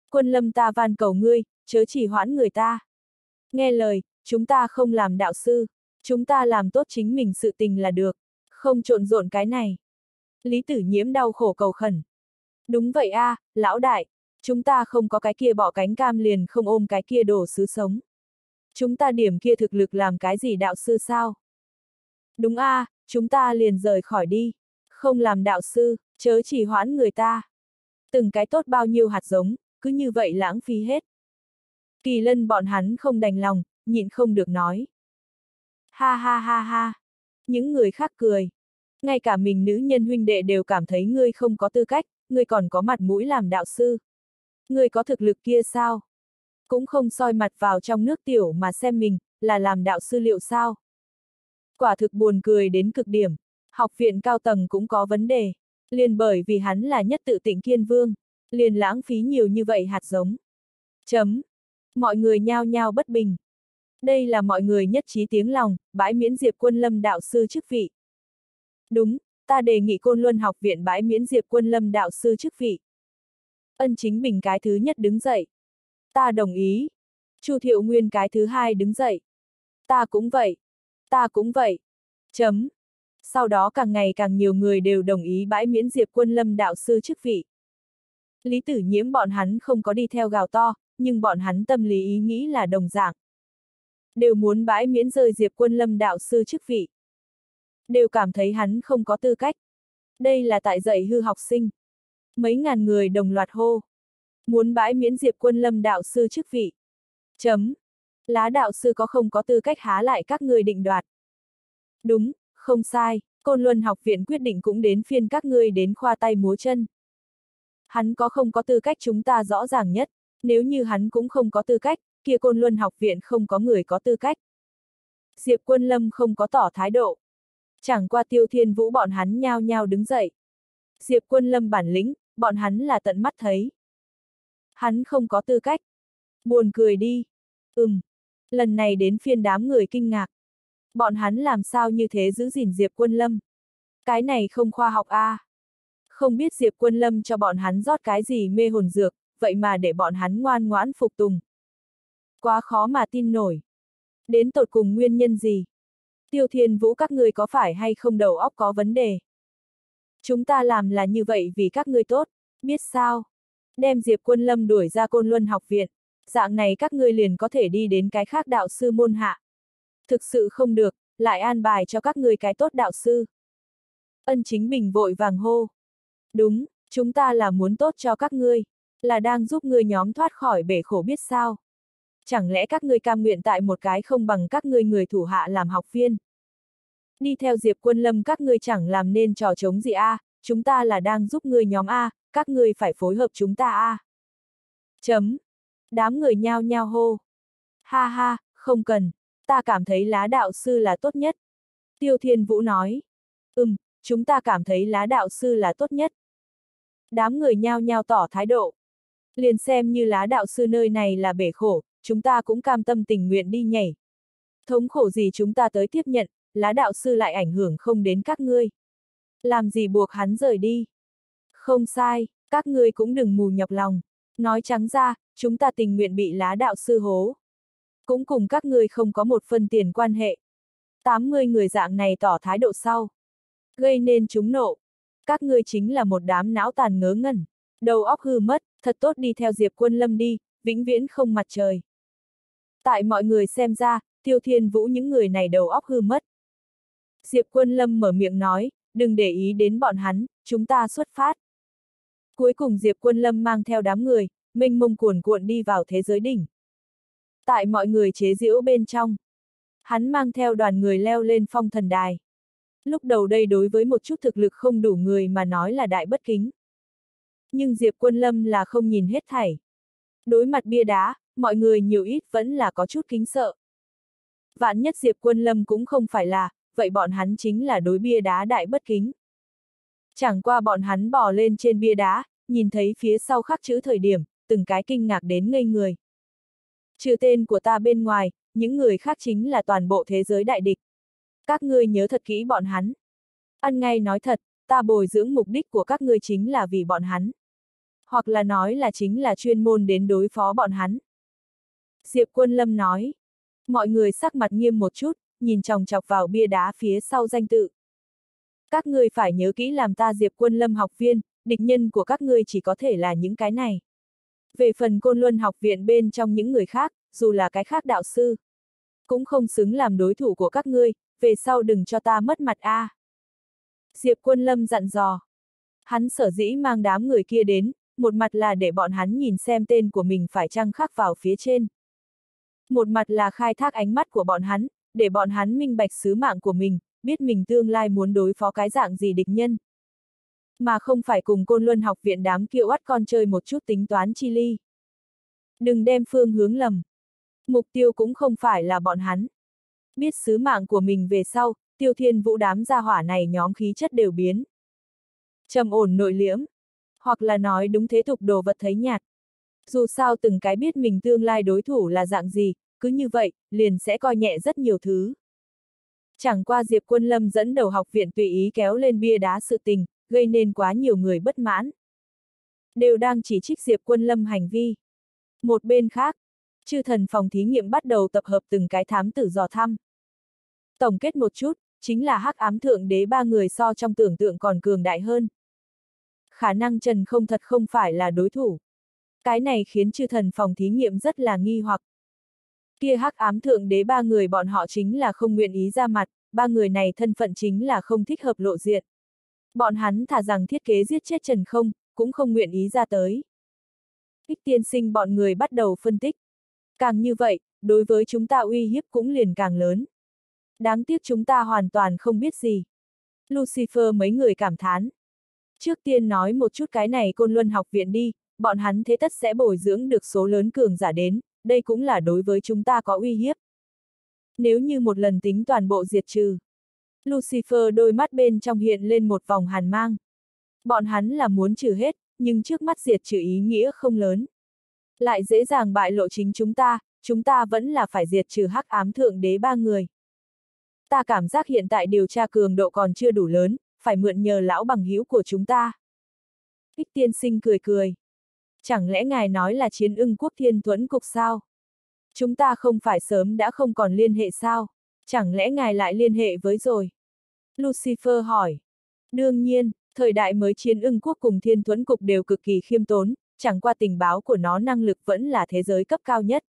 Speaker 1: Quân Lâm ta van cầu ngươi, chớ chỉ hoãn người ta. Nghe lời, chúng ta không làm đạo sư, chúng ta làm tốt chính mình sự tình là được, không trộn rộn cái này. Lý tử nhiễm đau khổ cầu khẩn. Đúng vậy a, à, lão đại, chúng ta không có cái kia bỏ cánh cam liền không ôm cái kia đồ sứ sống. Chúng ta điểm kia thực lực làm cái gì đạo sư sao? Đúng a, à, chúng ta liền rời khỏi đi. Không làm đạo sư, chớ chỉ hoãn người ta. Từng cái tốt bao nhiêu hạt giống, cứ như vậy lãng phí hết. Kỳ lân bọn hắn không đành lòng, nhịn không được nói. Ha ha ha ha. Những người khác cười. Ngay cả mình nữ nhân huynh đệ đều cảm thấy ngươi không có tư cách, ngươi còn có mặt mũi làm đạo sư. Ngươi có thực lực kia sao? Cũng không soi mặt vào trong nước tiểu mà xem mình, là làm đạo sư liệu sao? Quả thực buồn cười đến cực điểm. Học viện cao tầng cũng có vấn đề. Liền bởi vì hắn là nhất tự tịnh kiên vương. Liền lãng phí nhiều như vậy hạt giống. Chấm. Mọi người nhao nhao bất bình. Đây là mọi người nhất trí tiếng lòng, bãi miễn Diệp Quân Lâm đạo sư chức vị. Đúng, ta đề nghị Côn Luân học viện bãi miễn Diệp Quân Lâm đạo sư chức vị. Ân chính bình cái thứ nhất đứng dậy. Ta đồng ý. Chu Thiệu Nguyên cái thứ hai đứng dậy. Ta cũng vậy. Ta cũng vậy. Chấm. Sau đó càng ngày càng nhiều người đều đồng ý bãi miễn Diệp Quân Lâm đạo sư chức vị. Lý tử nhiễm bọn hắn không có đi theo gào to, nhưng bọn hắn tâm lý ý nghĩ là đồng dạng. Đều muốn bãi miễn rơi Diệp Quân Lâm đạo sư chức vị. Đều cảm thấy hắn không có tư cách. Đây là tại dạy hư học sinh. Mấy ngàn người đồng loạt hô. Muốn bãi miễn Diệp Quân Lâm đạo sư chức vị. Chấm. Lá đạo sư có không có tư cách há lại các người định đoạt. Đúng, không sai, Côn Luân học viện quyết định cũng đến phiên các ngươi đến khoa tay múa chân. Hắn có không có tư cách chúng ta rõ ràng nhất, nếu như hắn cũng không có tư cách, kia Côn Luân học viện không có người có tư cách. Diệp Quân Lâm không có tỏ thái độ. Chẳng qua tiêu thiên vũ bọn hắn nhao nhao đứng dậy. Diệp Quân Lâm bản lĩnh, bọn hắn là tận mắt thấy. Hắn không có tư cách. Buồn cười đi. Ừm. Lần này đến phiên đám người kinh ngạc. Bọn hắn làm sao như thế giữ gìn Diệp Quân Lâm? Cái này không khoa học a. À. Không biết Diệp Quân Lâm cho bọn hắn rót cái gì mê hồn dược, vậy mà để bọn hắn ngoan ngoãn phục tùng. Quá khó mà tin nổi. Đến tột cùng nguyên nhân gì? Tiêu Thiên Vũ các ngươi có phải hay không đầu óc có vấn đề? Chúng ta làm là như vậy vì các ngươi tốt, biết sao? Đem Diệp Quân Lâm đuổi ra Côn Luân học viện, dạng này các ngươi liền có thể đi đến cái khác đạo sư môn hạ. Thực sự không được, lại an bài cho các ngươi cái tốt đạo sư. Ân chính bình vội vàng hô. Đúng, chúng ta là muốn tốt cho các ngươi, là đang giúp ngươi nhóm thoát khỏi bể khổ biết sao. Chẳng lẽ các ngươi cam nguyện tại một cái không bằng các ngươi người thủ hạ làm học viên? Đi theo Diệp Quân Lâm các ngươi chẳng làm nên trò chống gì a, à, chúng ta là đang giúp ngươi nhóm A, các ngươi phải phối hợp chúng ta A. Chấm. Đám người nhao nhao hô. Ha ha, không cần, ta cảm thấy lá đạo sư là tốt nhất. Tiêu Thiên Vũ nói. Ừm, chúng ta cảm thấy lá đạo sư là tốt nhất. Đám người nhao nhao tỏ thái độ. Liền xem như lá đạo sư nơi này là bể khổ, chúng ta cũng cam tâm tình nguyện đi nhảy. Thống khổ gì chúng ta tới tiếp nhận, lá đạo sư lại ảnh hưởng không đến các ngươi. Làm gì buộc hắn rời đi? Không sai, các ngươi cũng đừng mù nhọc lòng. Nói trắng ra, chúng ta tình nguyện bị lá đạo sư hố. Cũng cùng các ngươi không có một phân tiền quan hệ. 80 người dạng này tỏ thái độ sau. Gây nên chúng nộ. Các ngươi chính là một đám não tàn ngớ ngẩn. Đầu óc hư mất, thật tốt đi theo Diệp Quân Lâm đi, vĩnh viễn không mặt trời. Tại mọi người xem ra, Tiêu Thiên Vũ những người này đầu óc hư mất. Diệp Quân Lâm mở miệng nói, đừng để ý đến bọn hắn, chúng ta xuất phát. Cuối cùng Diệp Quân Lâm mang theo đám người, minh mông cuồn cuộn đi vào thế giới đỉnh. Tại mọi người chế giễu bên trong, hắn mang theo đoàn người leo lên phong thần đài. Lúc đầu đây đối với một chút thực lực không đủ người mà nói là đại bất kính. Nhưng Diệp Quân Lâm là không nhìn hết thảy. Đối mặt bia đá, mọi người nhiều ít vẫn là có chút kính sợ. Vạn nhất Diệp Quân Lâm cũng không phải là, vậy bọn hắn chính là đối bia đá đại bất kính. Chẳng qua bọn hắn bò lên trên bia đá, nhìn thấy phía sau khắc chữ thời điểm, từng cái kinh ngạc đến ngây người. Trừ tên của ta bên ngoài, những người khác chính là toàn bộ thế giới đại địch. Các ngươi nhớ thật kỹ bọn hắn. Ăn ngay nói thật, ta bồi dưỡng mục đích của các ngươi chính là vì bọn hắn. Hoặc là nói là chính là chuyên môn đến đối phó bọn hắn. Diệp Quân Lâm nói. Mọi người sắc mặt nghiêm một chút, nhìn chòng chọc vào bia đá phía sau danh tự. Các ngươi phải nhớ kỹ làm ta Diệp Quân Lâm học viên, địch nhân của các ngươi chỉ có thể là những cái này. Về phần Côn Luân học viện bên trong những người khác, dù là cái khác đạo sư, cũng không xứng làm đối thủ của các ngươi, về sau đừng cho ta mất mặt a. À. Diệp Quân Lâm dặn dò. Hắn sở dĩ mang đám người kia đến, một mặt là để bọn hắn nhìn xem tên của mình phải chăng khắc vào phía trên. Một mặt là khai thác ánh mắt của bọn hắn, để bọn hắn minh bạch sứ mạng của mình, biết mình tương lai muốn đối phó cái dạng gì địch nhân. Mà không phải cùng côn luân học viện đám kiệu ắt con chơi một chút tính toán chi ly. Đừng đem phương hướng lầm. Mục tiêu cũng không phải là bọn hắn. Biết sứ mạng của mình về sau, tiêu thiên vũ đám gia hỏa này nhóm khí chất đều biến. Trầm ổn nội liễm, hoặc là nói đúng thế tục đồ vật thấy nhạt. Dù sao từng cái biết mình tương lai đối thủ là dạng gì, cứ như vậy, liền sẽ coi nhẹ rất nhiều thứ. Chẳng qua Diệp Quân Lâm dẫn đầu học viện tùy ý kéo lên bia đá sự tình, gây nên quá nhiều người bất mãn. Đều đang chỉ trích Diệp Quân Lâm hành vi. Một bên khác, chư thần phòng thí nghiệm bắt đầu tập hợp từng cái thám tử dò thăm. Tổng kết một chút, chính là hắc ám thượng đế ba người so trong tưởng tượng còn cường đại hơn. Khả năng Trần không thật không phải là đối thủ. Cái này khiến chư thần phòng thí nghiệm rất là nghi hoặc. Kia hắc ám thượng đế ba người bọn họ chính là không nguyện ý ra mặt, ba người này thân phận chính là không thích hợp lộ diện. Bọn hắn thả rằng thiết kế giết chết Trần không, cũng không nguyện ý ra tới. Ích tiên sinh bọn người bắt đầu phân tích. Càng như vậy, đối với chúng ta uy hiếp cũng liền càng lớn. Đáng tiếc chúng ta hoàn toàn không biết gì. Lucifer mấy người cảm thán. Trước tiên nói một chút cái này côn luân học viện đi, bọn hắn thế tất sẽ bồi dưỡng được số lớn cường giả đến, đây cũng là đối với chúng ta có uy hiếp. Nếu như một lần tính toàn bộ diệt trừ. Lucifer đôi mắt bên trong hiện lên một vòng hàn mang. Bọn hắn là muốn trừ hết, nhưng trước mắt diệt trừ ý nghĩa không lớn. Lại dễ dàng bại lộ chính chúng ta, chúng ta vẫn là phải diệt trừ hắc ám thượng đế ba người. Ta cảm giác hiện tại điều tra cường độ còn chưa đủ lớn, phải mượn nhờ lão bằng hữu của chúng ta. Ích tiên sinh cười cười. Chẳng lẽ ngài nói là chiến ưng quốc thiên thuẫn cục sao? Chúng ta không phải sớm đã không còn liên hệ sao? Chẳng lẽ ngài lại liên hệ với rồi? Lucifer hỏi. Đương nhiên, thời đại mới chiến ưng quốc cùng thiên thuẫn cục đều cực kỳ khiêm tốn, chẳng qua tình báo của nó năng lực vẫn là thế giới cấp cao nhất.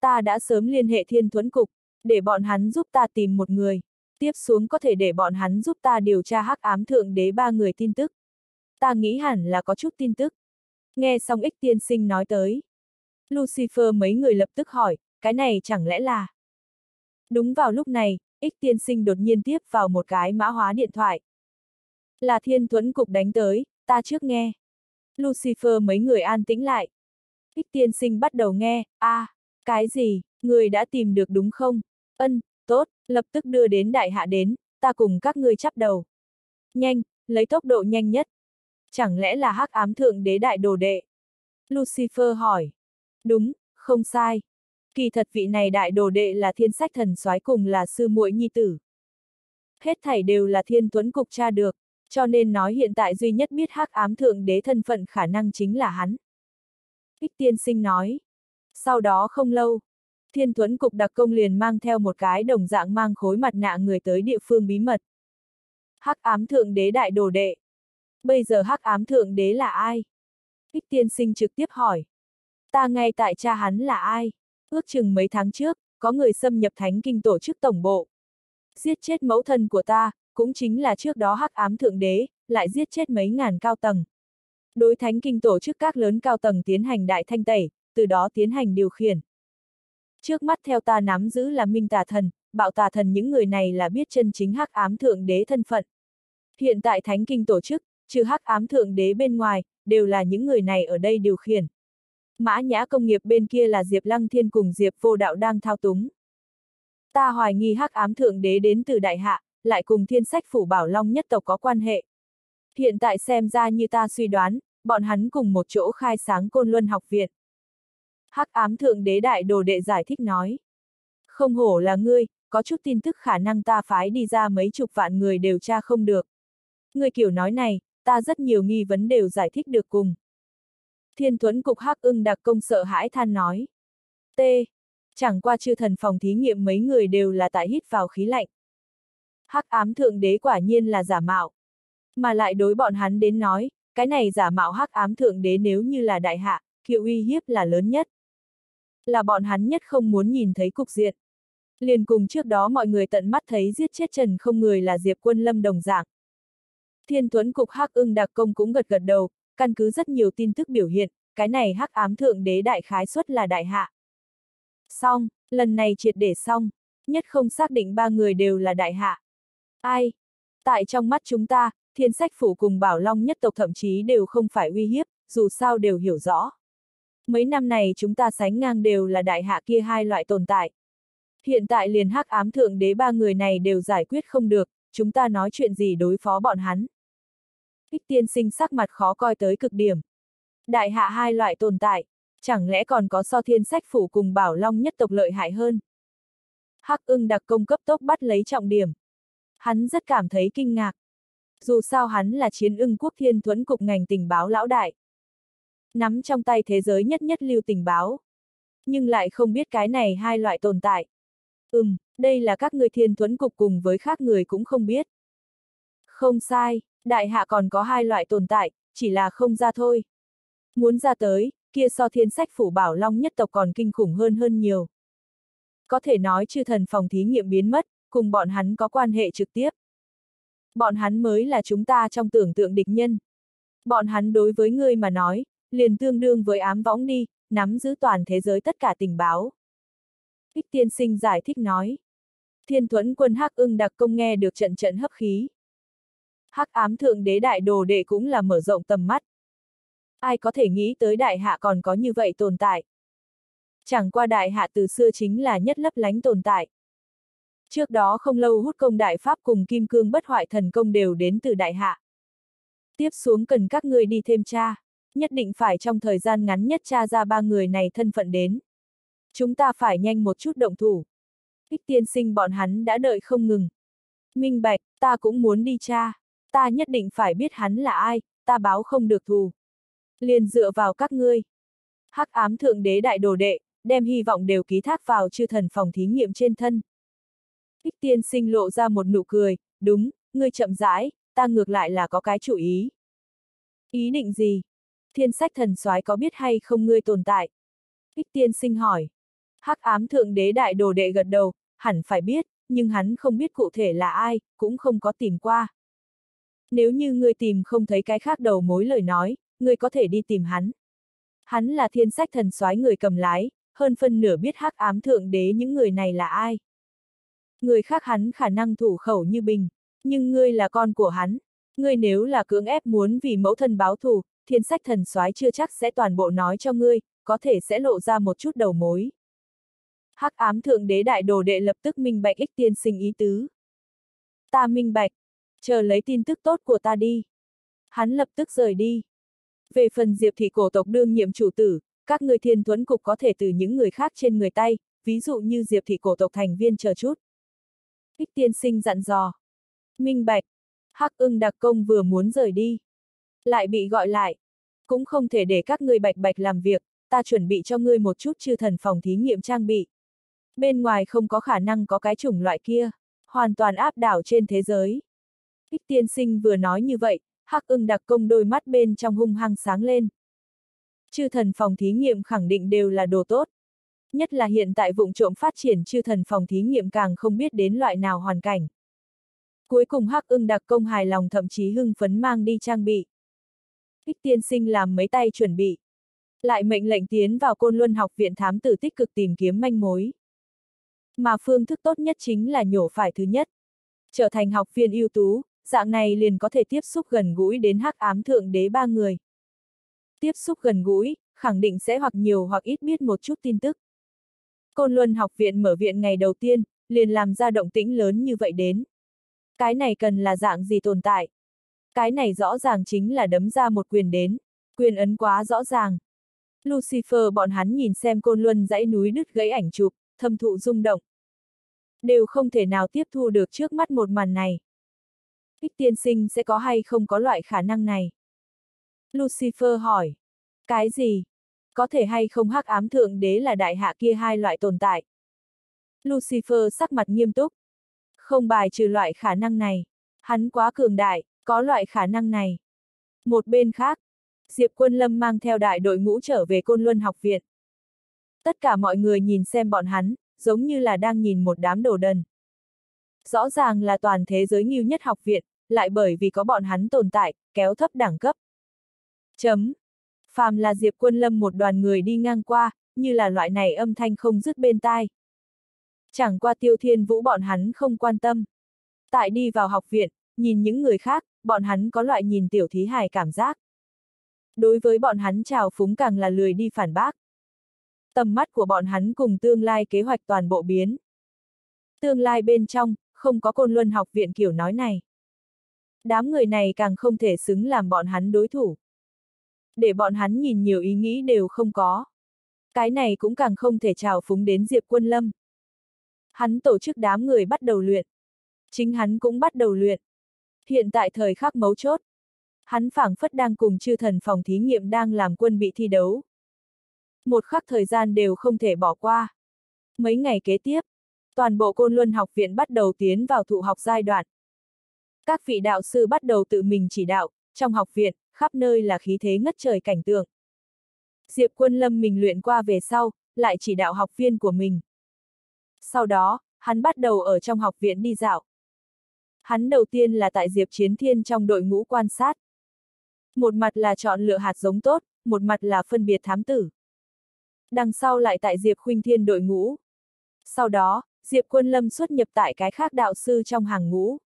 Speaker 1: Ta đã sớm liên hệ thiên thuẫn cục, để bọn hắn giúp ta tìm một người. Tiếp xuống có thể để bọn hắn giúp ta điều tra hắc ám thượng đế ba người tin tức. Ta nghĩ hẳn là có chút tin tức. Nghe xong ích tiên sinh nói tới. Lucifer mấy người lập tức hỏi, cái này chẳng lẽ là... Đúng vào lúc này, ích tiên sinh đột nhiên tiếp vào một cái mã hóa điện thoại. Là thiên thuẫn cục đánh tới, ta trước nghe. Lucifer mấy người an tĩnh lại. Ích tiên sinh bắt đầu nghe, a, à, cái gì, người đã tìm được đúng không? Ân, tốt, lập tức đưa đến đại hạ đến, ta cùng các ngươi chắp đầu. Nhanh, lấy tốc độ nhanh nhất. Chẳng lẽ là hắc ám thượng đế đại đồ đệ? Lucifer hỏi. Đúng, không sai. Kỳ thật vị này đại đồ đệ là thiên sách thần soái cùng là sư muội nhi tử. Hết thảy đều là thiên tuấn cục tra được, cho nên nói hiện tại duy nhất biết hắc ám thượng đế thân phận khả năng chính là hắn. Ích tiên sinh nói. Sau đó không lâu, thiên tuấn cục đặc công liền mang theo một cái đồng dạng mang khối mặt nạ người tới địa phương bí mật. Hắc ám thượng đế đại đồ đệ. Bây giờ hắc ám thượng đế là ai? Ích tiên sinh trực tiếp hỏi. Ta ngay tại cha hắn là ai? Ước chừng mấy tháng trước, có người xâm nhập thánh kinh tổ chức tổng bộ. Giết chết mẫu thân của ta, cũng chính là trước đó hắc ám thượng đế, lại giết chết mấy ngàn cao tầng. Đối thánh kinh tổ chức các lớn cao tầng tiến hành đại thanh tẩy, từ đó tiến hành điều khiển. Trước mắt theo ta nắm giữ là minh tà thần, bạo tà thần những người này là biết chân chính hắc ám thượng đế thân phận. Hiện tại thánh kinh tổ chức, trừ hắc ám thượng đế bên ngoài, đều là những người này ở đây điều khiển. Mã nhã công nghiệp bên kia là Diệp Lăng Thiên cùng Diệp vô đạo đang thao túng. Ta hoài nghi hắc ám thượng đế đến từ đại hạ, lại cùng thiên sách phủ bảo long nhất tộc có quan hệ. Hiện tại xem ra như ta suy đoán, bọn hắn cùng một chỗ khai sáng côn luân học viện. Hắc ám thượng đế đại đồ đệ giải thích nói. Không hổ là ngươi, có chút tin tức khả năng ta phái đi ra mấy chục vạn người đều tra không được. ngươi kiểu nói này, ta rất nhiều nghi vấn đều giải thích được cùng. Thiên Tuấn Cục Hắc ưng đặc công sợ hãi than nói. T. Chẳng qua chư thần phòng thí nghiệm mấy người đều là tại hít vào khí lạnh. Hắc ám thượng đế quả nhiên là giả mạo. Mà lại đối bọn hắn đến nói, cái này giả mạo hắc ám thượng đế nếu như là đại hạ, kiệu uy hiếp là lớn nhất. Là bọn hắn nhất không muốn nhìn thấy cục diện. Liền cùng trước đó mọi người tận mắt thấy giết chết Trần không người là Diệp Quân Lâm đồng dạng. Thiên Tuấn Cục Hắc ưng đặc công cũng gật gật đầu, căn cứ rất nhiều tin tức biểu hiện, cái này hắc ám thượng đế đại khái suất là đại hạ. Xong, lần này triệt để xong, nhất không xác định ba người đều là đại hạ. Ai? Tại trong mắt chúng ta, thiên sách phủ cùng bảo long nhất tộc thậm chí đều không phải uy hiếp, dù sao đều hiểu rõ. Mấy năm này chúng ta sánh ngang đều là đại hạ kia hai loại tồn tại. Hiện tại liền hắc ám thượng đế ba người này đều giải quyết không được, chúng ta nói chuyện gì đối phó bọn hắn. Ích tiên sinh sắc mặt khó coi tới cực điểm. Đại hạ hai loại tồn tại, chẳng lẽ còn có so thiên sách phủ cùng bảo long nhất tộc lợi hại hơn. Hắc ưng đặc công cấp tốc bắt lấy trọng điểm. Hắn rất cảm thấy kinh ngạc. Dù sao hắn là chiến ưng quốc thiên thuẫn cục ngành tình báo lão đại. Nắm trong tay thế giới nhất nhất lưu tình báo. Nhưng lại không biết cái này hai loại tồn tại. Ừm, đây là các người thiên thuẫn cục cùng với khác người cũng không biết. Không sai, đại hạ còn có hai loại tồn tại, chỉ là không ra thôi. Muốn ra tới, kia so thiên sách phủ bảo long nhất tộc còn kinh khủng hơn hơn nhiều. Có thể nói chư thần phòng thí nghiệm biến mất, cùng bọn hắn có quan hệ trực tiếp. Bọn hắn mới là chúng ta trong tưởng tượng địch nhân. Bọn hắn đối với ngươi mà nói, liền tương đương với ám võng đi, nắm giữ toàn thế giới tất cả tình báo. Ích tiên sinh giải thích nói. Thiên thuẫn quân hắc ưng đặc công nghe được trận trận hấp khí. Hắc ám thượng đế đại đồ đệ cũng là mở rộng tầm mắt. Ai có thể nghĩ tới đại hạ còn có như vậy tồn tại. Chẳng qua đại hạ từ xưa chính là nhất lấp lánh tồn tại. Trước đó không lâu hút công đại pháp cùng kim cương bất hoại thần công đều đến từ đại hạ. Tiếp xuống cần các ngươi đi thêm tra, nhất định phải trong thời gian ngắn nhất tra ra ba người này thân phận đến. Chúng ta phải nhanh một chút động thủ. Ích tiên sinh bọn hắn đã đợi không ngừng. Minh bạch, ta cũng muốn đi tra. Ta nhất định phải biết hắn là ai, ta báo không được thù. Liền dựa vào các ngươi. Hắc ám thượng đế đại đồ đệ, đem hy vọng đều ký thác vào chư thần phòng thí nghiệm trên thân. Ích tiên sinh lộ ra một nụ cười, đúng, ngươi chậm rãi, ta ngược lại là có cái chủ ý. Ý định gì? Thiên sách thần soái có biết hay không ngươi tồn tại? Ích tiên sinh hỏi. Hắc ám thượng đế đại đồ đệ gật đầu, hẳn phải biết, nhưng hắn không biết cụ thể là ai, cũng không có tìm qua. Nếu như ngươi tìm không thấy cái khác đầu mối lời nói, ngươi có thể đi tìm hắn. Hắn là thiên sách thần soái người cầm lái, hơn phân nửa biết hắc ám thượng đế những người này là ai. Người khác hắn khả năng thủ khẩu như bình, nhưng ngươi là con của hắn. Ngươi nếu là cưỡng ép muốn vì mẫu thân báo thù, thiên sách thần soái chưa chắc sẽ toàn bộ nói cho ngươi, có thể sẽ lộ ra một chút đầu mối. Hắc ám thượng đế đại đồ đệ lập tức minh bạch ích tiên sinh ý tứ. Ta minh bạch, chờ lấy tin tức tốt của ta đi. Hắn lập tức rời đi. Về phần diệp thị cổ tộc đương nhiệm chủ tử, các người thiên thuẫn cục có thể từ những người khác trên người tay, ví dụ như diệp thị cổ tộc thành viên chờ chút. Ích tiên sinh dặn dò. Minh bạch. Hắc ưng đặc công vừa muốn rời đi. Lại bị gọi lại. Cũng không thể để các ngươi bạch bạch làm việc, ta chuẩn bị cho ngươi một chút chư thần phòng thí nghiệm trang bị. Bên ngoài không có khả năng có cái chủng loại kia, hoàn toàn áp đảo trên thế giới. Thích tiên sinh vừa nói như vậy, hắc ưng đặc công đôi mắt bên trong hung hăng sáng lên. Chư thần phòng thí nghiệm khẳng định đều là đồ tốt. Nhất là hiện tại vụng trộm phát triển chư thần phòng thí nghiệm càng không biết đến loại nào hoàn cảnh. Cuối cùng hắc ưng đặc công hài lòng thậm chí hưng phấn mang đi trang bị. Thích tiên sinh làm mấy tay chuẩn bị. Lại mệnh lệnh tiến vào côn luân học viện thám tử tích cực tìm kiếm manh mối. Mà phương thức tốt nhất chính là nhổ phải thứ nhất. Trở thành học viên ưu tú, dạng này liền có thể tiếp xúc gần gũi đến hắc ám thượng đế ba người. Tiếp xúc gần gũi, khẳng định sẽ hoặc nhiều hoặc ít biết một chút tin tức. Côn Luân học viện mở viện ngày đầu tiên, liền làm ra động tĩnh lớn như vậy đến. Cái này cần là dạng gì tồn tại? Cái này rõ ràng chính là đấm ra một quyền đến, quyền ấn quá rõ ràng. Lucifer bọn hắn nhìn xem Côn Luân dãy núi đứt gãy ảnh chụp, thâm thụ rung động. Đều không thể nào tiếp thu được trước mắt một màn này. Ích tiên sinh sẽ có hay không có loại khả năng này? Lucifer hỏi. Cái gì? Có thể hay không hắc ám thượng đế là đại hạ kia hai loại tồn tại? Lucifer sắc mặt nghiêm túc. Không bài trừ loại khả năng này. Hắn quá cường đại, có loại khả năng này. Một bên khác, Diệp Quân Lâm mang theo đại đội ngũ trở về Côn Luân học viện. Tất cả mọi người nhìn xem bọn hắn, giống như là đang nhìn một đám đồ đần. Rõ ràng là toàn thế giới nghiêu nhất học viện, lại bởi vì có bọn hắn tồn tại, kéo thấp đẳng cấp. Chấm. Phàm là Diệp Quân Lâm một đoàn người đi ngang qua, như là loại này âm thanh không dứt bên tai. Chẳng qua tiêu thiên vũ bọn hắn không quan tâm. Tại đi vào học viện, nhìn những người khác, bọn hắn có loại nhìn tiểu thí hài cảm giác. Đối với bọn hắn trào phúng càng là lười đi phản bác. Tầm mắt của bọn hắn cùng tương lai kế hoạch toàn bộ biến. Tương lai bên trong, không có côn luân học viện kiểu nói này. Đám người này càng không thể xứng làm bọn hắn đối thủ. Để bọn hắn nhìn nhiều ý nghĩ đều không có. Cái này cũng càng không thể trào phúng đến Diệp Quân Lâm. Hắn tổ chức đám người bắt đầu luyện. Chính hắn cũng bắt đầu luyện. Hiện tại thời khắc mấu chốt. Hắn phảng phất đang cùng chư thần phòng thí nghiệm đang làm quân bị thi đấu. Một khắc thời gian đều không thể bỏ qua. Mấy ngày kế tiếp, toàn bộ Côn Luân học viện bắt đầu tiến vào thụ học giai đoạn. Các vị đạo sư bắt đầu tự mình chỉ đạo, trong học viện, khắp nơi là khí thế ngất trời cảnh tượng. Diệp Quân Lâm mình luyện qua về sau, lại chỉ đạo học viên của mình. Sau đó, hắn bắt đầu ở trong học viện đi dạo. Hắn đầu tiên là tại Diệp Chiến Thiên trong đội ngũ quan sát. Một mặt là chọn lựa hạt giống tốt, một mặt là phân biệt thám tử. Đằng sau lại tại Diệp Khuynh Thiên đội ngũ. Sau đó, Diệp Quân Lâm xuất nhập tại cái khác đạo sư trong hàng ngũ.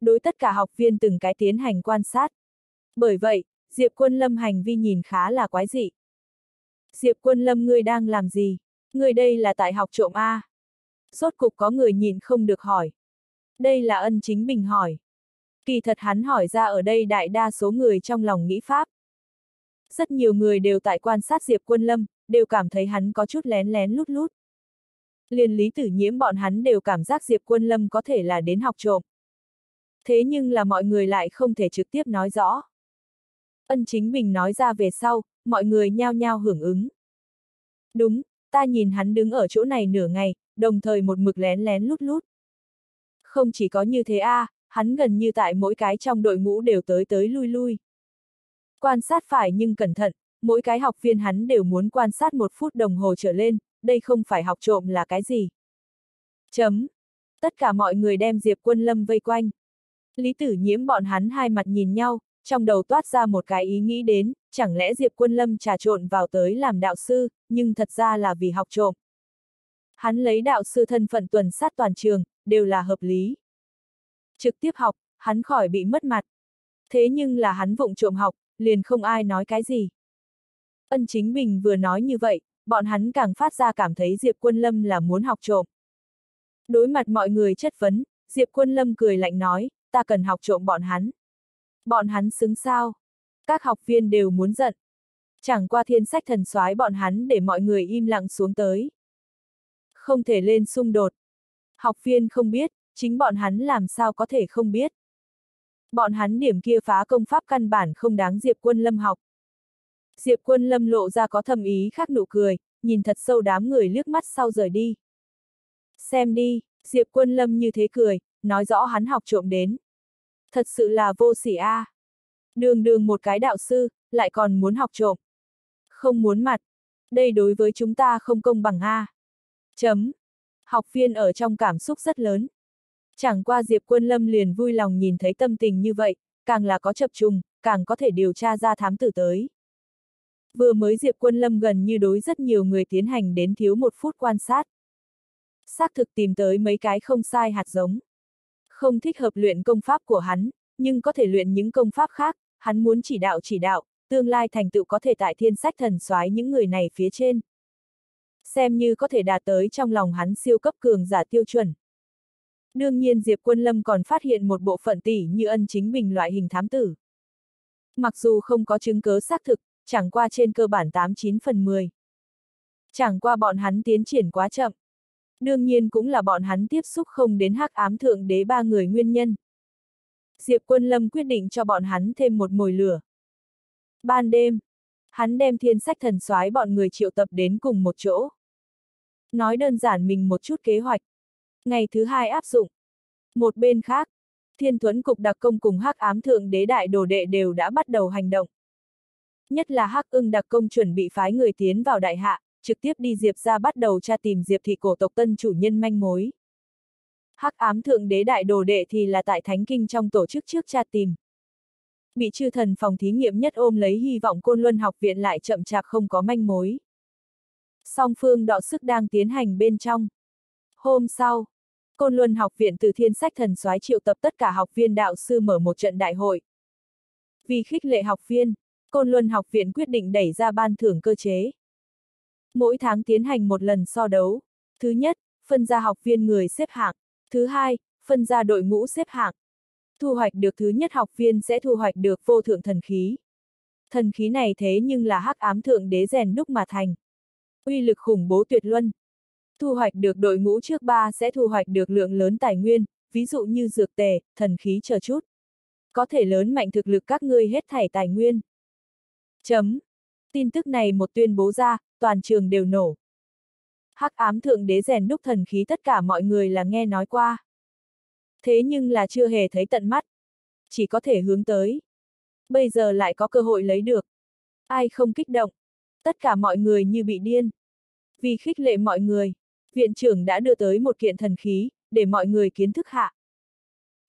Speaker 1: Đối tất cả học viên từng cái tiến hành quan sát. Bởi vậy, Diệp Quân Lâm hành vi nhìn khá là quái dị. Diệp Quân Lâm ngươi đang làm gì? Ngươi đây là tại học trộm A. Rốt cục có người nhìn không được hỏi. Đây là ân chính bình hỏi. Kỳ thật hắn hỏi ra ở đây đại đa số người trong lòng nghĩ pháp. Rất nhiều người đều tại quan sát Diệp Quân Lâm, đều cảm thấy hắn có chút lén lén lút lút. Liên lý tử nhiễm bọn hắn đều cảm giác Diệp Quân Lâm có thể là đến học trộm. Thế nhưng là mọi người lại không thể trực tiếp nói rõ. Ân chính mình nói ra về sau, mọi người nhao nhao hưởng ứng. Đúng, ta nhìn hắn đứng ở chỗ này nửa ngày, đồng thời một mực lén lén lút lút. Không chỉ có như thế a, à, hắn gần như tại mỗi cái trong đội ngũ đều tới tới lui lui. Quan sát phải nhưng cẩn thận, mỗi cái học viên hắn đều muốn quan sát một phút đồng hồ trở lên, đây không phải học trộm là cái gì. Chấm. Tất cả mọi người đem Diệp Quân Lâm vây quanh. Lý tử nhiễm bọn hắn hai mặt nhìn nhau, trong đầu toát ra một cái ý nghĩ đến, chẳng lẽ Diệp Quân Lâm trà trộn vào tới làm đạo sư, nhưng thật ra là vì học trộm. Hắn lấy đạo sư thân phận tuần sát toàn trường, đều là hợp lý. Trực tiếp học, hắn khỏi bị mất mặt. Thế nhưng là hắn vụng trộm học, liền không ai nói cái gì. Ân chính mình vừa nói như vậy, bọn hắn càng phát ra cảm thấy Diệp Quân Lâm là muốn học trộm. Đối mặt mọi người chất vấn, Diệp Quân Lâm cười lạnh nói, ta cần học trộm bọn hắn. Bọn hắn xứng sao? Các học viên đều muốn giận. Chẳng qua thiên sách thần soái bọn hắn để mọi người im lặng xuống tới. Không thể lên xung đột. Học viên không biết, chính bọn hắn làm sao có thể không biết. Bọn hắn điểm kia phá công pháp căn bản không đáng Diệp Quân Lâm học. Diệp Quân Lâm lộ ra có thầm ý khác nụ cười, nhìn thật sâu đám người liếc mắt sau rời đi. Xem đi, Diệp Quân Lâm như thế cười, nói rõ hắn học trộm đến. Thật sự là vô sỉ a. À. Đường đường một cái đạo sư, lại còn muốn học trộm. Không muốn mặt. Đây đối với chúng ta không công bằng a. À. Chấm. Học viên ở trong cảm xúc rất lớn. Chẳng qua Diệp Quân Lâm liền vui lòng nhìn thấy tâm tình như vậy, càng là có chập trùng, càng có thể điều tra ra thám tử tới. Vừa mới Diệp Quân Lâm gần như đối rất nhiều người tiến hành đến thiếu một phút quan sát. Xác thực tìm tới mấy cái không sai hạt giống. Không thích hợp luyện công pháp của hắn, nhưng có thể luyện những công pháp khác, hắn muốn chỉ đạo chỉ đạo, tương lai thành tựu có thể tại thiên sách thần soái những người này phía trên. Xem như có thể đạt tới trong lòng hắn siêu cấp cường giả tiêu chuẩn. Đương nhiên Diệp Quân Lâm còn phát hiện một bộ phận tỷ như ân chính mình loại hình thám tử. Mặc dù không có chứng cứ xác thực, chẳng qua trên cơ bản 89 phần 10. Chẳng qua bọn hắn tiến triển quá chậm. Đương nhiên cũng là bọn hắn tiếp xúc không đến hắc ám thượng đế ba người nguyên nhân. Diệp Quân Lâm quyết định cho bọn hắn thêm một mồi lửa. Ban đêm, hắn đem thiên sách thần soái bọn người triệu tập đến cùng một chỗ. Nói đơn giản mình một chút kế hoạch. Ngày thứ hai áp dụng. Một bên khác, thiên thuẫn cục đặc công cùng hắc ám thượng đế đại đồ đệ đều đã bắt đầu hành động. Nhất là hắc ưng đặc công chuẩn bị phái người tiến vào đại hạ, trực tiếp đi Diệp ra bắt đầu tra tìm Diệp thị cổ tộc tân chủ nhân manh mối. Hắc ám thượng đế đại đồ đệ thì là tại Thánh Kinh trong tổ chức trước tra tìm. Bị chư thần phòng thí nghiệm nhất ôm lấy hy vọng côn luân học viện lại chậm chạp không có manh mối. Song phương đọ sức đang tiến hành bên trong. Hôm sau, Côn Luân học viện từ thiên sách thần soái triệu tập tất cả học viên đạo sư mở một trận đại hội. Vì khích lệ học viên, Côn Luân học viện quyết định đẩy ra ban thưởng cơ chế. Mỗi tháng tiến hành một lần so đấu. Thứ nhất, phân ra học viên người xếp hạng. Thứ hai, phân ra đội ngũ xếp hạng. Thu hoạch được thứ nhất học viên sẽ thu hoạch được vô thượng thần khí. Thần khí này thế nhưng là hắc ám thượng đế rèn đúc mà thành. Uy lực khủng bố tuyệt luân. Thu hoạch được đội ngũ trước ba sẽ thu hoạch được lượng lớn tài nguyên, ví dụ như dược tề, thần khí chờ chút. Có thể lớn mạnh thực lực các ngươi hết thảy tài nguyên. Chấm. Tin tức này một tuyên bố ra, toàn trường đều nổ. Hắc ám thượng đế rèn đúc thần khí tất cả mọi người là nghe nói qua. Thế nhưng là chưa hề thấy tận mắt. Chỉ có thể hướng tới. Bây giờ lại có cơ hội lấy được. Ai không kích động. Tất cả mọi người như bị điên. Vì khích lệ mọi người, viện trưởng đã đưa tới một kiện thần khí, để mọi người kiến thức hạ.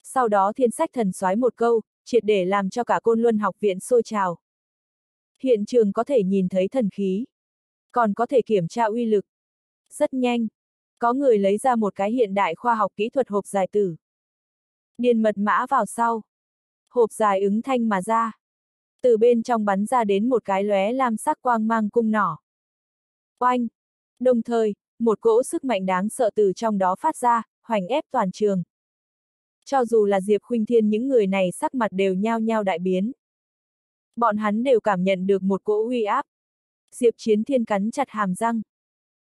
Speaker 1: Sau đó thiên sách thần soái một câu, triệt để làm cho cả côn luân học viện sôi trào. Hiện trường có thể nhìn thấy thần khí. Còn có thể kiểm tra uy lực. Rất nhanh. Có người lấy ra một cái hiện đại khoa học kỹ thuật hộp dài tử. Điền mật mã vào sau. Hộp dài ứng thanh mà ra. Từ bên trong bắn ra đến một cái lóe lam sắc quang mang cung nỏ. Oanh! Đồng thời, một cỗ sức mạnh đáng sợ từ trong đó phát ra, hoành ép toàn trường. Cho dù là Diệp Khuynh Thiên những người này sắc mặt đều nhao nhao đại biến. Bọn hắn đều cảm nhận được một cỗ uy áp. Diệp Chiến Thiên cắn chặt hàm răng.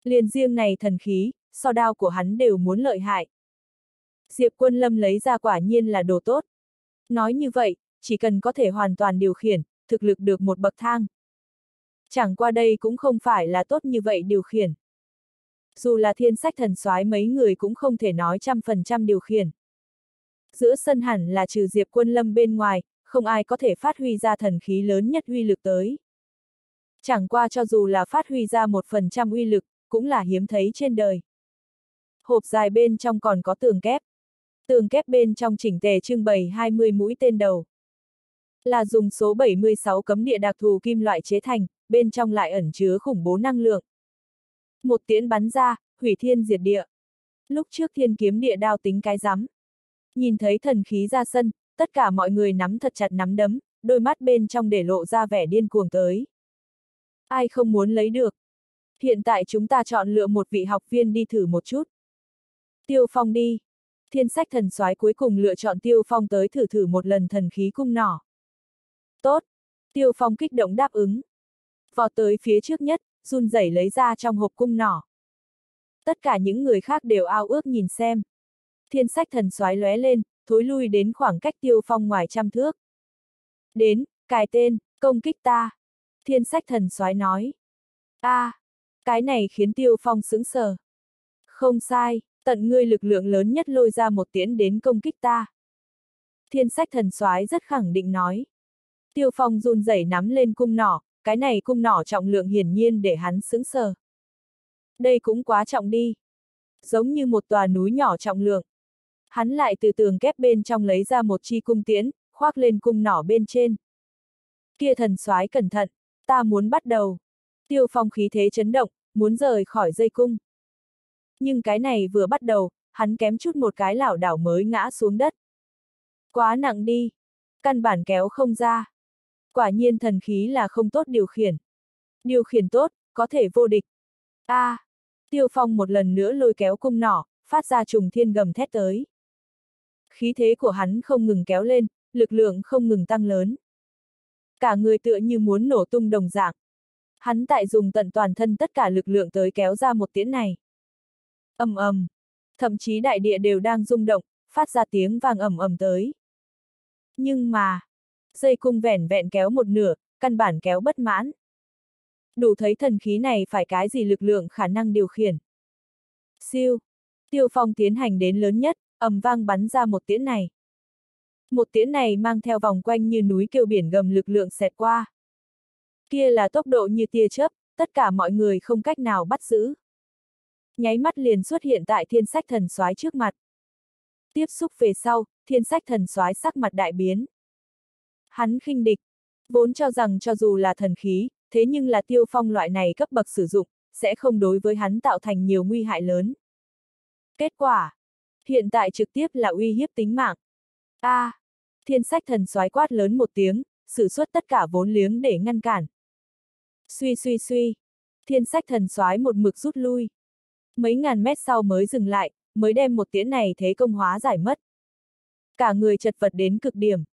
Speaker 1: Liền riêng này thần khí, so đao của hắn đều muốn lợi hại. Diệp Quân Lâm lấy ra quả nhiên là đồ tốt. Nói như vậy, chỉ cần có thể hoàn toàn điều khiển, thực lực được một bậc thang. Chẳng qua đây cũng không phải là tốt như vậy điều khiển. Dù là thiên sách thần soái mấy người cũng không thể nói trăm phần trăm điều khiển. Giữa sân hẳn là trừ Diệp Quân Lâm bên ngoài, không ai có thể phát huy ra thần khí lớn nhất uy lực tới. Chẳng qua cho dù là phát huy ra một phần trăm uy lực, cũng là hiếm thấy trên đời. Hộp dài bên trong còn có tường kép. Tường kép bên trong chỉnh tề trưng bày 20 mũi tên đầu. Là dùng số 76 cấm địa đặc thù kim loại chế thành, bên trong lại ẩn chứa khủng bố năng lượng. Một tiễn bắn ra, hủy thiên diệt địa. Lúc trước thiên kiếm địa đao tính cái rắm. Nhìn thấy thần khí ra sân, tất cả mọi người nắm thật chặt nắm đấm, đôi mắt bên trong để lộ ra vẻ điên cuồng tới. Ai không muốn lấy được? Hiện tại chúng ta chọn lựa một vị học viên đi thử một chút. Tiêu Phong đi. Thiên sách thần soái cuối cùng lựa chọn Tiêu Phong tới thử thử một lần thần khí cung nỏ. Tốt. Tiêu Phong kích động đáp ứng. Vọt tới phía trước nhất, run rẩy lấy ra trong hộp cung nỏ. Tất cả những người khác đều ao ước nhìn xem. Thiên sách thần soái lóe lên, thối lui đến khoảng cách tiêu phong ngoài trăm thước. Đến, cài tên, công kích ta. Thiên sách thần soái nói. a à, cái này khiến tiêu phong sững sờ. Không sai, tận ngươi lực lượng lớn nhất lôi ra một tiễn đến công kích ta. Thiên sách thần soái rất khẳng định nói. Tiêu phong run rẩy nắm lên cung nỏ, cái này cung nỏ trọng lượng hiển nhiên để hắn sững sờ. Đây cũng quá trọng đi. Giống như một tòa núi nhỏ trọng lượng. Hắn lại từ tường kép bên trong lấy ra một chi cung tiễn, khoác lên cung nỏ bên trên. Kia thần soái cẩn thận, ta muốn bắt đầu. Tiêu phong khí thế chấn động, muốn rời khỏi dây cung. Nhưng cái này vừa bắt đầu, hắn kém chút một cái lảo đảo mới ngã xuống đất. Quá nặng đi. Căn bản kéo không ra. Quả nhiên thần khí là không tốt điều khiển. Điều khiển tốt, có thể vô địch. a à, Tiêu Phong một lần nữa lôi kéo cung nỏ, phát ra trùng thiên gầm thét tới. Khí thế của hắn không ngừng kéo lên, lực lượng không ngừng tăng lớn. Cả người tựa như muốn nổ tung đồng dạng. Hắn tại dùng tận toàn thân tất cả lực lượng tới kéo ra một tiễn này. ầm ầm, thậm chí đại địa đều đang rung động, phát ra tiếng vang ầm ầm tới. Nhưng mà, dây cung vẻn vẹn kéo một nửa, căn bản kéo bất mãn. Đủ thấy thần khí này phải cái gì lực lượng khả năng điều khiển. Siêu. Tiêu phong tiến hành đến lớn nhất, ầm vang bắn ra một tiễn này. Một tiễn này mang theo vòng quanh như núi kêu biển gầm lực lượng xẹt qua. Kia là tốc độ như tia chớp, tất cả mọi người không cách nào bắt giữ. Nháy mắt liền xuất hiện tại thiên sách thần soái trước mặt. Tiếp xúc về sau, thiên sách thần soái sắc mặt đại biến. Hắn khinh địch, vốn cho rằng cho dù là thần khí, thế nhưng là tiêu phong loại này cấp bậc sử dụng, sẽ không đối với hắn tạo thành nhiều nguy hại lớn. Kết quả, hiện tại trực tiếp là uy hiếp tính mạng. A, à, thiên sách thần soái quát lớn một tiếng, sử xuất tất cả vốn liếng để ngăn cản. Suy suy suy, thiên sách thần soái một mực rút lui. Mấy ngàn mét sau mới dừng lại, mới đem một tiễn này thế công hóa giải mất. Cả người chật vật đến cực điểm.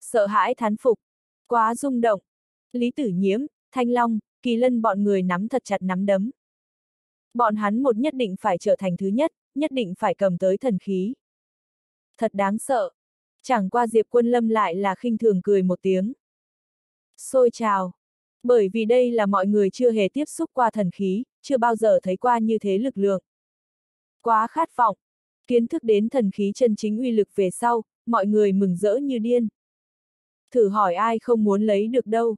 Speaker 1: Sợ hãi thán phục. Quá rung động. Lý Tử Nhiễm, Thanh Long, Kỳ Lân bọn người nắm thật chặt nắm đấm. Bọn hắn một nhất định phải trở thành thứ nhất, nhất định phải cầm tới thần khí. Thật đáng sợ. Chẳng qua Diệp Quân Lâm lại là khinh thường cười một tiếng. Xôi trào. Bởi vì đây là mọi người chưa hề tiếp xúc qua thần khí, chưa bao giờ thấy qua như thế lực lượng. Quá khát vọng. Kiến thức đến thần khí chân chính uy lực về sau, mọi người mừng rỡ như điên. Thử hỏi ai không muốn lấy được đâu.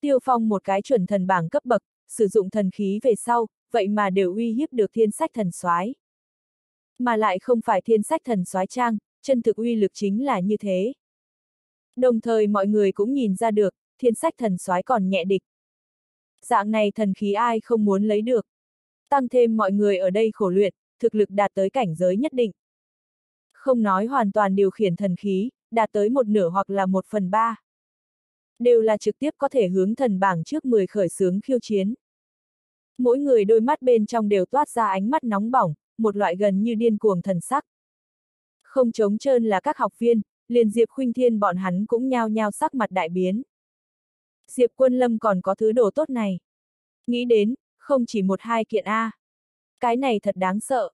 Speaker 1: Tiêu phong một cái chuẩn thần bảng cấp bậc, sử dụng thần khí về sau, vậy mà đều uy hiếp được thiên sách thần soái mà lại không phải thiên sách thần soái trang, chân thực uy lực chính là như thế. Đồng thời mọi người cũng nhìn ra được, thiên sách thần soái còn nhẹ địch. Dạng này thần khí ai không muốn lấy được. Tăng thêm mọi người ở đây khổ luyện, thực lực đạt tới cảnh giới nhất định. Không nói hoàn toàn điều khiển thần khí, đạt tới một nửa hoặc là một phần ba. Đều là trực tiếp có thể hướng thần bảng trước 10 khởi xướng khiêu chiến. Mỗi người đôi mắt bên trong đều toát ra ánh mắt nóng bỏng, một loại gần như điên cuồng thần sắc. Không trống trơn là các học viên, liền Diệp Khuynh Thiên bọn hắn cũng nhao nhao sắc mặt đại biến. Diệp Quân Lâm còn có thứ đồ tốt này. Nghĩ đến, không chỉ một hai kiện A. Cái này thật đáng sợ.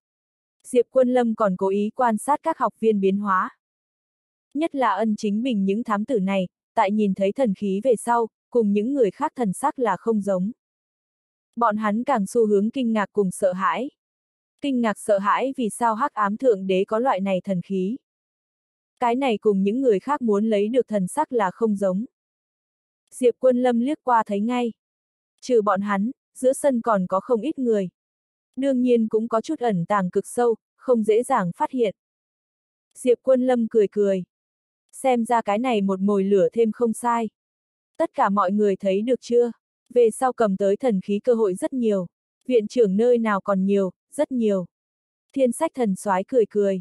Speaker 1: Diệp Quân Lâm còn cố ý quan sát các học viên biến hóa. Nhất là ân chính mình những thám tử này, tại nhìn thấy thần khí về sau, cùng những người khác thần sắc là không giống. Bọn hắn càng xu hướng kinh ngạc cùng sợ hãi. Kinh ngạc sợ hãi vì sao hắc ám thượng đế có loại này thần khí. Cái này cùng những người khác muốn lấy được thần sắc là không giống. Diệp quân lâm liếc qua thấy ngay. Trừ bọn hắn, giữa sân còn có không ít người. Đương nhiên cũng có chút ẩn tàng cực sâu, không dễ dàng phát hiện. Diệp quân lâm cười cười. Xem ra cái này một mồi lửa thêm không sai. Tất cả mọi người thấy được chưa? Về sau cầm tới thần khí cơ hội rất nhiều. Viện trưởng nơi nào còn nhiều, rất nhiều. Thiên sách thần soái cười cười.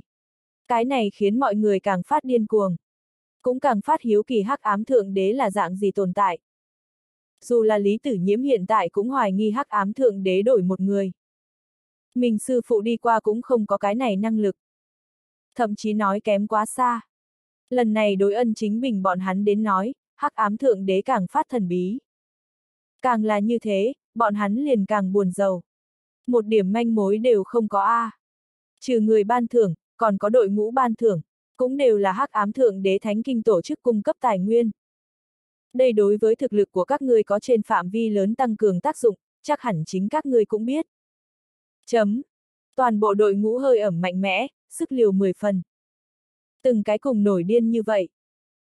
Speaker 1: Cái này khiến mọi người càng phát điên cuồng. Cũng càng phát hiếu kỳ hắc ám thượng đế là dạng gì tồn tại. Dù là Lý Tử Nhiễm hiện tại cũng hoài nghi hắc ám thượng đế đổi một người. Mình sư phụ đi qua cũng không có cái này năng lực. Thậm chí nói kém quá xa. Lần này đối ân chính mình bọn hắn đến nói, hắc ám thượng đế càng phát thần bí. Càng là như thế, bọn hắn liền càng buồn giàu. Một điểm manh mối đều không có A. Trừ người ban thưởng, còn có đội ngũ ban thưởng, cũng đều là hắc ám thượng đế thánh kinh tổ chức cung cấp tài nguyên. Đây đối với thực lực của các ngươi có trên phạm vi lớn tăng cường tác dụng, chắc hẳn chính các ngươi cũng biết. Chấm. Toàn bộ đội ngũ hơi ẩm mạnh mẽ, sức liều 10 phần. Từng cái cùng nổi điên như vậy.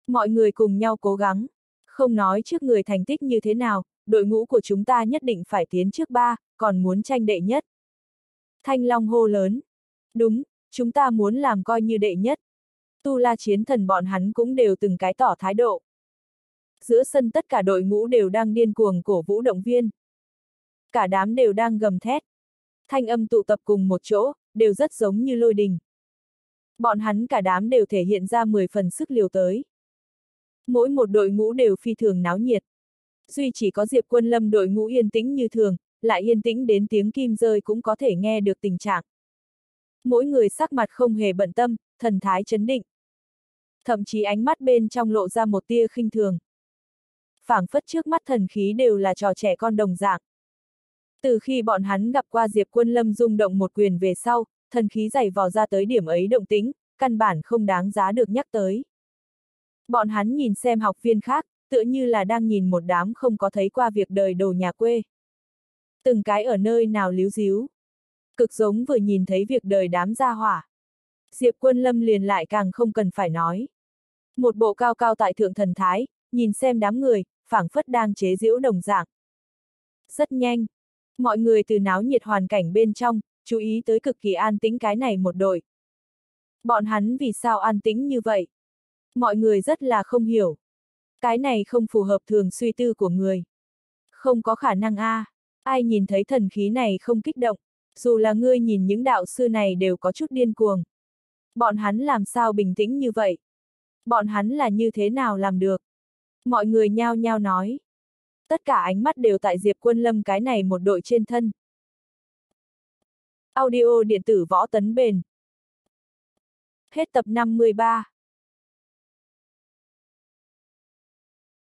Speaker 1: Mọi người cùng nhau cố gắng. Không nói trước người thành tích như thế nào, đội ngũ của chúng ta nhất định phải tiến trước ba, còn muốn tranh đệ nhất. Thanh Long hô lớn. Đúng, chúng ta muốn làm coi như đệ nhất. Tu la chiến thần bọn hắn cũng đều từng cái tỏ thái độ. Giữa sân tất cả đội ngũ đều đang điên cuồng cổ vũ động viên. Cả đám đều đang gầm thét. Thanh âm tụ tập cùng một chỗ, đều rất giống như lôi đình. Bọn hắn cả đám đều thể hiện ra 10 phần sức liều tới. Mỗi một đội ngũ đều phi thường náo nhiệt. Duy chỉ có Diệp Quân Lâm đội ngũ yên tĩnh như thường, lại yên tĩnh đến tiếng kim rơi cũng có thể nghe được tình trạng. Mỗi người sắc mặt không hề bận tâm, thần thái chấn định. Thậm chí ánh mắt bên trong lộ ra một tia khinh thường. phảng phất trước mắt thần khí đều là trò trẻ con đồng dạng. Từ khi bọn hắn gặp qua Diệp Quân Lâm rung động một quyền về sau, thần khí dày vò ra tới điểm ấy động tính, căn bản không đáng giá được nhắc tới. Bọn hắn nhìn xem học viên khác, tựa như là đang nhìn một đám không có thấy qua việc đời đồ nhà quê. Từng cái ở nơi nào líu díu. Cực giống vừa nhìn thấy việc đời đám gia hỏa. Diệp quân lâm liền lại càng không cần phải nói. Một bộ cao cao tại thượng thần thái, nhìn xem đám người, phảng phất đang chế giễu đồng dạng. Rất nhanh. Mọi người từ náo nhiệt hoàn cảnh bên trong, chú ý tới cực kỳ an tĩnh cái này một đội. Bọn hắn vì sao an tĩnh như vậy? Mọi người rất là không hiểu. Cái này không phù hợp thường suy tư của người. Không có khả năng a, à. ai nhìn thấy thần khí này không kích động, dù là ngươi nhìn những đạo sư này đều có chút điên cuồng. Bọn hắn làm sao bình tĩnh như vậy? Bọn hắn là như thế nào làm được? Mọi người nhao nhao nói. Tất cả ánh mắt đều tại Diệp Quân Lâm cái này một đội trên thân. Audio điện tử võ tấn bền. Hết tập 53